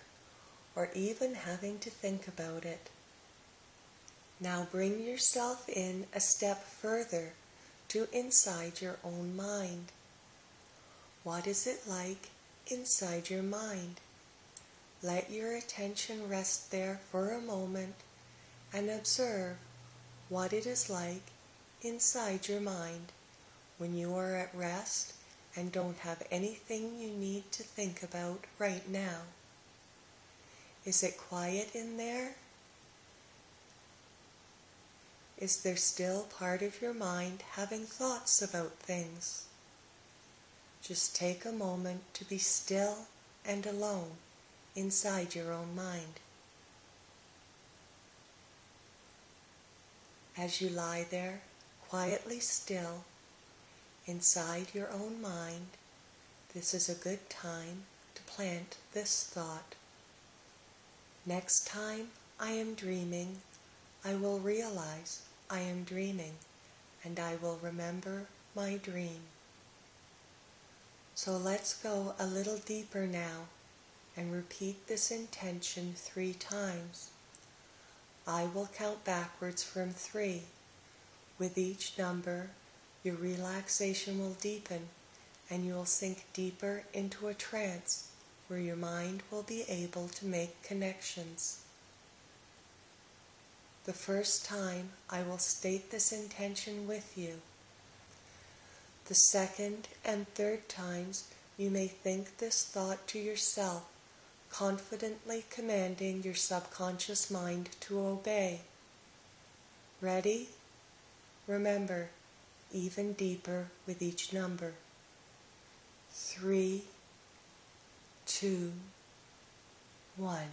or even having to think about it. Now bring yourself in a step further to inside your own mind. What is it like inside your mind? Let your attention rest there for a moment and observe what it is like inside your mind when you are at rest and don't have anything you need to think about right now. Is it quiet in there? Is there still part of your mind having thoughts about things? Just take a moment to be still and alone inside your own mind. As you lie there, quietly still, inside your own mind, this is a good time to plant this thought. Next time I am dreaming, I will realize I am dreaming and I will remember my dream. So let's go a little deeper now and repeat this intention three times. I will count backwards from three. With each number, your relaxation will deepen and you will sink deeper into a trance where your mind will be able to make connections. The first time I will state this intention with you. The second and third times you may think this thought to yourself confidently commanding your subconscious mind to obey. Ready? Remember, even deeper with each number. Three, two, one.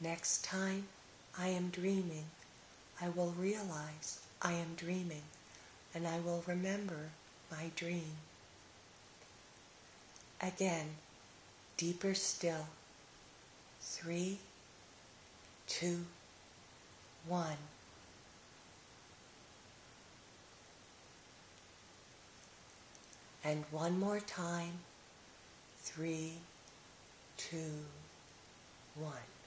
Next time I am dreaming, I will realize I am dreaming and I will remember my dream. Again, deeper still. Three, two, one. And one more time. Three, two, one.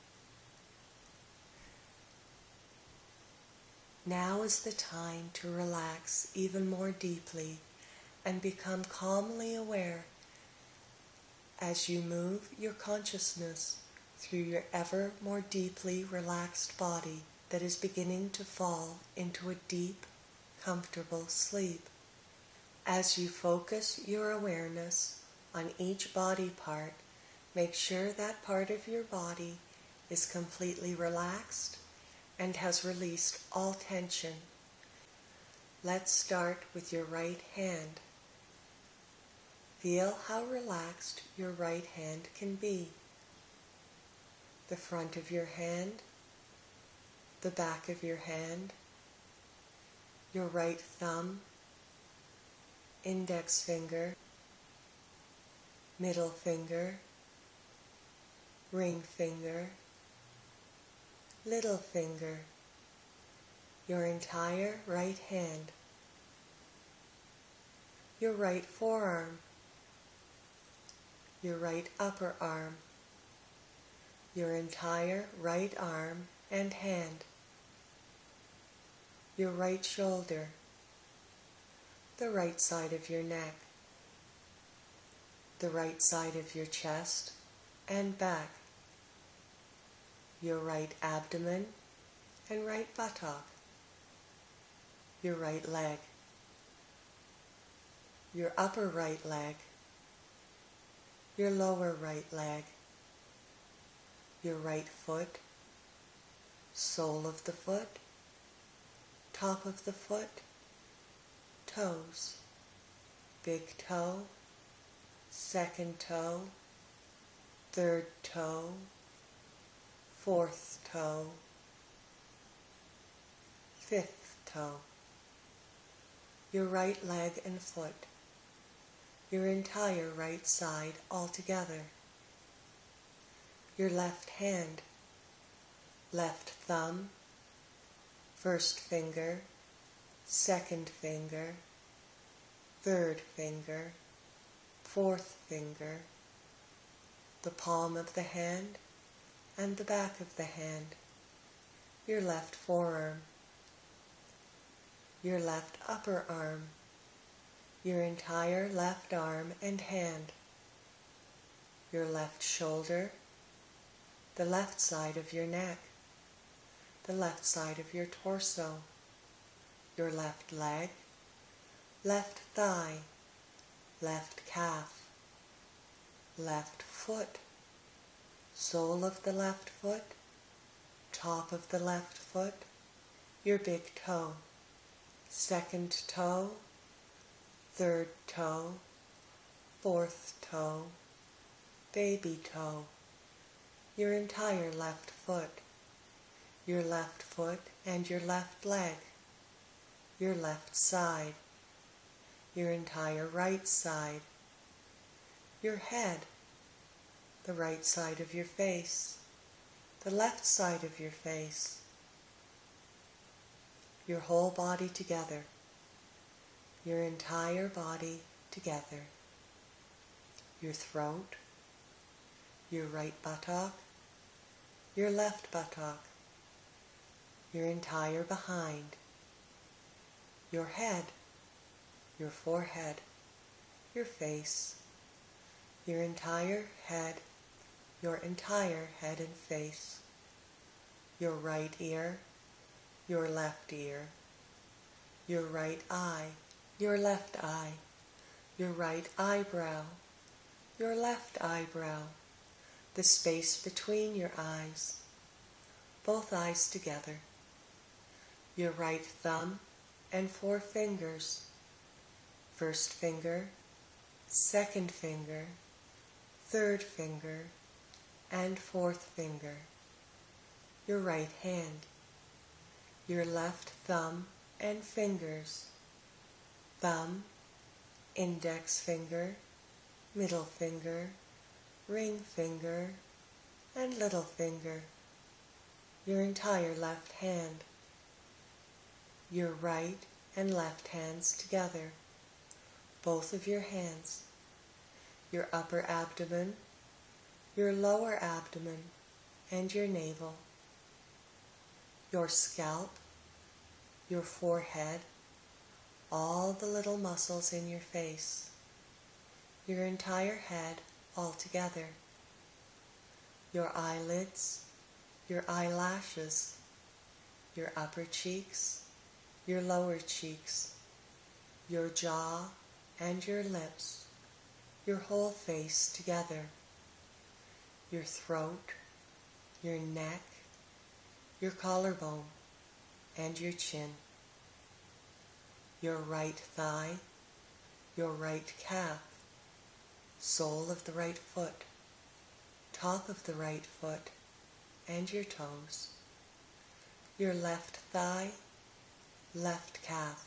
Now is the time to relax even more deeply and become calmly aware as you move your consciousness through your ever more deeply relaxed body that is beginning to fall into a deep, comfortable sleep. As you focus your awareness on each body part, make sure that part of your body is completely relaxed and has released all tension. Let's start with your right hand. Feel how relaxed your right hand can be. The front of your hand, the back of your hand, your right thumb, index finger, middle finger, ring finger, little finger, your entire right hand your right forearm, your right upper arm, your entire right arm and hand, your right shoulder, the right side of your neck, the right side of your chest and back, your right abdomen and right buttock, your right leg, your upper right leg, your lower right leg, your right foot, sole of the foot, top of the foot, toes, big toe, second toe, third toe, fourth toe, fifth toe, your right leg and foot, your entire right side altogether, your left hand, left thumb, first finger, second finger, third finger, fourth finger, the palm of the hand and the back of the hand, your left forearm, your left upper arm, your entire left arm and hand, your left shoulder, the left side of your neck, the left side of your torso, your left leg, left thigh, left calf, left foot, sole of the left foot, top of the left foot, your big toe, second toe, third toe, fourth toe, baby toe, your entire left foot, your left foot and your left leg, your left side, your entire right side, your head, the right side of your face, the left side of your face, your whole body together your entire body together. Your throat, your right buttock, your left buttock, your entire behind, your head, your forehead, your face, your entire head, your entire head and face, your right ear, your left ear, your right eye, your left eye, your right eyebrow, your left eyebrow, the space between your eyes, both eyes together, your right thumb and four fingers, first finger, second finger, third finger, and fourth finger, your right hand, your left thumb and fingers, thumb, index finger, middle finger, ring finger, and little finger, your entire left hand, your right and left hands together, both of your hands, your upper abdomen, your lower abdomen, and your navel, your scalp, your forehead, all the little muscles in your face, your entire head all together, your eyelids, your eyelashes, your upper cheeks, your lower cheeks, your jaw and your lips, your whole face together, your throat, your neck, your collarbone, and your chin. Your right thigh, your right calf, sole of the right foot, top of the right foot, and your toes, your left thigh, left calf,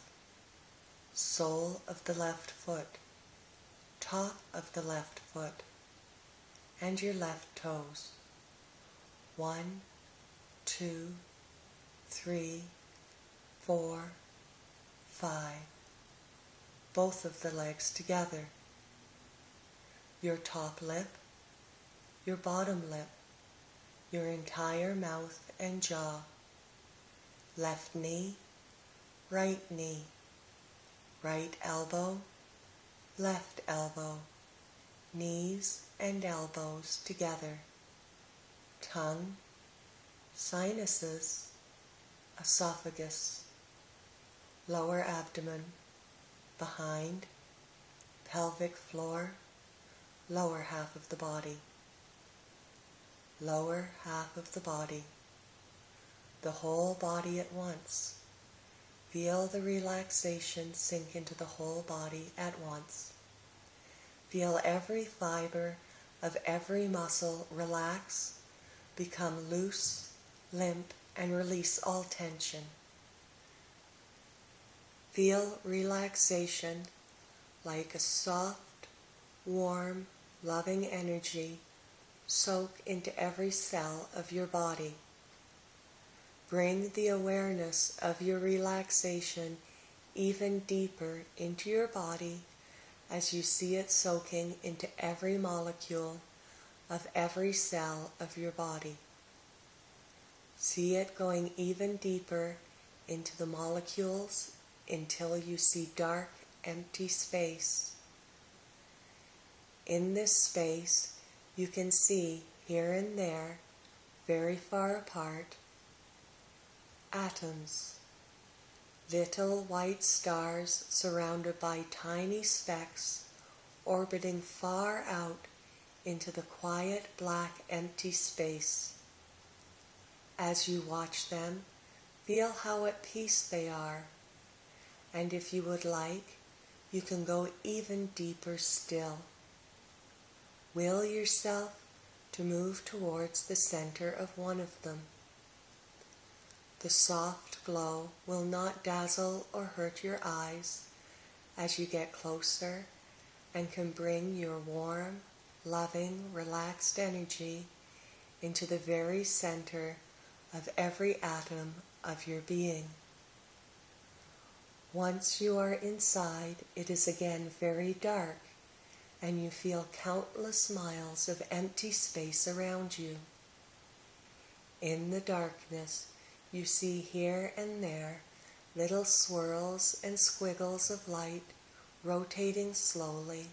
sole of the left foot, top of the left foot, and your left toes. One, two, three, four, five. both of the legs together. Your top lip, your bottom lip, your entire mouth and jaw, left knee, right knee, right elbow, left elbow, knees and elbows together, tongue, sinuses, esophagus, lower abdomen, behind, pelvic floor, lower half of the body, lower half of the body, the whole body at once. Feel the relaxation sink into the whole body at once. Feel every fiber of every muscle relax, become loose, limp, and release all tension. Feel relaxation like a soft, warm, loving energy soak into every cell of your body. Bring the awareness of your relaxation even deeper into your body as you see it soaking into every molecule of every cell of your body. See it going even deeper into the molecules until you see dark, empty space. In this space, you can see here and there, very far apart, atoms, little white stars surrounded by tiny specks orbiting far out into the quiet black empty space. As you watch them, feel how at peace they are, and if you would like, you can go even deeper still. Will yourself to move towards the center of one of them. The soft glow will not dazzle or hurt your eyes as you get closer and can bring your warm, loving, relaxed energy into the very center of every atom of your being. Once you are inside, it is again very dark, and you feel countless miles of empty space around you. In the darkness, you see here and there little swirls and squiggles of light rotating slowly.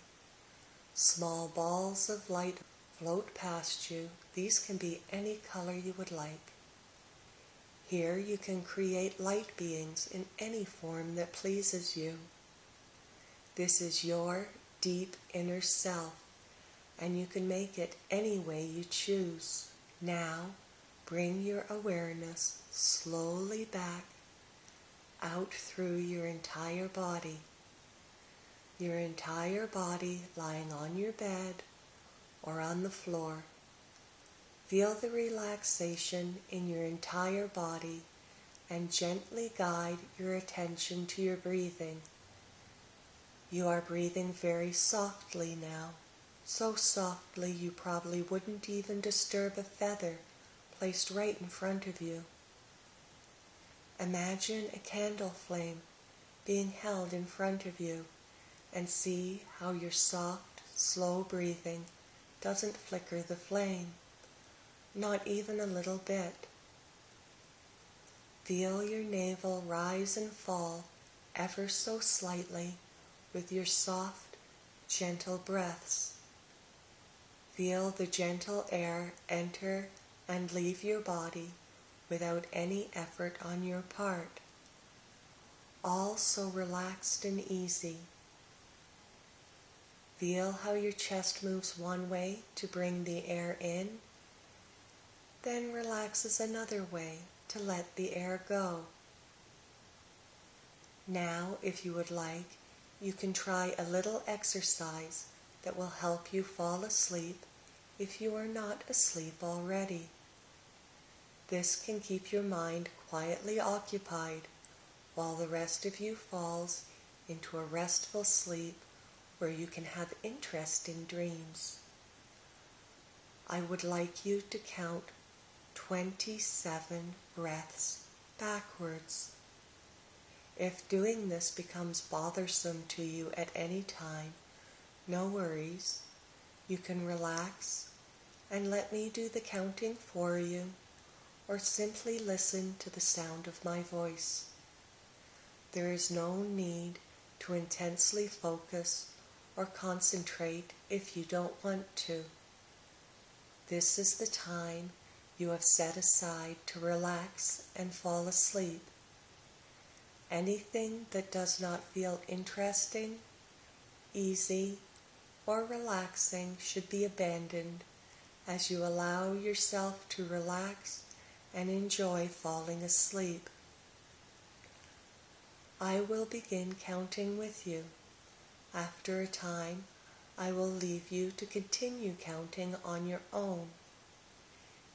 Small balls of light float past you. These can be any color you would like. Here you can create light beings in any form that pleases you. This is your deep inner self, and you can make it any way you choose. Now, bring your awareness slowly back out through your entire body. Your entire body lying on your bed or on the floor. Feel the relaxation in your entire body and gently guide your attention to your breathing. You are breathing very softly now, so softly you probably wouldn't even disturb a feather placed right in front of you. Imagine a candle flame being held in front of you and see how your soft, slow breathing doesn't flicker the flame, not even a little bit. Feel your navel rise and fall ever so slightly with your soft, gentle breaths. Feel the gentle air enter and leave your body without any effort on your part. All so relaxed and easy. Feel how your chest moves one way to bring the air in, then relaxes another way to let the air go. Now, if you would like, you can try a little exercise that will help you fall asleep if you are not asleep already. This can keep your mind quietly occupied while the rest of you falls into a restful sleep where you can have interesting dreams. I would like you to count 27 breaths backwards. If doing this becomes bothersome to you at any time, no worries. You can relax and let me do the counting for you, or simply listen to the sound of my voice. There is no need to intensely focus or concentrate if you don't want to. This is the time you have set aside to relax and fall asleep. Anything that does not feel interesting, easy, or relaxing should be abandoned as you allow yourself to relax and enjoy falling asleep. I will begin counting with you. After a time, I will leave you to continue counting on your own.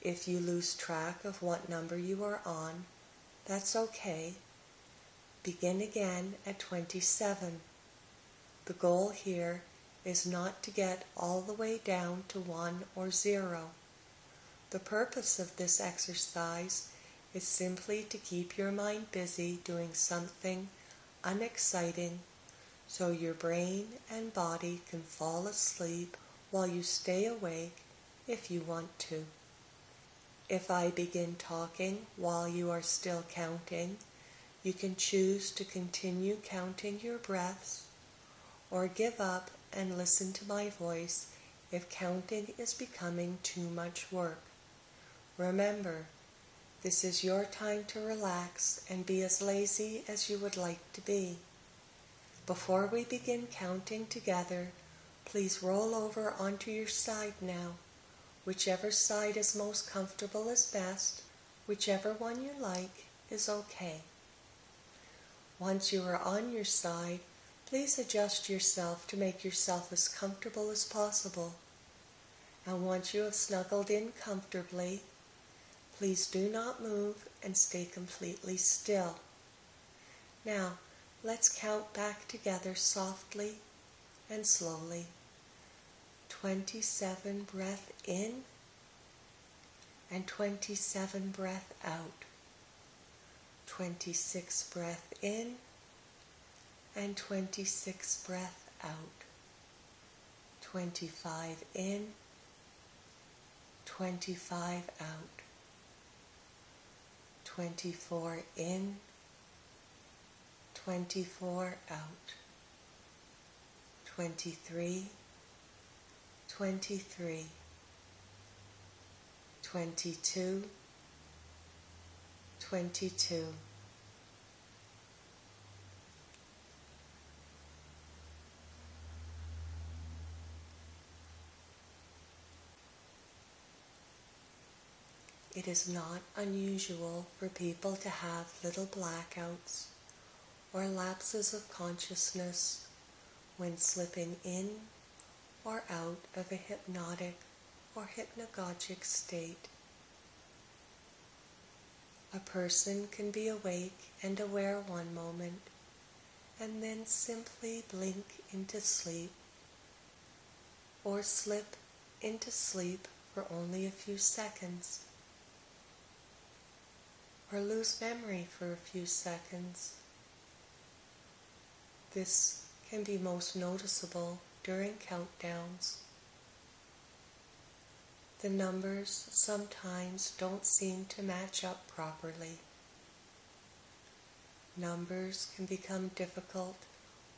If you lose track of what number you are on, that's okay. Begin again at 27. The goal here is not to get all the way down to 1 or 0. The purpose of this exercise is simply to keep your mind busy doing something unexciting so your brain and body can fall asleep while you stay awake if you want to. If I begin talking while you are still counting, you can choose to continue counting your breaths or give up and listen to my voice if counting is becoming too much work. Remember, this is your time to relax and be as lazy as you would like to be. Before we begin counting together, please roll over onto your side now. Whichever side is most comfortable is best. Whichever one you like is okay. Once you are on your side, please adjust yourself to make yourself as comfortable as possible. And once you have snuggled in comfortably, please do not move and stay completely still. Now, Let's count back together softly and slowly. 27 breath in and 27 breath out. 26 breath in and 26 breath out. 25 in, 25 out. 24 in, 24 out, 23, 23, 22, 22. It is not unusual for people to have little blackouts or lapses of consciousness when slipping in or out of a hypnotic or hypnagogic state. A person can be awake and aware one moment and then simply blink into sleep or slip into sleep for only a few seconds or lose memory for a few seconds this can be most noticeable during countdowns. The numbers sometimes don't seem to match up properly. Numbers can become difficult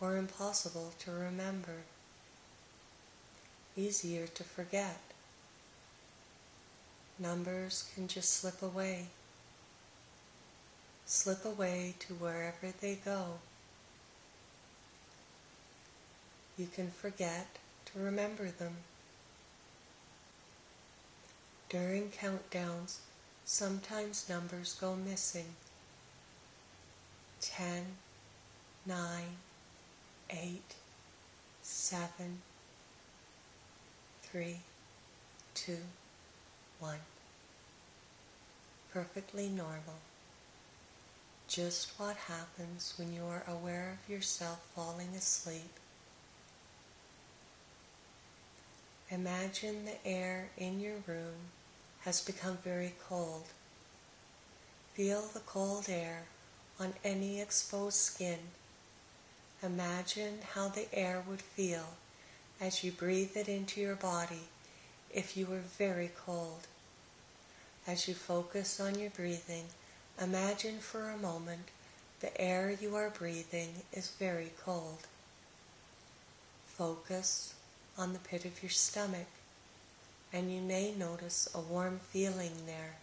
or impossible to remember, easier to forget. Numbers can just slip away, slip away to wherever they go. you can forget to remember them. During countdowns, sometimes numbers go missing. 10, 9, 8, 7, 3, 2, 1. Perfectly normal. Just what happens when you are aware of yourself falling asleep Imagine the air in your room has become very cold. Feel the cold air on any exposed skin. Imagine how the air would feel as you breathe it into your body if you were very cold. As you focus on your breathing, imagine for a moment the air you are breathing is very cold. Focus on the pit of your stomach and you may notice a warm feeling there.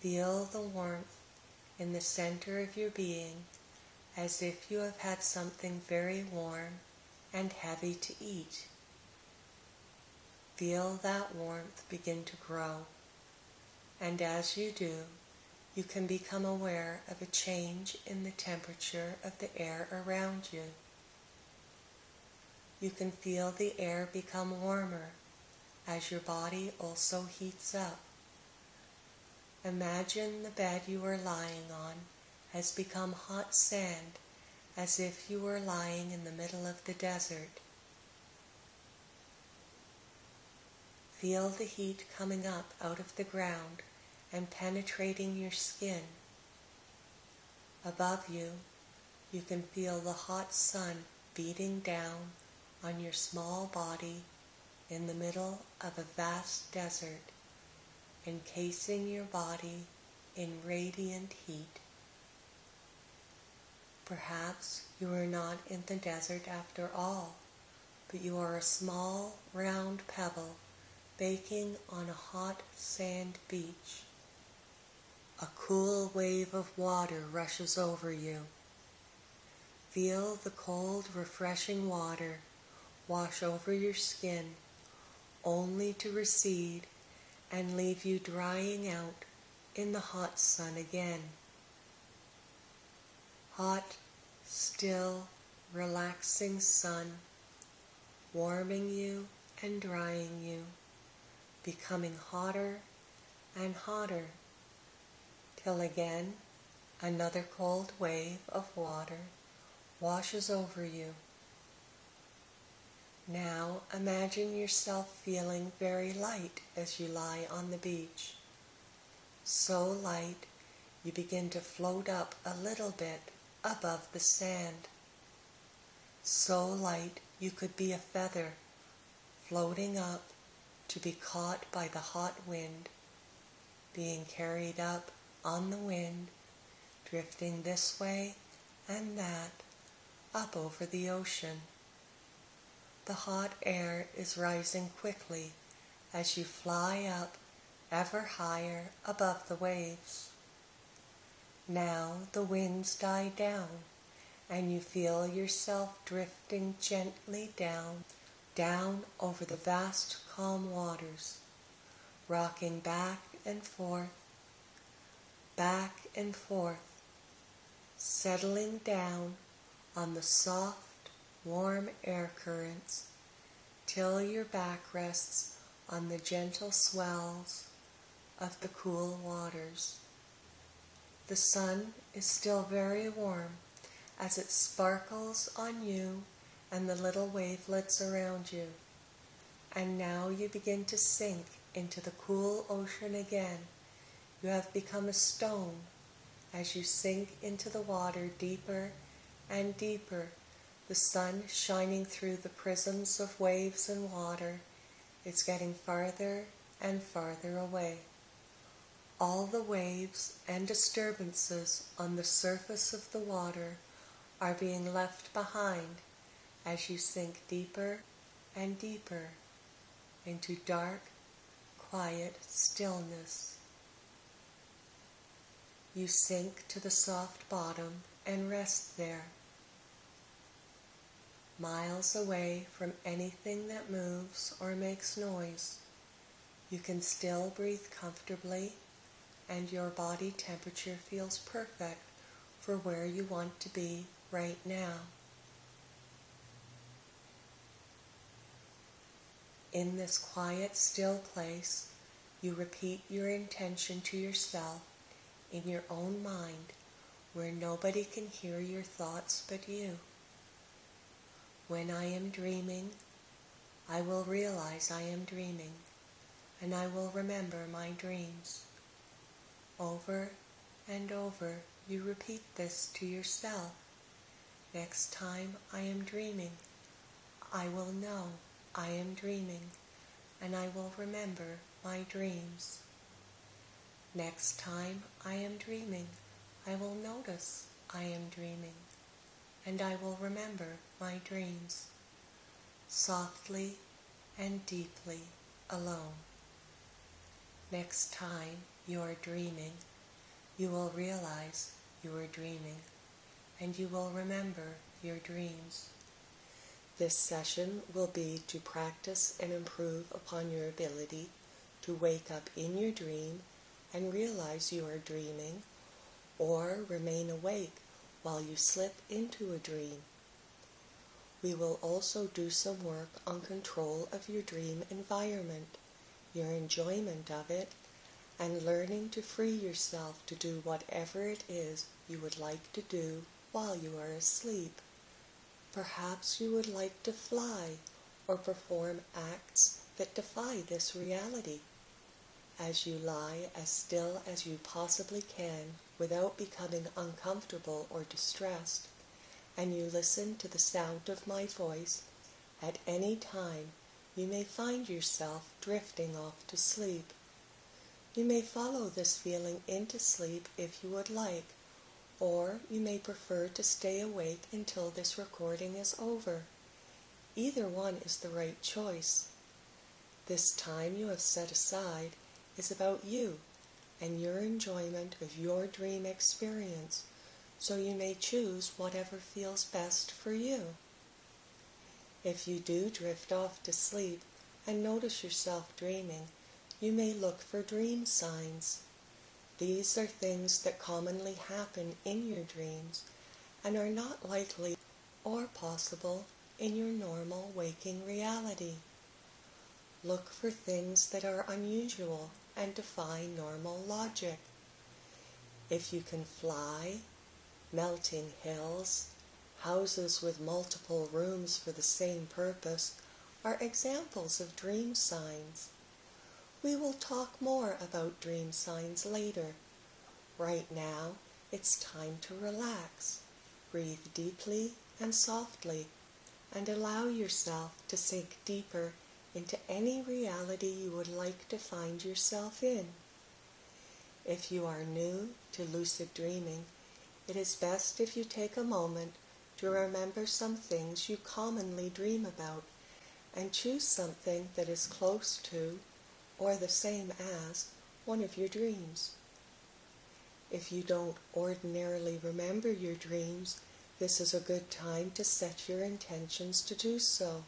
Feel the warmth in the center of your being as if you have had something very warm and heavy to eat. Feel that warmth begin to grow, and as you do, you can become aware of a change in the temperature of the air around you. You can feel the air become warmer as your body also heats up. Imagine the bed you are lying on has become hot sand as if you were lying in the middle of the desert. Feel the heat coming up out of the ground and penetrating your skin. Above you, you can feel the hot sun beating down on your small body in the middle of a vast desert, encasing your body in radiant heat. Perhaps you are not in the desert after all, but you are a small round pebble baking on a hot sand beach. A cool wave of water rushes over you. Feel the cold, refreshing water wash over your skin only to recede and leave you drying out in the hot sun again. Hot, still, relaxing sun, warming you and drying you, becoming hotter and hotter, till again another cold wave of water washes over you now imagine yourself feeling very light as you lie on the beach. So light you begin to float up a little bit above the sand. So light you could be a feather floating up to be caught by the hot wind, being carried up on the wind, drifting this way and that up over the ocean. The hot air is rising quickly as you fly up ever higher above the waves. Now the winds die down and you feel yourself drifting gently down, down over the vast calm waters, rocking back and forth, back and forth, settling down on the soft warm air currents till your back rests on the gentle swells of the cool waters. The sun is still very warm as it sparkles on you and the little wavelets around you. And now you begin to sink into the cool ocean again. You have become a stone as you sink into the water deeper and deeper the sun shining through the prisms of waves and water is getting farther and farther away. All the waves and disturbances on the surface of the water are being left behind as you sink deeper and deeper into dark, quiet stillness. You sink to the soft bottom and rest there miles away from anything that moves or makes noise. You can still breathe comfortably and your body temperature feels perfect for where you want to be right now. In this quiet, still place, you repeat your intention to yourself in your own mind where nobody can hear your thoughts but you. When I am dreaming, I will realize I am dreaming, and I will remember my dreams. Over and over, you repeat this to yourself. Next time I am dreaming, I will know I am dreaming, and I will remember my dreams. Next time I am dreaming, I will notice I am dreaming, and I will remember my dreams, softly and deeply alone. Next time you are dreaming, you will realize you are dreaming, and you will remember your dreams. This session will be to practice and improve upon your ability to wake up in your dream and realize you are dreaming, or remain awake while you slip into a dream. We will also do some work on control of your dream environment, your enjoyment of it, and learning to free yourself to do whatever it is you would like to do while you are asleep. Perhaps you would like to fly or perform acts that defy this reality. As you lie as still as you possibly can without becoming uncomfortable or distressed, and you listen to the sound of my voice, at any time you may find yourself drifting off to sleep. You may follow this feeling into sleep if you would like, or you may prefer to stay awake until this recording is over. Either one is the right choice. This time you have set aside is about you and your enjoyment of your dream experience, so you may choose whatever feels best for you. If you do drift off to sleep and notice yourself dreaming, you may look for dream signs. These are things that commonly happen in your dreams and are not likely or possible in your normal waking reality. Look for things that are unusual and defy normal logic. If you can fly, melting hills, houses with multiple rooms for the same purpose are examples of dream signs. We will talk more about dream signs later. Right now, it's time to relax. Breathe deeply and softly and allow yourself to sink deeper into any reality you would like to find yourself in. If you are new to lucid dreaming, it is best if you take a moment to remember some things you commonly dream about and choose something that is close to or the same as one of your dreams. If you don't ordinarily remember your dreams, this is a good time to set your intentions to do so.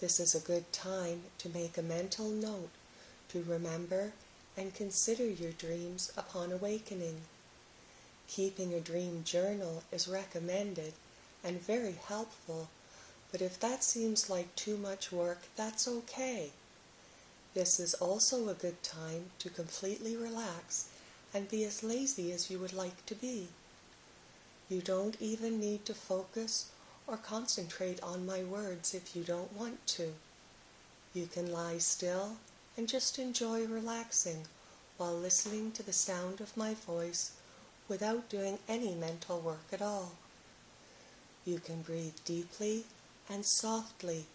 This is a good time to make a mental note to remember and consider your dreams upon awakening. Keeping a dream journal is recommended and very helpful, but if that seems like too much work, that's okay. This is also a good time to completely relax and be as lazy as you would like to be. You don't even need to focus or concentrate on my words if you don't want to. You can lie still and just enjoy relaxing while listening to the sound of my voice without doing any mental work at all. You can breathe deeply and softly,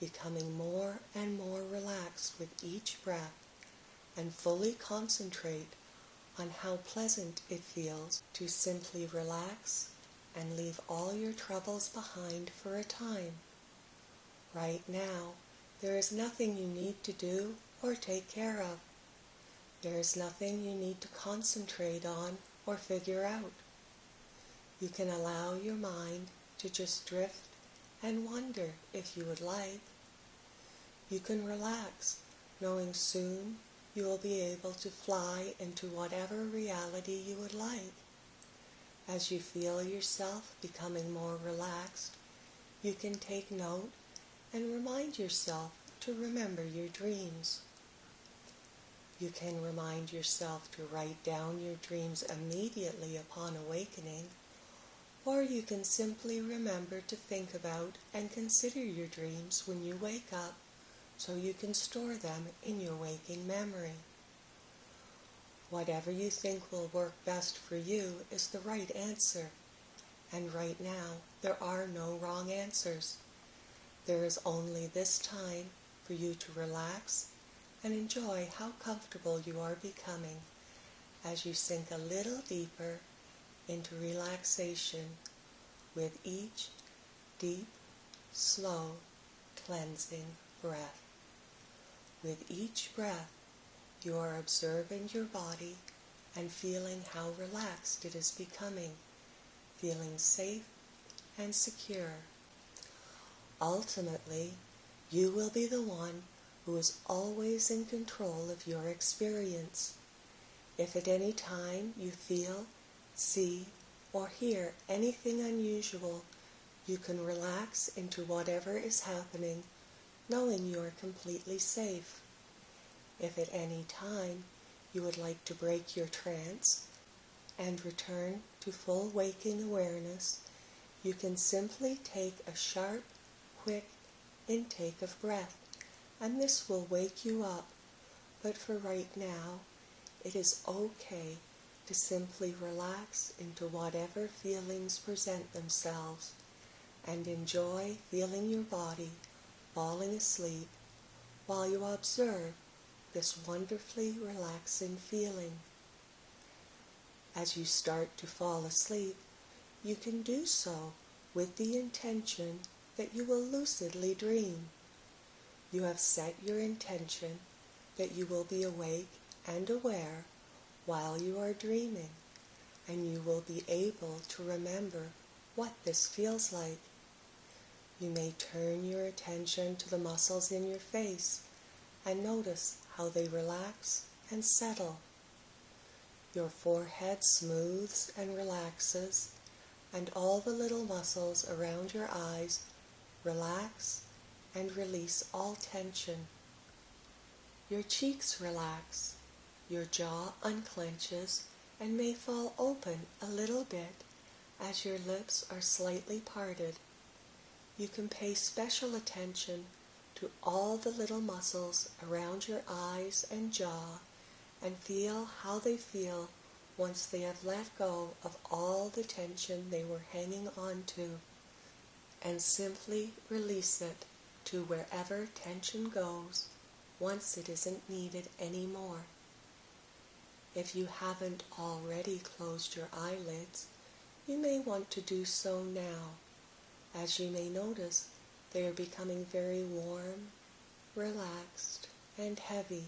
becoming more and more relaxed with each breath, and fully concentrate on how pleasant it feels to simply relax and leave all your troubles behind for a time. Right now, there is nothing you need to do or take care of. There is nothing you need to concentrate on or figure out. You can allow your mind to just drift and wonder if you would like. You can relax, knowing soon you will be able to fly into whatever reality you would like. As you feel yourself becoming more relaxed, you can take note and remind yourself to remember your dreams. You can remind yourself to write down your dreams immediately upon awakening, or you can simply remember to think about and consider your dreams when you wake up so you can store them in your waking memory. Whatever you think will work best for you is the right answer. And right now, there are no wrong answers. There is only this time for you to relax and enjoy how comfortable you are becoming as you sink a little deeper into relaxation with each deep, slow, cleansing breath. With each breath, you are observing your body and feeling how relaxed it is becoming, feeling safe and secure. Ultimately, you will be the one who is always in control of your experience. If at any time you feel, see, or hear anything unusual, you can relax into whatever is happening, knowing you are completely safe. If at any time you would like to break your trance and return to full waking awareness, you can simply take a sharp, quick intake of breath, and this will wake you up. But for right now, it is okay to simply relax into whatever feelings present themselves and enjoy feeling your body falling asleep while you observe this wonderfully relaxing feeling. As you start to fall asleep, you can do so with the intention that you will lucidly dream. You have set your intention that you will be awake and aware while you are dreaming, and you will be able to remember what this feels like. You may turn your attention to the muscles in your face and notice how they relax and settle. Your forehead smooths and relaxes, and all the little muscles around your eyes relax and release all tension. Your cheeks relax, your jaw unclenches and may fall open a little bit as your lips are slightly parted you can pay special attention to all the little muscles around your eyes and jaw and feel how they feel once they have let go of all the tension they were hanging on to and simply release it to wherever tension goes once it isn't needed anymore. If you haven't already closed your eyelids, you may want to do so now as you may notice, they are becoming very warm, relaxed, and heavy.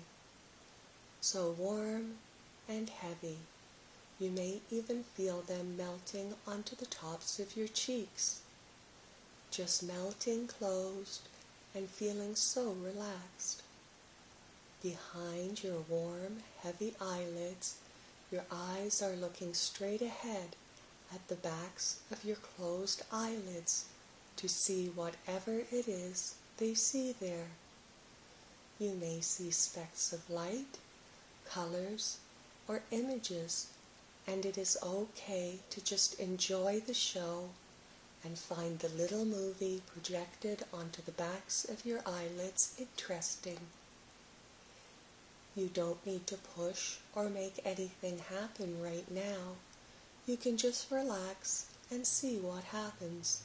So warm and heavy. You may even feel them melting onto the tops of your cheeks. Just melting closed and feeling so relaxed. Behind your warm, heavy eyelids, your eyes are looking straight ahead at the backs of your closed eyelids to see whatever it is they see there. You may see specks of light, colors, or images, and it is okay to just enjoy the show and find the little movie projected onto the backs of your eyelids interesting. You don't need to push or make anything happen right now. You can just relax and see what happens.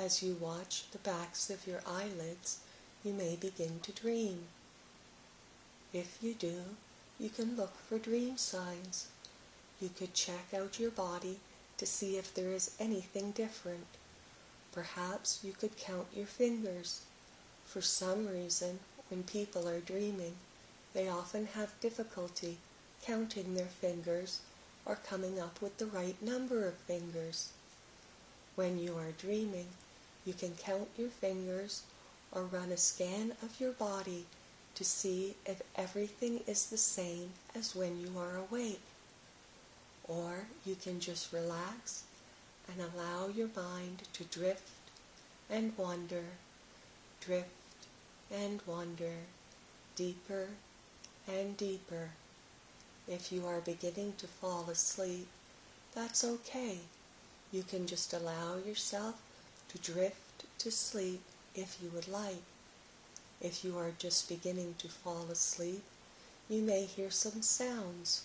As you watch the backs of your eyelids, you may begin to dream. If you do, you can look for dream signs. You could check out your body to see if there is anything different. Perhaps you could count your fingers. For some reason, when people are dreaming, they often have difficulty counting their fingers or coming up with the right number of fingers. When you are dreaming, you can count your fingers or run a scan of your body to see if everything is the same as when you are awake. Or you can just relax and allow your mind to drift and wander, drift and wander, deeper and deeper. If you are beginning to fall asleep, that's okay. You can just allow yourself to drift to sleep if you would like. If you are just beginning to fall asleep, you may hear some sounds.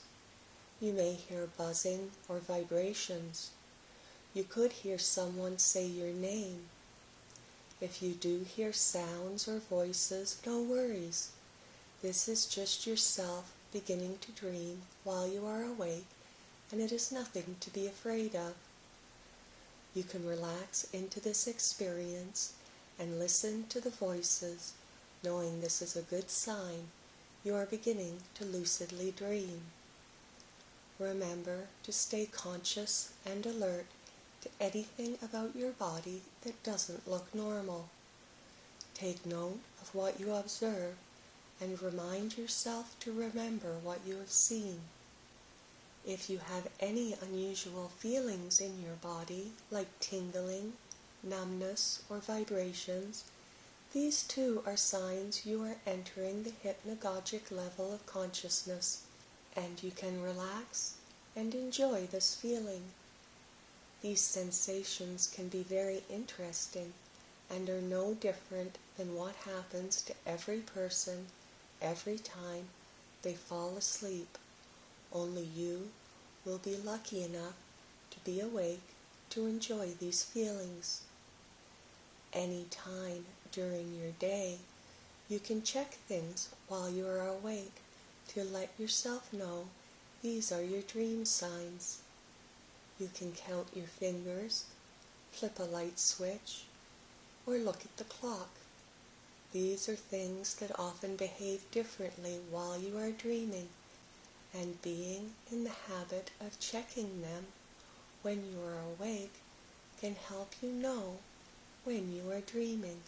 You may hear buzzing or vibrations. You could hear someone say your name. If you do hear sounds or voices, no worries. This is just yourself beginning to dream while you are awake, and it is nothing to be afraid of. You can relax into this experience and listen to the voices, knowing this is a good sign you are beginning to lucidly dream. Remember to stay conscious and alert to anything about your body that doesn't look normal. Take note of what you observe and remind yourself to remember what you have seen. If you have any unusual feelings in your body, like tingling, numbness, or vibrations, these too are signs you are entering the hypnagogic level of consciousness, and you can relax and enjoy this feeling. These sensations can be very interesting and are no different than what happens to every person every time they fall asleep. Only you will be lucky enough to be awake to enjoy these feelings. Any time during your day, you can check things while you are awake to let yourself know these are your dream signs. You can count your fingers, flip a light switch, or look at the clock. These are things that often behave differently while you are dreaming, and being in the habit of checking them when you are awake can help you know when you are dreaming.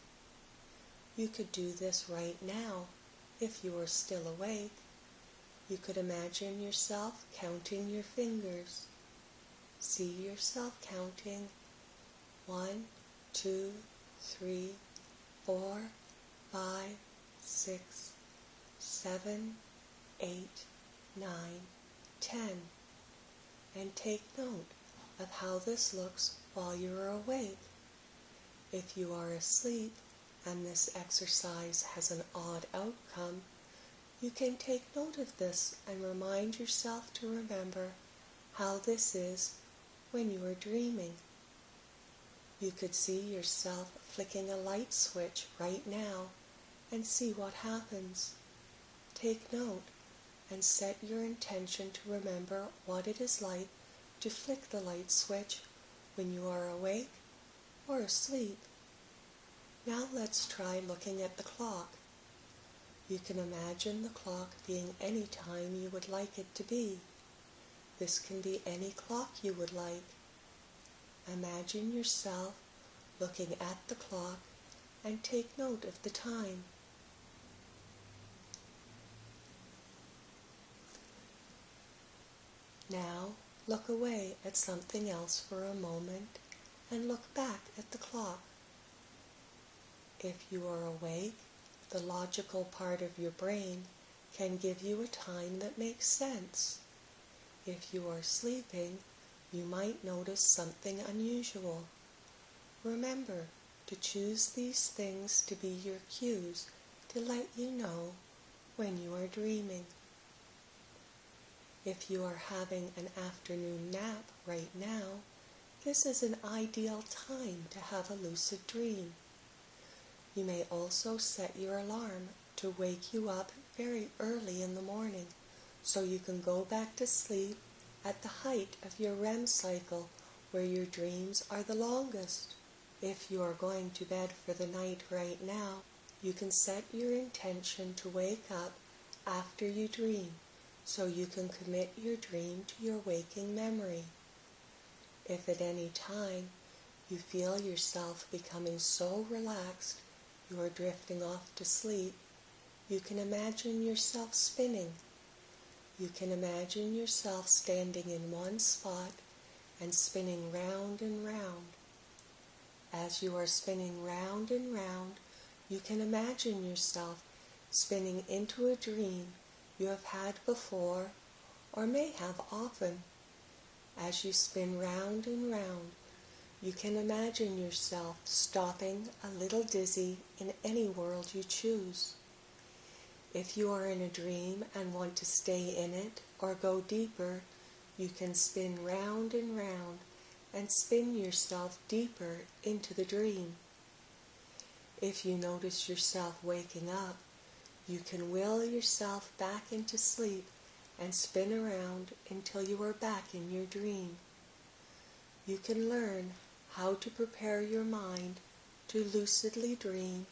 You could do this right now if you are still awake. You could imagine yourself counting your fingers. See yourself counting one, two, three, four, five, six, seven, eight, nine, ten, and take note of how this looks while you are awake. If you are asleep and this exercise has an odd outcome, you can take note of this and remind yourself to remember how this is when you are dreaming. You could see yourself flicking a light switch right now and see what happens. Take note and set your intention to remember what it is like to flick the light switch when you are awake or asleep. Now let's try looking at the clock. You can imagine the clock being any time you would like it to be. This can be any clock you would like. Imagine yourself looking at the clock and take note of the time. Now look away at something else for a moment and look back at the clock. If you are awake, the logical part of your brain can give you a time that makes sense. If you are sleeping, you might notice something unusual. Remember to choose these things to be your cues to let you know when you are dreaming. If you are having an afternoon nap right now, this is an ideal time to have a lucid dream. You may also set your alarm to wake you up very early in the morning so you can go back to sleep at the height of your REM cycle where your dreams are the longest. If you are going to bed for the night right now, you can set your intention to wake up after you dream so you can commit your dream to your waking memory. If at any time you feel yourself becoming so relaxed you are drifting off to sleep, you can imagine yourself spinning. You can imagine yourself standing in one spot and spinning round and round. As you are spinning round and round, you can imagine yourself spinning into a dream you have had before or may have often. As you spin round and round, you can imagine yourself stopping a little dizzy in any world you choose. If you are in a dream and want to stay in it or go deeper, you can spin round and round and spin yourself deeper into the dream. If you notice yourself waking up, you can will yourself back into sleep and spin around until you are back in your dream. You can learn how to prepare your mind to lucidly dream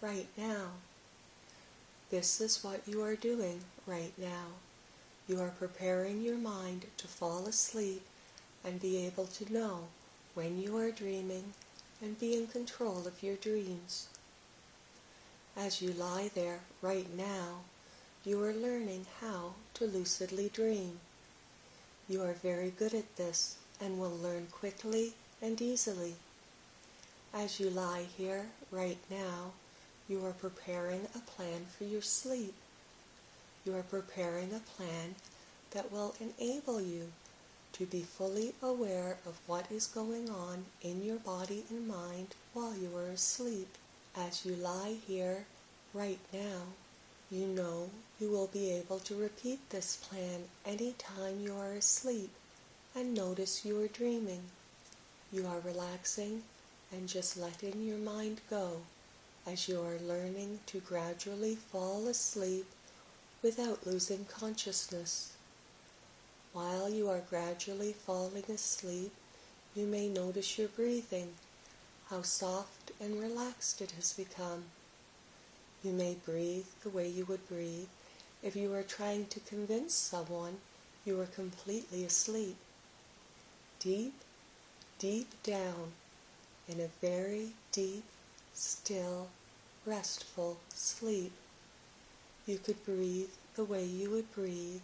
right now. This is what you are doing right now. You are preparing your mind to fall asleep and be able to know when you are dreaming and be in control of your dreams. As you lie there right now, you are learning how to lucidly dream. You are very good at this and will learn quickly and easily. As you lie here right now, you are preparing a plan for your sleep. You are preparing a plan that will enable you to be fully aware of what is going on in your body and mind while you are asleep. As you lie here right now, you know you will be able to repeat this plan any time you are asleep and notice you are dreaming. You are relaxing and just letting your mind go as you are learning to gradually fall asleep without losing consciousness. While you are gradually falling asleep, you may notice your breathing, how soft and relaxed it has become. You may breathe the way you would breathe if you were trying to convince someone you were completely asleep. Deep, deep down in a very deep, still, restful sleep. You could breathe the way you would breathe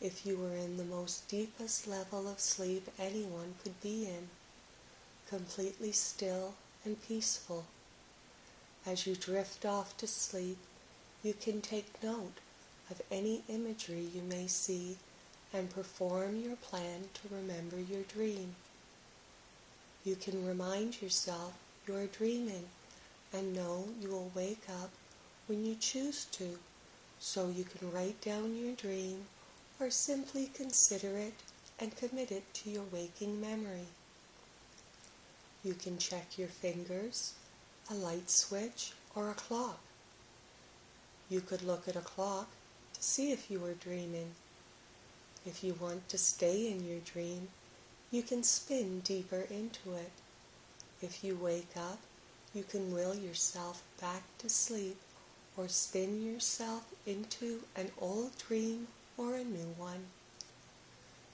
if you were in the most deepest level of sleep anyone could be in, completely still and peaceful. As you drift off to sleep, you can take note of any imagery you may see and perform your plan to remember your dream. You can remind yourself you are dreaming and know you will wake up when you choose to, so you can write down your dream or simply consider it and commit it to your waking memory. You can check your fingers, a light switch, or a clock. You could look at a clock to see if you are dreaming. If you want to stay in your dream, you can spin deeper into it. If you wake up, you can will yourself back to sleep or spin yourself into an old dream or a new one.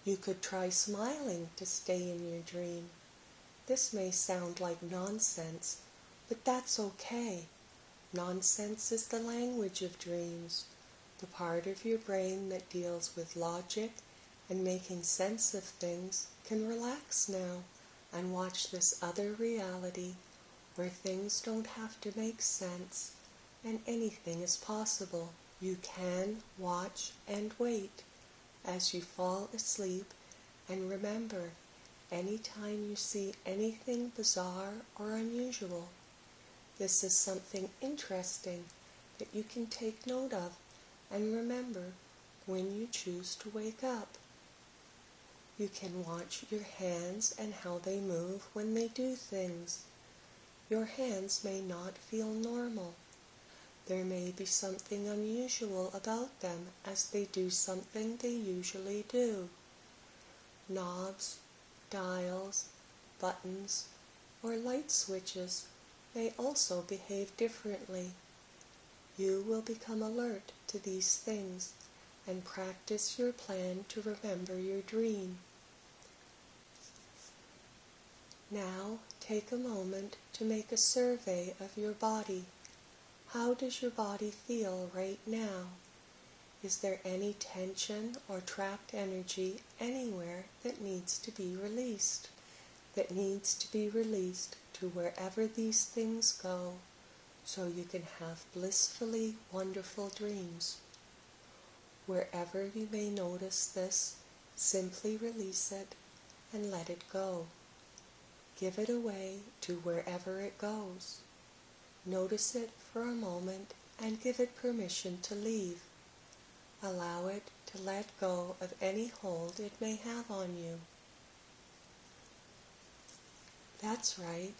You could try smiling to stay in your dream. This may sound like nonsense, but that's okay. Nonsense is the language of dreams, the part of your brain that deals with logic and making sense of things can relax now and watch this other reality where things don't have to make sense and anything is possible. You can watch and wait as you fall asleep and remember anytime you see anything bizarre or unusual, this is something interesting that you can take note of and remember when you choose to wake up. You can watch your hands and how they move when they do things. Your hands may not feel normal. There may be something unusual about them as they do something they usually do. Knobs, dials, buttons, or light switches may also behave differently. You will become alert to these things and practice your plan to remember your dream. Now take a moment to make a survey of your body. How does your body feel right now? Is there any tension or trapped energy anywhere that needs to be released? That needs to be released to wherever these things go so you can have blissfully wonderful dreams. Wherever you may notice this, simply release it and let it go. Give it away to wherever it goes. Notice it for a moment and give it permission to leave. Allow it to let go of any hold it may have on you. That's right.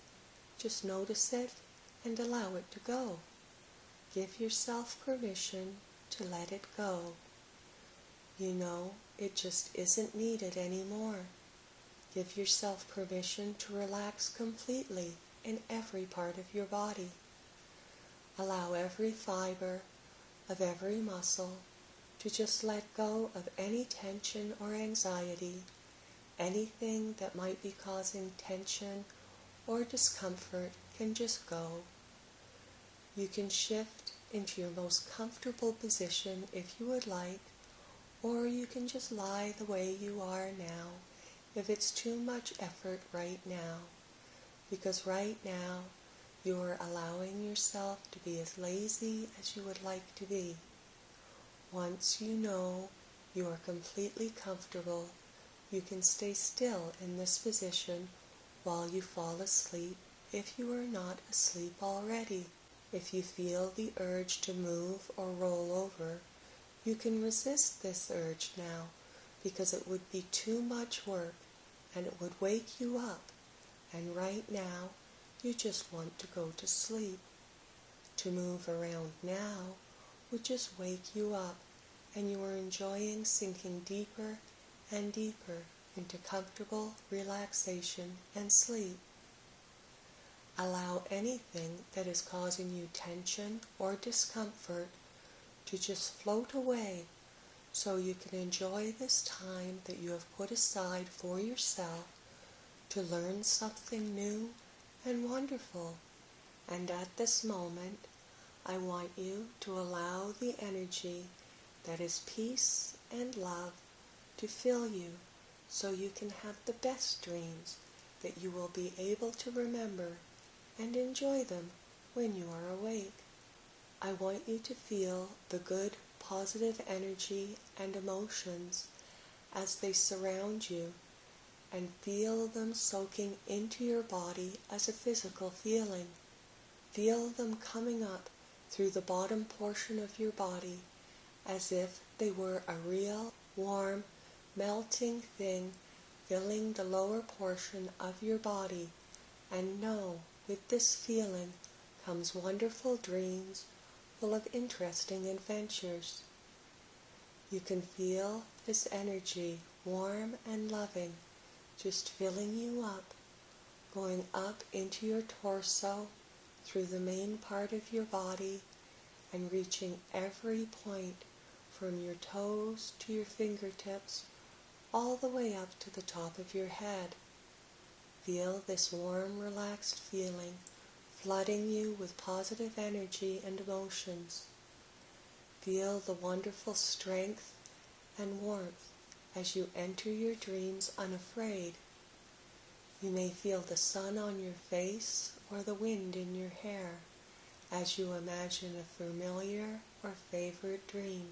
Just notice it and allow it to go. Give yourself permission to let it go. You know, it just isn't needed anymore. Give yourself permission to relax completely in every part of your body. Allow every fiber of every muscle to just let go of any tension or anxiety, anything that might be causing tension or discomfort can just go. You can shift into your most comfortable position if you would like, or you can just lie the way you are now if it's too much effort right now, because right now you are allowing yourself to be as lazy as you would like to be. Once you know you are completely comfortable, you can stay still in this position while you fall asleep if you are not asleep already. If you feel the urge to move or roll over, you can resist this urge now because it would be too much work and it would wake you up. And right now, you just want to go to sleep. To move around now would just wake you up and you are enjoying sinking deeper and deeper into comfortable relaxation and sleep. Allow anything that is causing you tension or discomfort to just float away so you can enjoy this time that you have put aside for yourself to learn something new and wonderful. And at this moment, I want you to allow the energy that is peace and love to fill you so you can have the best dreams that you will be able to remember and enjoy them when you are awake. I want you to feel the good, positive energy and emotions as they surround you and feel them soaking into your body as a physical feeling. Feel them coming up through the bottom portion of your body as if they were a real, warm, melting thing filling the lower portion of your body. And know, with this feeling comes wonderful dreams full of interesting adventures. You can feel this energy, warm and loving, just filling you up, going up into your torso, through the main part of your body, and reaching every point from your toes to your fingertips, all the way up to the top of your head. Feel this warm, relaxed feeling flooding you with positive energy and emotions. Feel the wonderful strength and warmth as you enter your dreams unafraid. You may feel the sun on your face or the wind in your hair as you imagine a familiar or favorite dream.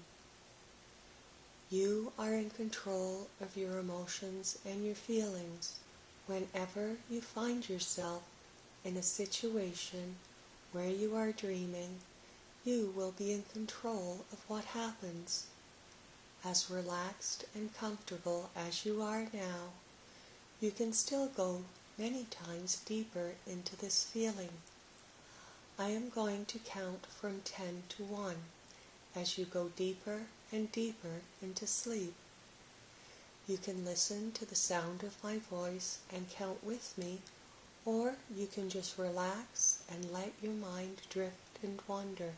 You are in control of your emotions and your feelings whenever you find yourself in a situation where you are dreaming, you will be in control of what happens. As relaxed and comfortable as you are now, you can still go many times deeper into this feeling. I am going to count from 10 to 1 as you go deeper and deeper into sleep. You can listen to the sound of my voice and count with me or you can just relax and let your mind drift and wander.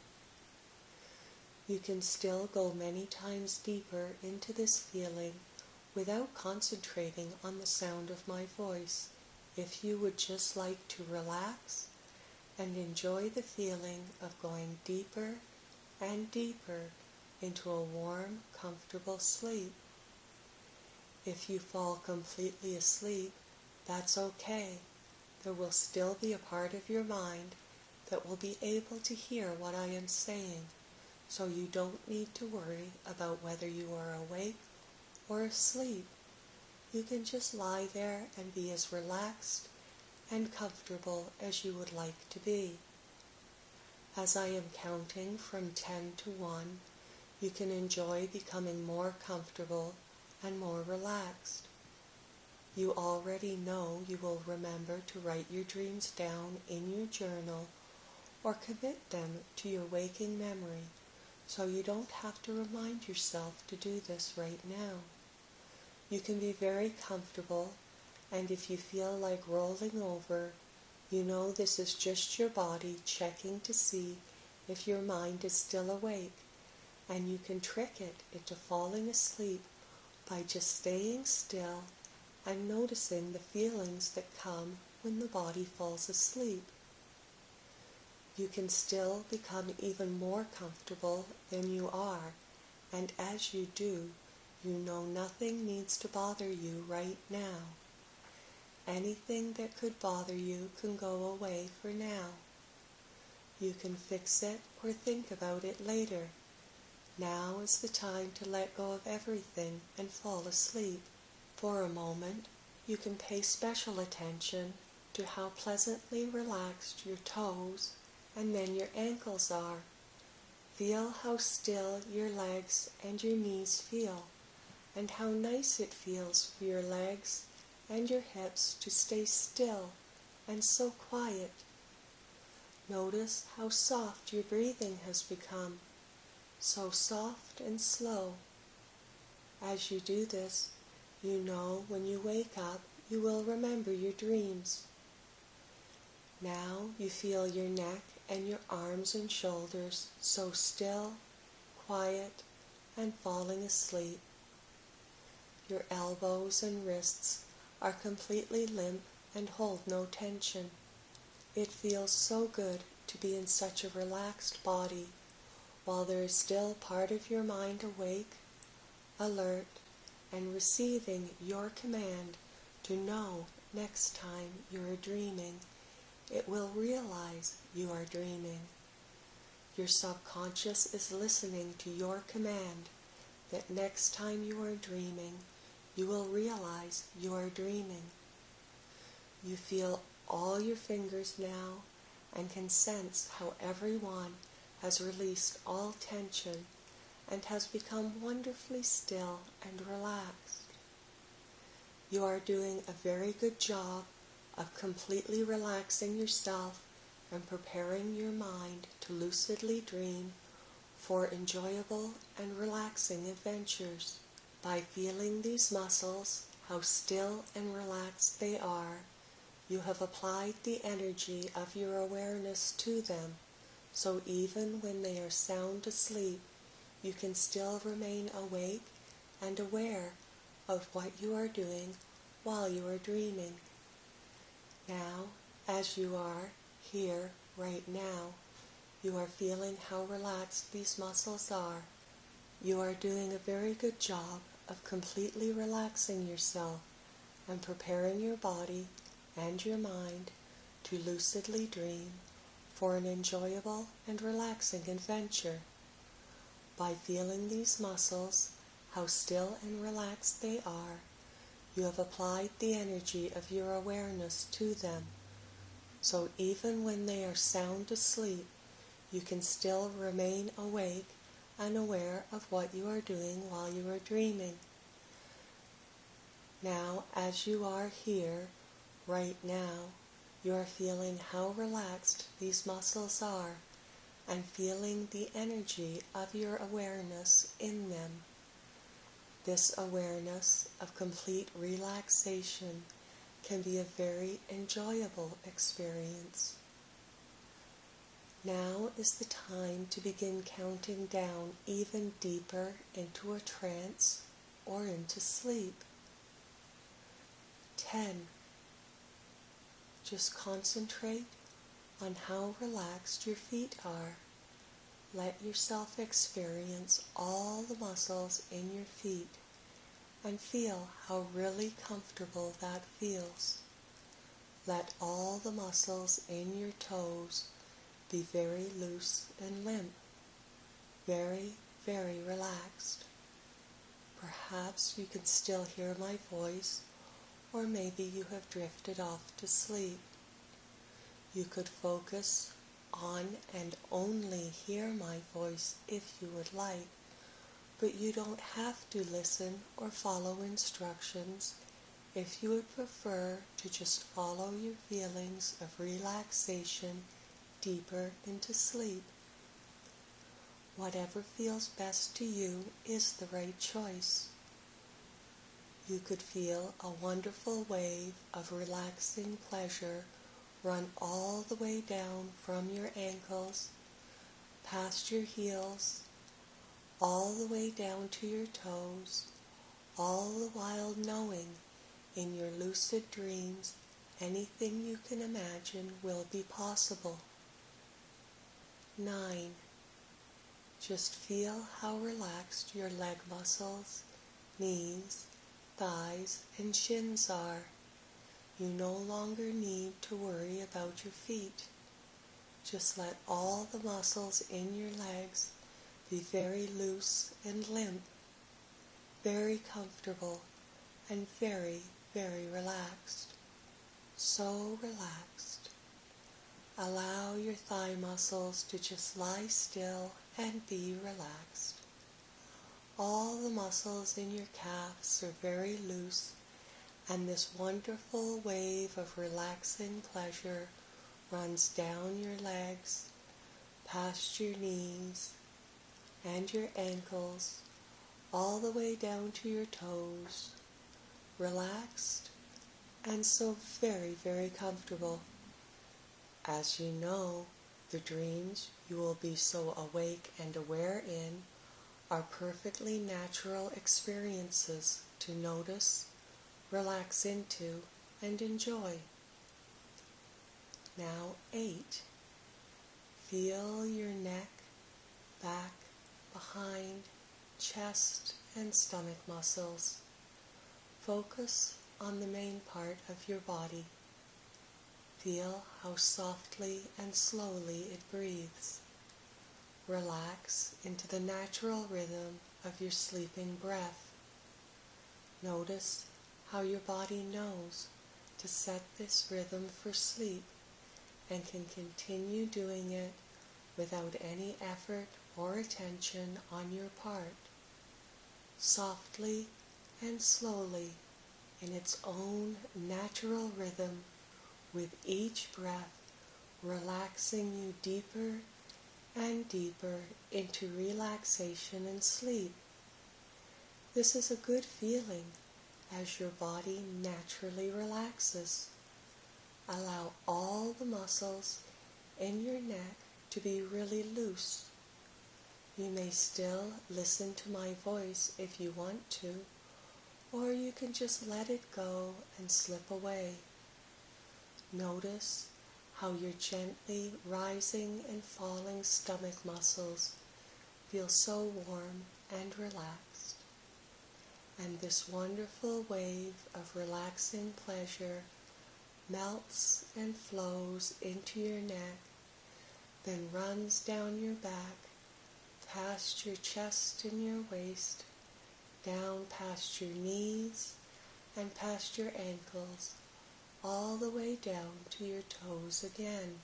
You can still go many times deeper into this feeling without concentrating on the sound of my voice if you would just like to relax and enjoy the feeling of going deeper and deeper into a warm, comfortable sleep. If you fall completely asleep, that's okay there will still be a part of your mind that will be able to hear what I am saying, so you don't need to worry about whether you are awake or asleep. You can just lie there and be as relaxed and comfortable as you would like to be. As I am counting from 10 to 1, you can enjoy becoming more comfortable and more relaxed. You already know you will remember to write your dreams down in your journal or commit them to your waking memory so you don't have to remind yourself to do this right now. You can be very comfortable and if you feel like rolling over, you know this is just your body checking to see if your mind is still awake and you can trick it into falling asleep by just staying still and noticing the feelings that come when the body falls asleep. You can still become even more comfortable than you are, and as you do, you know nothing needs to bother you right now. Anything that could bother you can go away for now. You can fix it or think about it later now is the time to let go of everything and fall asleep. For a moment, you can pay special attention to how pleasantly relaxed your toes and then your ankles are. Feel how still your legs and your knees feel, and how nice it feels for your legs and your hips to stay still and so quiet. Notice how soft your breathing has become so soft and slow. As you do this, you know when you wake up, you will remember your dreams. Now you feel your neck and your arms and shoulders so still, quiet, and falling asleep. Your elbows and wrists are completely limp and hold no tension. It feels so good to be in such a relaxed body while there is still part of your mind awake, alert, and receiving your command to know next time you are dreaming, it will realize you are dreaming. Your subconscious is listening to your command that next time you are dreaming, you will realize you are dreaming. You feel all your fingers now and can sense how every one has released all tension and has become wonderfully still and relaxed. You are doing a very good job of completely relaxing yourself and preparing your mind to lucidly dream for enjoyable and relaxing adventures. By feeling these muscles, how still and relaxed they are, you have applied the energy of your awareness to them so even when they are sound asleep, you can still remain awake and aware of what you are doing while you are dreaming. Now, as you are here right now, you are feeling how relaxed these muscles are. You are doing a very good job of completely relaxing yourself and preparing your body and your mind to lucidly dream for an enjoyable and relaxing adventure. By feeling these muscles, how still and relaxed they are, you have applied the energy of your awareness to them. So even when they are sound asleep, you can still remain awake and aware of what you are doing while you are dreaming. Now, as you are here, right now, you are feeling how relaxed these muscles are and feeling the energy of your awareness in them. This awareness of complete relaxation can be a very enjoyable experience. Now is the time to begin counting down even deeper into a trance or into sleep. 10 just concentrate on how relaxed your feet are. Let yourself experience all the muscles in your feet and feel how really comfortable that feels. Let all the muscles in your toes be very loose and limp, very, very relaxed. Perhaps you can still hear my voice or maybe you have drifted off to sleep. You could focus on and only hear my voice if you would like, but you don't have to listen or follow instructions if you would prefer to just follow your feelings of relaxation deeper into sleep. Whatever feels best to you is the right choice. You could feel a wonderful wave of relaxing pleasure run all the way down from your ankles, past your heels, all the way down to your toes, all the while knowing in your lucid dreams anything you can imagine will be possible. 9. Just feel how relaxed your leg muscles, knees, thighs, and shins are. You no longer need to worry about your feet. Just let all the muscles in your legs be very loose and limp, very comfortable, and very, very relaxed. So relaxed. Allow your thigh muscles to just lie still and be relaxed. All the muscles in your calves are very loose and this wonderful wave of relaxing pleasure runs down your legs, past your knees and your ankles, all the way down to your toes, relaxed and so very, very comfortable. As you know, the dreams you will be so awake and aware in are perfectly natural experiences to notice relax into, and enjoy. Now, eight. Feel your neck, back, behind, chest, and stomach muscles. Focus on the main part of your body. Feel how softly and slowly it breathes. Relax into the natural rhythm of your sleeping breath. Notice how your body knows to set this rhythm for sleep and can continue doing it without any effort or attention on your part, softly and slowly in its own natural rhythm with each breath relaxing you deeper and deeper into relaxation and sleep. This is a good feeling as your body naturally relaxes. Allow all the muscles in your neck to be really loose. You may still listen to my voice if you want to, or you can just let it go and slip away. Notice how your gently rising and falling stomach muscles feel so warm and relaxed. And this wonderful wave of relaxing pleasure melts and flows into your neck, then runs down your back, past your chest and your waist, down past your knees and past your ankles, all the way down to your toes again.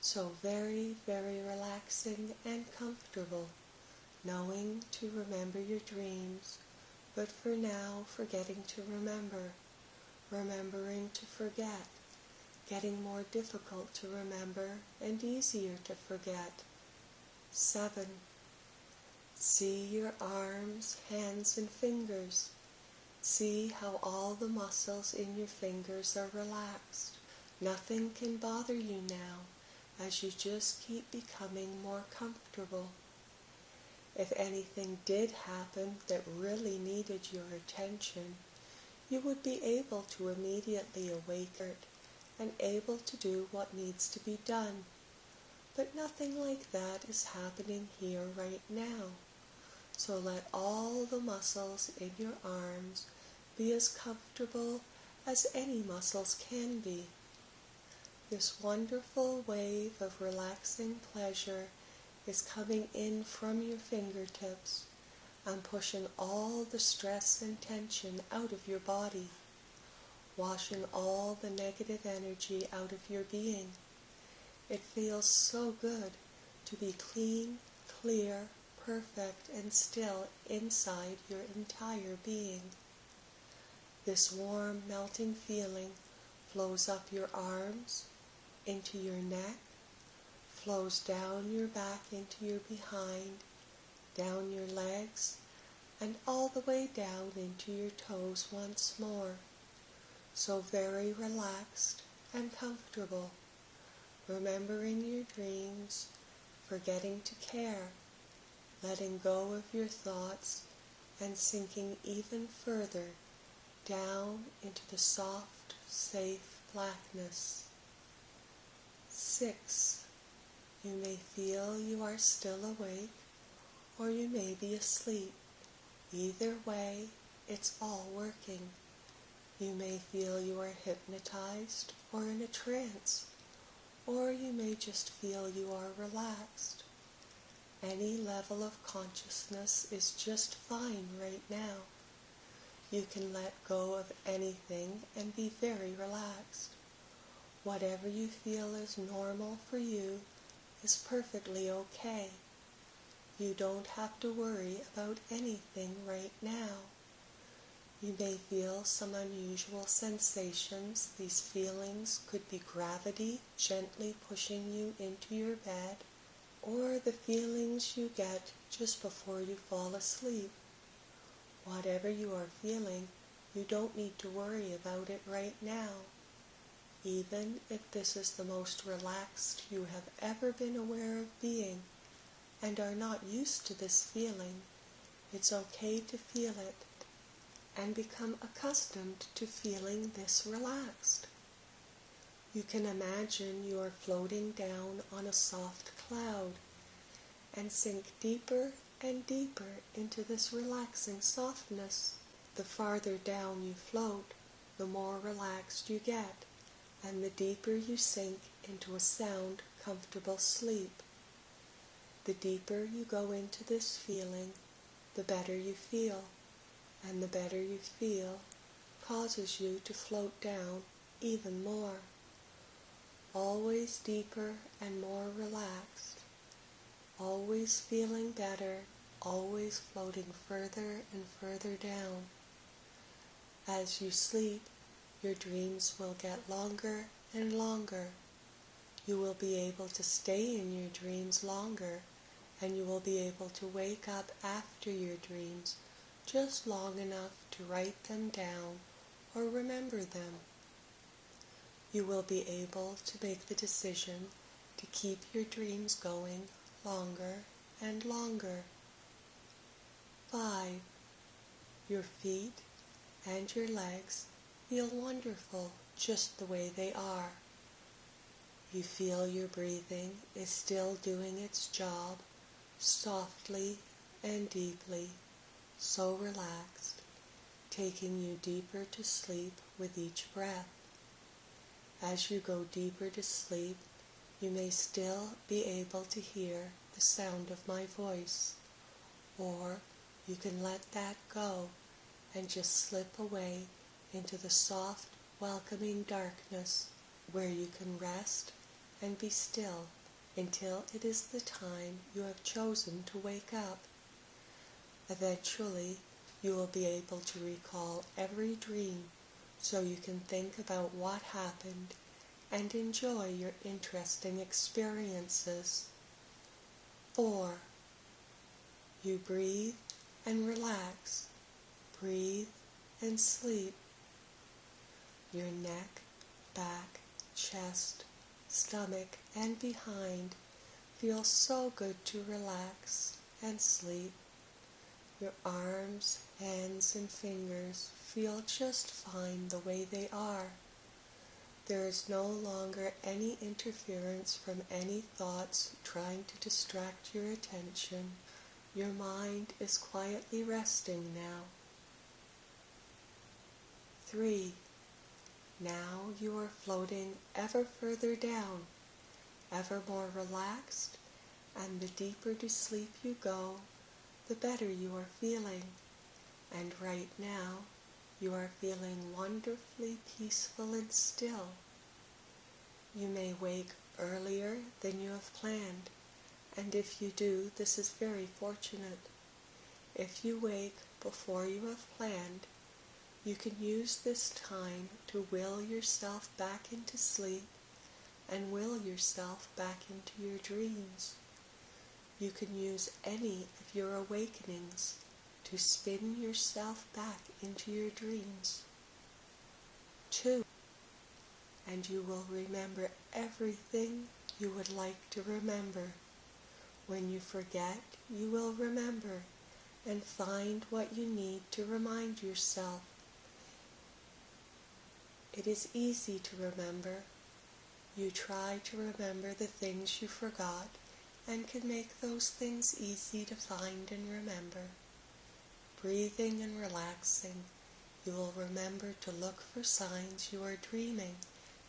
So very, very relaxing and comfortable, knowing to remember your dreams but for now forgetting to remember, remembering to forget, getting more difficult to remember and easier to forget. 7. See your arms, hands, and fingers. See how all the muscles in your fingers are relaxed. Nothing can bother you now as you just keep becoming more comfortable. If anything did happen that really needed your attention, you would be able to immediately awaken and able to do what needs to be done. But nothing like that is happening here right now. So let all the muscles in your arms be as comfortable as any muscles can be. This wonderful wave of relaxing pleasure is coming in from your fingertips and pushing all the stress and tension out of your body, washing all the negative energy out of your being, It feels so good to be clean, clear, perfect, and still inside your entire being. This warm, melting feeling flows up your arms, into your neck, flows down your back into your behind, down your legs, and all the way down into your toes once more. So very relaxed and comfortable, remembering your dreams, forgetting to care, letting go of your thoughts, and sinking even further down into the soft, safe blackness. Six, you may feel you are still awake, or you may be asleep. Either way, it's all working. You may feel you are hypnotized or in a trance, or you may just feel you are relaxed. Any level of consciousness is just fine right now. You can let go of anything and be very relaxed. Whatever you feel is normal for you is perfectly okay. You don't have to worry about anything right now. You may feel some unusual sensations. These feelings could be gravity gently pushing you into your bed, or the feelings you get just before you fall asleep. Whatever you are feeling, you don't need to worry about it right now. Even if this is the most relaxed you have ever been aware of being and are not used to this feeling, it's okay to feel it and become accustomed to feeling this relaxed. You can imagine you are floating down on a soft cloud and sink deeper and deeper into this relaxing softness. The farther down you float, the more relaxed you get, and the deeper you sink into a sound, comfortable sleep. The deeper you go into this feeling, the better you feel and the better you feel causes you to float down even more, always deeper and more relaxed, always feeling better, always floating further and further down. As you sleep, your dreams will get longer and longer. You will be able to stay in your dreams longer, and you will be able to wake up after your dreams just long enough to write them down or remember them. You will be able to make the decision to keep your dreams going longer and longer. 5. Your feet and your legs feel wonderful just the way they are. You feel your breathing is still doing its job softly and deeply so relaxed, taking you deeper to sleep with each breath. As you go deeper to sleep, you may still be able to hear the sound of my voice, or you can let that go and just slip away into the soft, welcoming darkness where you can rest and be still until it is the time you have chosen to wake up. Eventually, you will be able to recall every dream so you can think about what happened and enjoy your interesting experiences. 4. You breathe and relax. Breathe and sleep. Your neck, back, chest, stomach, and behind feel so good to relax and sleep. Your arms, hands, and fingers feel just fine the way they are. There is no longer any interference from any thoughts trying to distract your attention. Your mind is quietly resting now. 3. Now you are floating ever further down, ever more relaxed, and the deeper to sleep you go, the better you are feeling. And right now, you are feeling wonderfully peaceful and still. You may wake earlier than you have planned, and if you do, this is very fortunate. If you wake before you have planned, you can use this time to will yourself back into sleep and will yourself back into your dreams. You can use any of your awakenings to spin yourself back into your dreams. Two, and you will remember everything you would like to remember. When you forget, you will remember and find what you need to remind yourself. It is easy to remember. You try to remember the things you forgot and can make those things easy to find and remember. Breathing and relaxing, you will remember to look for signs you are dreaming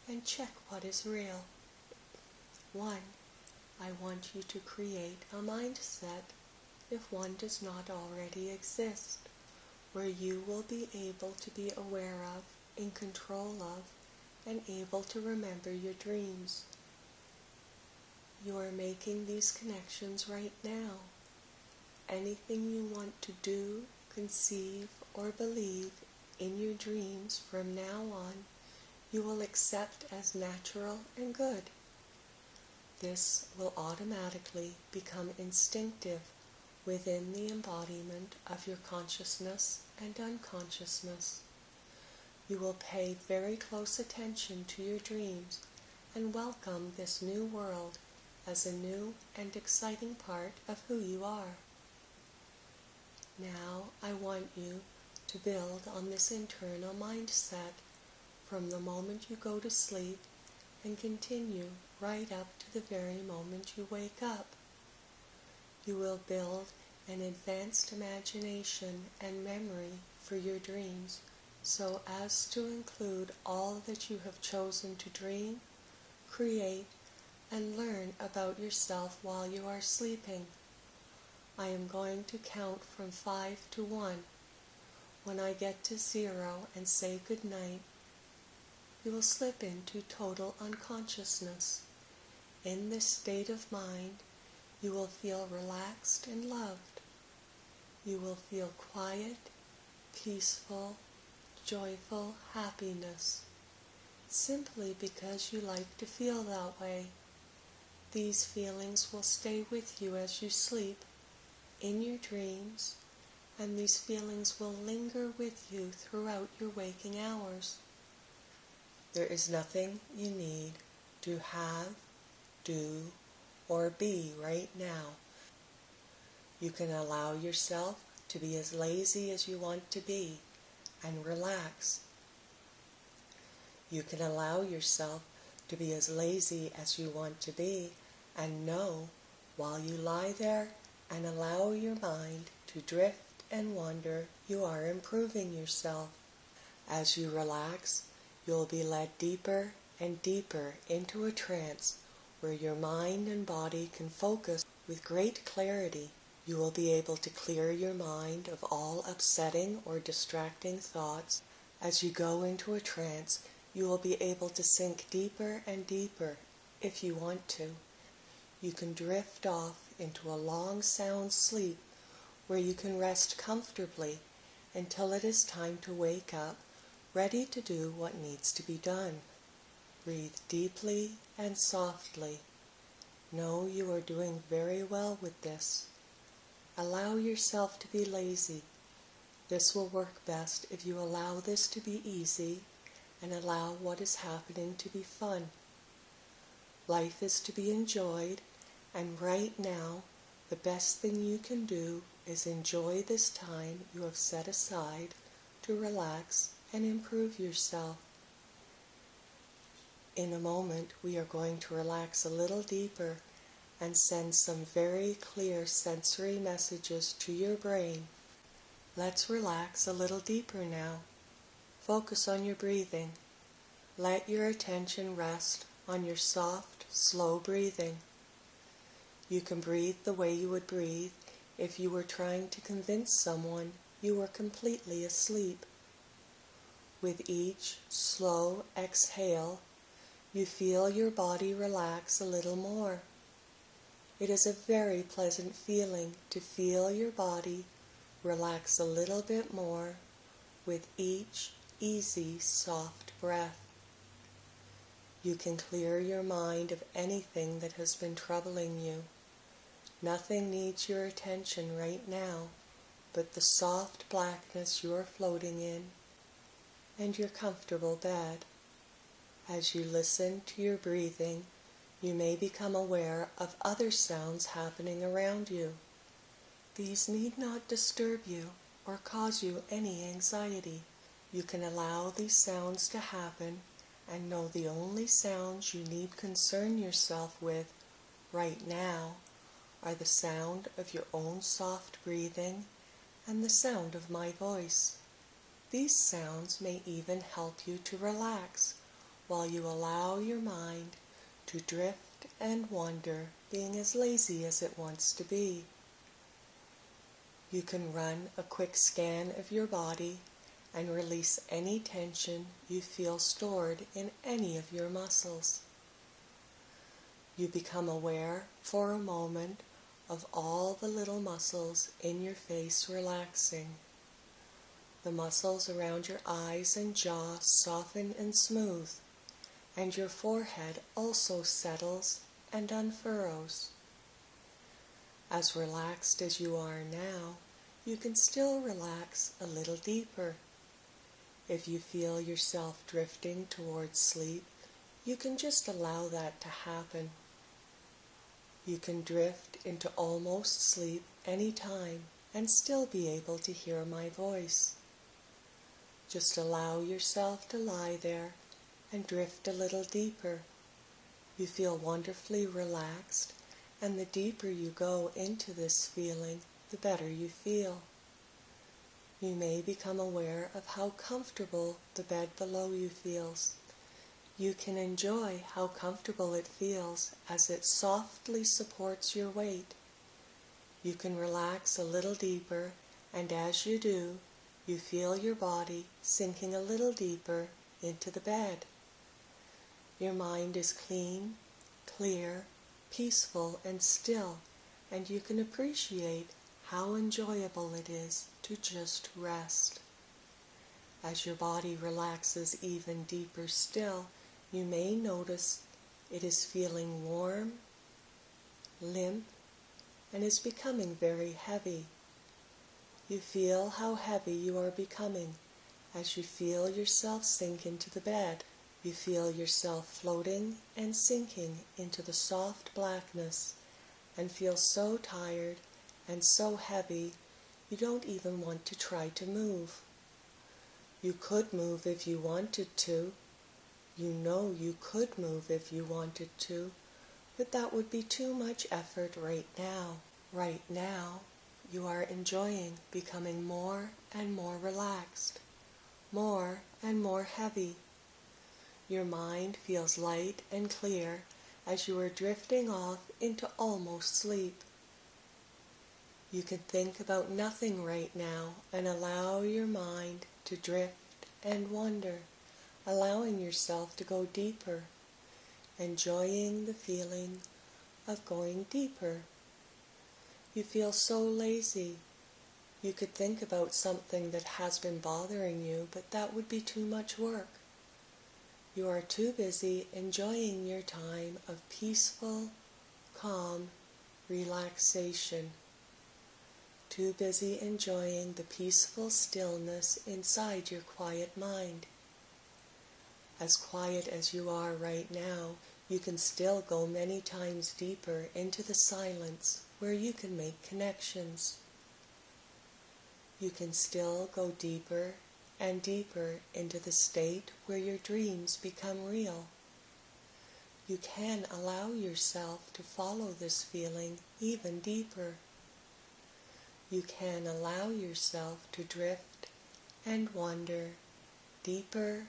and check what is real. 1. I want you to create a mindset if one does not already exist, where you will be able to be aware of, in control of, and able to remember your dreams. You are making these connections right now. Anything you want to do, conceive, or believe in your dreams from now on, you will accept as natural and good. This will automatically become instinctive within the embodiment of your consciousness and unconsciousness. You will pay very close attention to your dreams and welcome this new world as a new and exciting part of who you are. Now I want you to build on this internal mindset from the moment you go to sleep and continue right up to the very moment you wake up. You will build an advanced imagination and memory for your dreams so as to include all that you have chosen to dream, create, and learn about yourself while you are sleeping. I am going to count from five to one. When I get to zero and say good night, you will slip into total unconsciousness. In this state of mind, you will feel relaxed and loved. You will feel quiet, peaceful, joyful happiness, simply because you like to feel that way. These feelings will stay with you as you sleep, in your dreams, and these feelings will linger with you throughout your waking hours. There is nothing you need to have, do, or be right now. You can allow yourself to be as lazy as you want to be and relax. You can allow yourself to be as lazy as you want to be and know while you lie there and allow your mind to drift and wander, you are improving yourself. As you relax, you'll be led deeper and deeper into a trance where your mind and body can focus with great clarity you will be able to clear your mind of all upsetting or distracting thoughts. As you go into a trance, you will be able to sink deeper and deeper if you want to. You can drift off into a long sound sleep where you can rest comfortably until it is time to wake up, ready to do what needs to be done. Breathe deeply and softly. Know you are doing very well with this. Allow yourself to be lazy. This will work best if you allow this to be easy and allow what is happening to be fun. Life is to be enjoyed, and right now, the best thing you can do is enjoy this time you have set aside to relax and improve yourself. In a moment, we are going to relax a little deeper and send some very clear sensory messages to your brain. Let's relax a little deeper now. Focus on your breathing. Let your attention rest on your soft, slow breathing. You can breathe the way you would breathe if you were trying to convince someone you were completely asleep. With each slow exhale, you feel your body relax a little more. It is a very pleasant feeling to feel your body relax a little bit more with each easy, soft breath. You can clear your mind of anything that has been troubling you. Nothing needs your attention right now but the soft blackness you are floating in and your comfortable bed. As you listen to your breathing, you may become aware of other sounds happening around you. These need not disturb you or cause you any anxiety. You can allow these sounds to happen and know the only sounds you need concern yourself with right now are the sound of your own soft breathing and the sound of my voice. These sounds may even help you to relax while you allow your mind to drift and wander, being as lazy as it wants to be. You can run a quick scan of your body and release any tension you feel stored in any of your muscles. You become aware for a moment of all the little muscles in your face relaxing. The muscles around your eyes and jaw soften and smooth and your forehead also settles and unfurrows. As relaxed as you are now, you can still relax a little deeper. If you feel yourself drifting towards sleep, you can just allow that to happen. You can drift into almost sleep any time and still be able to hear my voice. Just allow yourself to lie there and drift a little deeper. You feel wonderfully relaxed, and the deeper you go into this feeling, the better you feel. You may become aware of how comfortable the bed below you feels. You can enjoy how comfortable it feels as it softly supports your weight. You can relax a little deeper, and as you do, you feel your body sinking a little deeper into the bed. Your mind is clean, clear, peaceful, and still, and you can appreciate how enjoyable it is to just rest. As your body relaxes even deeper still, you may notice it is feeling warm, limp, and is becoming very heavy. You feel how heavy you are becoming as you feel yourself sink into the bed. You feel yourself floating and sinking into the soft blackness and feel so tired and so heavy you don't even want to try to move. You could move if you wanted to. You know you could move if you wanted to, but that would be too much effort right now. Right now, you are enjoying becoming more and more relaxed, more and more heavy your mind feels light and clear as you are drifting off into almost sleep. You can think about nothing right now and allow your mind to drift and wander, allowing yourself to go deeper, enjoying the feeling of going deeper. You feel so lazy. You could think about something that has been bothering you, but that would be too much work. You are too busy enjoying your time of peaceful, calm relaxation. Too busy enjoying the peaceful stillness inside your quiet mind. As quiet as you are right now, you can still go many times deeper into the silence where you can make connections. You can still go deeper and deeper into the state where your dreams become real. You can allow yourself to follow this feeling even deeper. You can allow yourself to drift and wander deeper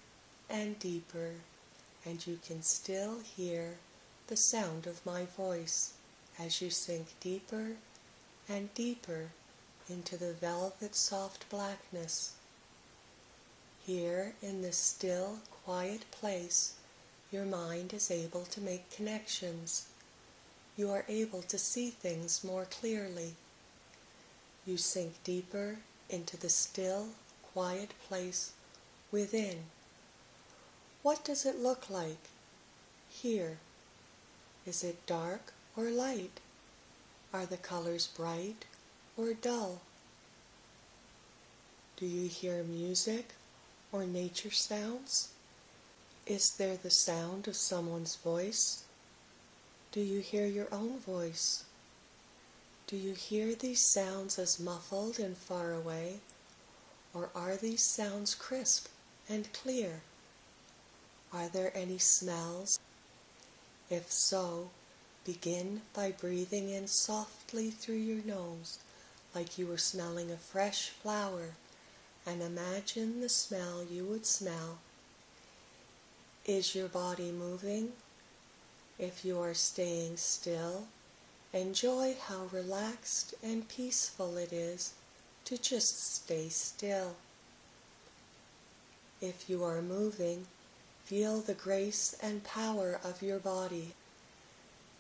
and deeper, and you can still hear the sound of my voice as you sink deeper and deeper into the velvet soft blackness here in this still, quiet place, your mind is able to make connections. You are able to see things more clearly. You sink deeper into the still, quiet place within. What does it look like here? Is it dark or light? Are the colors bright or dull? Do you hear music or nature sounds? Is there the sound of someone's voice? Do you hear your own voice? Do you hear these sounds as muffled and far away, or are these sounds crisp and clear? Are there any smells? If so, begin by breathing in softly through your nose like you were smelling a fresh flower and imagine the smell you would smell is your body moving? If you are staying still, enjoy how relaxed and peaceful it is to just stay still. If you are moving, feel the grace and power of your body.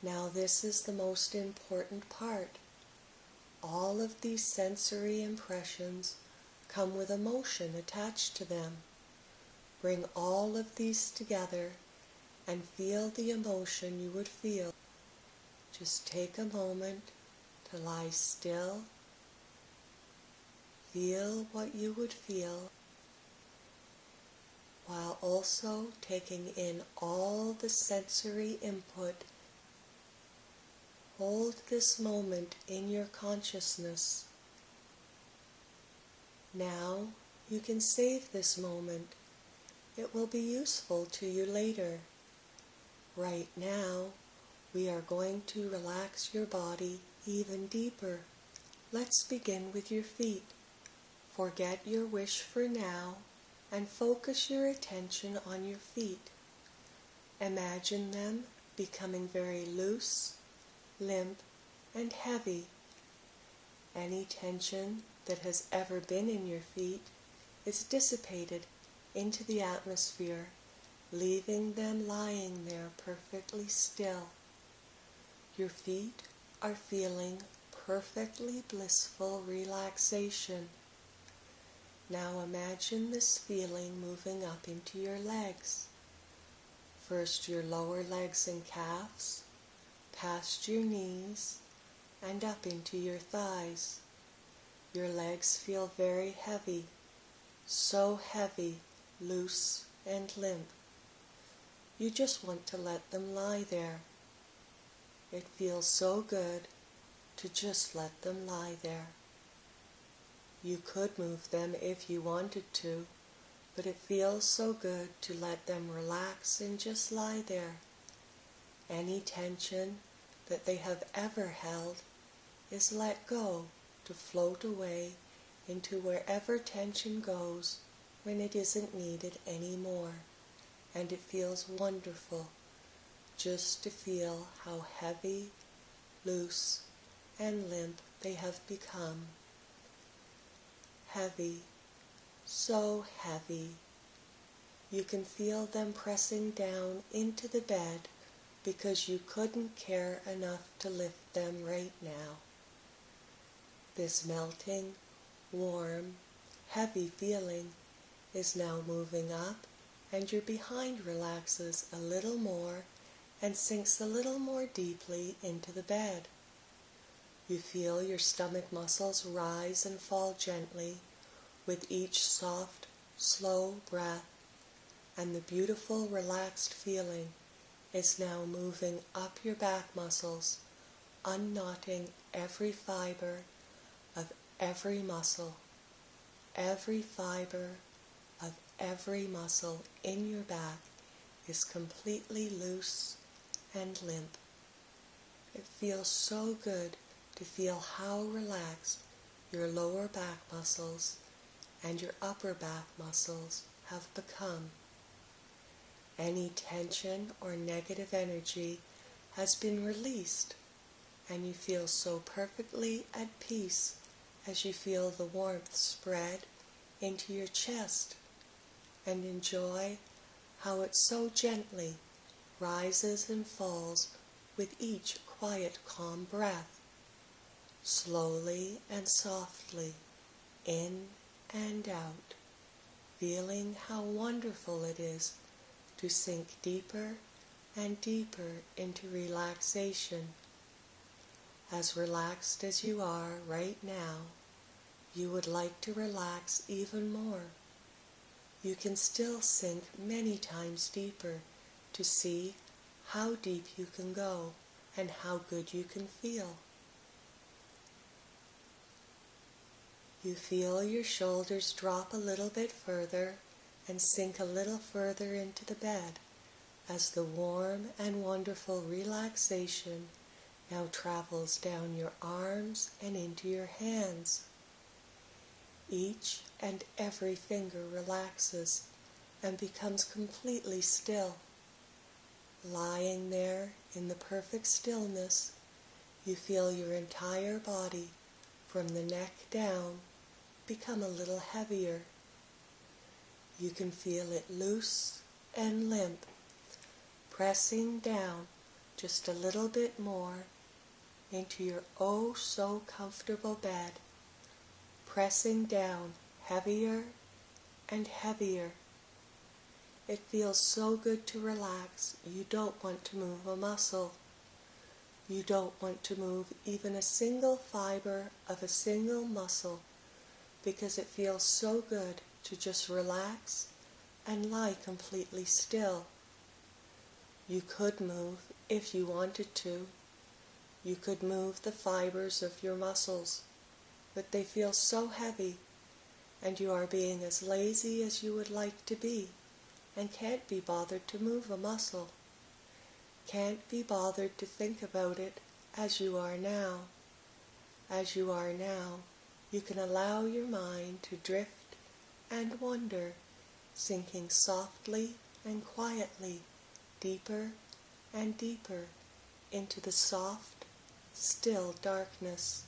Now this is the most important part. All of these sensory impressions come with emotion attached to them. Bring all of these together and feel the emotion you would feel. Just take a moment to lie still. Feel what you would feel while also taking in all the sensory input. Hold this moment in your consciousness. Now you can save this moment it will be useful to you later. Right now, we are going to relax your body even deeper. Let's begin with your feet. Forget your wish for now and focus your attention on your feet. Imagine them becoming very loose, limp, and heavy. Any tension that has ever been in your feet is dissipated into the atmosphere, leaving them lying there perfectly still. Your feet are feeling perfectly blissful relaxation. Now imagine this feeling moving up into your legs. First your lower legs and calves, past your knees, and up into your thighs. Your legs feel very heavy, so heavy loose and limp. You just want to let them lie there. It feels so good to just let them lie there. You could move them if you wanted to, but it feels so good to let them relax and just lie there. Any tension that they have ever held is let go to float away into wherever tension goes when it isn't needed anymore. And it feels wonderful just to feel how heavy, loose, and limp they have become. Heavy, so heavy. You can feel them pressing down into the bed because you couldn't care enough to lift them right now. This melting, warm, heavy feeling is now moving up and your behind relaxes a little more and sinks a little more deeply into the bed. You feel your stomach muscles rise and fall gently with each soft, slow breath, and the beautiful relaxed feeling is now moving up your back muscles, unknotting every fiber every muscle, every fiber of every muscle in your back is completely loose and limp. It feels so good to feel how relaxed your lower back muscles and your upper back muscles have become. Any tension or negative energy has been released and you feel so perfectly at peace as you feel the warmth spread into your chest and enjoy how it so gently rises and falls with each quiet, calm breath, slowly and softly, in and out, feeling how wonderful it is to sink deeper and deeper into relaxation. As relaxed as you are right now, you would like to relax even more. You can still sink many times deeper to see how deep you can go and how good you can feel. You feel your shoulders drop a little bit further and sink a little further into the bed as the warm and wonderful relaxation now travels down your arms and into your hands. Each and every finger relaxes and becomes completely still. Lying there in the perfect stillness, you feel your entire body from the neck down become a little heavier. You can feel it loose and limp pressing down just a little bit more into your oh so comfortable bed, pressing down heavier and heavier. It feels so good to relax, you don't want to move a muscle. You don't want to move even a single fiber of a single muscle because it feels so good to just relax and lie completely still. You could move if you wanted to. You could move the fibers of your muscles, but they feel so heavy, and you are being as lazy as you would like to be, and can't be bothered to move a muscle. Can't be bothered to think about it as you are now. As you are now, you can allow your mind to drift and wander, sinking softly and quietly deeper and deeper into the soft, still darkness.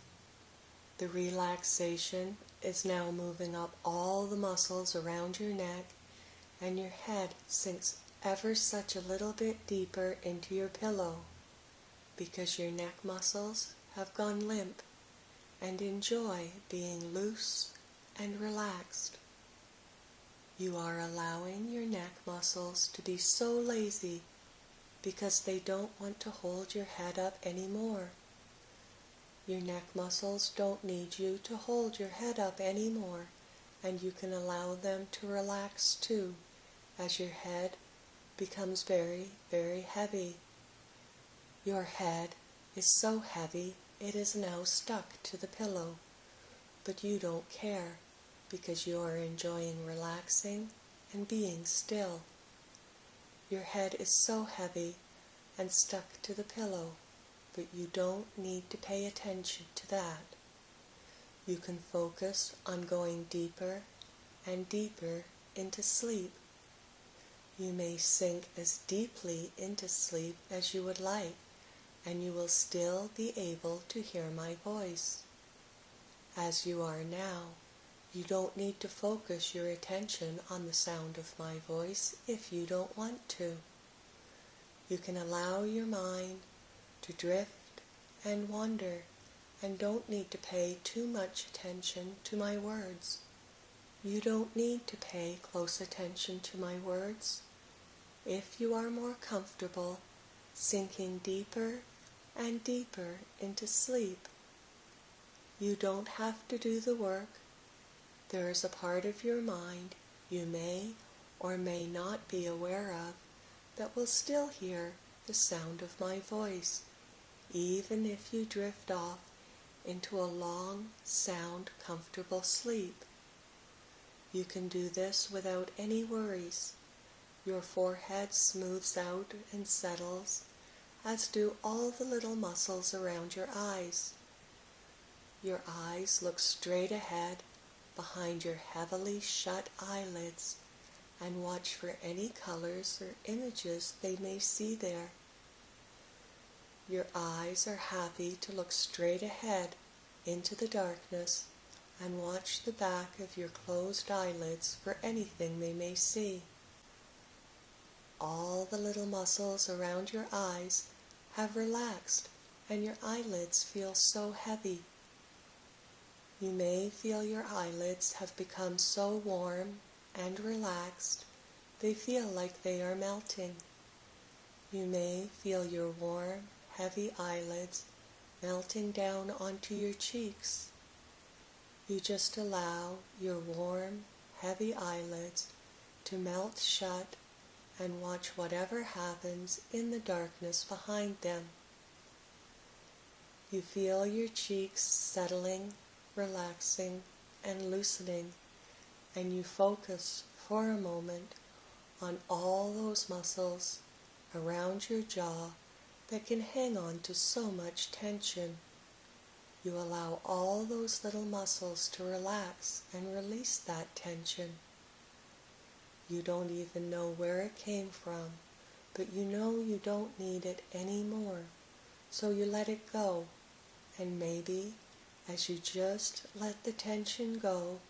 The relaxation is now moving up all the muscles around your neck, and your head sinks ever such a little bit deeper into your pillow because your neck muscles have gone limp and enjoy being loose and relaxed. You are allowing your neck muscles to be so lazy because they don't want to hold your head up anymore. Your neck muscles don't need you to hold your head up anymore, and you can allow them to relax too as your head becomes very, very heavy. Your head is so heavy it is now stuck to the pillow, but you don't care because you are enjoying relaxing and being still. Your head is so heavy and stuck to the pillow, but you don't need to pay attention to that. You can focus on going deeper and deeper into sleep. You may sink as deeply into sleep as you would like, and you will still be able to hear my voice. As you are now, you don't need to focus your attention on the sound of my voice if you don't want to. You can allow your mind to drift and wander and don't need to pay too much attention to my words. You don't need to pay close attention to my words. If you are more comfortable sinking deeper and deeper into sleep, you don't have to do the work there is a part of your mind you may or may not be aware of that will still hear the sound of my voice, even if you drift off into a long, sound, comfortable sleep. You can do this without any worries. Your forehead smooths out and settles, as do all the little muscles around your eyes. Your eyes look straight ahead behind your heavily shut eyelids and watch for any colors or images they may see there. Your eyes are happy to look straight ahead into the darkness and watch the back of your closed eyelids for anything they may see. all the little muscles around your eyes have relaxed and your eyelids feel so heavy. You may feel your eyelids have become so warm and relaxed they feel like they are melting. You may feel your warm, heavy eyelids melting down onto your cheeks. You just allow your warm, heavy eyelids to melt shut and watch whatever happens in the darkness behind them. You feel your cheeks settling, relaxing, and loosening, and you focus for a moment on all those muscles around your jaw that can hang on to so much tension. You allow all those little muscles to relax and release that tension. You don't even know where it came from, but you know you don't need it anymore. So you let it go, and maybe as you just let the tension go,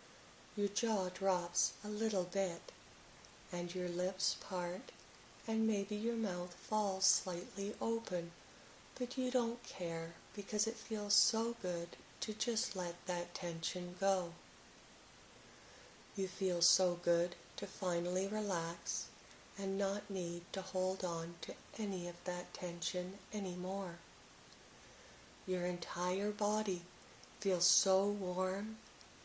your jaw drops a little bit, and your lips part, and maybe your mouth falls slightly open, but you don't care because it feels so good to just let that tension go. You feel so good to finally relax and not need to hold on to any of that tension anymore. Your entire body feels so warm,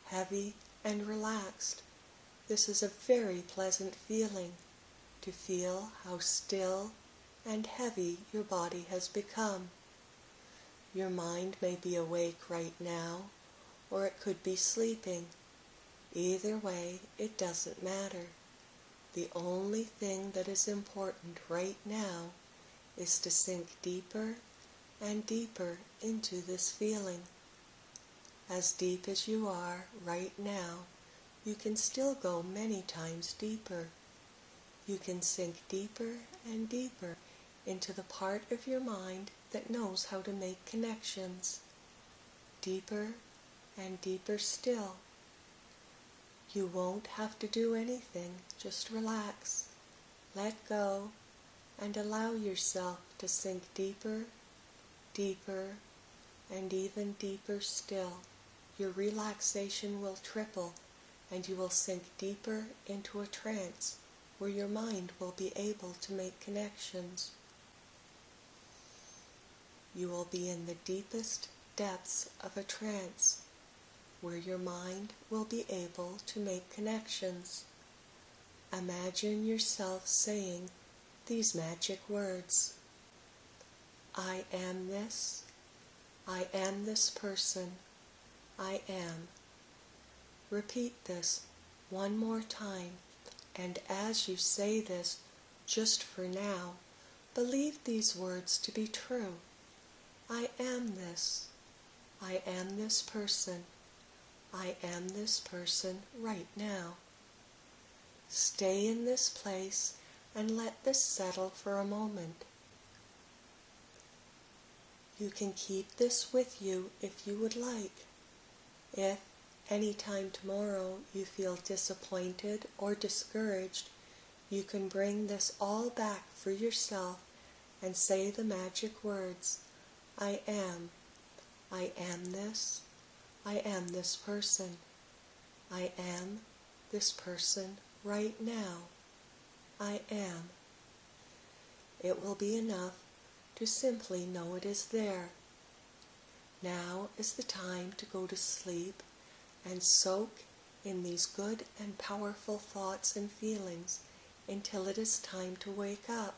heavy, and relaxed. This is a very pleasant feeling to feel how still and heavy your body has become. Your mind may be awake right now, or it could be sleeping. Either way, it doesn't matter. The only thing that is important right now is to sink deeper and deeper into this feeling. As deep as you are right now, you can still go many times deeper. You can sink deeper and deeper into the part of your mind that knows how to make connections. Deeper and deeper still. You won't have to do anything, just relax, let go, and allow yourself to sink deeper, deeper, and even deeper still. Your relaxation will triple, and you will sink deeper into a trance where your mind will be able to make connections. You will be in the deepest depths of a trance where your mind will be able to make connections. Imagine yourself saying these magic words I am this, I am this person, I am. Repeat this one more time, and as you say this, just for now, believe these words to be true. I am this. I am this person. I am this person right now. Stay in this place and let this settle for a moment. You can keep this with you if you would like. If any time tomorrow you feel disappointed or discouraged, you can bring this all back for yourself and say the magic words, I am, I am this, I am this person. I am this person right now. I am. It will be enough to simply know it is there. Now is the time to go to sleep and soak in these good and powerful thoughts and feelings until it is time to wake up.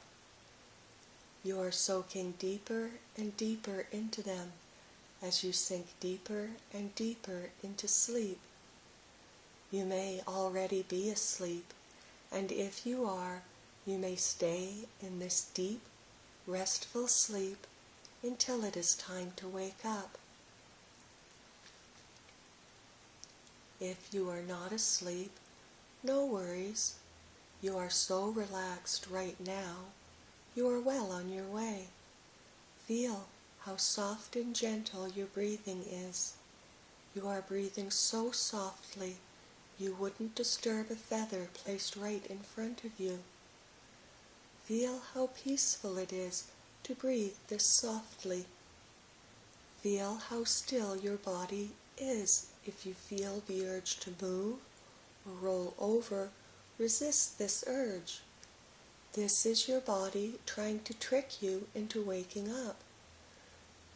You are soaking deeper and deeper into them as you sink deeper and deeper into sleep. You may already be asleep, and if you are, you may stay in this deep, restful sleep until it is time to wake up. If you are not asleep, no worries. You are so relaxed right now. You are well on your way. Feel how soft and gentle your breathing is. You are breathing so softly you wouldn't disturb a feather placed right in front of you. Feel how peaceful it is to breathe this softly. Feel how still your body is if you feel the urge to move or roll over. Resist this urge. This is your body trying to trick you into waking up.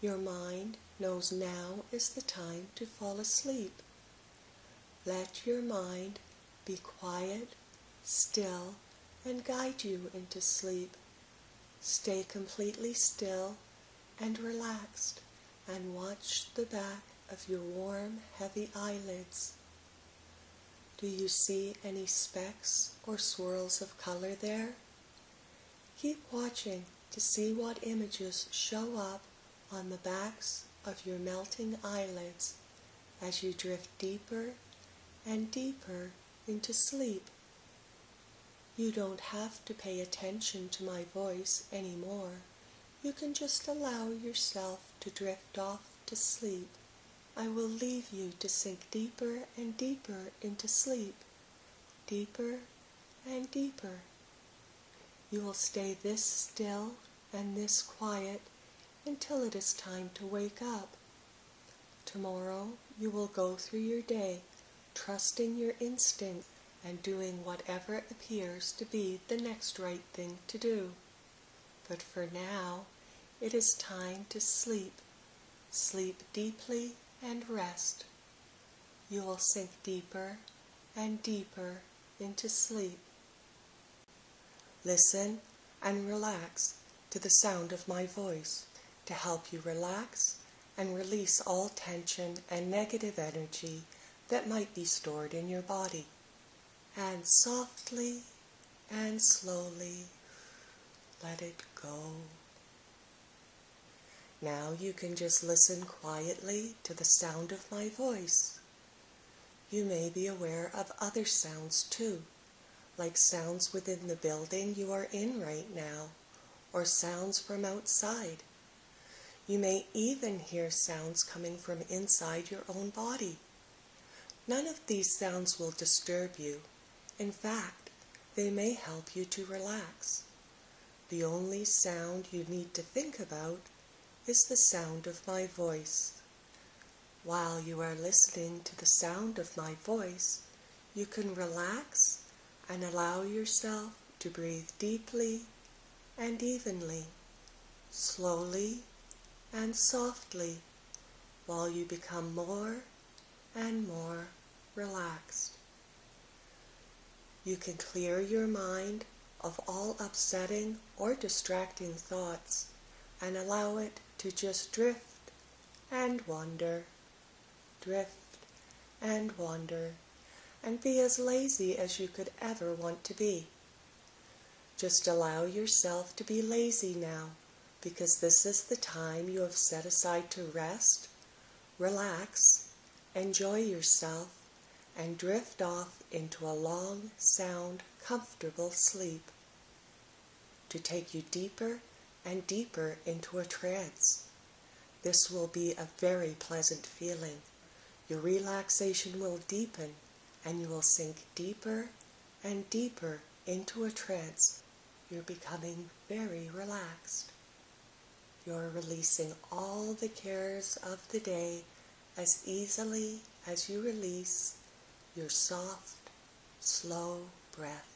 Your mind knows now is the time to fall asleep. Let your mind be quiet, still, and guide you into sleep. Stay completely still and relaxed and watch the back of your warm, heavy eyelids. Do you see any specks or swirls of color there? Keep watching to see what images show up on the backs of your melting eyelids as you drift deeper and deeper into sleep. You don't have to pay attention to my voice anymore. You can just allow yourself to drift off to sleep. I will leave you to sink deeper and deeper into sleep, deeper and deeper. You will stay this still and this quiet until it is time to wake up. Tomorrow you will go through your day trusting your instinct and doing whatever appears to be the next right thing to do. But for now, it is time to sleep. Sleep deeply and rest. You will sink deeper and deeper into sleep. Listen and relax to the sound of my voice to help you relax and release all tension and negative energy that might be stored in your body and softly and slowly let it go. Now you can just listen quietly to the sound of my voice. You may be aware of other sounds too, like sounds within the building you are in right now, or sounds from outside. You may even hear sounds coming from inside your own body. None of these sounds will disturb you in fact, they may help you to relax. The only sound you need to think about is the sound of my voice. While you are listening to the sound of my voice, you can relax and allow yourself to breathe deeply and evenly, slowly and softly, while you become more and more relaxed. You can clear your mind of all upsetting or distracting thoughts and allow it to just drift and wander, drift and wander, and be as lazy as you could ever want to be. Just allow yourself to be lazy now because this is the time you have set aside to rest, relax, enjoy yourself, and drift off into a long, sound, comfortable sleep to take you deeper and deeper into a trance. This will be a very pleasant feeling. Your relaxation will deepen and you will sink deeper and deeper into a trance. You're becoming very relaxed. You're releasing all the cares of the day as easily as you release your soft, slow breath.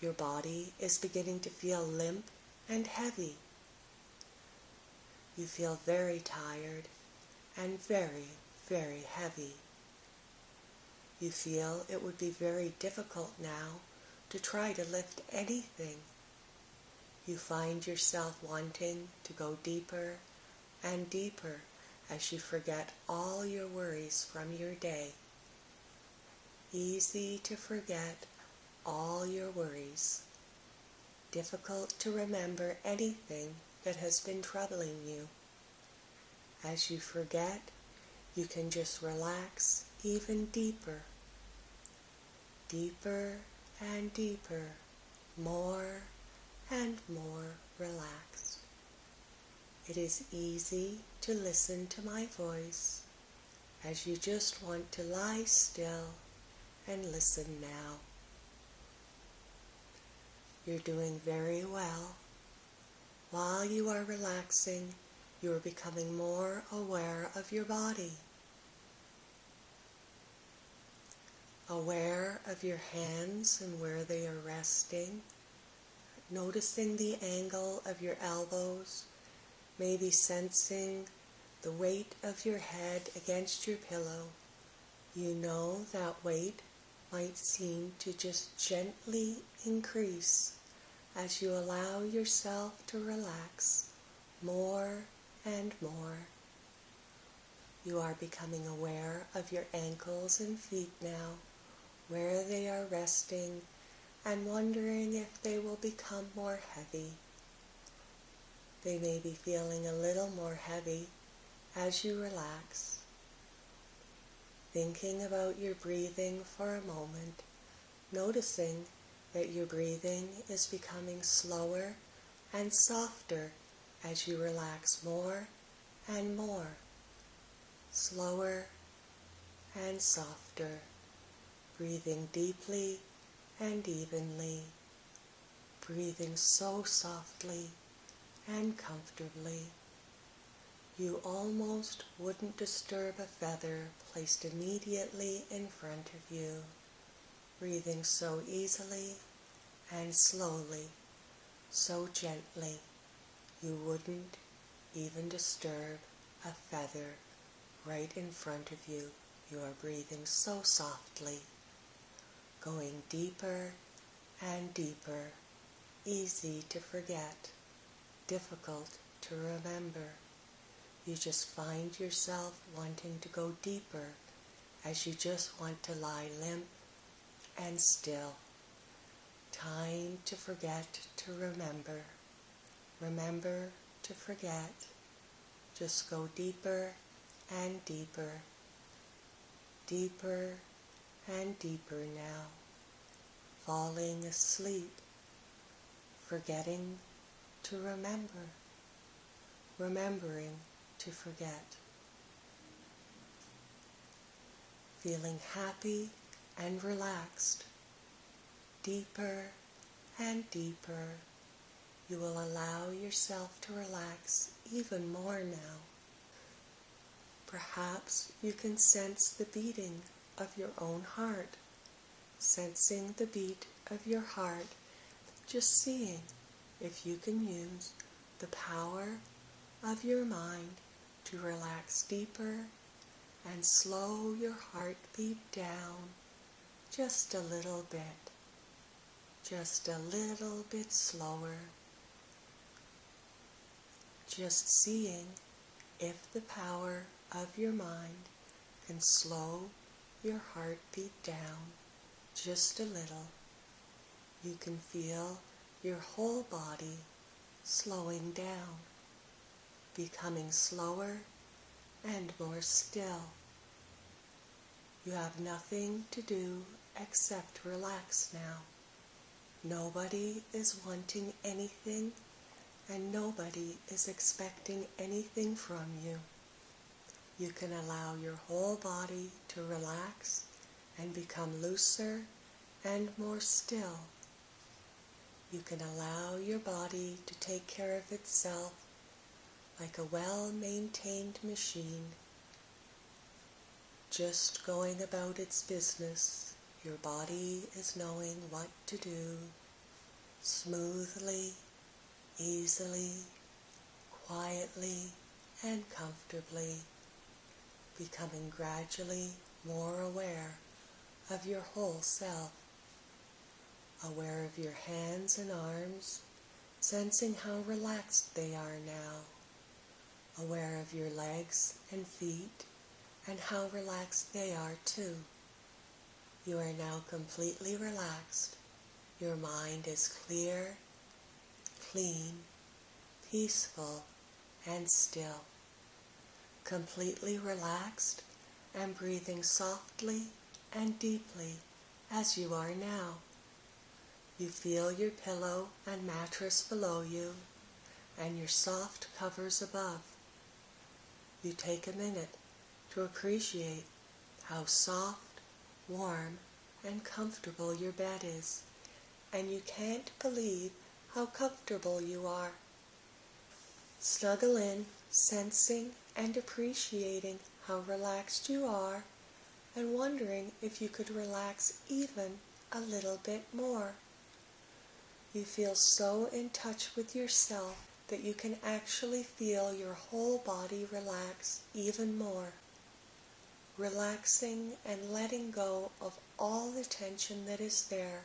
Your body is beginning to feel limp and heavy. You feel very tired and very, very heavy. You feel it would be very difficult now to try to lift anything. You find yourself wanting to go deeper and deeper as you forget all your worries from your day easy to forget all your worries, difficult to remember anything that has been troubling you. As you forget, you can just relax even deeper, deeper and deeper, more and more relaxed. It is easy to listen to my voice as you just want to lie still and listen now. You're doing very well. While you are relaxing, you are becoming more aware of your body. Aware of your hands and where they are resting. Noticing the angle of your elbows. Maybe sensing the weight of your head against your pillow. You know that weight might seem to just gently increase as you allow yourself to relax more and more. You are becoming aware of your ankles and feet now, where they are resting, and wondering if they will become more heavy. They may be feeling a little more heavy as you relax thinking about your breathing for a moment, noticing that your breathing is becoming slower and softer as you relax more and more. Slower and softer, breathing deeply and evenly, breathing so softly and comfortably you almost wouldn't disturb a feather placed immediately in front of you, breathing so easily and slowly, so gently, you wouldn't even disturb a feather right in front of you. You are breathing so softly, going deeper and deeper, easy to forget, difficult to remember. You just find yourself wanting to go deeper as you just want to lie limp and still. Time to forget to remember. Remember to forget. Just go deeper and deeper. Deeper and deeper now. Falling asleep. Forgetting to remember. Remembering to forget. Feeling happy and relaxed, deeper and deeper, you will allow yourself to relax even more now. Perhaps you can sense the beating of your own heart, sensing the beat of your heart, just seeing if you can use the power of your mind to relax deeper and slow your heartbeat down just a little bit, just a little bit slower. Just seeing if the power of your mind can slow your heartbeat down just a little. You can feel your whole body slowing down becoming slower and more still. You have nothing to do except relax now. Nobody is wanting anything and nobody is expecting anything from you. You can allow your whole body to relax and become looser and more still. You can allow your body to take care of itself like a well-maintained machine, just going about its business. Your body is knowing what to do smoothly, easily, quietly, and comfortably, becoming gradually more aware of your whole self, aware of your hands and arms, sensing how relaxed they are now aware of your legs and feet and how relaxed they are too. You are now completely relaxed. Your mind is clear, clean, peaceful, and still. Completely relaxed and breathing softly and deeply as you are now. You feel your pillow and mattress below you and your soft covers above you take a minute to appreciate how soft, warm, and comfortable your bed is, and you can't believe how comfortable you are. Snuggle in, sensing and appreciating how relaxed you are and wondering if you could relax even a little bit more. You feel so in touch with yourself that you can actually feel your whole body relax even more. Relaxing and letting go of all the tension that is there.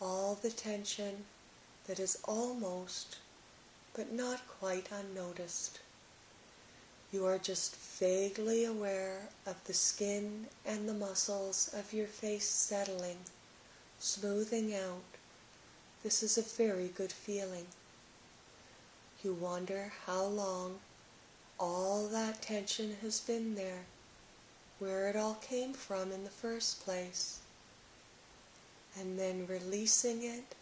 All the tension that is almost, but not quite unnoticed. You are just vaguely aware of the skin and the muscles of your face settling, smoothing out. This is a very good feeling. You wonder how long all that tension has been there, where it all came from in the first place, and then releasing it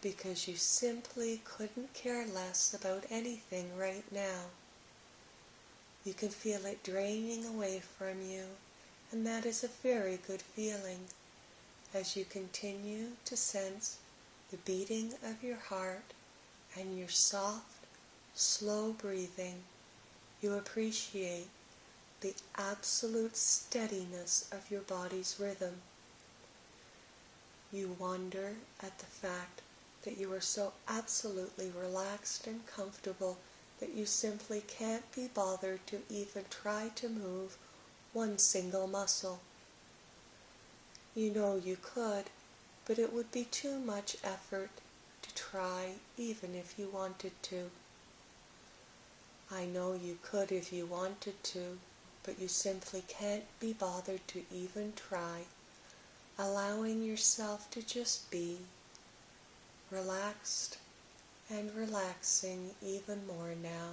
because you simply couldn't care less about anything right now. You can feel it draining away from you, and that is a very good feeling as you continue to sense the beating of your heart and your soft, slow breathing. You appreciate the absolute steadiness of your body's rhythm. You wonder at the fact that you are so absolutely relaxed and comfortable that you simply can't be bothered to even try to move one single muscle. You know you could, but it would be too much effort to try even if you wanted to. I know you could if you wanted to, but you simply can't be bothered to even try, allowing yourself to just be relaxed and relaxing even more now,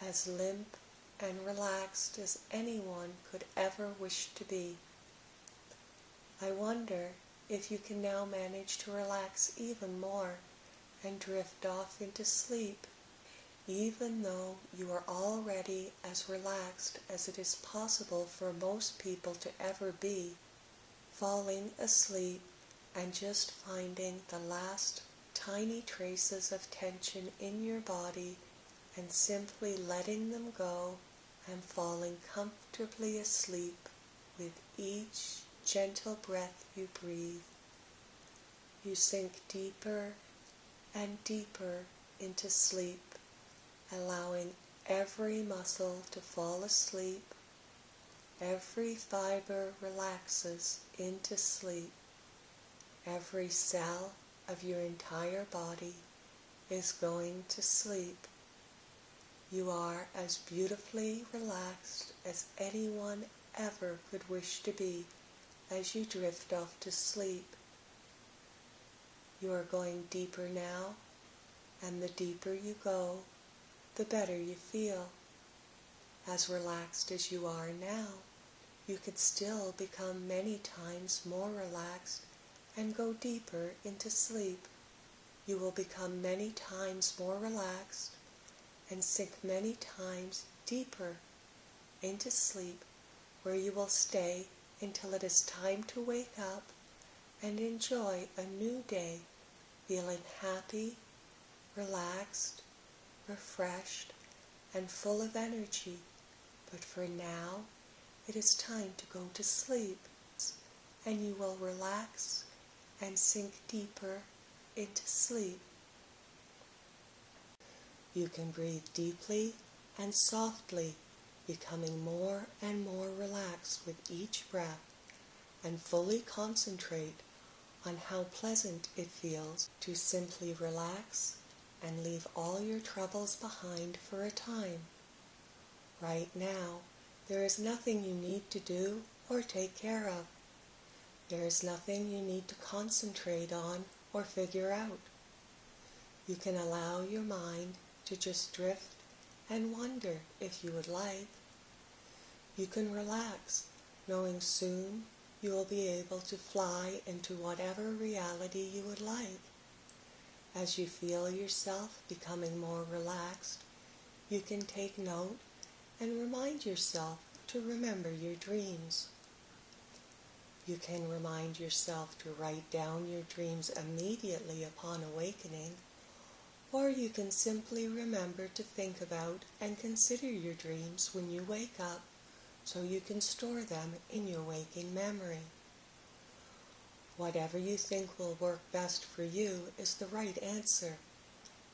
as limp and relaxed as anyone could ever wish to be. I wonder if you can now manage to relax even more and drift off into sleep, even though you are already as relaxed as it is possible for most people to ever be, falling asleep and just finding the last tiny traces of tension in your body and simply letting them go and falling comfortably asleep with each gentle breath you breathe. You sink deeper and deeper into sleep, allowing every muscle to fall asleep. Every fiber relaxes into sleep. Every cell of your entire body is going to sleep. You are as beautifully relaxed as anyone ever could wish to be as you drift off to sleep. You are going deeper now, and the deeper you go, the better you feel. As relaxed as you are now, you could still become many times more relaxed and go deeper into sleep, you will become many times more relaxed and sink many times deeper into sleep where you will stay until it is time to wake up and enjoy a new day feeling happy, relaxed, refreshed, and full of energy. But for now, it is time to go to sleep and you will relax and sink deeper into sleep. You can breathe deeply and softly, becoming more and more relaxed with each breath, and fully concentrate on how pleasant it feels to simply relax and leave all your troubles behind for a time. Right now, there is nothing you need to do or take care of. There is nothing you need to concentrate on or figure out. You can allow your mind to just drift and wonder if you would like. You can relax, knowing soon you will be able to fly into whatever reality you would like. As you feel yourself becoming more relaxed, you can take note and remind yourself to remember your dreams. You can remind yourself to write down your dreams immediately upon awakening, or you can simply remember to think about and consider your dreams when you wake up so you can store them in your waking memory. Whatever you think will work best for you is the right answer.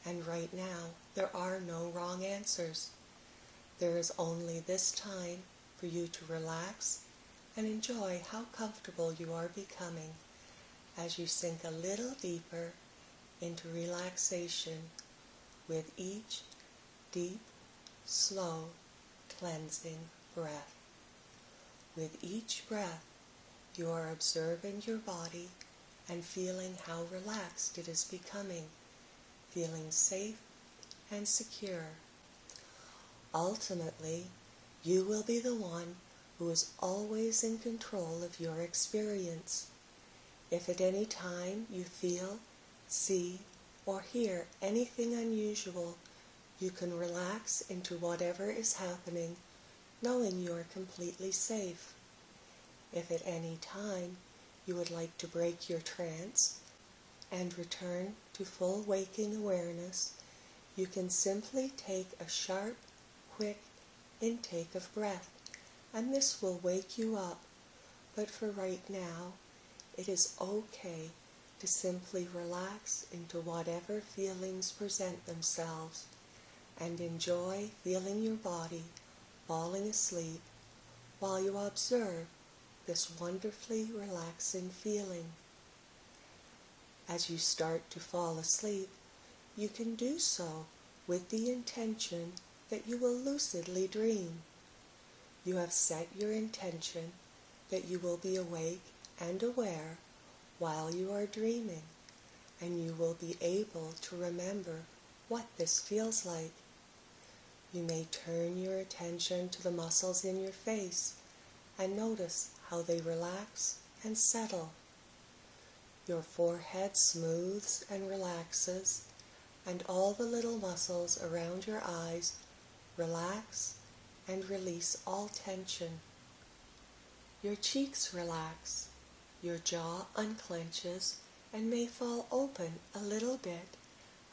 And right now, there are no wrong answers. There is only this time for you to relax and enjoy how comfortable you are becoming as you sink a little deeper into relaxation with each deep, slow, cleansing breath. With each breath, you are observing your body and feeling how relaxed it is becoming, feeling safe and secure. Ultimately, you will be the one who is always in control of your experience. If at any time you feel, see, or hear anything unusual, you can relax into whatever is happening, knowing you are completely safe. If at any time you would like to break your trance and return to full waking awareness, you can simply take a sharp, quick intake of breath and this will wake you up. But for right now, it is okay to simply relax into whatever feelings present themselves and enjoy feeling your body falling asleep while you observe this wonderfully relaxing feeling. As you start to fall asleep, you can do so with the intention that you will lucidly dream. You have set your intention that you will be awake and aware while you are dreaming, and you will be able to remember what this feels like. You may turn your attention to the muscles in your face and notice how they relax and settle. Your forehead smooths and relaxes, and all the little muscles around your eyes relax and release all tension. Your cheeks relax, your jaw unclenches and may fall open a little bit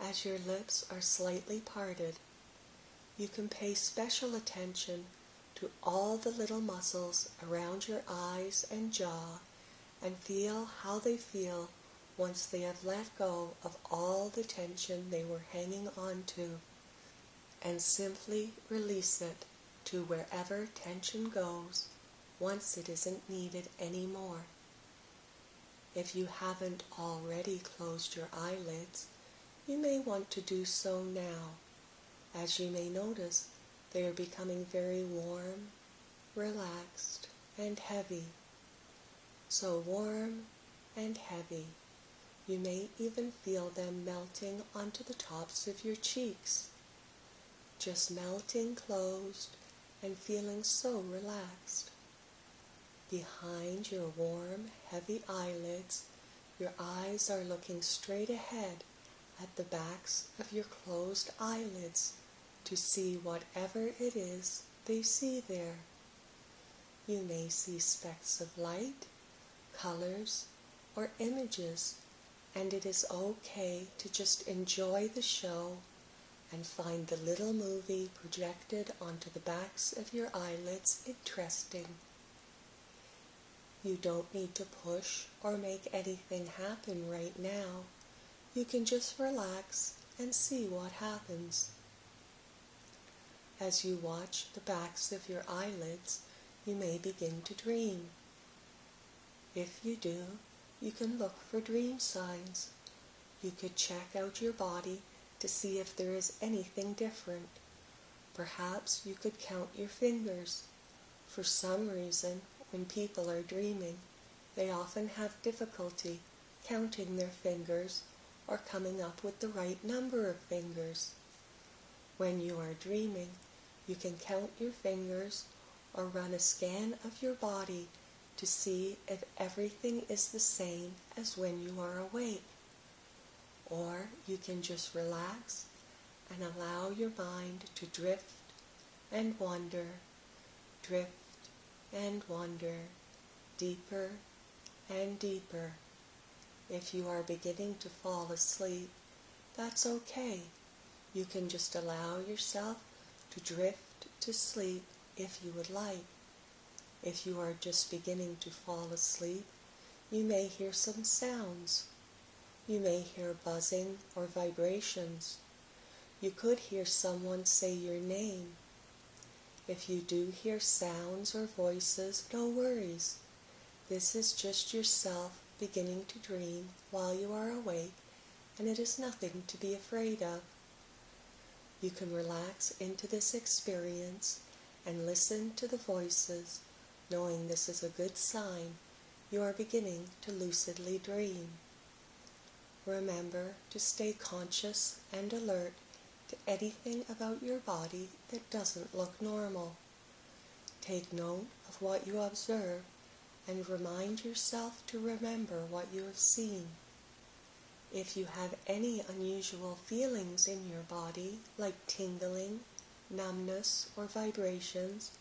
as your lips are slightly parted. You can pay special attention to all the little muscles around your eyes and jaw and feel how they feel once they have let go of all the tension they were hanging on to and simply release it to wherever tension goes once it isn't needed anymore. If you haven't already closed your eyelids, you may want to do so now. As you may notice, they are becoming very warm, relaxed, and heavy. So warm and heavy. You may even feel them melting onto the tops of your cheeks. Just melting closed and feeling so relaxed. Behind your warm, heavy eyelids, your eyes are looking straight ahead at the backs of your closed eyelids to see whatever it is they see there. You may see specks of light, colors, or images, and it is okay to just enjoy the show and find the little movie projected onto the backs of your eyelids interesting. You don't need to push or make anything happen right now. You can just relax and see what happens. As you watch the backs of your eyelids, you may begin to dream. If you do, you can look for dream signs. You could check out your body to see if there is anything different. Perhaps you could count your fingers. For some reason, when people are dreaming, they often have difficulty counting their fingers or coming up with the right number of fingers. When you are dreaming, you can count your fingers or run a scan of your body to see if everything is the same as when you are awake. Or you can just relax and allow your mind to drift and wander, drift and wander deeper and deeper. If you are beginning to fall asleep, that's okay. You can just allow yourself to drift to sleep if you would like. If you are just beginning to fall asleep, you may hear some sounds. You may hear buzzing or vibrations. You could hear someone say your name. If you do hear sounds or voices, no worries. This is just yourself beginning to dream while you are awake, and it is nothing to be afraid of. You can relax into this experience and listen to the voices, knowing this is a good sign you are beginning to lucidly dream. Remember to stay conscious and alert to anything about your body that doesn't look normal. Take note of what you observe and remind yourself to remember what you have seen. If you have any unusual feelings in your body, like tingling, numbness, or vibrations,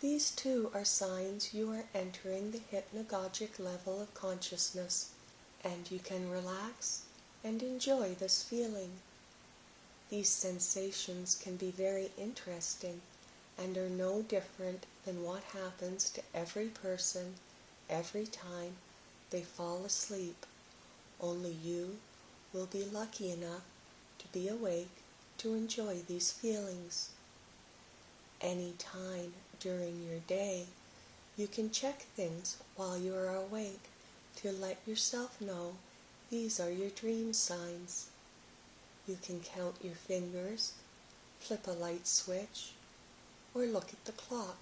these too are signs you are entering the hypnagogic level of consciousness, and you can relax and enjoy this feeling. These sensations can be very interesting and are no different than what happens to every person every time they fall asleep. Only you will be lucky enough to be awake to enjoy these feelings. Any time during your day, you can check things while you are awake to let yourself know these are your dream signs. You can count your fingers, flip a light switch, or look at the clock.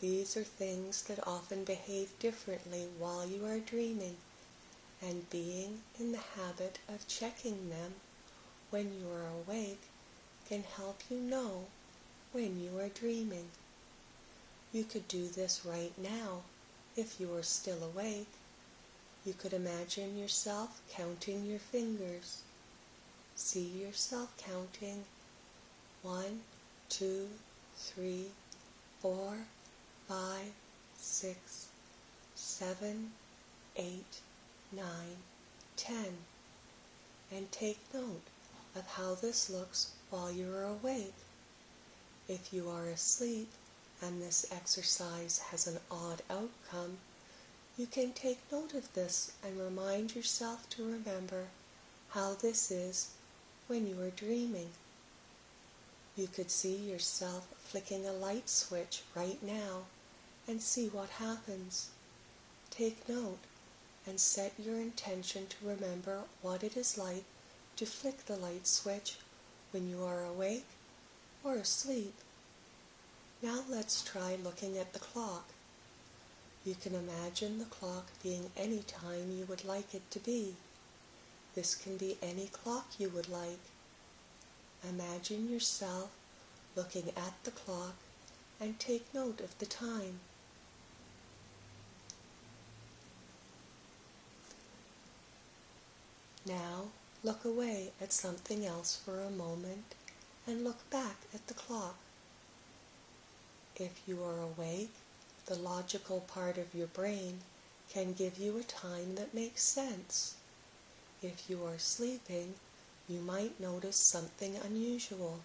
These are things that often behave differently while you are dreaming, and being in the habit of checking them when you are awake can help you know when you are dreaming. You could do this right now if you are still awake. You could imagine yourself counting your fingers see yourself counting one, two, three, four, five, six, seven, eight, nine, ten, and take note of how this looks while you are awake. If you are asleep and this exercise has an odd outcome, you can take note of this and remind yourself to remember how this is when you are dreaming. You could see yourself flicking a light switch right now and see what happens. Take note and set your intention to remember what it is like to flick the light switch when you are awake or asleep. Now let's try looking at the clock. You can imagine the clock being any time you would like it to be. This can be any clock you would like. Imagine yourself looking at the clock and take note of the time. Now look away at something else for a moment and look back at the clock. If you are awake, the logical part of your brain can give you a time that makes sense. If you are sleeping, you might notice something unusual.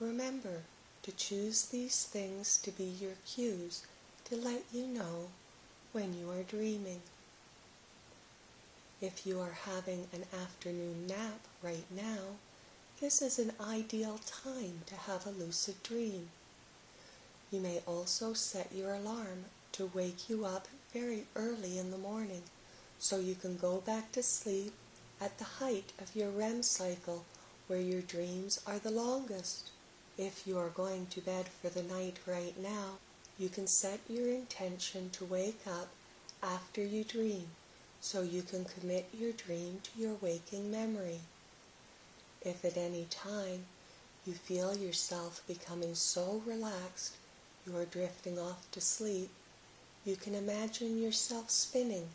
Remember to choose these things to be your cues to let you know when you are dreaming. If you are having an afternoon nap right now, this is an ideal time to have a lucid dream. You may also set your alarm to wake you up very early in the morning so you can go back to sleep at the height of your REM cycle where your dreams are the longest. If you are going to bed for the night right now, you can set your intention to wake up after you dream so you can commit your dream to your waking memory. If at any time you feel yourself becoming so relaxed you are drifting off to sleep, you can imagine yourself spinning.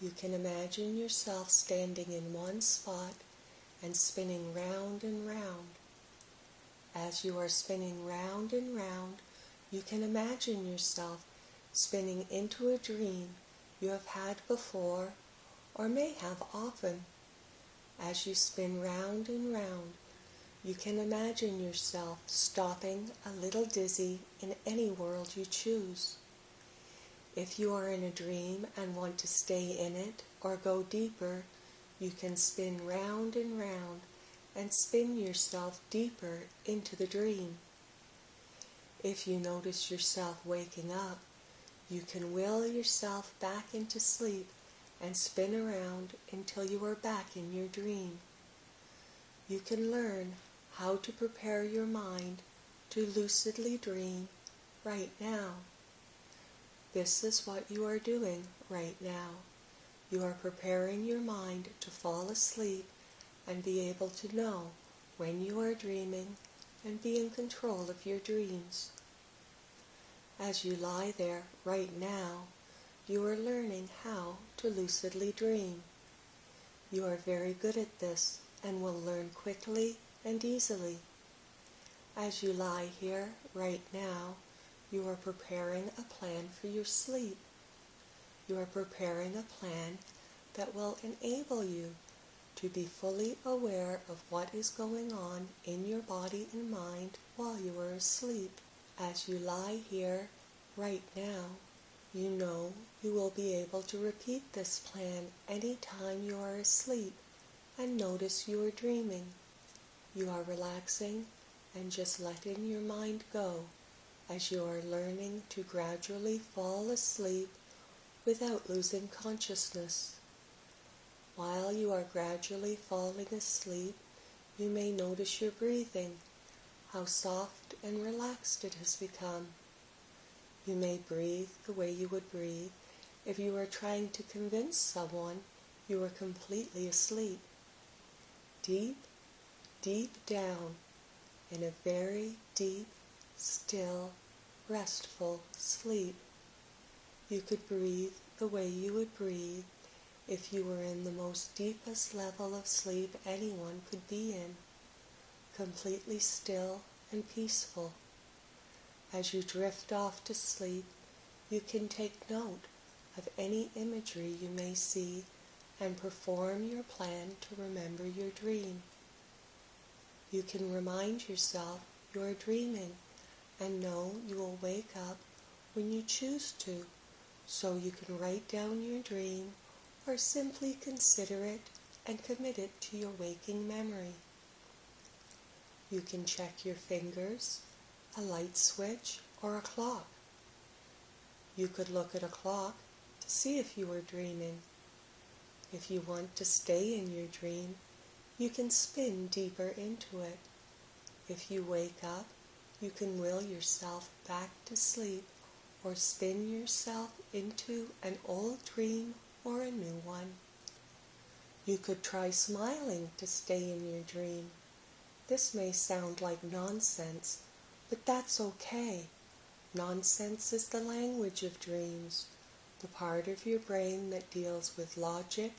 You can imagine yourself standing in one spot and spinning round and round. As you are spinning round and round, you can imagine yourself spinning into a dream you have had before or may have often. As you spin round and round, you can imagine yourself stopping a little dizzy in any world you choose. If you are in a dream and want to stay in it or go deeper, you can spin round and round and spin yourself deeper into the dream. If you notice yourself waking up, you can will yourself back into sleep and spin around until you are back in your dream. You can learn how to prepare your mind to lucidly dream right now. This is what you are doing right now. You are preparing your mind to fall asleep and be able to know when you are dreaming and be in control of your dreams. As you lie there right now, you are learning how to lucidly dream. You are very good at this and will learn quickly and easily. As you lie here right now, you are preparing a plan for your sleep. You are preparing a plan that will enable you to be fully aware of what is going on in your body and mind while you are asleep. As you lie here right now, you know you will be able to repeat this plan any time you are asleep and notice you are dreaming. You are relaxing and just letting your mind go as you are learning to gradually fall asleep without losing consciousness. While you are gradually falling asleep, you may notice your breathing, how soft and relaxed it has become. You may breathe the way you would breathe if you were trying to convince someone you were completely asleep. Deep, deep down in a very deep, still, restful sleep. You could breathe the way you would breathe if you were in the most deepest level of sleep anyone could be in, completely still and peaceful. As you drift off to sleep, you can take note of any imagery you may see and perform your plan to remember your dream. You can remind yourself you are dreaming and know you will wake up when you choose to, so you can write down your dream or simply consider it and commit it to your waking memory. You can check your fingers a light switch, or a clock. You could look at a clock to see if you are dreaming. If you want to stay in your dream, you can spin deeper into it. If you wake up, you can will yourself back to sleep or spin yourself into an old dream or a new one. You could try smiling to stay in your dream. This may sound like nonsense, but that's okay. Nonsense is the language of dreams, the part of your brain that deals with logic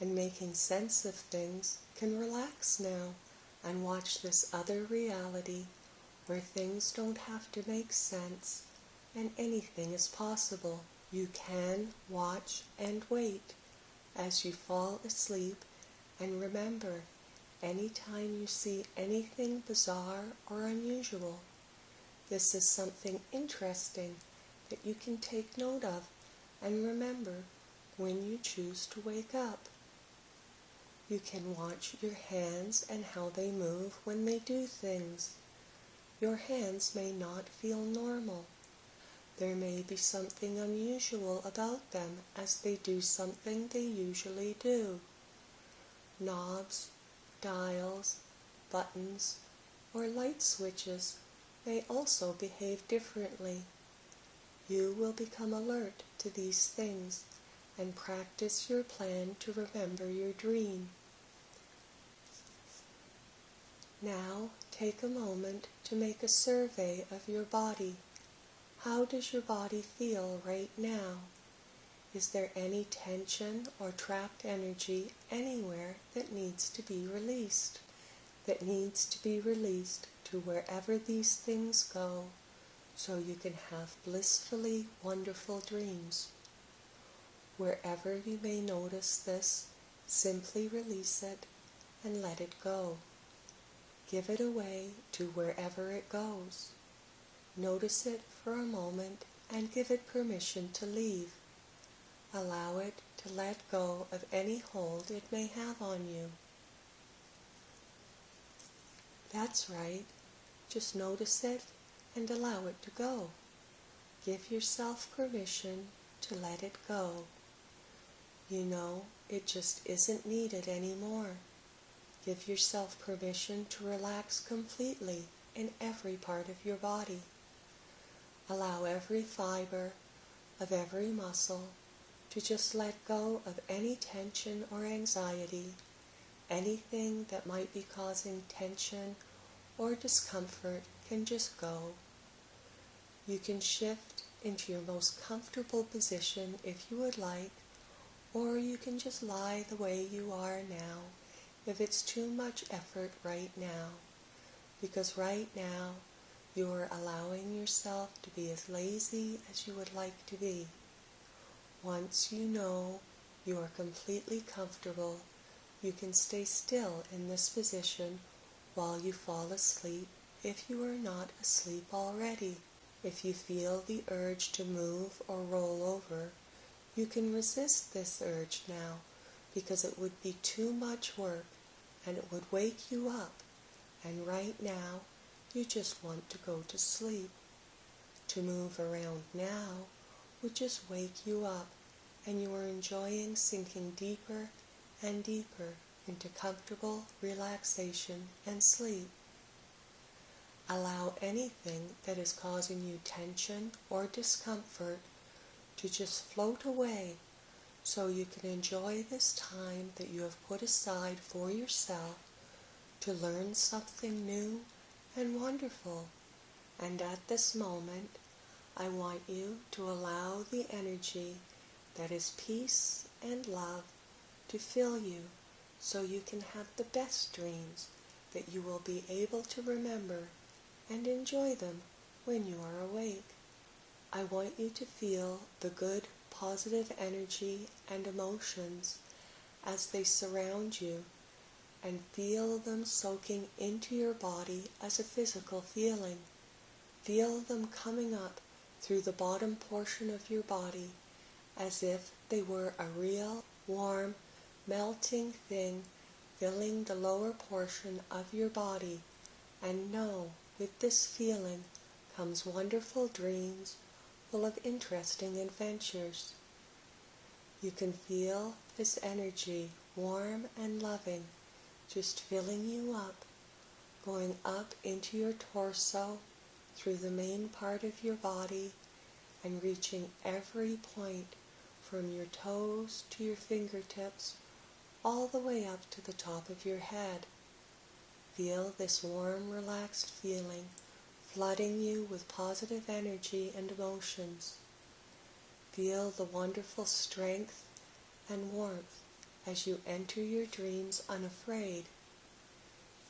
and making sense of things can relax now and watch this other reality where things don't have to make sense and anything is possible. You can watch and wait as you fall asleep and remember anytime you see anything bizarre or unusual this is something interesting that you can take note of and remember when you choose to wake up. You can watch your hands and how they move when they do things. Your hands may not feel normal. There may be something unusual about them as they do something they usually do. Knobs, dials, buttons, or light switches may also behave differently. You will become alert to these things and practice your plan to remember your dream. Now take a moment to make a survey of your body. How does your body feel right now? Is there any tension or trapped energy anywhere that needs to be released? That needs to be released to wherever these things go so you can have blissfully wonderful dreams. Wherever you may notice this, simply release it and let it go. Give it away to wherever it goes. Notice it for a moment and give it permission to leave. Allow it to let go of any hold it may have on you. That's right. Just notice it and allow it to go. Give yourself permission to let it go. You know, it just isn't needed anymore. Give yourself permission to relax completely in every part of your body. Allow every fiber of every muscle to just let go of any tension or anxiety, anything that might be causing tension or discomfort can just go. You can shift into your most comfortable position if you would like, or you can just lie the way you are now if it's too much effort right now. Because right now you are allowing yourself to be as lazy as you would like to be. Once you know you are completely comfortable, you can stay still in this position while you fall asleep if you are not asleep already. If you feel the urge to move or roll over, you can resist this urge now because it would be too much work and it would wake you up. And right now, you just want to go to sleep. To move around now would just wake you up and you are enjoying sinking deeper and deeper into comfortable relaxation and sleep. Allow anything that is causing you tension or discomfort to just float away so you can enjoy this time that you have put aside for yourself to learn something new and wonderful. And at this moment, I want you to allow the energy that is peace and love to fill you so you can have the best dreams that you will be able to remember and enjoy them when you are awake. I want you to feel the good, positive energy and emotions as they surround you and feel them soaking into your body as a physical feeling. Feel them coming up through the bottom portion of your body as if they were a real, warm, melting thing filling the lower portion of your body and know with this feeling comes wonderful dreams full of interesting adventures. You can feel this energy, warm and loving, just filling you up, going up into your torso, through the main part of your body, and reaching every point from your toes to your fingertips, all the way up to the top of your head. Feel this warm, relaxed feeling flooding you with positive energy and emotions. Feel the wonderful strength and warmth as you enter your dreams unafraid.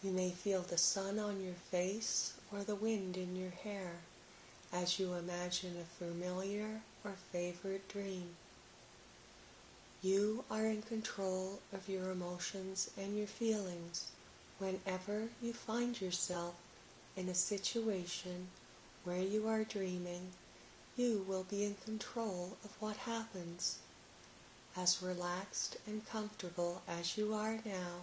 You may feel the sun on your face or the wind in your hair as you imagine a familiar or favorite dream. You are in control of your emotions and your feelings. Whenever you find yourself in a situation where you are dreaming, you will be in control of what happens. As relaxed and comfortable as you are now,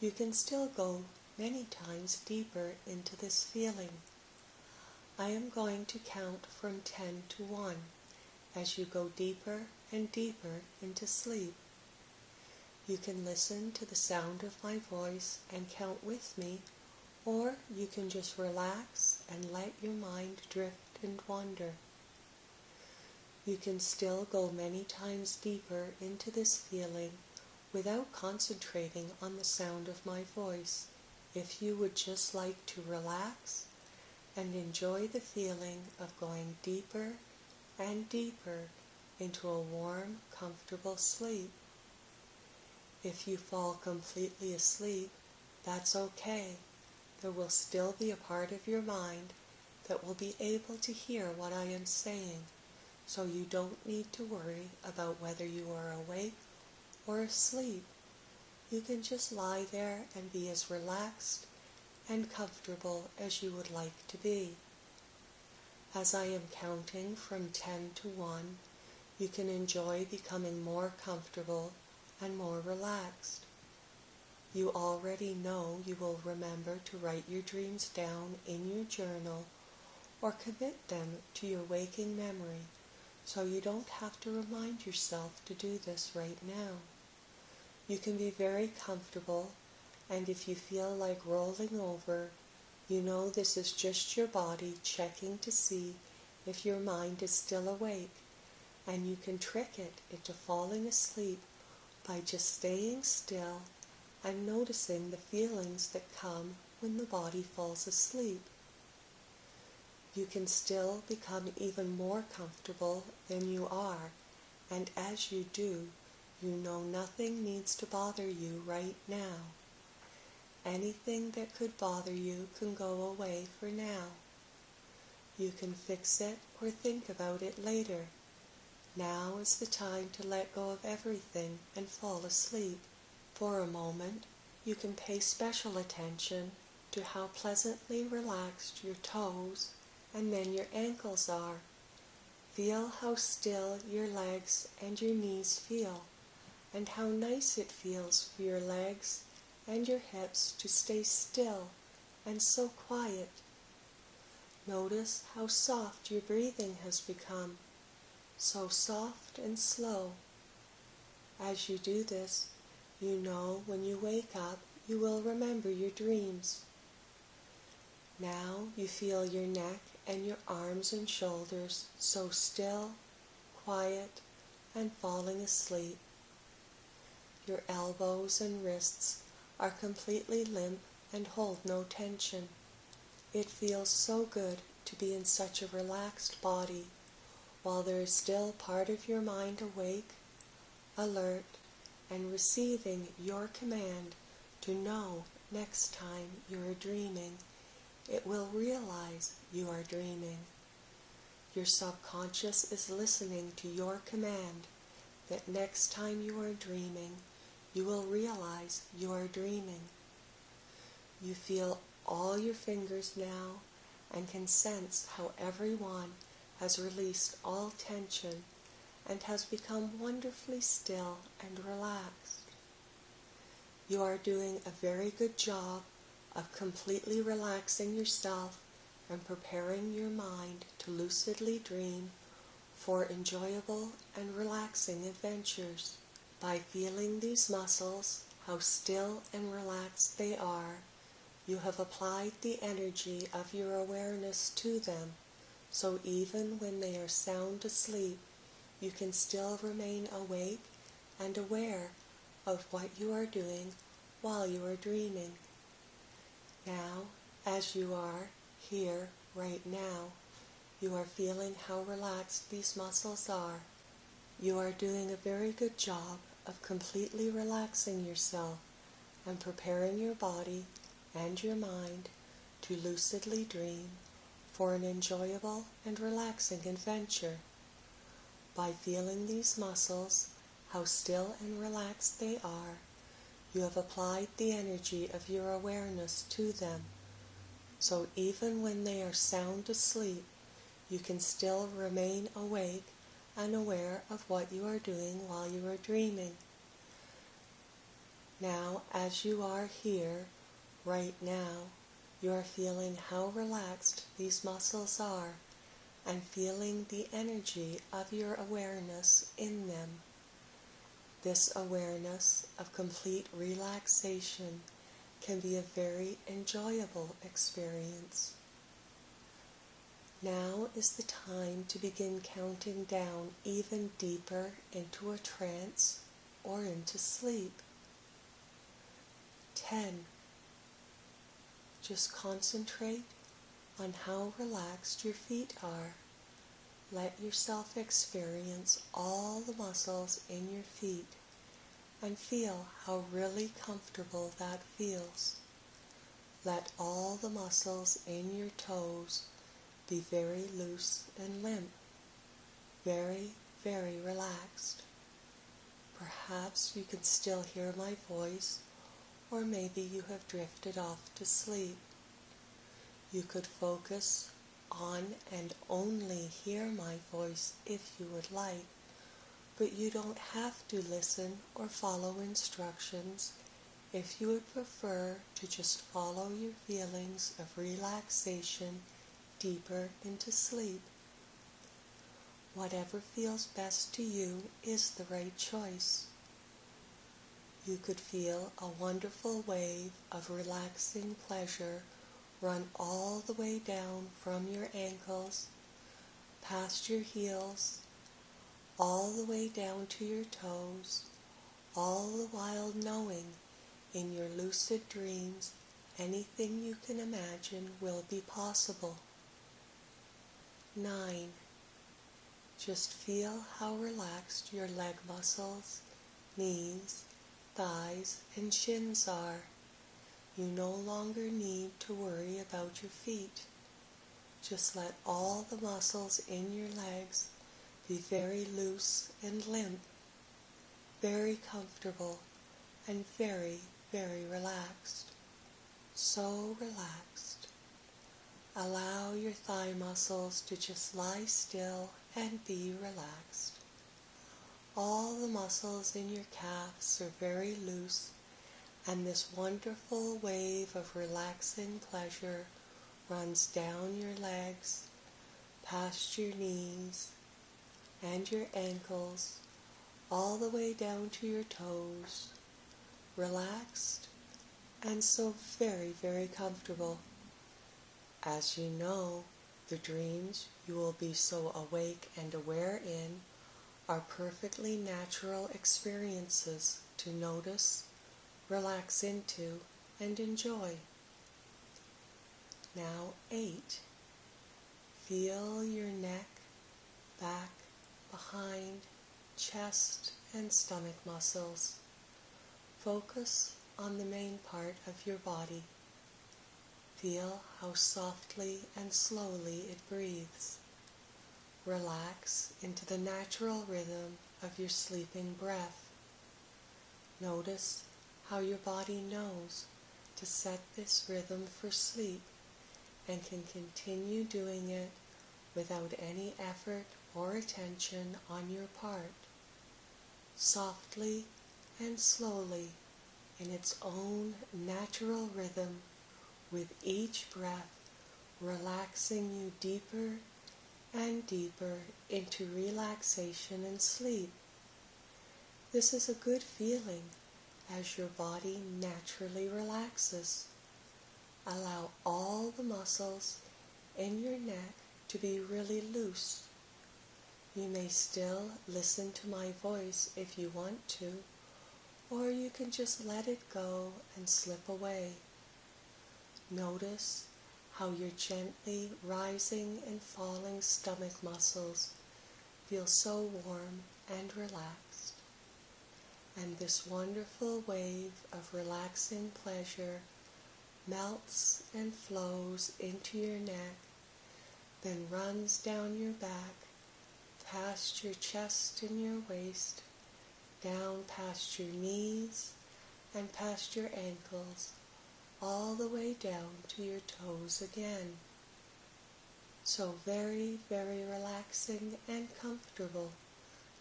you can still go many times deeper into this feeling. I am going to count from 10 to 1 as you go deeper and deeper into sleep. You can listen to the sound of my voice and count with me, or you can just relax and let your mind drift and wander. You can still go many times deeper into this feeling without concentrating on the sound of my voice if you would just like to relax and enjoy the feeling of going deeper and deeper into a warm, comfortable sleep. If you fall completely asleep, that's okay. There will still be a part of your mind that will be able to hear what I am saying, so you don't need to worry about whether you are awake or asleep. You can just lie there and be as relaxed and comfortable as you would like to be. As I am counting from 10 to 1, you can enjoy becoming more comfortable and more relaxed. You already know you will remember to write your dreams down in your journal or commit them to your waking memory so you don't have to remind yourself to do this right now. You can be very comfortable and if you feel like rolling over, you know this is just your body checking to see if your mind is still awake and you can trick it into falling asleep by just staying still and noticing the feelings that come when the body falls asleep. You can still become even more comfortable than you are, and as you do, you know nothing needs to bother you right now. Anything that could bother you can go away for now. You can fix it or think about it later. Now is the time to let go of everything and fall asleep. For a moment, you can pay special attention to how pleasantly relaxed your toes and then your ankles are. Feel how still your legs and your knees feel, and how nice it feels for your legs and your hips to stay still and so quiet. Notice how soft your breathing has become, so soft and slow. As you do this, you know when you wake up, you will remember your dreams. Now you feel your neck and your arms and shoulders so still, quiet, and falling asleep. Your elbows and wrists are completely limp and hold no tension. It feels so good to be in such a relaxed body while there is still part of your mind awake, alert, and receiving your command to know next time you are dreaming, it will realize you are dreaming. Your subconscious is listening to your command that next time you are dreaming, you will realize you are dreaming. You feel all your fingers now and can sense how everyone has released all tension and has become wonderfully still and relaxed. You are doing a very good job of completely relaxing yourself and preparing your mind to lucidly dream for enjoyable and relaxing adventures. By feeling these muscles, how still and relaxed they are, you have applied the energy of your awareness to them, so even when they are sound asleep, you can still remain awake and aware of what you are doing while you are dreaming. Now, as you are here right now, you are feeling how relaxed these muscles are. You are doing a very good job of completely relaxing yourself and preparing your body and your mind to lucidly dream for an enjoyable and relaxing adventure. By feeling these muscles, how still and relaxed they are, you have applied the energy of your awareness to them. So even when they are sound asleep, you can still remain awake and aware of what you are doing while you are dreaming. Now, as you are here, right now, you are feeling how relaxed these muscles are and feeling the energy of your awareness in them. This awareness of complete relaxation can be a very enjoyable experience. Now is the time to begin counting down even deeper into a trance or into sleep. 10. Just concentrate on how relaxed your feet are. Let yourself experience all the muscles in your feet and feel how really comfortable that feels. Let all the muscles in your toes be very loose and limp. very, very relaxed. Perhaps you can still hear my voice, or maybe you have drifted off to sleep. You could focus on and only hear my voice if you would like, but you don't have to listen or follow instructions if you would prefer to just follow your feelings of relaxation deeper into sleep. Whatever feels best to you is the right choice. You could feel a wonderful wave of relaxing pleasure run all the way down from your ankles, past your heels, all the way down to your toes, all the while knowing in your lucid dreams anything you can imagine will be possible. 9. Just feel how relaxed your leg muscles, knees, thighs, and shins are. You no longer need to worry about your feet. Just let all the muscles in your legs be very loose and limp, very comfortable, and very, very relaxed. So relaxed. Allow your thigh muscles to just lie still and be relaxed. All the muscles in your calves are very loose and this wonderful wave of relaxing pleasure runs down your legs, past your knees and your ankles, all the way down to your toes, relaxed and so very, very comfortable. As you know, the dreams you will be so awake and aware in are perfectly natural experiences to notice relax into, and enjoy. Now, eight. Feel your neck, back, behind, chest, and stomach muscles. Focus on the main part of your body. Feel how softly and slowly it breathes. Relax into the natural rhythm of your sleeping breath. Notice how your body knows to set this rhythm for sleep and can continue doing it without any effort or attention on your part, softly and slowly in its own natural rhythm with each breath relaxing you deeper and deeper into relaxation and sleep. This is a good feeling as your body naturally relaxes. Allow all the muscles in your neck to be really loose. You may still listen to my voice if you want to, or you can just let it go and slip away. Notice how your gently rising and falling stomach muscles feel so warm and relaxed. And this wonderful wave of relaxing pleasure melts and flows into your neck, then runs down your back, past your chest and your waist, down past your knees and past your ankles, all the way down to your toes again. So very, very relaxing and comfortable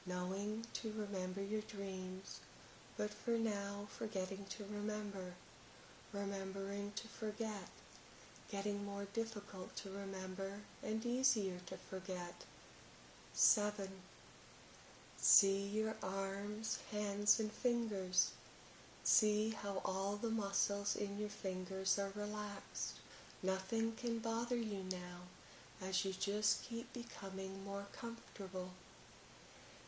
knowing to remember your dreams, but for now forgetting to remember, remembering to forget, getting more difficult to remember and easier to forget. 7. See your arms, hands, and fingers. See how all the muscles in your fingers are relaxed. Nothing can bother you now as you just keep becoming more comfortable.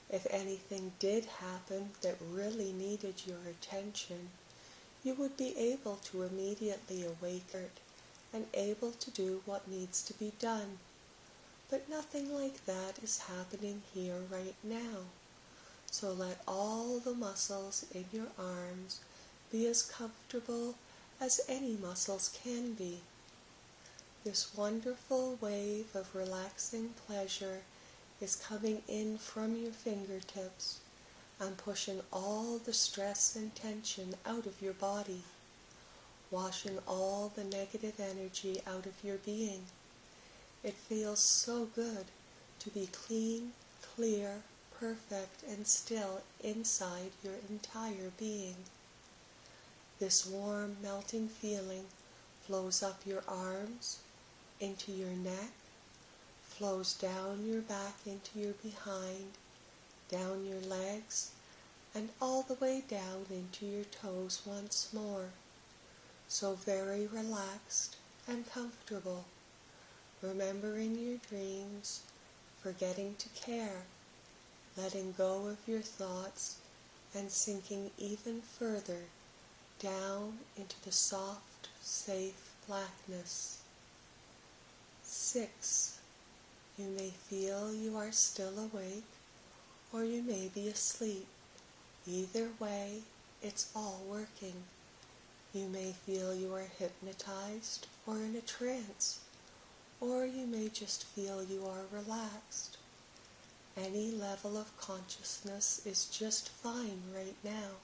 If anything did happen that really needed your attention, you would be able to immediately awaken and able to do what needs to be done. But nothing like that is happening here right now. So let all the muscles in your arms be as comfortable as any muscles can be. This wonderful wave of relaxing pleasure is coming in from your fingertips and pushing all the stress and tension out of your body, washing all the negative energy out of your being. It feels so good to be clean, clear, perfect, and still inside your entire being. This warm, melting feeling flows up your arms, into your neck, flows down your back into your behind, down your legs, and all the way down into your toes once more. So very relaxed and comfortable, remembering your dreams, forgetting to care, letting go of your thoughts, and sinking even further down into the soft, safe blackness. Six, you may feel you are still awake or you may be asleep. Either way, it's all working. You may feel you are hypnotized or in a trance, or you may just feel you are relaxed. Any level of consciousness is just fine right now.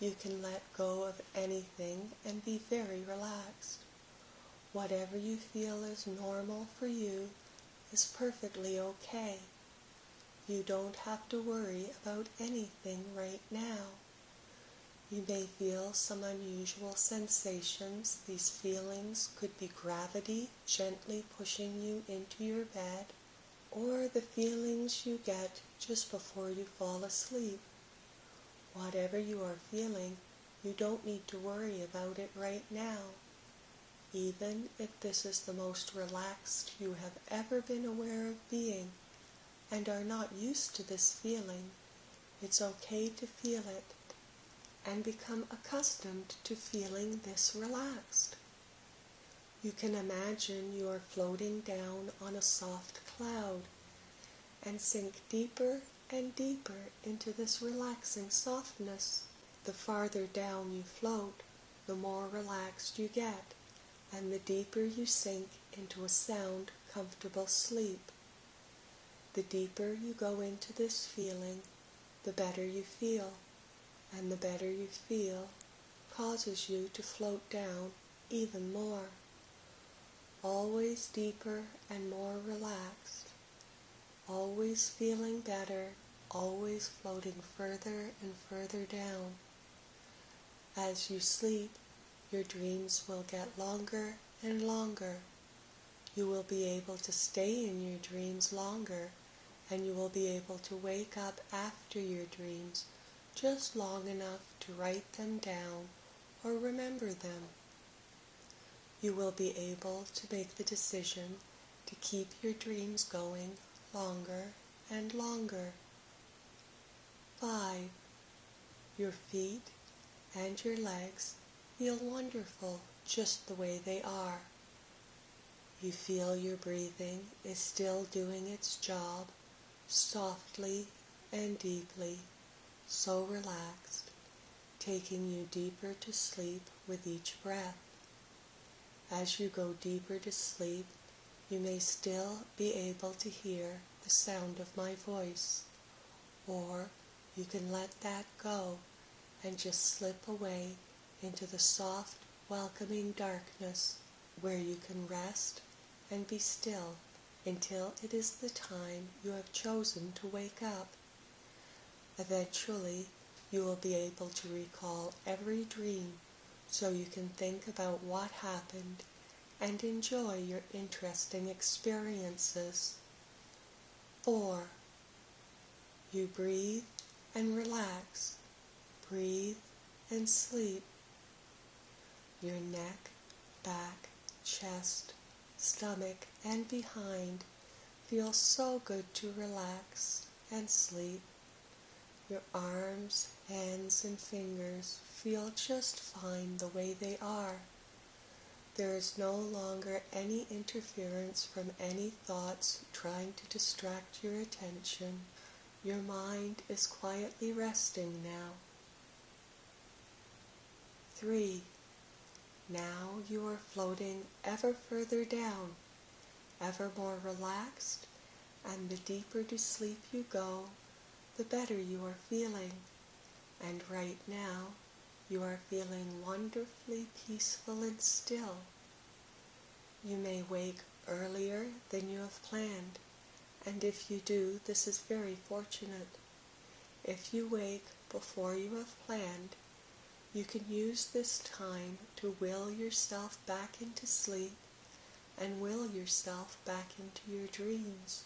You can let go of anything and be very relaxed. Whatever you feel is normal for you is perfectly okay. You don't have to worry about anything right now. You may feel some unusual sensations. These feelings could be gravity gently pushing you into your bed, or the feelings you get just before you fall asleep. Whatever you are feeling, you don't need to worry about it right now. Even if this is the most relaxed you have ever been aware of being and are not used to this feeling, it's okay to feel it and become accustomed to feeling this relaxed. You can imagine you are floating down on a soft cloud and sink deeper and deeper into this relaxing softness. The farther down you float, the more relaxed you get, and the deeper you sink into a sound, comfortable sleep. The deeper you go into this feeling, the better you feel, and the better you feel causes you to float down even more, always deeper and more relaxed, always feeling better, always floating further and further down. As you sleep, your dreams will get longer and longer. You will be able to stay in your dreams longer and you will be able to wake up after your dreams just long enough to write them down or remember them. You will be able to make the decision to keep your dreams going longer and longer. 5. Your feet and your legs feel wonderful just the way they are. You feel your breathing is still doing its job softly and deeply, so relaxed, taking you deeper to sleep with each breath. As you go deeper to sleep, you may still be able to hear the sound of my voice, or you can let that go and just slip away into the soft, welcoming darkness where you can rest and be still until it is the time you have chosen to wake up. Eventually, you will be able to recall every dream so you can think about what happened and enjoy your interesting experiences. 4. You breathe and relax. Breathe and sleep. Your neck, back, chest, stomach, and behind feel so good to relax and sleep. Your arms, hands, and fingers feel just fine the way they are. There is no longer any interference from any thoughts trying to distract your attention. Your mind is quietly resting now. 3. Now you are floating ever further down, ever more relaxed, And the deeper to sleep you go, the better you are feeling. And right now, you are feeling wonderfully peaceful and still. You may wake earlier than you have planned, and if you do, this is very fortunate. If you wake before you have planned, you can use this time to will yourself back into sleep and will yourself back into your dreams.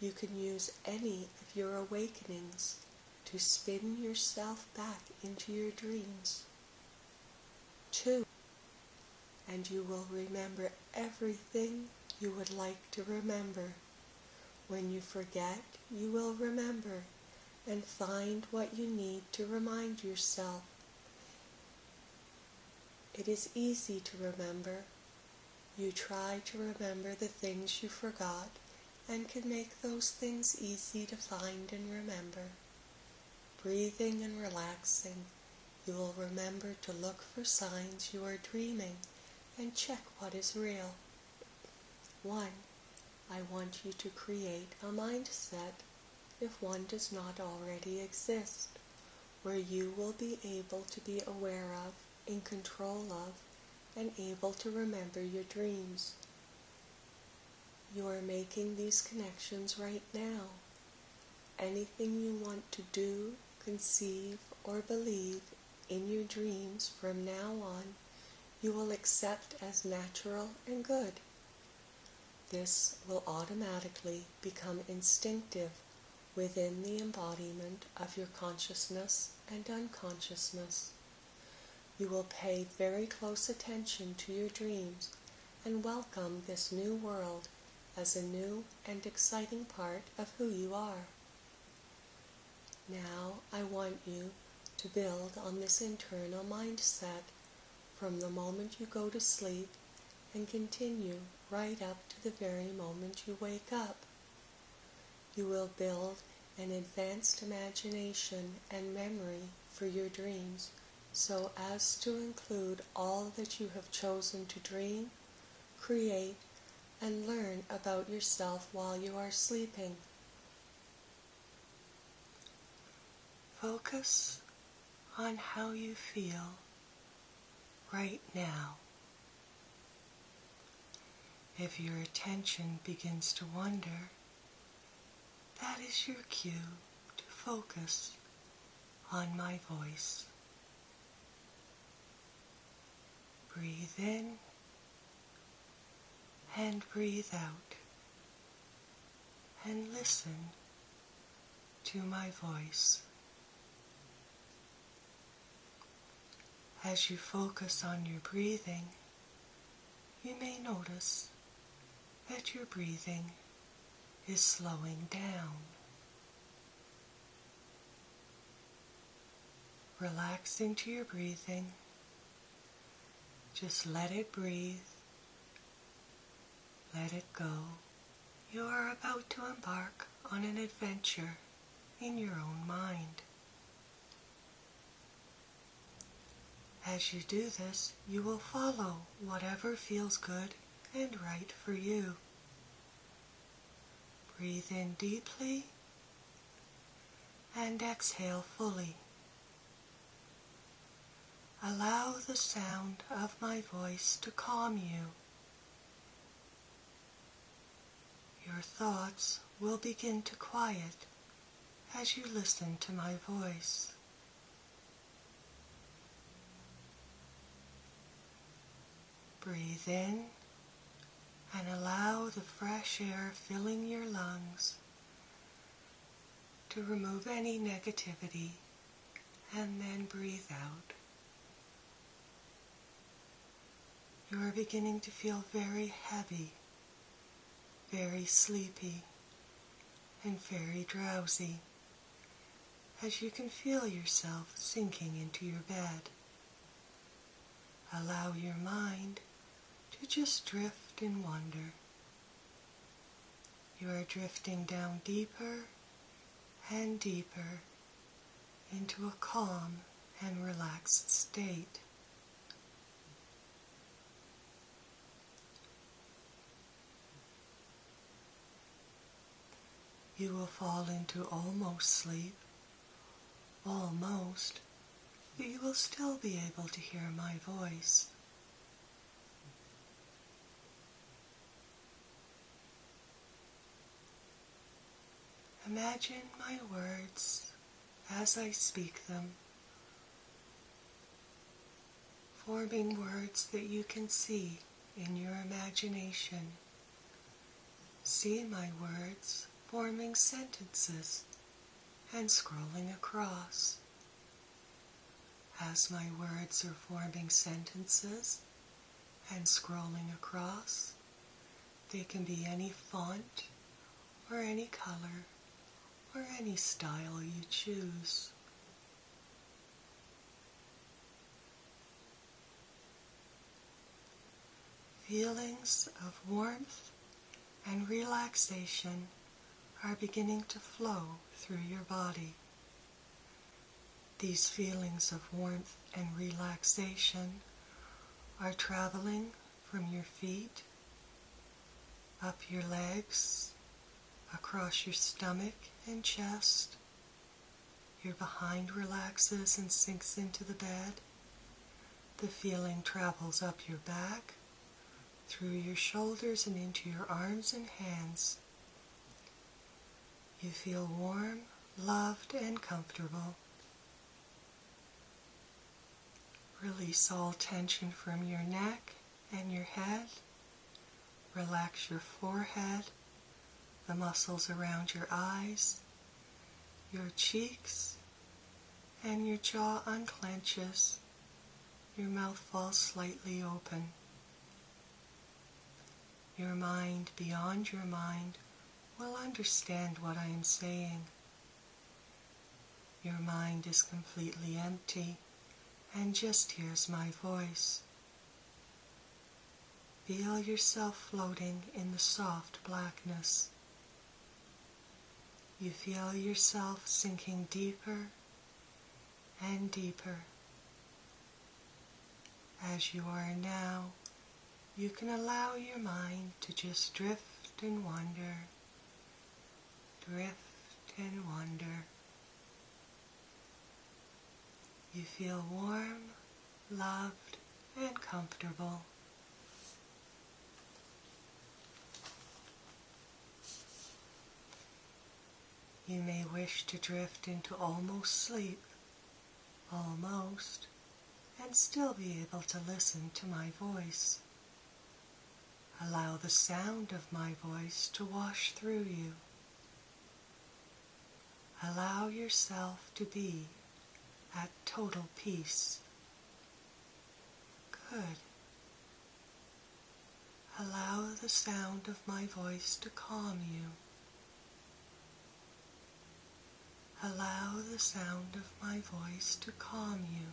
You can use any of your awakenings to spin yourself back into your dreams. Two, and you will remember everything you would like to remember. When you forget, you will remember and find what you need to remind yourself. It is easy to remember. You try to remember the things you forgot and can make those things easy to find and remember. Breathing and relaxing, you will remember to look for signs you are dreaming and check what is real. 1. I want you to create a mindset, if one does not already exist, where you will be able to be aware of, in control of, and able to remember your dreams. You are making these connections right now. Anything you want to do, conceive, or believe in your dreams from now on, you will accept as natural and good. This will automatically become instinctive within the embodiment of your consciousness and unconsciousness. You will pay very close attention to your dreams and welcome this new world as a new and exciting part of who you are. Now I want you to build on this internal mindset from the moment you go to sleep and continue right up to the very moment you wake up. You will build an advanced imagination and memory for your dreams so as to include all that you have chosen to dream, create, and learn about yourself while you are sleeping. Focus on how you feel right now. If your attention begins to wander, that is your cue to focus on my voice. Breathe in and breathe out and listen to my voice. As you focus on your breathing, you may notice that your breathing is slowing down. Relaxing to your breathing. Just let it breathe. Let it go. You are about to embark on an adventure in your own mind. As you do this, you will follow whatever feels good and right for you. Breathe in deeply and exhale fully. Allow the sound of my voice to calm you. Your thoughts will begin to quiet as you listen to my voice. Breathe in and allow the fresh air filling your lungs to remove any negativity and then breathe out. You are beginning to feel very heavy, very sleepy, and very drowsy as you can feel yourself sinking into your bed. Allow your mind to just drift and wander. You are drifting down deeper and deeper into a calm and relaxed state. You will fall into almost sleep. Almost, but you will still be able to hear my voice. Imagine my words as I speak them, forming words that you can see in your imagination. See my words forming sentences and scrolling across. As my words are forming sentences and scrolling across, they can be any font or any color or any style you choose. Feelings of warmth and relaxation are beginning to flow through your body. These feelings of warmth and relaxation are traveling from your feet, up your legs, across your stomach and chest. Your behind relaxes and sinks into the bed. The feeling travels up your back, through your shoulders and into your arms and hands. You feel warm, loved, and comfortable. Release all tension from your neck and your head. Relax your forehead, the muscles around your eyes, your cheeks, and your jaw unclenches. Your mouth falls slightly open. Your mind beyond your mind will understand what I am saying. Your mind is completely empty and just hears my voice. Feel yourself floating in the soft blackness. You feel yourself sinking deeper and deeper. As you are now, you can allow your mind to just drift and wander, drift and wander. You feel warm, loved, and comfortable. You may wish to drift into almost sleep, almost, and still be able to listen to my voice. Allow the sound of my voice to wash through you. Allow yourself to be at total peace. Good. Allow the sound of my voice to calm you. Allow the sound of my voice to calm you.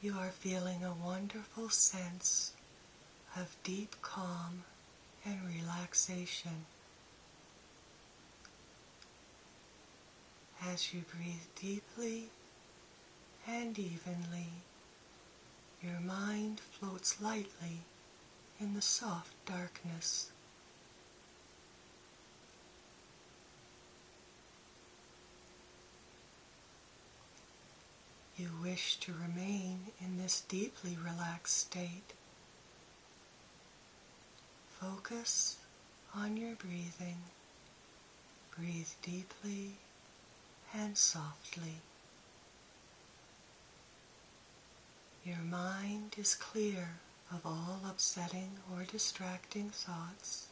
You are feeling a wonderful sense of deep calm and relaxation. As you breathe deeply and evenly, your mind floats lightly in the soft darkness. You wish to remain in this deeply relaxed state. Focus on your breathing. Breathe deeply and softly. Your mind is clear of all upsetting or distracting thoughts.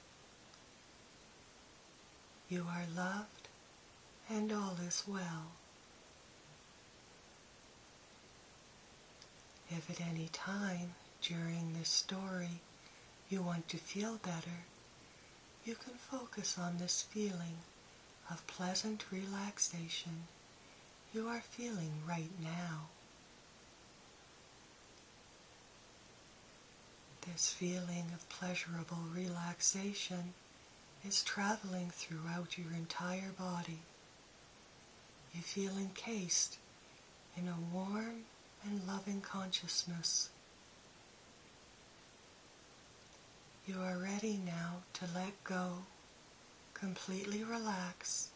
You are loved and all is well. If at any time during this story you want to feel better, you can focus on this feeling of pleasant relaxation you are feeling right now. This feeling of pleasurable relaxation is traveling throughout your entire body. You feel encased in a warm and loving consciousness. You are ready now to let go, completely relax.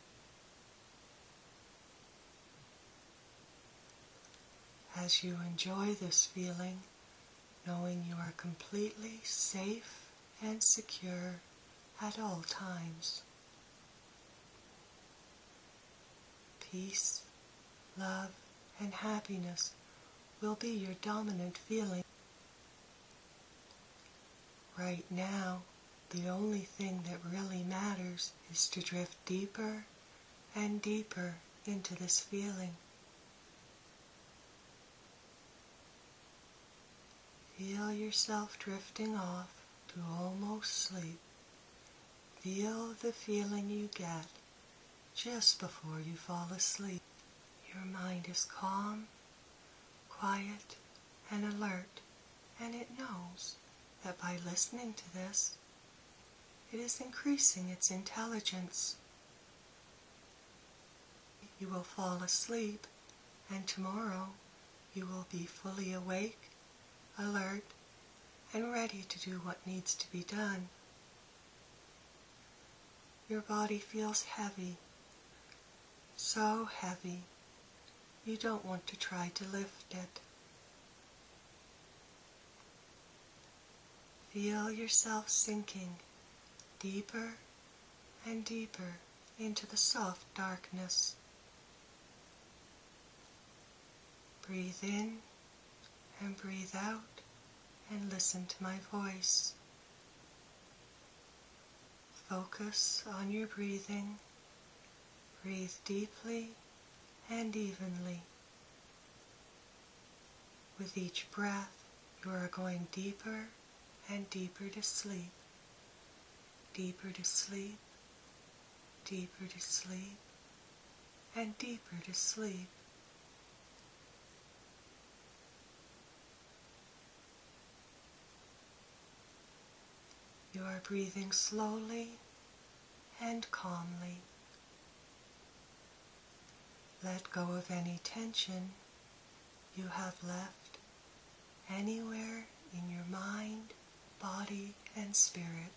As you enjoy this feeling, knowing you are completely safe and secure at all times. Peace, love, and happiness will be your dominant feeling. Right now, the only thing that really matters is to drift deeper and deeper into this feeling. Feel yourself drifting off to almost sleep. Feel the feeling you get just before you fall asleep. Your mind is calm, quiet, and alert, and it knows that by listening to this, it is increasing its intelligence. You will fall asleep, and tomorrow you will be fully awake alert, and ready to do what needs to be done. Your body feels heavy, so heavy, you don't want to try to lift it. Feel yourself sinking deeper and deeper into the soft darkness. Breathe in and breathe out and listen to my voice. Focus on your breathing. Breathe deeply and evenly. With each breath, you are going deeper and deeper to sleep. Deeper to sleep, deeper to sleep, and deeper to sleep. You are breathing slowly and calmly. Let go of any tension you have left anywhere in your mind, body, and spirit.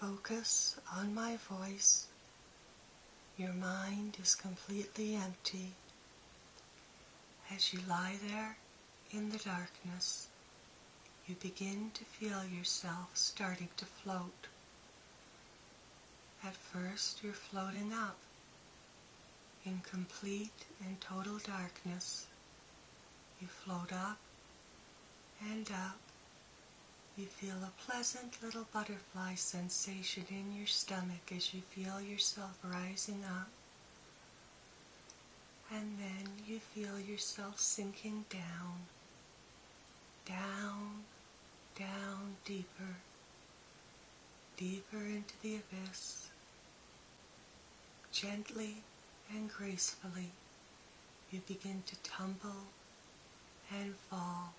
Focus on my voice. Your mind is completely empty as you lie there in the darkness, you begin to feel yourself starting to float. At first, you're floating up in complete and total darkness. You float up and up. You feel a pleasant little butterfly sensation in your stomach as you feel yourself rising up and then you feel yourself sinking down, down, down deeper, deeper into the abyss. Gently and gracefully, you begin to tumble and fall,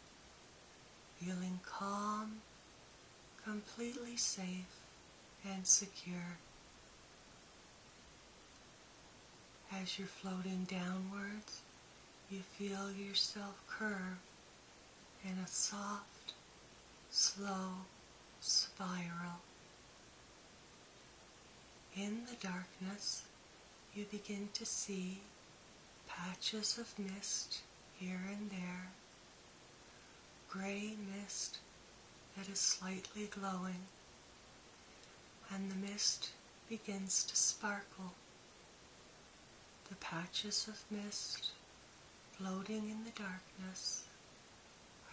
feeling calm, completely safe and secure. As you're floating downwards, you feel yourself curve in a soft, slow spiral. In the darkness, you begin to see patches of mist here and there, gray mist that is slightly glowing, and the mist begins to sparkle. The patches of mist floating in the darkness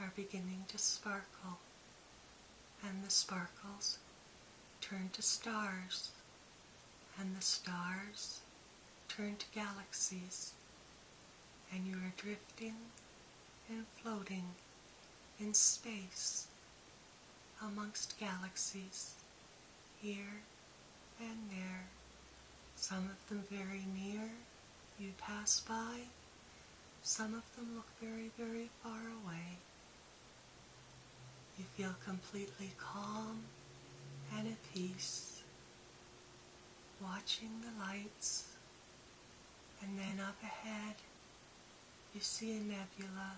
are beginning to sparkle, and the sparkles turn to stars, and the stars turn to galaxies, and you are drifting and floating in space amongst galaxies here and there, some of them very near you pass by, some of them look very, very far away. You feel completely calm and at peace, watching the lights, and then up ahead, you see a nebula,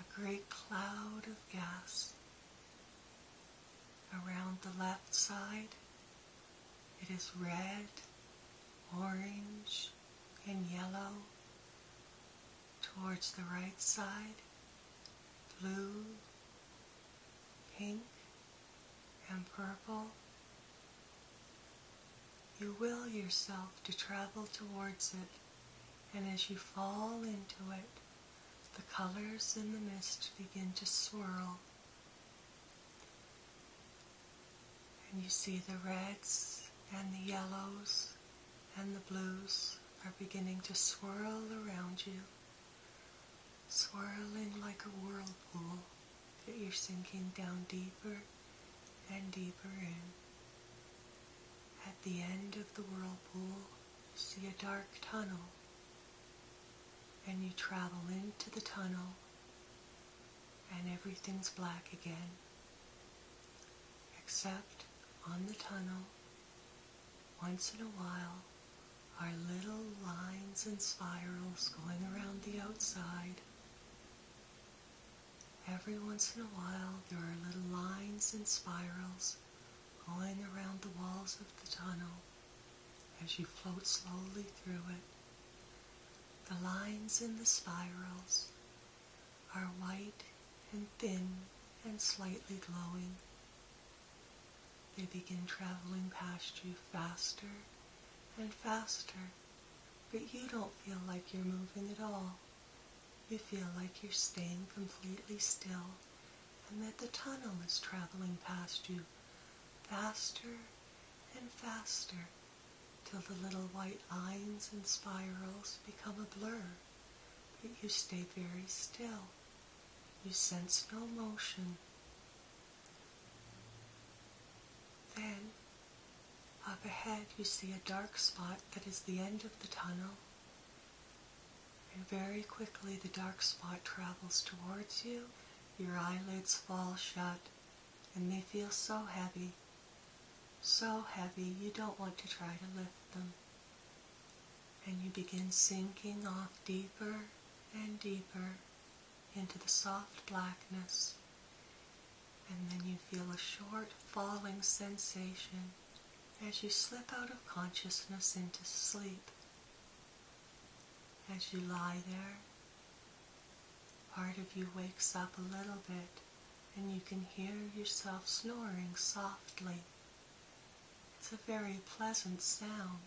a great cloud of gas. Around the left side, it is red, orange, and yellow. Towards the right side, blue, pink, and purple. You will yourself to travel towards it, and as you fall into it, the colors in the mist begin to swirl. And you see the reds and the yellows and the blues are beginning to swirl around you, swirling like a whirlpool that you're sinking down deeper and deeper in. At the end of the whirlpool, you see a dark tunnel, and you travel into the tunnel, and everything's black again, except on the tunnel, once in a while, are little lines and spirals going around the outside. Every once in a while, there are little lines and spirals going around the walls of the tunnel as you float slowly through it. The lines and the spirals are white and thin and slightly glowing. They begin traveling past you faster and faster, but you don't feel like you're moving at all. You feel like you're staying completely still and that the tunnel is traveling past you faster and faster till the little white lines and spirals become a blur, but you stay very still. You sense no motion. Then, up ahead, you see a dark spot that is the end of the tunnel, and very quickly the dark spot travels towards you. Your eyelids fall shut, and they feel so heavy so heavy you don't want to try to lift them. And you begin sinking off deeper and deeper into the soft blackness. And then you feel a short falling sensation as you slip out of consciousness into sleep. As you lie there, part of you wakes up a little bit and you can hear yourself snoring softly. It's a very pleasant sound.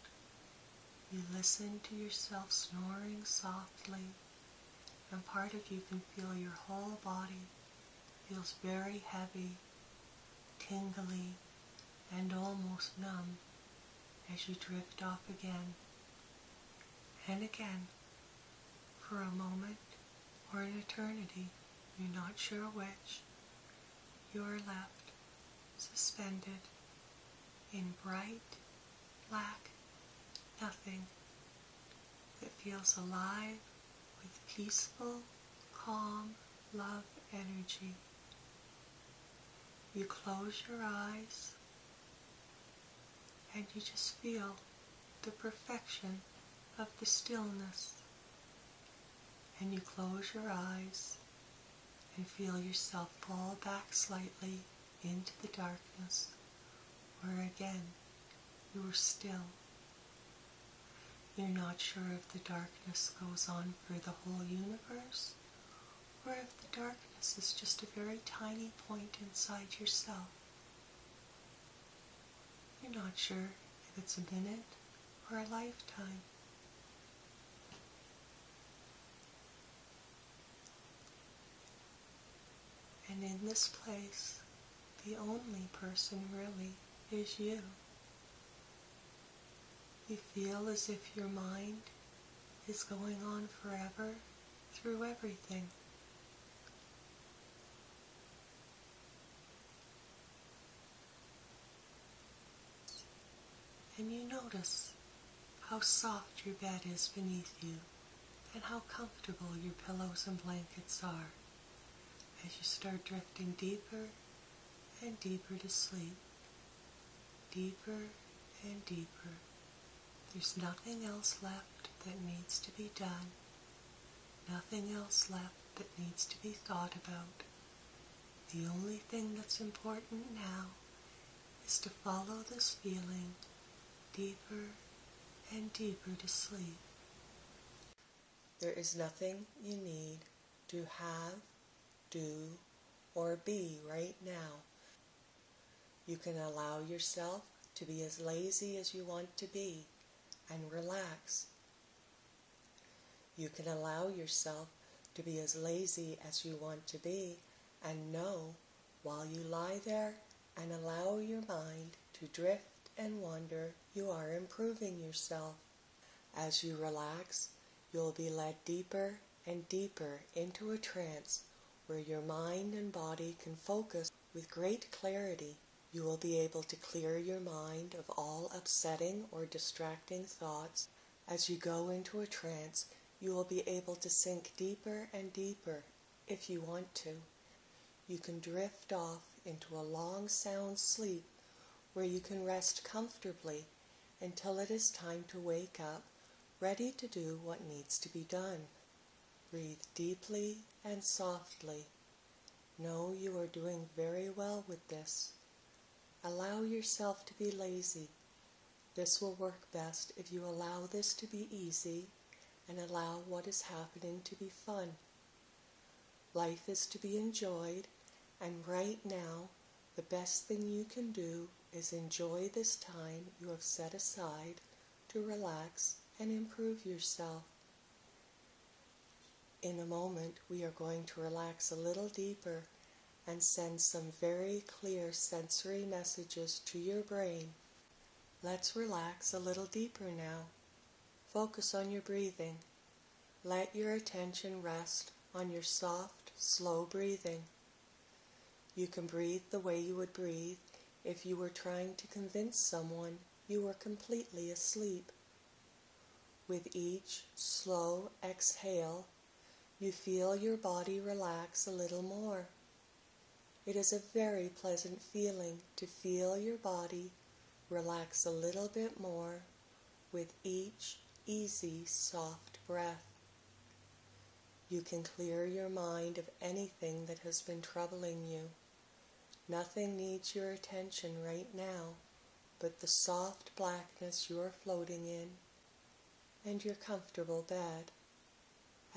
You listen to yourself snoring softly, and part of you can feel your whole body feels very heavy, tingly, and almost numb as you drift off again and again for a moment or an eternity, you're not sure which, you are left suspended in bright, black nothing that feels alive with peaceful, calm, love energy. You close your eyes and you just feel the perfection of the stillness. And you close your eyes and feel yourself fall back slightly into the darkness where again you are still. You're not sure if the darkness goes on for the whole universe or if the darkness is just a very tiny point inside yourself. You're not sure if it's a minute or a lifetime. And in this place, the only person really is you. You feel as if your mind is going on forever through everything. And you notice how soft your bed is beneath you and how comfortable your pillows and blankets are as you start drifting deeper and deeper to sleep deeper and deeper. There's nothing else left that needs to be done. nothing else left that needs to be thought about. The only thing that's important now is to follow this feeling deeper and deeper to sleep. There is nothing you need to have, do, or be right now. You can allow yourself to be as lazy as you want to be and relax. You can allow yourself to be as lazy as you want to be and know while you lie there and allow your mind to drift and wander, you are improving yourself. As you relax, you'll be led deeper and deeper into a trance where your mind and body can focus with great clarity. You will be able to clear your mind of all upsetting or distracting thoughts. As you go into a trance, you will be able to sink deeper and deeper if you want to. You can drift off into a long sound sleep where you can rest comfortably until it is time to wake up, ready to do what needs to be done. Breathe deeply and softly. Know you are doing very well with this. Allow yourself to be lazy. This will work best if you allow this to be easy and allow what is happening to be fun. Life is to be enjoyed, and right now, the best thing you can do is enjoy this time you have set aside to relax and improve yourself. In a moment, we are going to relax a little deeper and send some very clear sensory messages to your brain. Let's relax a little deeper now. Focus on your breathing. Let your attention rest on your soft, slow breathing. You can breathe the way you would breathe if you were trying to convince someone you were completely asleep. With each slow exhale, you feel your body relax a little more. It is a very pleasant feeling to feel your body relax a little bit more with each easy, soft breath. You can clear your mind of anything that has been troubling you. Nothing needs your attention right now but the soft blackness you are floating in and your comfortable bed.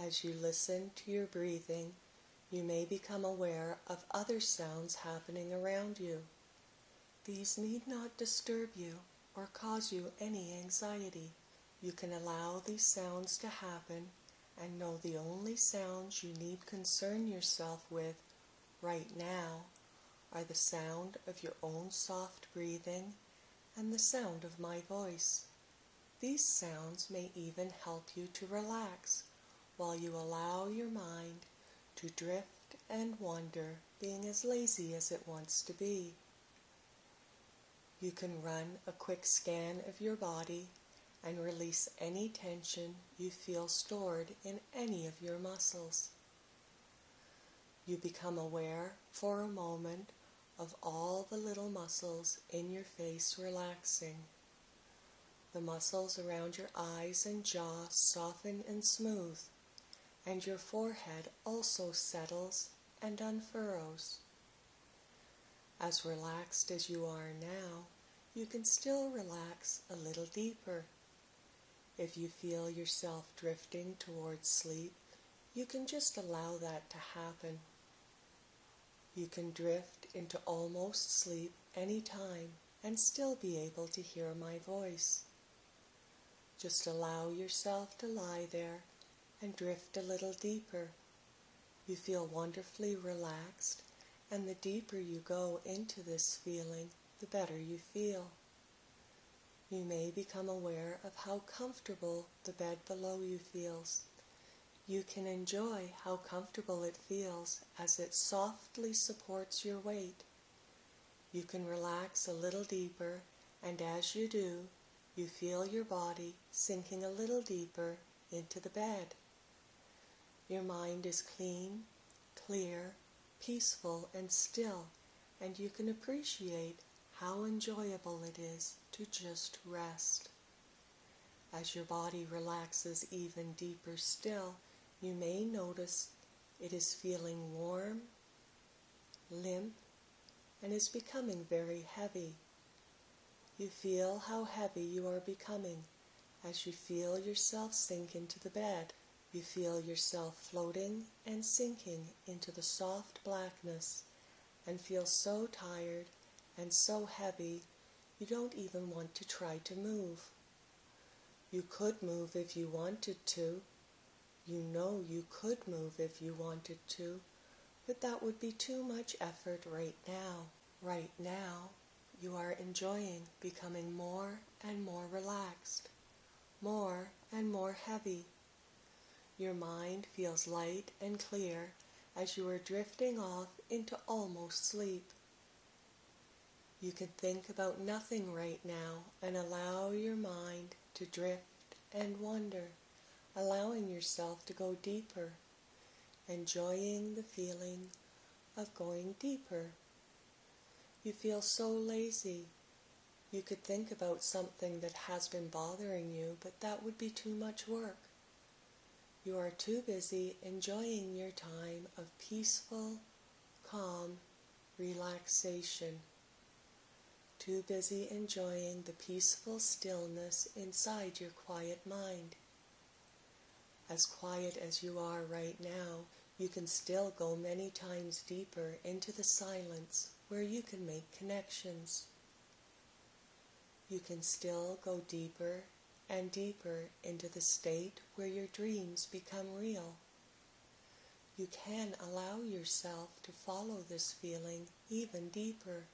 As you listen to your breathing, you may become aware of other sounds happening around you. These need not disturb you or cause you any anxiety. You can allow these sounds to happen and know the only sounds you need concern yourself with right now are the sound of your own soft breathing and the sound of my voice. These sounds may even help you to relax while you allow your mind to drift and wander, being as lazy as it wants to be. You can run a quick scan of your body and release any tension you feel stored in any of your muscles. You become aware for a moment of all the little muscles in your face relaxing. The muscles around your eyes and jaw soften and smooth, and your forehead also settles and unfurrows. As relaxed as you are now, you can still relax a little deeper. If you feel yourself drifting towards sleep, you can just allow that to happen. You can drift into almost sleep any time and still be able to hear my voice. Just allow yourself to lie there and drift a little deeper. You feel wonderfully relaxed, and the deeper you go into this feeling, the better you feel. You may become aware of how comfortable the bed below you feels. You can enjoy how comfortable it feels as it softly supports your weight. You can relax a little deeper, and as you do, you feel your body sinking a little deeper into the bed. Your mind is clean, clear, peaceful, and still, and you can appreciate how enjoyable it is to just rest. As your body relaxes even deeper still, you may notice it is feeling warm, limp, and is becoming very heavy. You feel how heavy you are becoming as you feel yourself sink into the bed. You feel yourself floating and sinking into the soft blackness and feel so tired and so heavy you don't even want to try to move. You could move if you wanted to. You know you could move if you wanted to, but that would be too much effort right now. Right now, you are enjoying becoming more and more relaxed, more and more heavy. Your mind feels light and clear as you are drifting off into almost sleep. You can think about nothing right now and allow your mind to drift and wander, allowing yourself to go deeper, enjoying the feeling of going deeper. You feel so lazy. You could think about something that has been bothering you, but that would be too much work. You are too busy enjoying your time of peaceful, calm relaxation. Too busy enjoying the peaceful stillness inside your quiet mind. As quiet as you are right now, you can still go many times deeper into the silence where you can make connections. You can still go deeper and deeper into the state where your dreams become real. You can allow yourself to follow this feeling even deeper.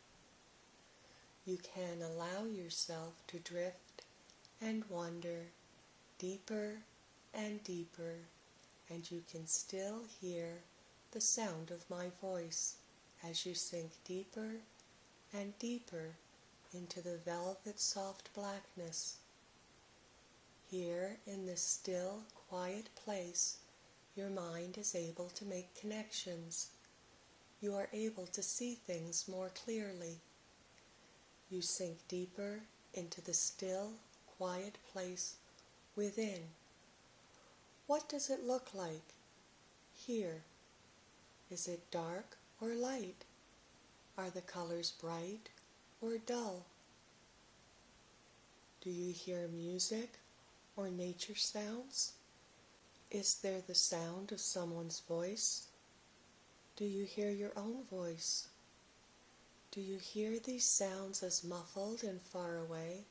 You can allow yourself to drift and wander deeper and deeper, and you can still hear the sound of my voice as you sink deeper and deeper into the velvet soft blackness here in this still, quiet place, your mind is able to make connections. You are able to see things more clearly. You sink deeper into the still, quiet place within. What does it look like here? Is it dark or light? Are the colors bright or dull? Do you hear music or nature sounds? Is there the sound of someone's voice? Do you hear your own voice? Do you hear these sounds as muffled and far away,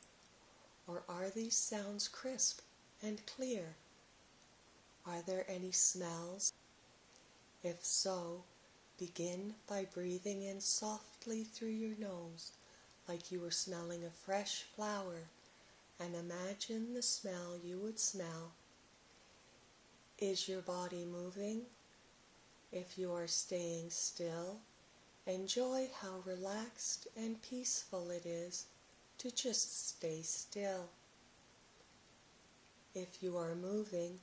or are these sounds crisp and clear? Are there any smells? If so, begin by breathing in softly through your nose like you were smelling a fresh flower and imagine the smell you would smell. Is your body moving? If you are staying still, enjoy how relaxed and peaceful it is to just stay still. If you are moving,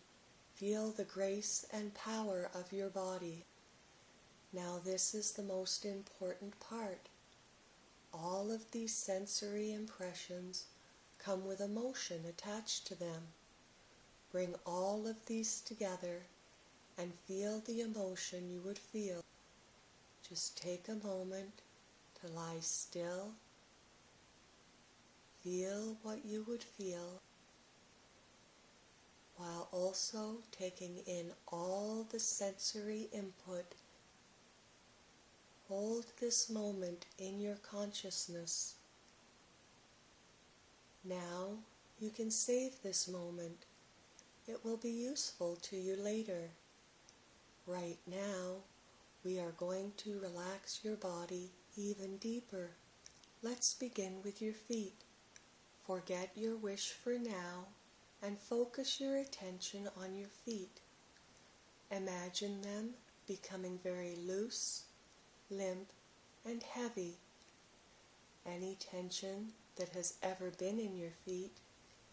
feel the grace and power of your body. Now this is the most important part. All of these sensory impressions come with emotion attached to them. Bring all of these together and feel the emotion you would feel. Just take a moment to lie still. Feel what you would feel while also taking in all the sensory input. Hold this moment in your consciousness now you can save this moment. It will be useful to you later. Right now, we are going to relax your body even deeper. Let's begin with your feet. Forget your wish for now and focus your attention on your feet. Imagine them becoming very loose, limp, and heavy. Any tension that has ever been in your feet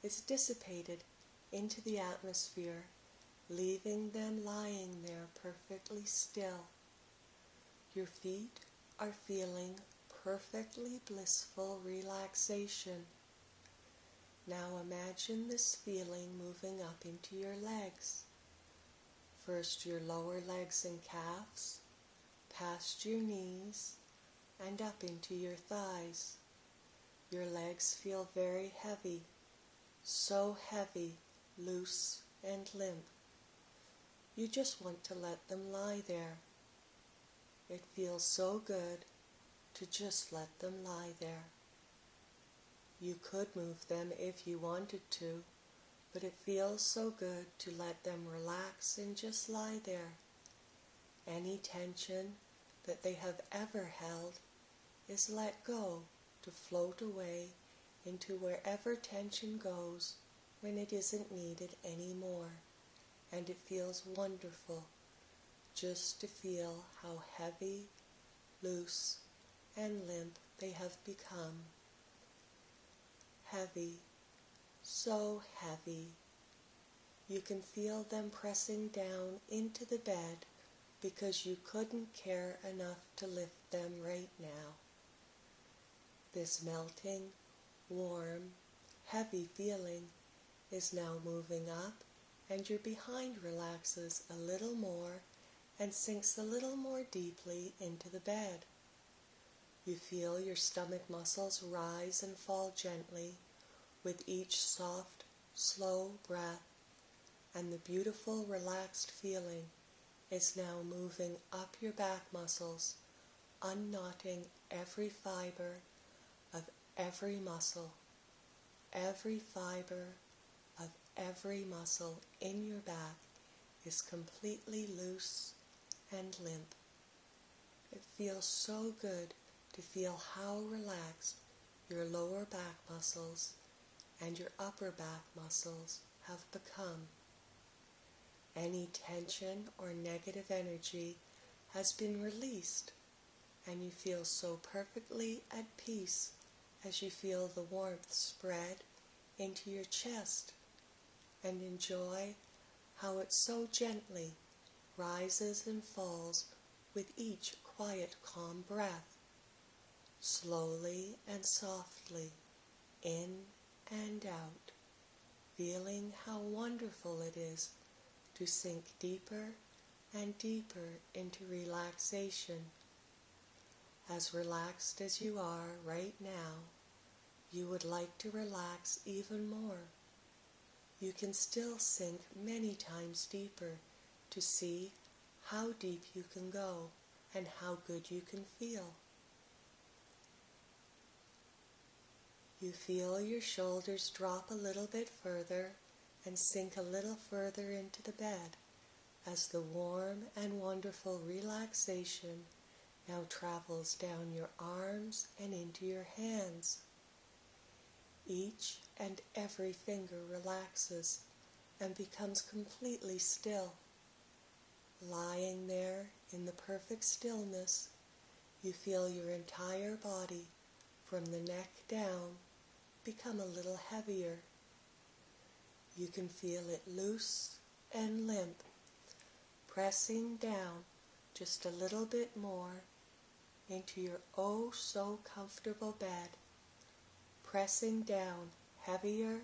is dissipated into the atmosphere, leaving them lying there perfectly still. Your feet are feeling perfectly blissful relaxation. Now imagine this feeling moving up into your legs. first your lower legs and calves, past your knees, and up into your thighs. Your legs feel very heavy, so heavy, loose, and limp. You just want to let them lie there. It feels so good to just let them lie there. You could move them if you wanted to, but it feels so good to let them relax and just lie there. Any tension that they have ever held is let go to float away into wherever tension goes when it isn't needed anymore. And it feels wonderful just to feel how heavy, loose, and limp they have become. Heavy, so heavy. You can feel them pressing down into the bed because you couldn't care enough to lift them right now. This melting, warm, heavy feeling is now moving up and your behind relaxes a little more and sinks a little more deeply into the bed. You feel your stomach muscles rise and fall gently with each soft, slow breath, and the beautiful, relaxed feeling is now moving up your back muscles, unknotting every fiber every muscle, every fiber of every muscle in your back is completely loose and limp. It feels so good to feel how relaxed your lower back muscles and your upper back muscles have become. Any tension or negative energy has been released and you feel so perfectly at peace as you feel the warmth spread into your chest and enjoy how it so gently rises and falls with each quiet, calm breath, slowly and softly, in and out, feeling how wonderful it is to sink deeper and deeper into relaxation. As relaxed as you are right now, you would like to relax even more. You can still sink many times deeper to see how deep you can go and how good you can feel. You feel your shoulders drop a little bit further and sink a little further into the bed as the warm and wonderful relaxation now travels down your arms and into your hands. Each and every finger relaxes and becomes completely still. Lying there in the perfect stillness, you feel your entire body from the neck down become a little heavier. You can feel it loose and limp, pressing down just a little bit more into your oh so comfortable bed, pressing down heavier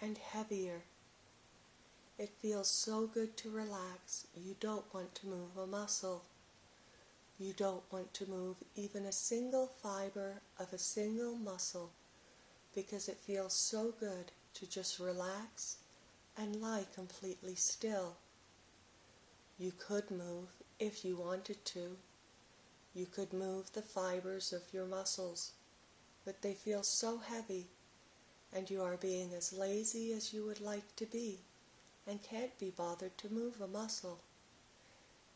and heavier. It feels so good to relax, you don't want to move a muscle. You don't want to move even a single fiber of a single muscle because it feels so good to just relax and lie completely still. You could move if you wanted to. You could move the fibers of your muscles, but they feel so heavy, and you are being as lazy as you would like to be, and can't be bothered to move a muscle.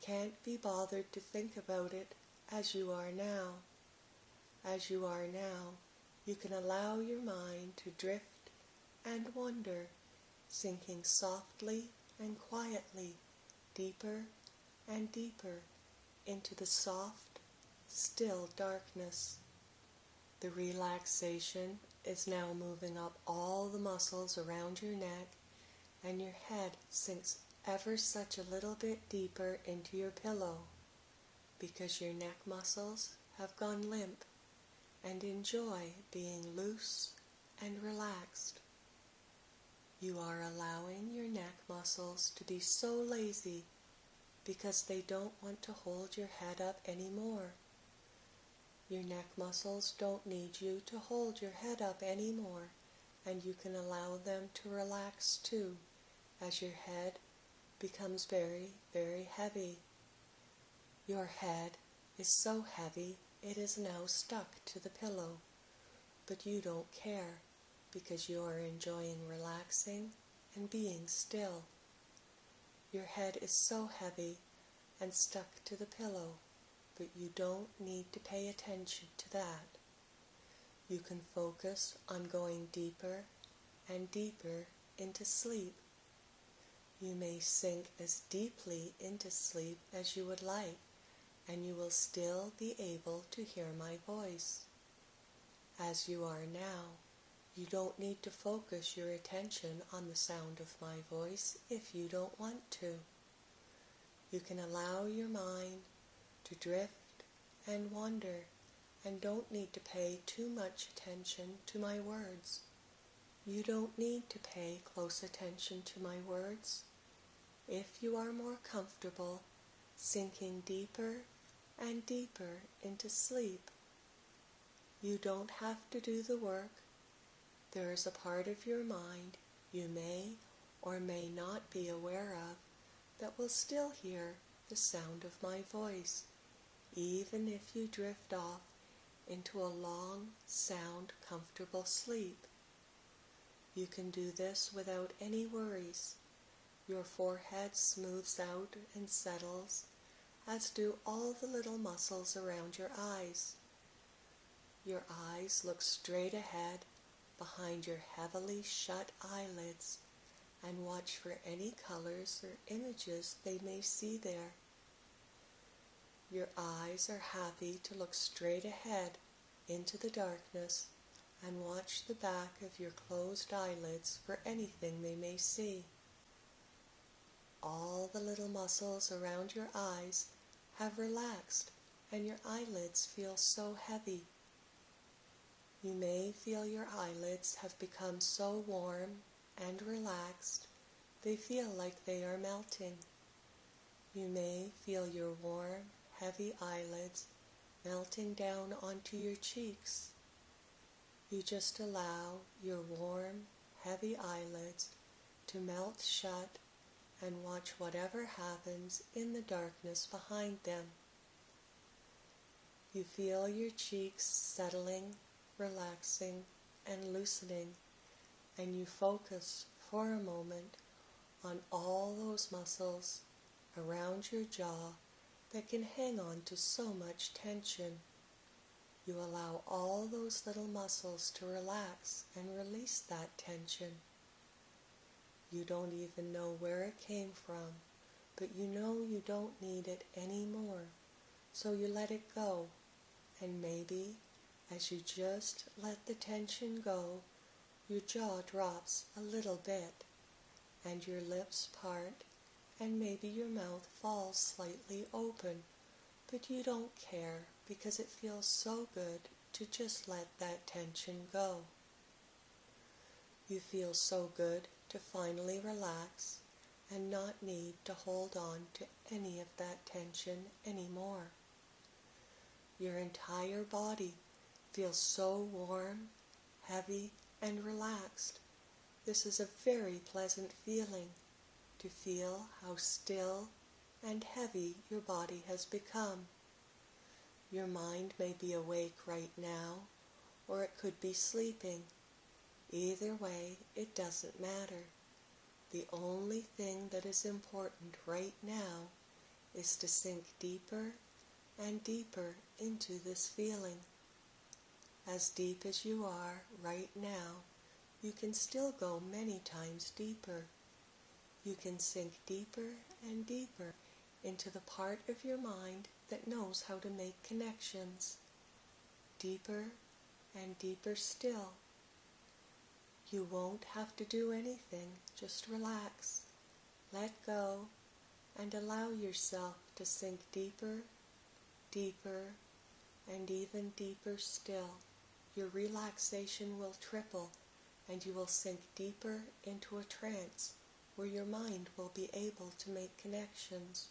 Can't be bothered to think about it as you are now. As you are now, you can allow your mind to drift and wander, sinking softly and quietly deeper and deeper into the soft, still darkness. The relaxation is now moving up all the muscles around your neck, and your head sinks ever such a little bit deeper into your pillow because your neck muscles have gone limp and enjoy being loose and relaxed. You are allowing your neck muscles to be so lazy because they don't want to hold your head up anymore. Your neck muscles don't need you to hold your head up anymore, and you can allow them to relax too as your head becomes very, very heavy. Your head is so heavy it is now stuck to the pillow, but you don't care because you are enjoying relaxing and being still. Your head is so heavy and stuck to the pillow, but you don't need to pay attention to that. You can focus on going deeper and deeper into sleep. You may sink as deeply into sleep as you would like, and you will still be able to hear my voice. As you are now, you don't need to focus your attention on the sound of my voice if you don't want to. You can allow your mind to drift and wander and don't need to pay too much attention to my words. You don't need to pay close attention to my words. If you are more comfortable sinking deeper and deeper into sleep, you don't have to do the work. There is a part of your mind you may or may not be aware of that will still hear the sound of my voice, even if you drift off into a long, sound, comfortable sleep. You can do this without any worries. Your forehead smooths out and settles, as do all the little muscles around your eyes. Your eyes look straight ahead behind your heavily shut eyelids and watch for any colors or images they may see there. Your eyes are happy to look straight ahead into the darkness and watch the back of your closed eyelids for anything they may see. All the little muscles around your eyes have relaxed and your eyelids feel so heavy. You may feel your eyelids have become so warm and relaxed, they feel like they are melting. You may feel your warm, heavy eyelids melting down onto your cheeks. You just allow your warm, heavy eyelids to melt shut and watch whatever happens in the darkness behind them. You feel your cheeks settling, relaxing, and loosening and you focus for a moment on all those muscles around your jaw that can hang on to so much tension. You allow all those little muscles to relax and release that tension. You don't even know where it came from, but you know you don't need it anymore. So you let it go, and maybe as you just let the tension go, your jaw drops a little bit, and your lips part, and maybe your mouth falls slightly open, but you don't care because it feels so good to just let that tension go. You feel so good to finally relax and not need to hold on to any of that tension anymore. Your entire body feels so warm, heavy, and relaxed. This is a very pleasant feeling to feel how still and heavy your body has become. Your mind may be awake right now, or it could be sleeping. Either way, it doesn't matter. The only thing that is important right now is to sink deeper and deeper into this feeling. As deep as you are right now, you can still go many times deeper. You can sink deeper and deeper into the part of your mind that knows how to make connections. Deeper and deeper still. You won't have to do anything, just relax, let go, and allow yourself to sink deeper, deeper, and even deeper still your relaxation will triple and you will sink deeper into a trance where your mind will be able to make connections.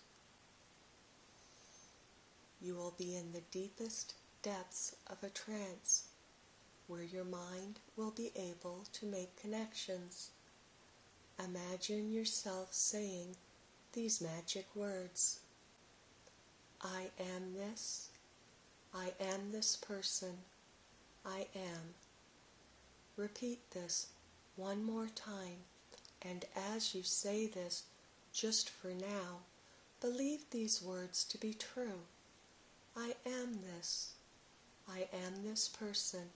You will be in the deepest depths of a trance where your mind will be able to make connections. Imagine yourself saying these magic words. I am this. I am this person. I am. Repeat this one more time, and as you say this, just for now, believe these words to be true. I am this. I am this person.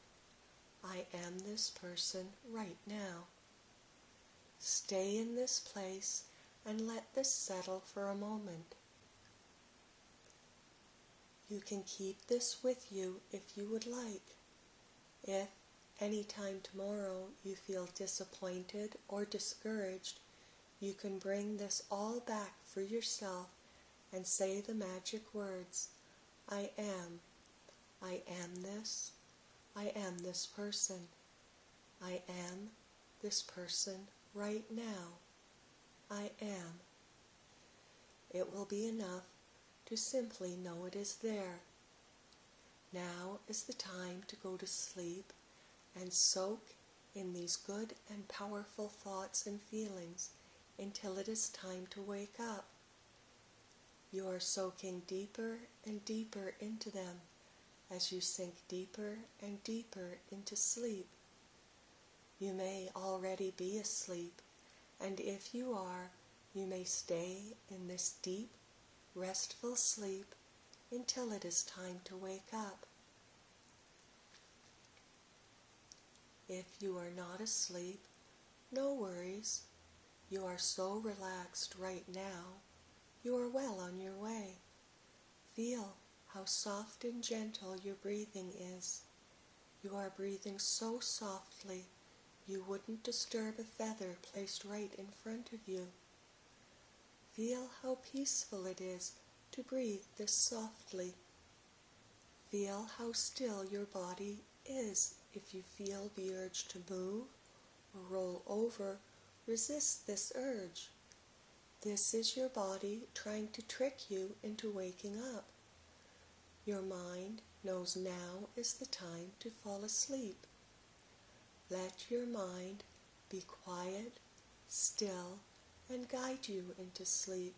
I am this person right now. Stay in this place and let this settle for a moment. You can keep this with you if you would like. If any time tomorrow you feel disappointed or discouraged, you can bring this all back for yourself and say the magic words, I am, I am this, I am this person, I am this person right now, I am. It will be enough to simply know it is there. Now is the time to go to sleep and soak in these good and powerful thoughts and feelings until it is time to wake up. You are soaking deeper and deeper into them as you sink deeper and deeper into sleep. You may already be asleep, and if you are, you may stay in this deep, restful sleep until it is time to wake up. If you are not asleep, no worries. You are so relaxed right now. You are well on your way. Feel how soft and gentle your breathing is. You are breathing so softly you wouldn't disturb a feather placed right in front of you. Feel how peaceful it is to breathe this softly. Feel how still your body is if you feel the urge to move or roll over, resist this urge. This is your body trying to trick you into waking up. Your mind knows now is the time to fall asleep. Let your mind be quiet, still, and guide you into sleep.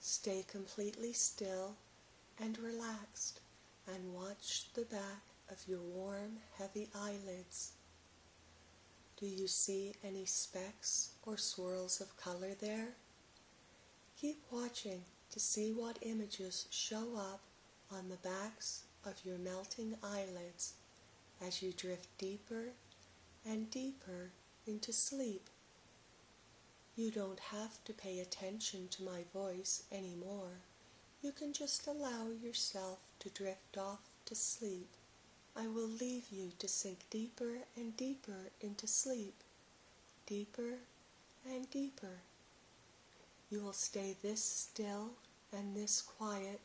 Stay completely still and relaxed and watch the back of your warm, heavy eyelids. Do you see any specks or swirls of color there? Keep watching to see what images show up on the backs of your melting eyelids as you drift deeper and deeper into sleep. You don't have to pay attention to my voice anymore. You can just allow yourself to drift off to sleep. I will leave you to sink deeper and deeper into sleep, deeper and deeper. You will stay this still and this quiet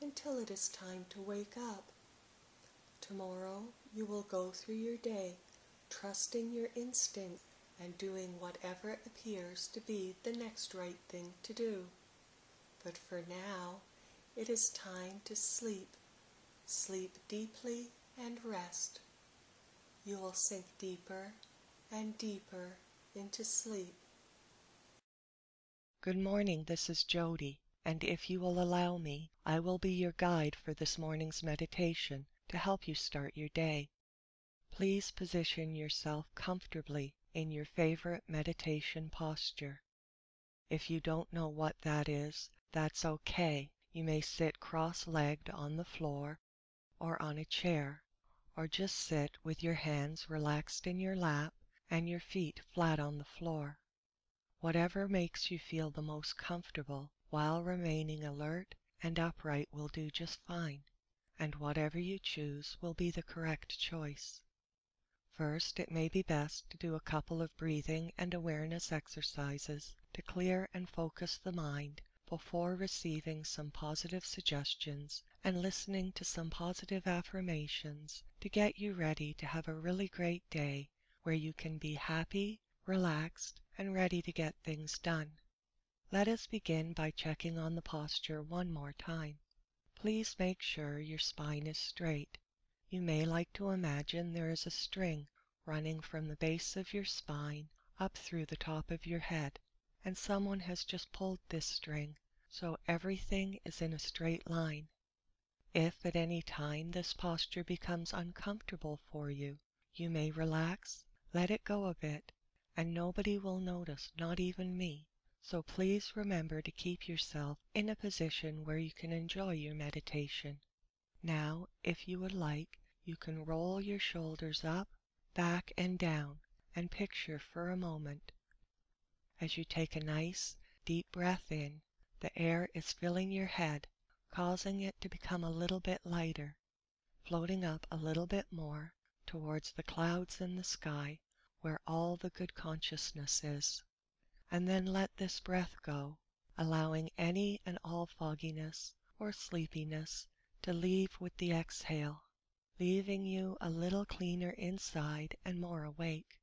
until it is time to wake up. Tomorrow you will go through your day trusting your instinct and doing whatever appears to be the next right thing to do. But for now, it is time to sleep. Sleep deeply and rest. You will sink deeper and deeper into sleep. Good morning, this is Jody, and if you will allow me, I will be your guide for this morning's meditation to help you start your day. Please position yourself comfortably in your favorite meditation posture. If you don't know what that is, that's okay. You may sit cross-legged on the floor or on a chair, or just sit with your hands relaxed in your lap and your feet flat on the floor. Whatever makes you feel the most comfortable while remaining alert and upright will do just fine, and whatever you choose will be the correct choice. First, it may be best to do a couple of breathing and awareness exercises to clear and focus the mind before receiving some positive suggestions and listening to some positive affirmations to get you ready to have a really great day where you can be happy, relaxed, and ready to get things done. Let us begin by checking on the posture one more time. Please make sure your spine is straight. You may like to imagine there is a string running from the base of your spine up through the top of your head, and someone has just pulled this string so everything is in a straight line. If at any time this posture becomes uncomfortable for you, you may relax, let it go a bit, and nobody will notice, not even me. So please remember to keep yourself in a position where you can enjoy your meditation. Now, if you would like, you can roll your shoulders up, back, and down, and picture for a moment as you take a nice, deep breath in the air is filling your head, causing it to become a little bit lighter, floating up a little bit more towards the clouds in the sky where all the good consciousness is. And then let this breath go, allowing any and all fogginess or sleepiness to leave with the exhale, leaving you a little cleaner inside and more awake.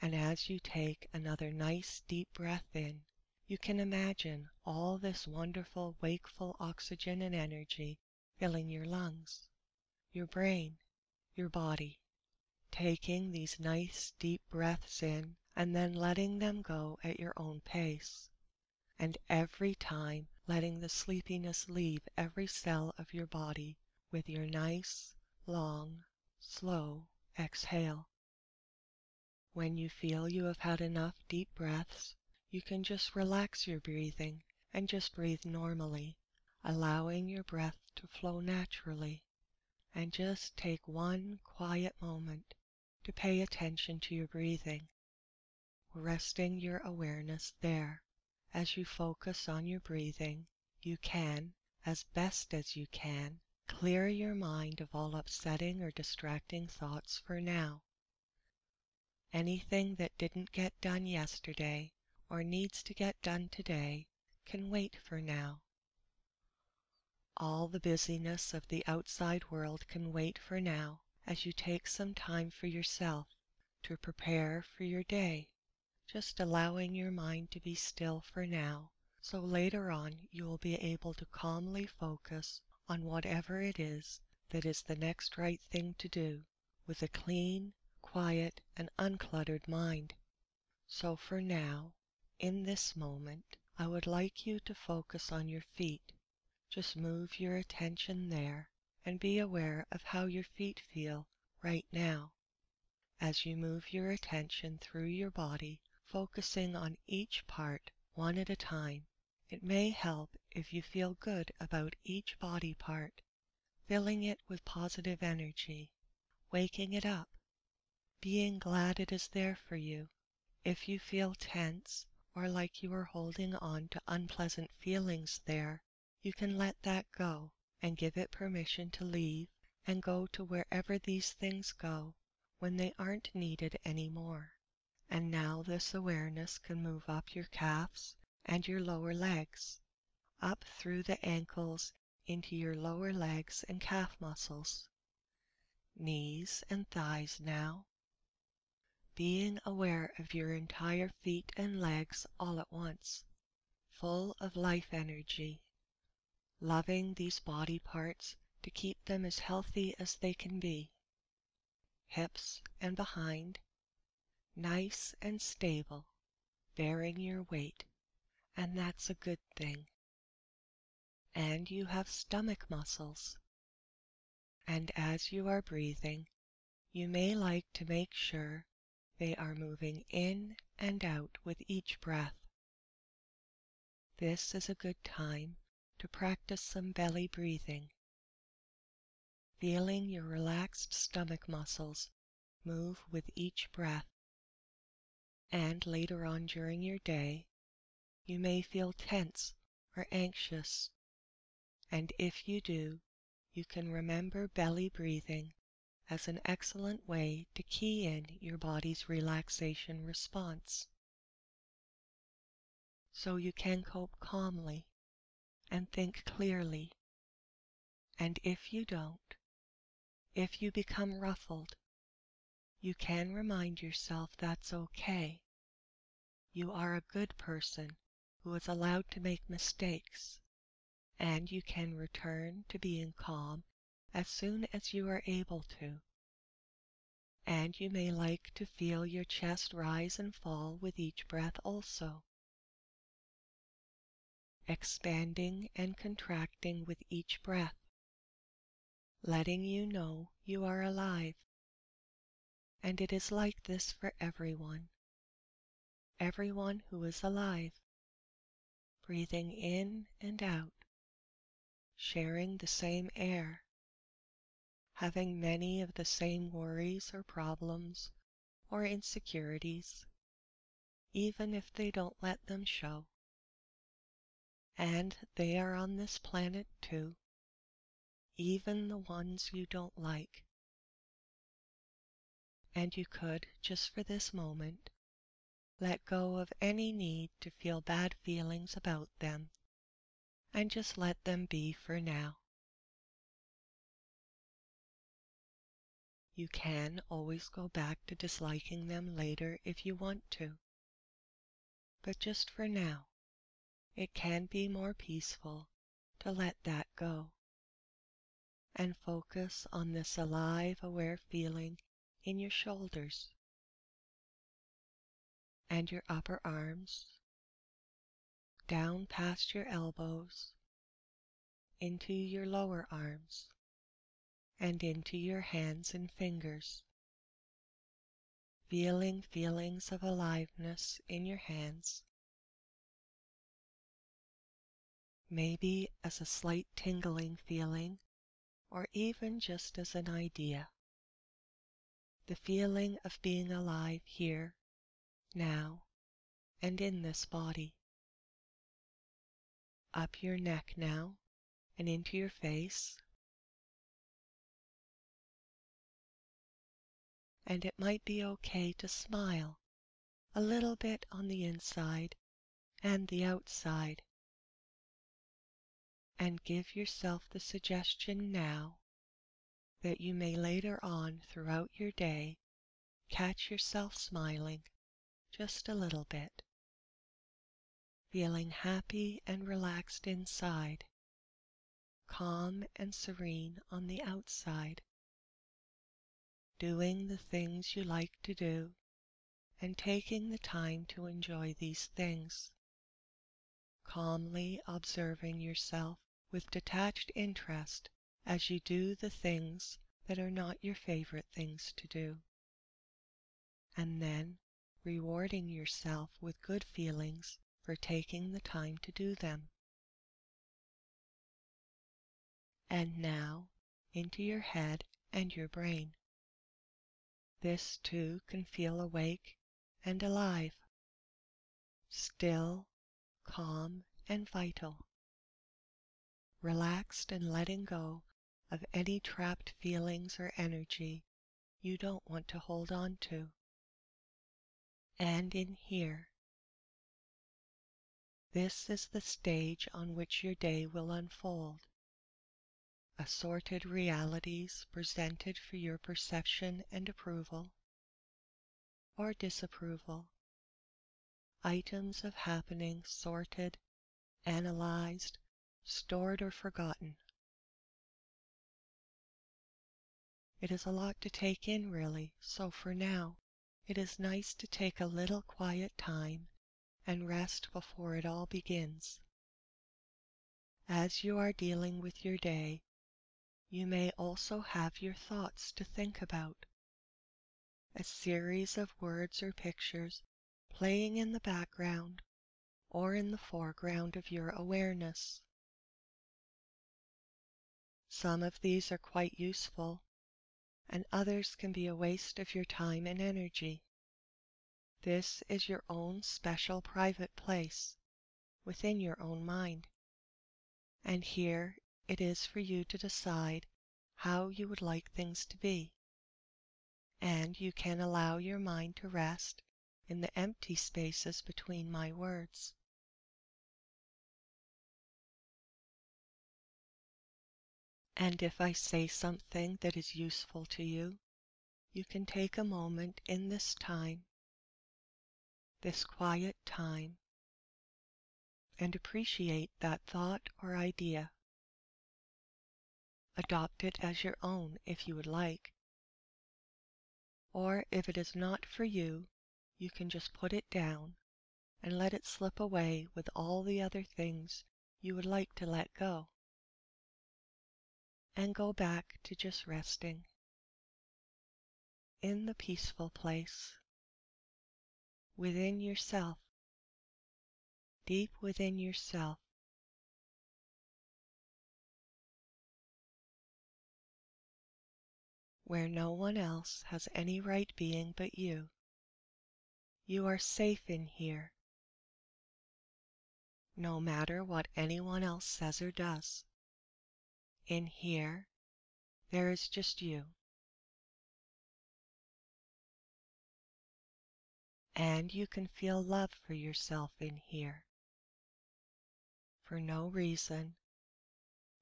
And as you take another nice deep breath in, you can imagine all this wonderful wakeful oxygen and energy filling your lungs, your brain, your body, taking these nice deep breaths in and then letting them go at your own pace, and every time letting the sleepiness leave every cell of your body with your nice, long, slow exhale. When you feel you have had enough deep breaths, you can just relax your breathing and just breathe normally, allowing your breath to flow naturally. And just take one quiet moment to pay attention to your breathing, resting your awareness there. As you focus on your breathing, you can, as best as you can, clear your mind of all upsetting or distracting thoughts for now. Anything that didn't get done yesterday or needs to get done today can wait for now. All the busyness of the outside world can wait for now as you take some time for yourself to prepare for your day, just allowing your mind to be still for now, so later on you will be able to calmly focus on whatever it is that is the next right thing to do with a clean, quiet, and uncluttered mind. So for now, in this moment, I would like you to focus on your feet. Just move your attention there and be aware of how your feet feel right now. As you move your attention through your body, focusing on each part one at a time, it may help if you feel good about each body part, filling it with positive energy, waking it up, being glad it is there for you. If you feel tense, or like you are holding on to unpleasant feelings there, you can let that go and give it permission to leave and go to wherever these things go when they aren't needed any more. And now this awareness can move up your calves and your lower legs, up through the ankles into your lower legs and calf muscles, knees and thighs now, being aware of your entire feet and legs all at once, full of life energy, loving these body parts to keep them as healthy as they can be. Hips and behind, nice and stable, bearing your weight, and that's a good thing. And you have stomach muscles. And as you are breathing, you may like to make sure they are moving in and out with each breath. This is a good time to practice some belly breathing, feeling your relaxed stomach muscles move with each breath. And later on during your day, you may feel tense or anxious, and if you do, you can remember belly breathing as an excellent way to key in your body's relaxation response. So you can cope calmly and think clearly. And if you don't, if you become ruffled, You can remind yourself that's okay. You are a good person who is allowed to make mistakes, and you can return to being calm as soon as you are able to. And you may like to feel your chest rise and fall with each breath also, expanding and contracting with each breath, letting you know you are alive. And it is like this for everyone. Everyone who is alive, breathing in and out, sharing the same air, having many of the same worries or problems or insecurities, even if they don't let them show. And they are on this planet too, even the ones you don't like. And you could, just for this moment, let go of any need to feel bad feelings about them and just let them be for now. You can always go back to disliking them later if you want to. But just for now, it can be more peaceful to let that go and focus on this alive, aware feeling in your shoulders and your upper arms, down past your elbows, into your lower arms, and into your hands and fingers, feeling feelings of aliveness in your hands, maybe as a slight tingling feeling, or even just as an idea. The feeling of being alive here now and in this body. Up your neck now and into your face. And it might be okay to smile a little bit on the inside and the outside. And give yourself the suggestion now that you may later on throughout your day catch yourself smiling just a little bit, feeling happy and relaxed inside, calm and serene on the outside, doing the things you like to do and taking the time to enjoy these things, calmly observing yourself with detached interest as you do the things that are not your favorite things to do. And then rewarding yourself with good feelings for taking the time to do them. And now into your head and your brain. This too can feel awake and alive, still, calm, and vital, relaxed and letting go of any trapped feelings or energy you don't want to hold on to and in here. This is the stage on which your day will unfold. Assorted realities presented for your perception and approval, or disapproval. Items of happening sorted, analyzed, stored, or forgotten. It is a lot to take in, really, so for now, it is nice to take a little quiet time and rest before it all begins. As you are dealing with your day, you may also have your thoughts to think about. A series of words or pictures playing in the background or in the foreground of your awareness. Some of these are quite useful and others can be a waste of your time and energy. This is your own special private place within your own mind, and here it is for you to decide how you would like things to be. And you can allow your mind to rest in the empty spaces between my words. And if I say something that is useful to you, you can take a moment in this time, this quiet time, and appreciate that thought or idea. Adopt it as your own if you would like. Or if it is not for you, you can just put it down and let it slip away with all the other things you would like to let go. And go back to just resting in the peaceful place within yourself, deep within yourself. Where no one else has any right being but you. You are safe in here, no matter what anyone else says or does. In here, there is just you. And you can feel love for yourself in here for no reason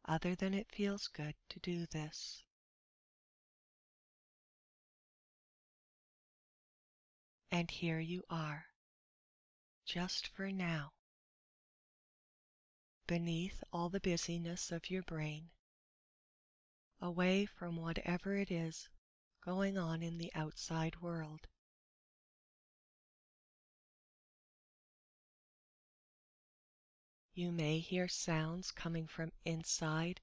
other than it feels good to do this. And here you are, just for now, beneath all the busyness of your brain, away from whatever it is going on in the outside world. You may hear sounds coming from inside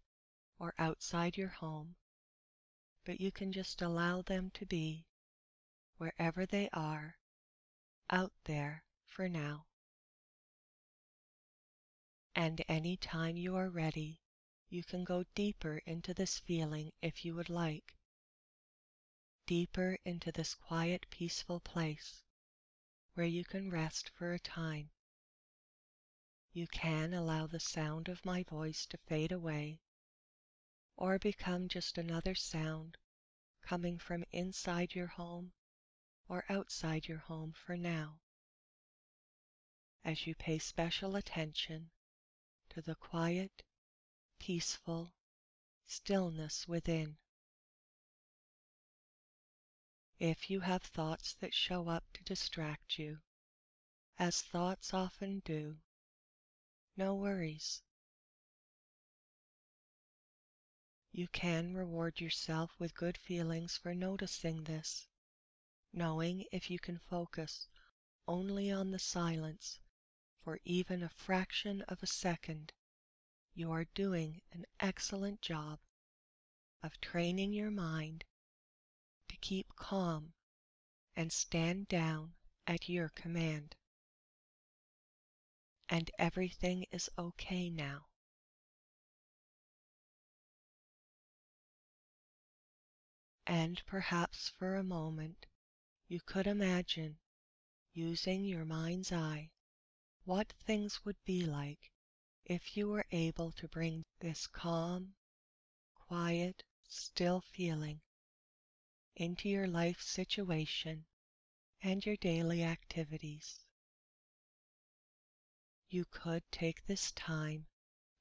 or outside your home, but you can just allow them to be wherever they are out there for now. And any time you are ready, you can go deeper into this feeling if you would like, deeper into this quiet, peaceful place where you can rest for a time. You can allow the sound of my voice to fade away or become just another sound coming from inside your home or outside your home for now, as you pay special attention to the quiet, peaceful stillness within. If you have thoughts that show up to distract you, as thoughts often do, no worries. You can reward yourself with good feelings for noticing this, knowing if you can focus only on the silence for even a fraction of a second, you are doing an excellent job of training your mind to keep calm and stand down at your command and everything is okay now. And perhaps for a moment you could imagine, using your mind's eye, what things would be like if you were able to bring this calm, quiet, still feeling into your life situation and your daily activities you could take this time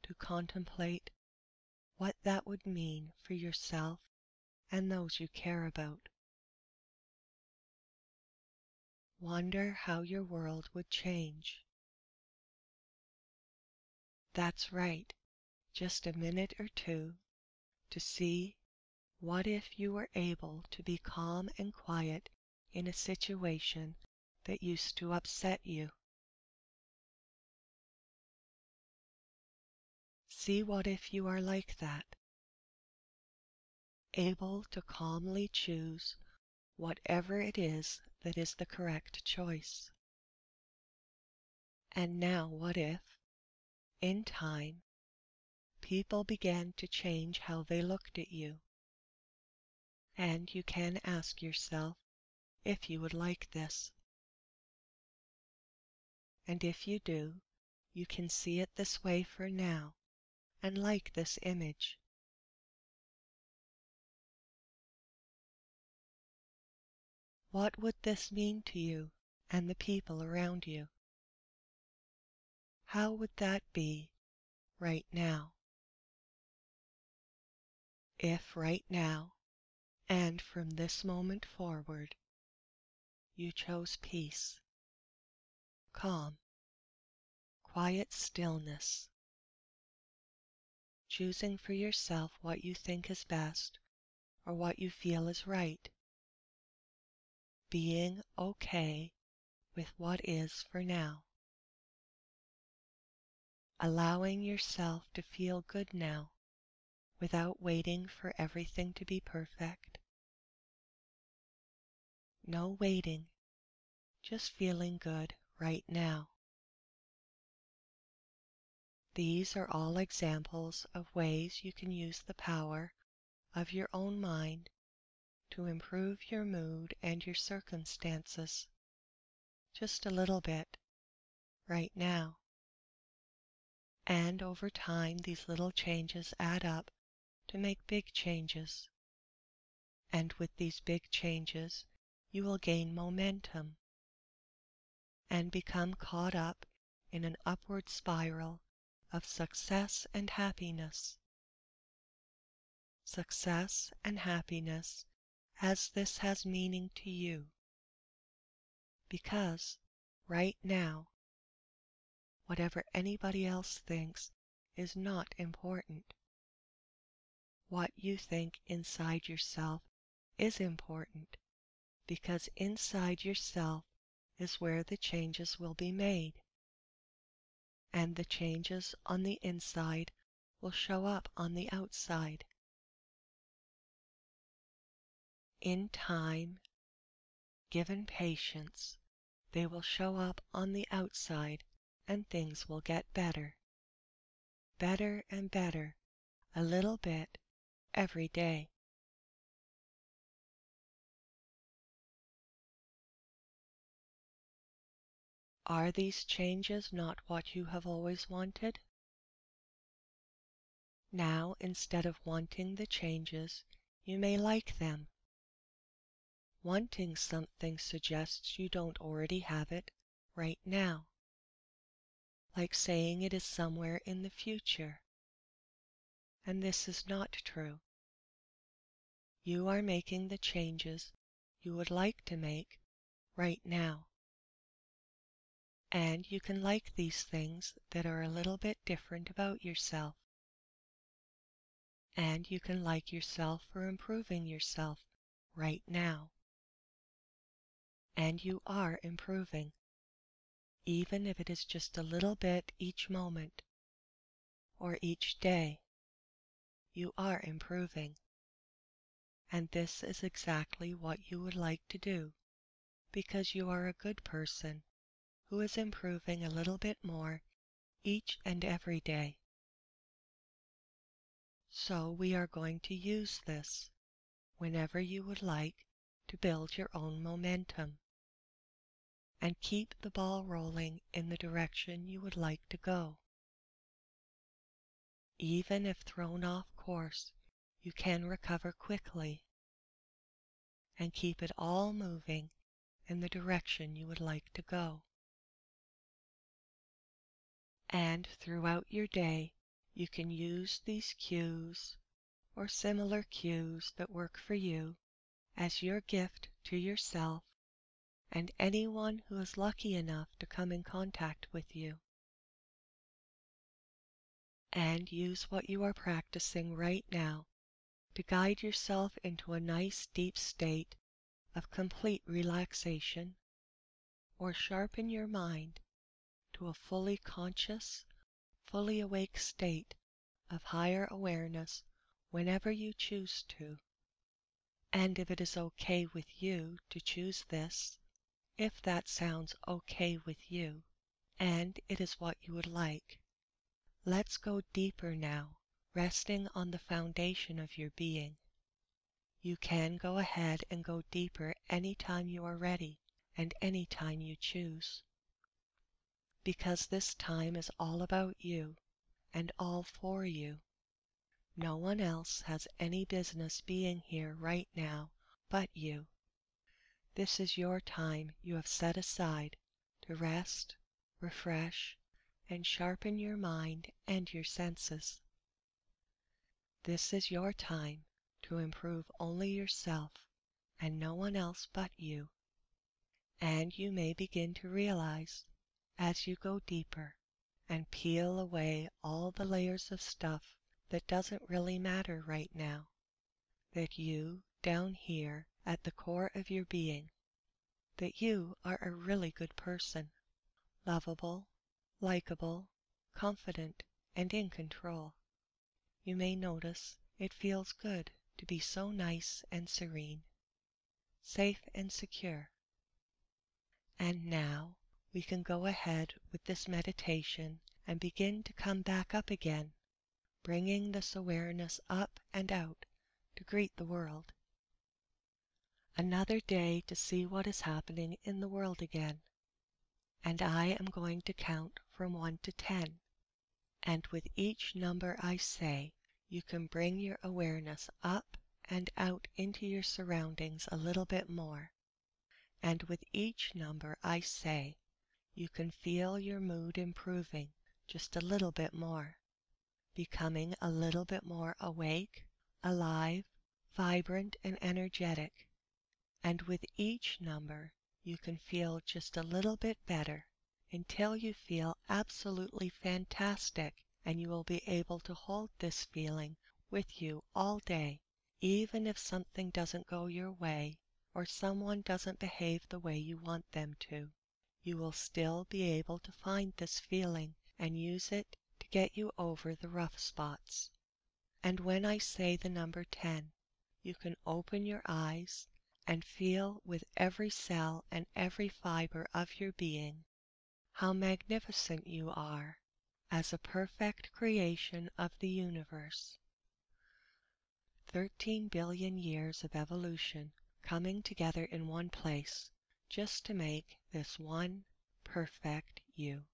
to contemplate what that would mean for yourself and those you care about. Wonder how your world would change. That's right, just a minute or two to see what if you were able to be calm and quiet in a situation that used to upset you. See what if you are like that, able to calmly choose whatever it is that is the correct choice. And now what if, in time, people began to change how they looked at you? And you can ask yourself if you would like this. And if you do, you can see it this way for now and like this image. What would this mean to you and the people around you? How would that be right now? If right now And from this moment forward, you chose peace, calm, quiet stillness, choosing for yourself what you think is best or what you feel is right, being okay with what is for now, allowing yourself to feel good now without waiting for everything to be perfect. No waiting, just feeling good right now. These are all examples of ways you can use the power of your own mind to improve your mood and your circumstances just a little bit right now. And over time, these little changes add up to make big changes. And with these big changes, you will gain momentum and become caught up in an upward spiral of success and happiness. Success and happiness as this has meaning to you. Because right now, whatever anybody else thinks is not important. What you think inside yourself is important because inside yourself is where the changes will be made and the changes on the inside will show up on the outside. In time, given patience, they will show up on the outside and things will get better. Better and better, a little bit, every day. Are these changes not what you have always wanted? Now, instead of wanting the changes, you may like them. Wanting something suggests you don't already have it right now, like saying it is somewhere in the future. And this is not true. You are making the changes you would like to make right now and you can like these things that are a little bit different about yourself. And you can like yourself for improving yourself right now. And you are improving, even if it is just a little bit each moment or each day. You are improving. And this is exactly what you would like to do because you are a good person who is improving a little bit more each and every day. So we are going to use this whenever you would like to build your own momentum. And keep the ball rolling in the direction you would like to go. Even if thrown off course, you can recover quickly. And keep it all moving in the direction you would like to go. And throughout your day you can use these cues or similar cues that work for you as your gift to yourself and anyone who is lucky enough to come in contact with you. And use what you are practicing right now to guide yourself into a nice deep state of complete relaxation, or sharpen your mind to a fully conscious, fully awake state of higher awareness whenever you choose to. And if it is okay with you to choose this, if that sounds okay with you, and it is what you would like, let's go deeper now, resting on the foundation of your being. You can go ahead and go deeper any time you are ready and any time you choose because this time is all about you and all for you. No one else has any business being here right now but you. This is your time you have set aside to rest, refresh, and sharpen your mind and your senses. This is your time to improve only yourself and no one else but you. And you may begin to realize, as you go deeper and peel away all the layers of stuff that doesn't really matter right now, that you, down here at the core of your being, that you are a really good person, lovable, likable, confident, and in control. You may notice it feels good to be so nice and serene, safe and secure. And now we can go ahead with this meditation and begin to come back up again, bringing this awareness up and out to greet the world. Another day to see what is happening in the world again. And I am going to count from 1 to 10. And with each number I say, you can bring your awareness up and out into your surroundings a little bit more. And with each number I say, you can feel your mood improving just a little bit more, becoming a little bit more awake, alive, vibrant, and energetic. And with each number you can feel just a little bit better until you feel absolutely fantastic and you will be able to hold this feeling with you all day, even if something doesn't go your way or someone doesn't behave the way you want them to. You will still be able to find this feeling and use it get you over the rough spots. And when I say the number 10, you can open your eyes and feel with every cell and every fiber of your being how magnificent you are as a perfect creation of the universe. Thirteen billion years of evolution coming together in one place just to make this one perfect you.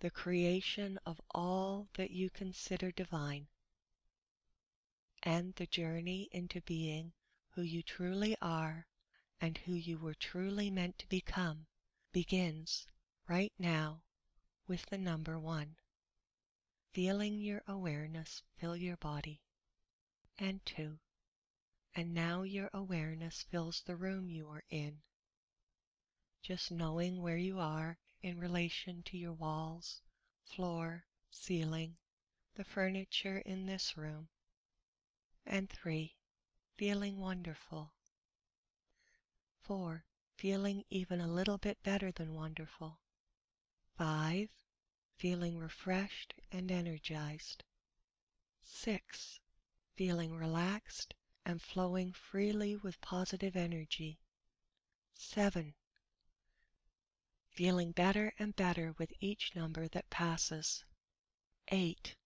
The creation of all that you consider divine. And the journey into being who you truly are and who you were truly meant to become begins right now with the number one, feeling your awareness fill your body, and two, and now your awareness fills the room you are in, just knowing where you are in relation to your walls, floor, ceiling, the furniture in this room, and three, feeling wonderful, four, feeling even a little bit better than wonderful, 5. Feeling refreshed and energized. 6. Feeling relaxed and flowing freely with positive energy. 7. Feeling better and better with each number that passes. 8.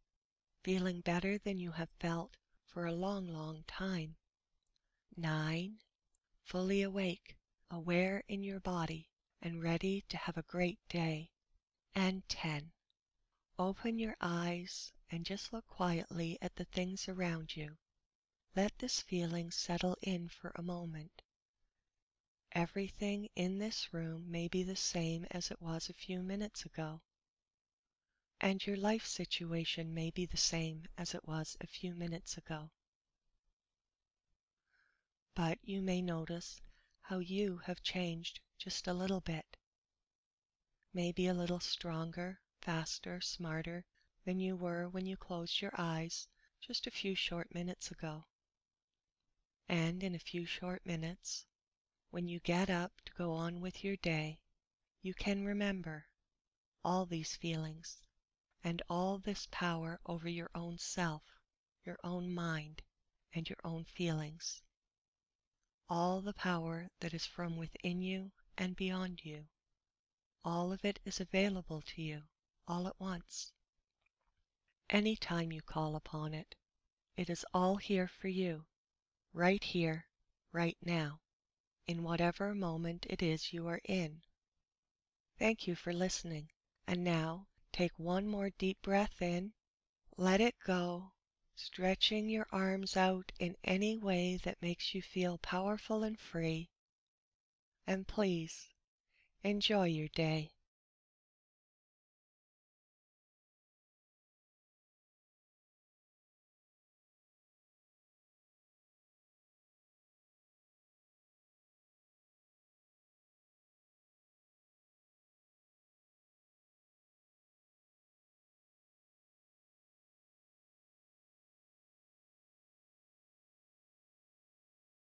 Feeling better than you have felt for a long, long time. 9. Fully awake, aware in your body, and ready to have a great day and 10. Open your eyes and just look quietly at the things around you. Let this feeling settle in for a moment. Everything in this room may be the same as it was a few minutes ago, and your life situation may be the same as it was a few minutes ago. But you may notice how you have changed just a little bit maybe a little stronger, faster, smarter than you were when you closed your eyes just a few short minutes ago. And in a few short minutes, when you get up to go on with your day, you can remember all these feelings and all this power over your own self, your own mind, and your own feelings. All the power that is from within you and beyond you. All of it is available to you all at once. Any time you call upon it, it is all here for you, right here, right now, in whatever moment it is you are in. Thank you for listening. And now take one more deep breath in, let it go, stretching your arms out in any way that makes you feel powerful and free. And please Enjoy your day.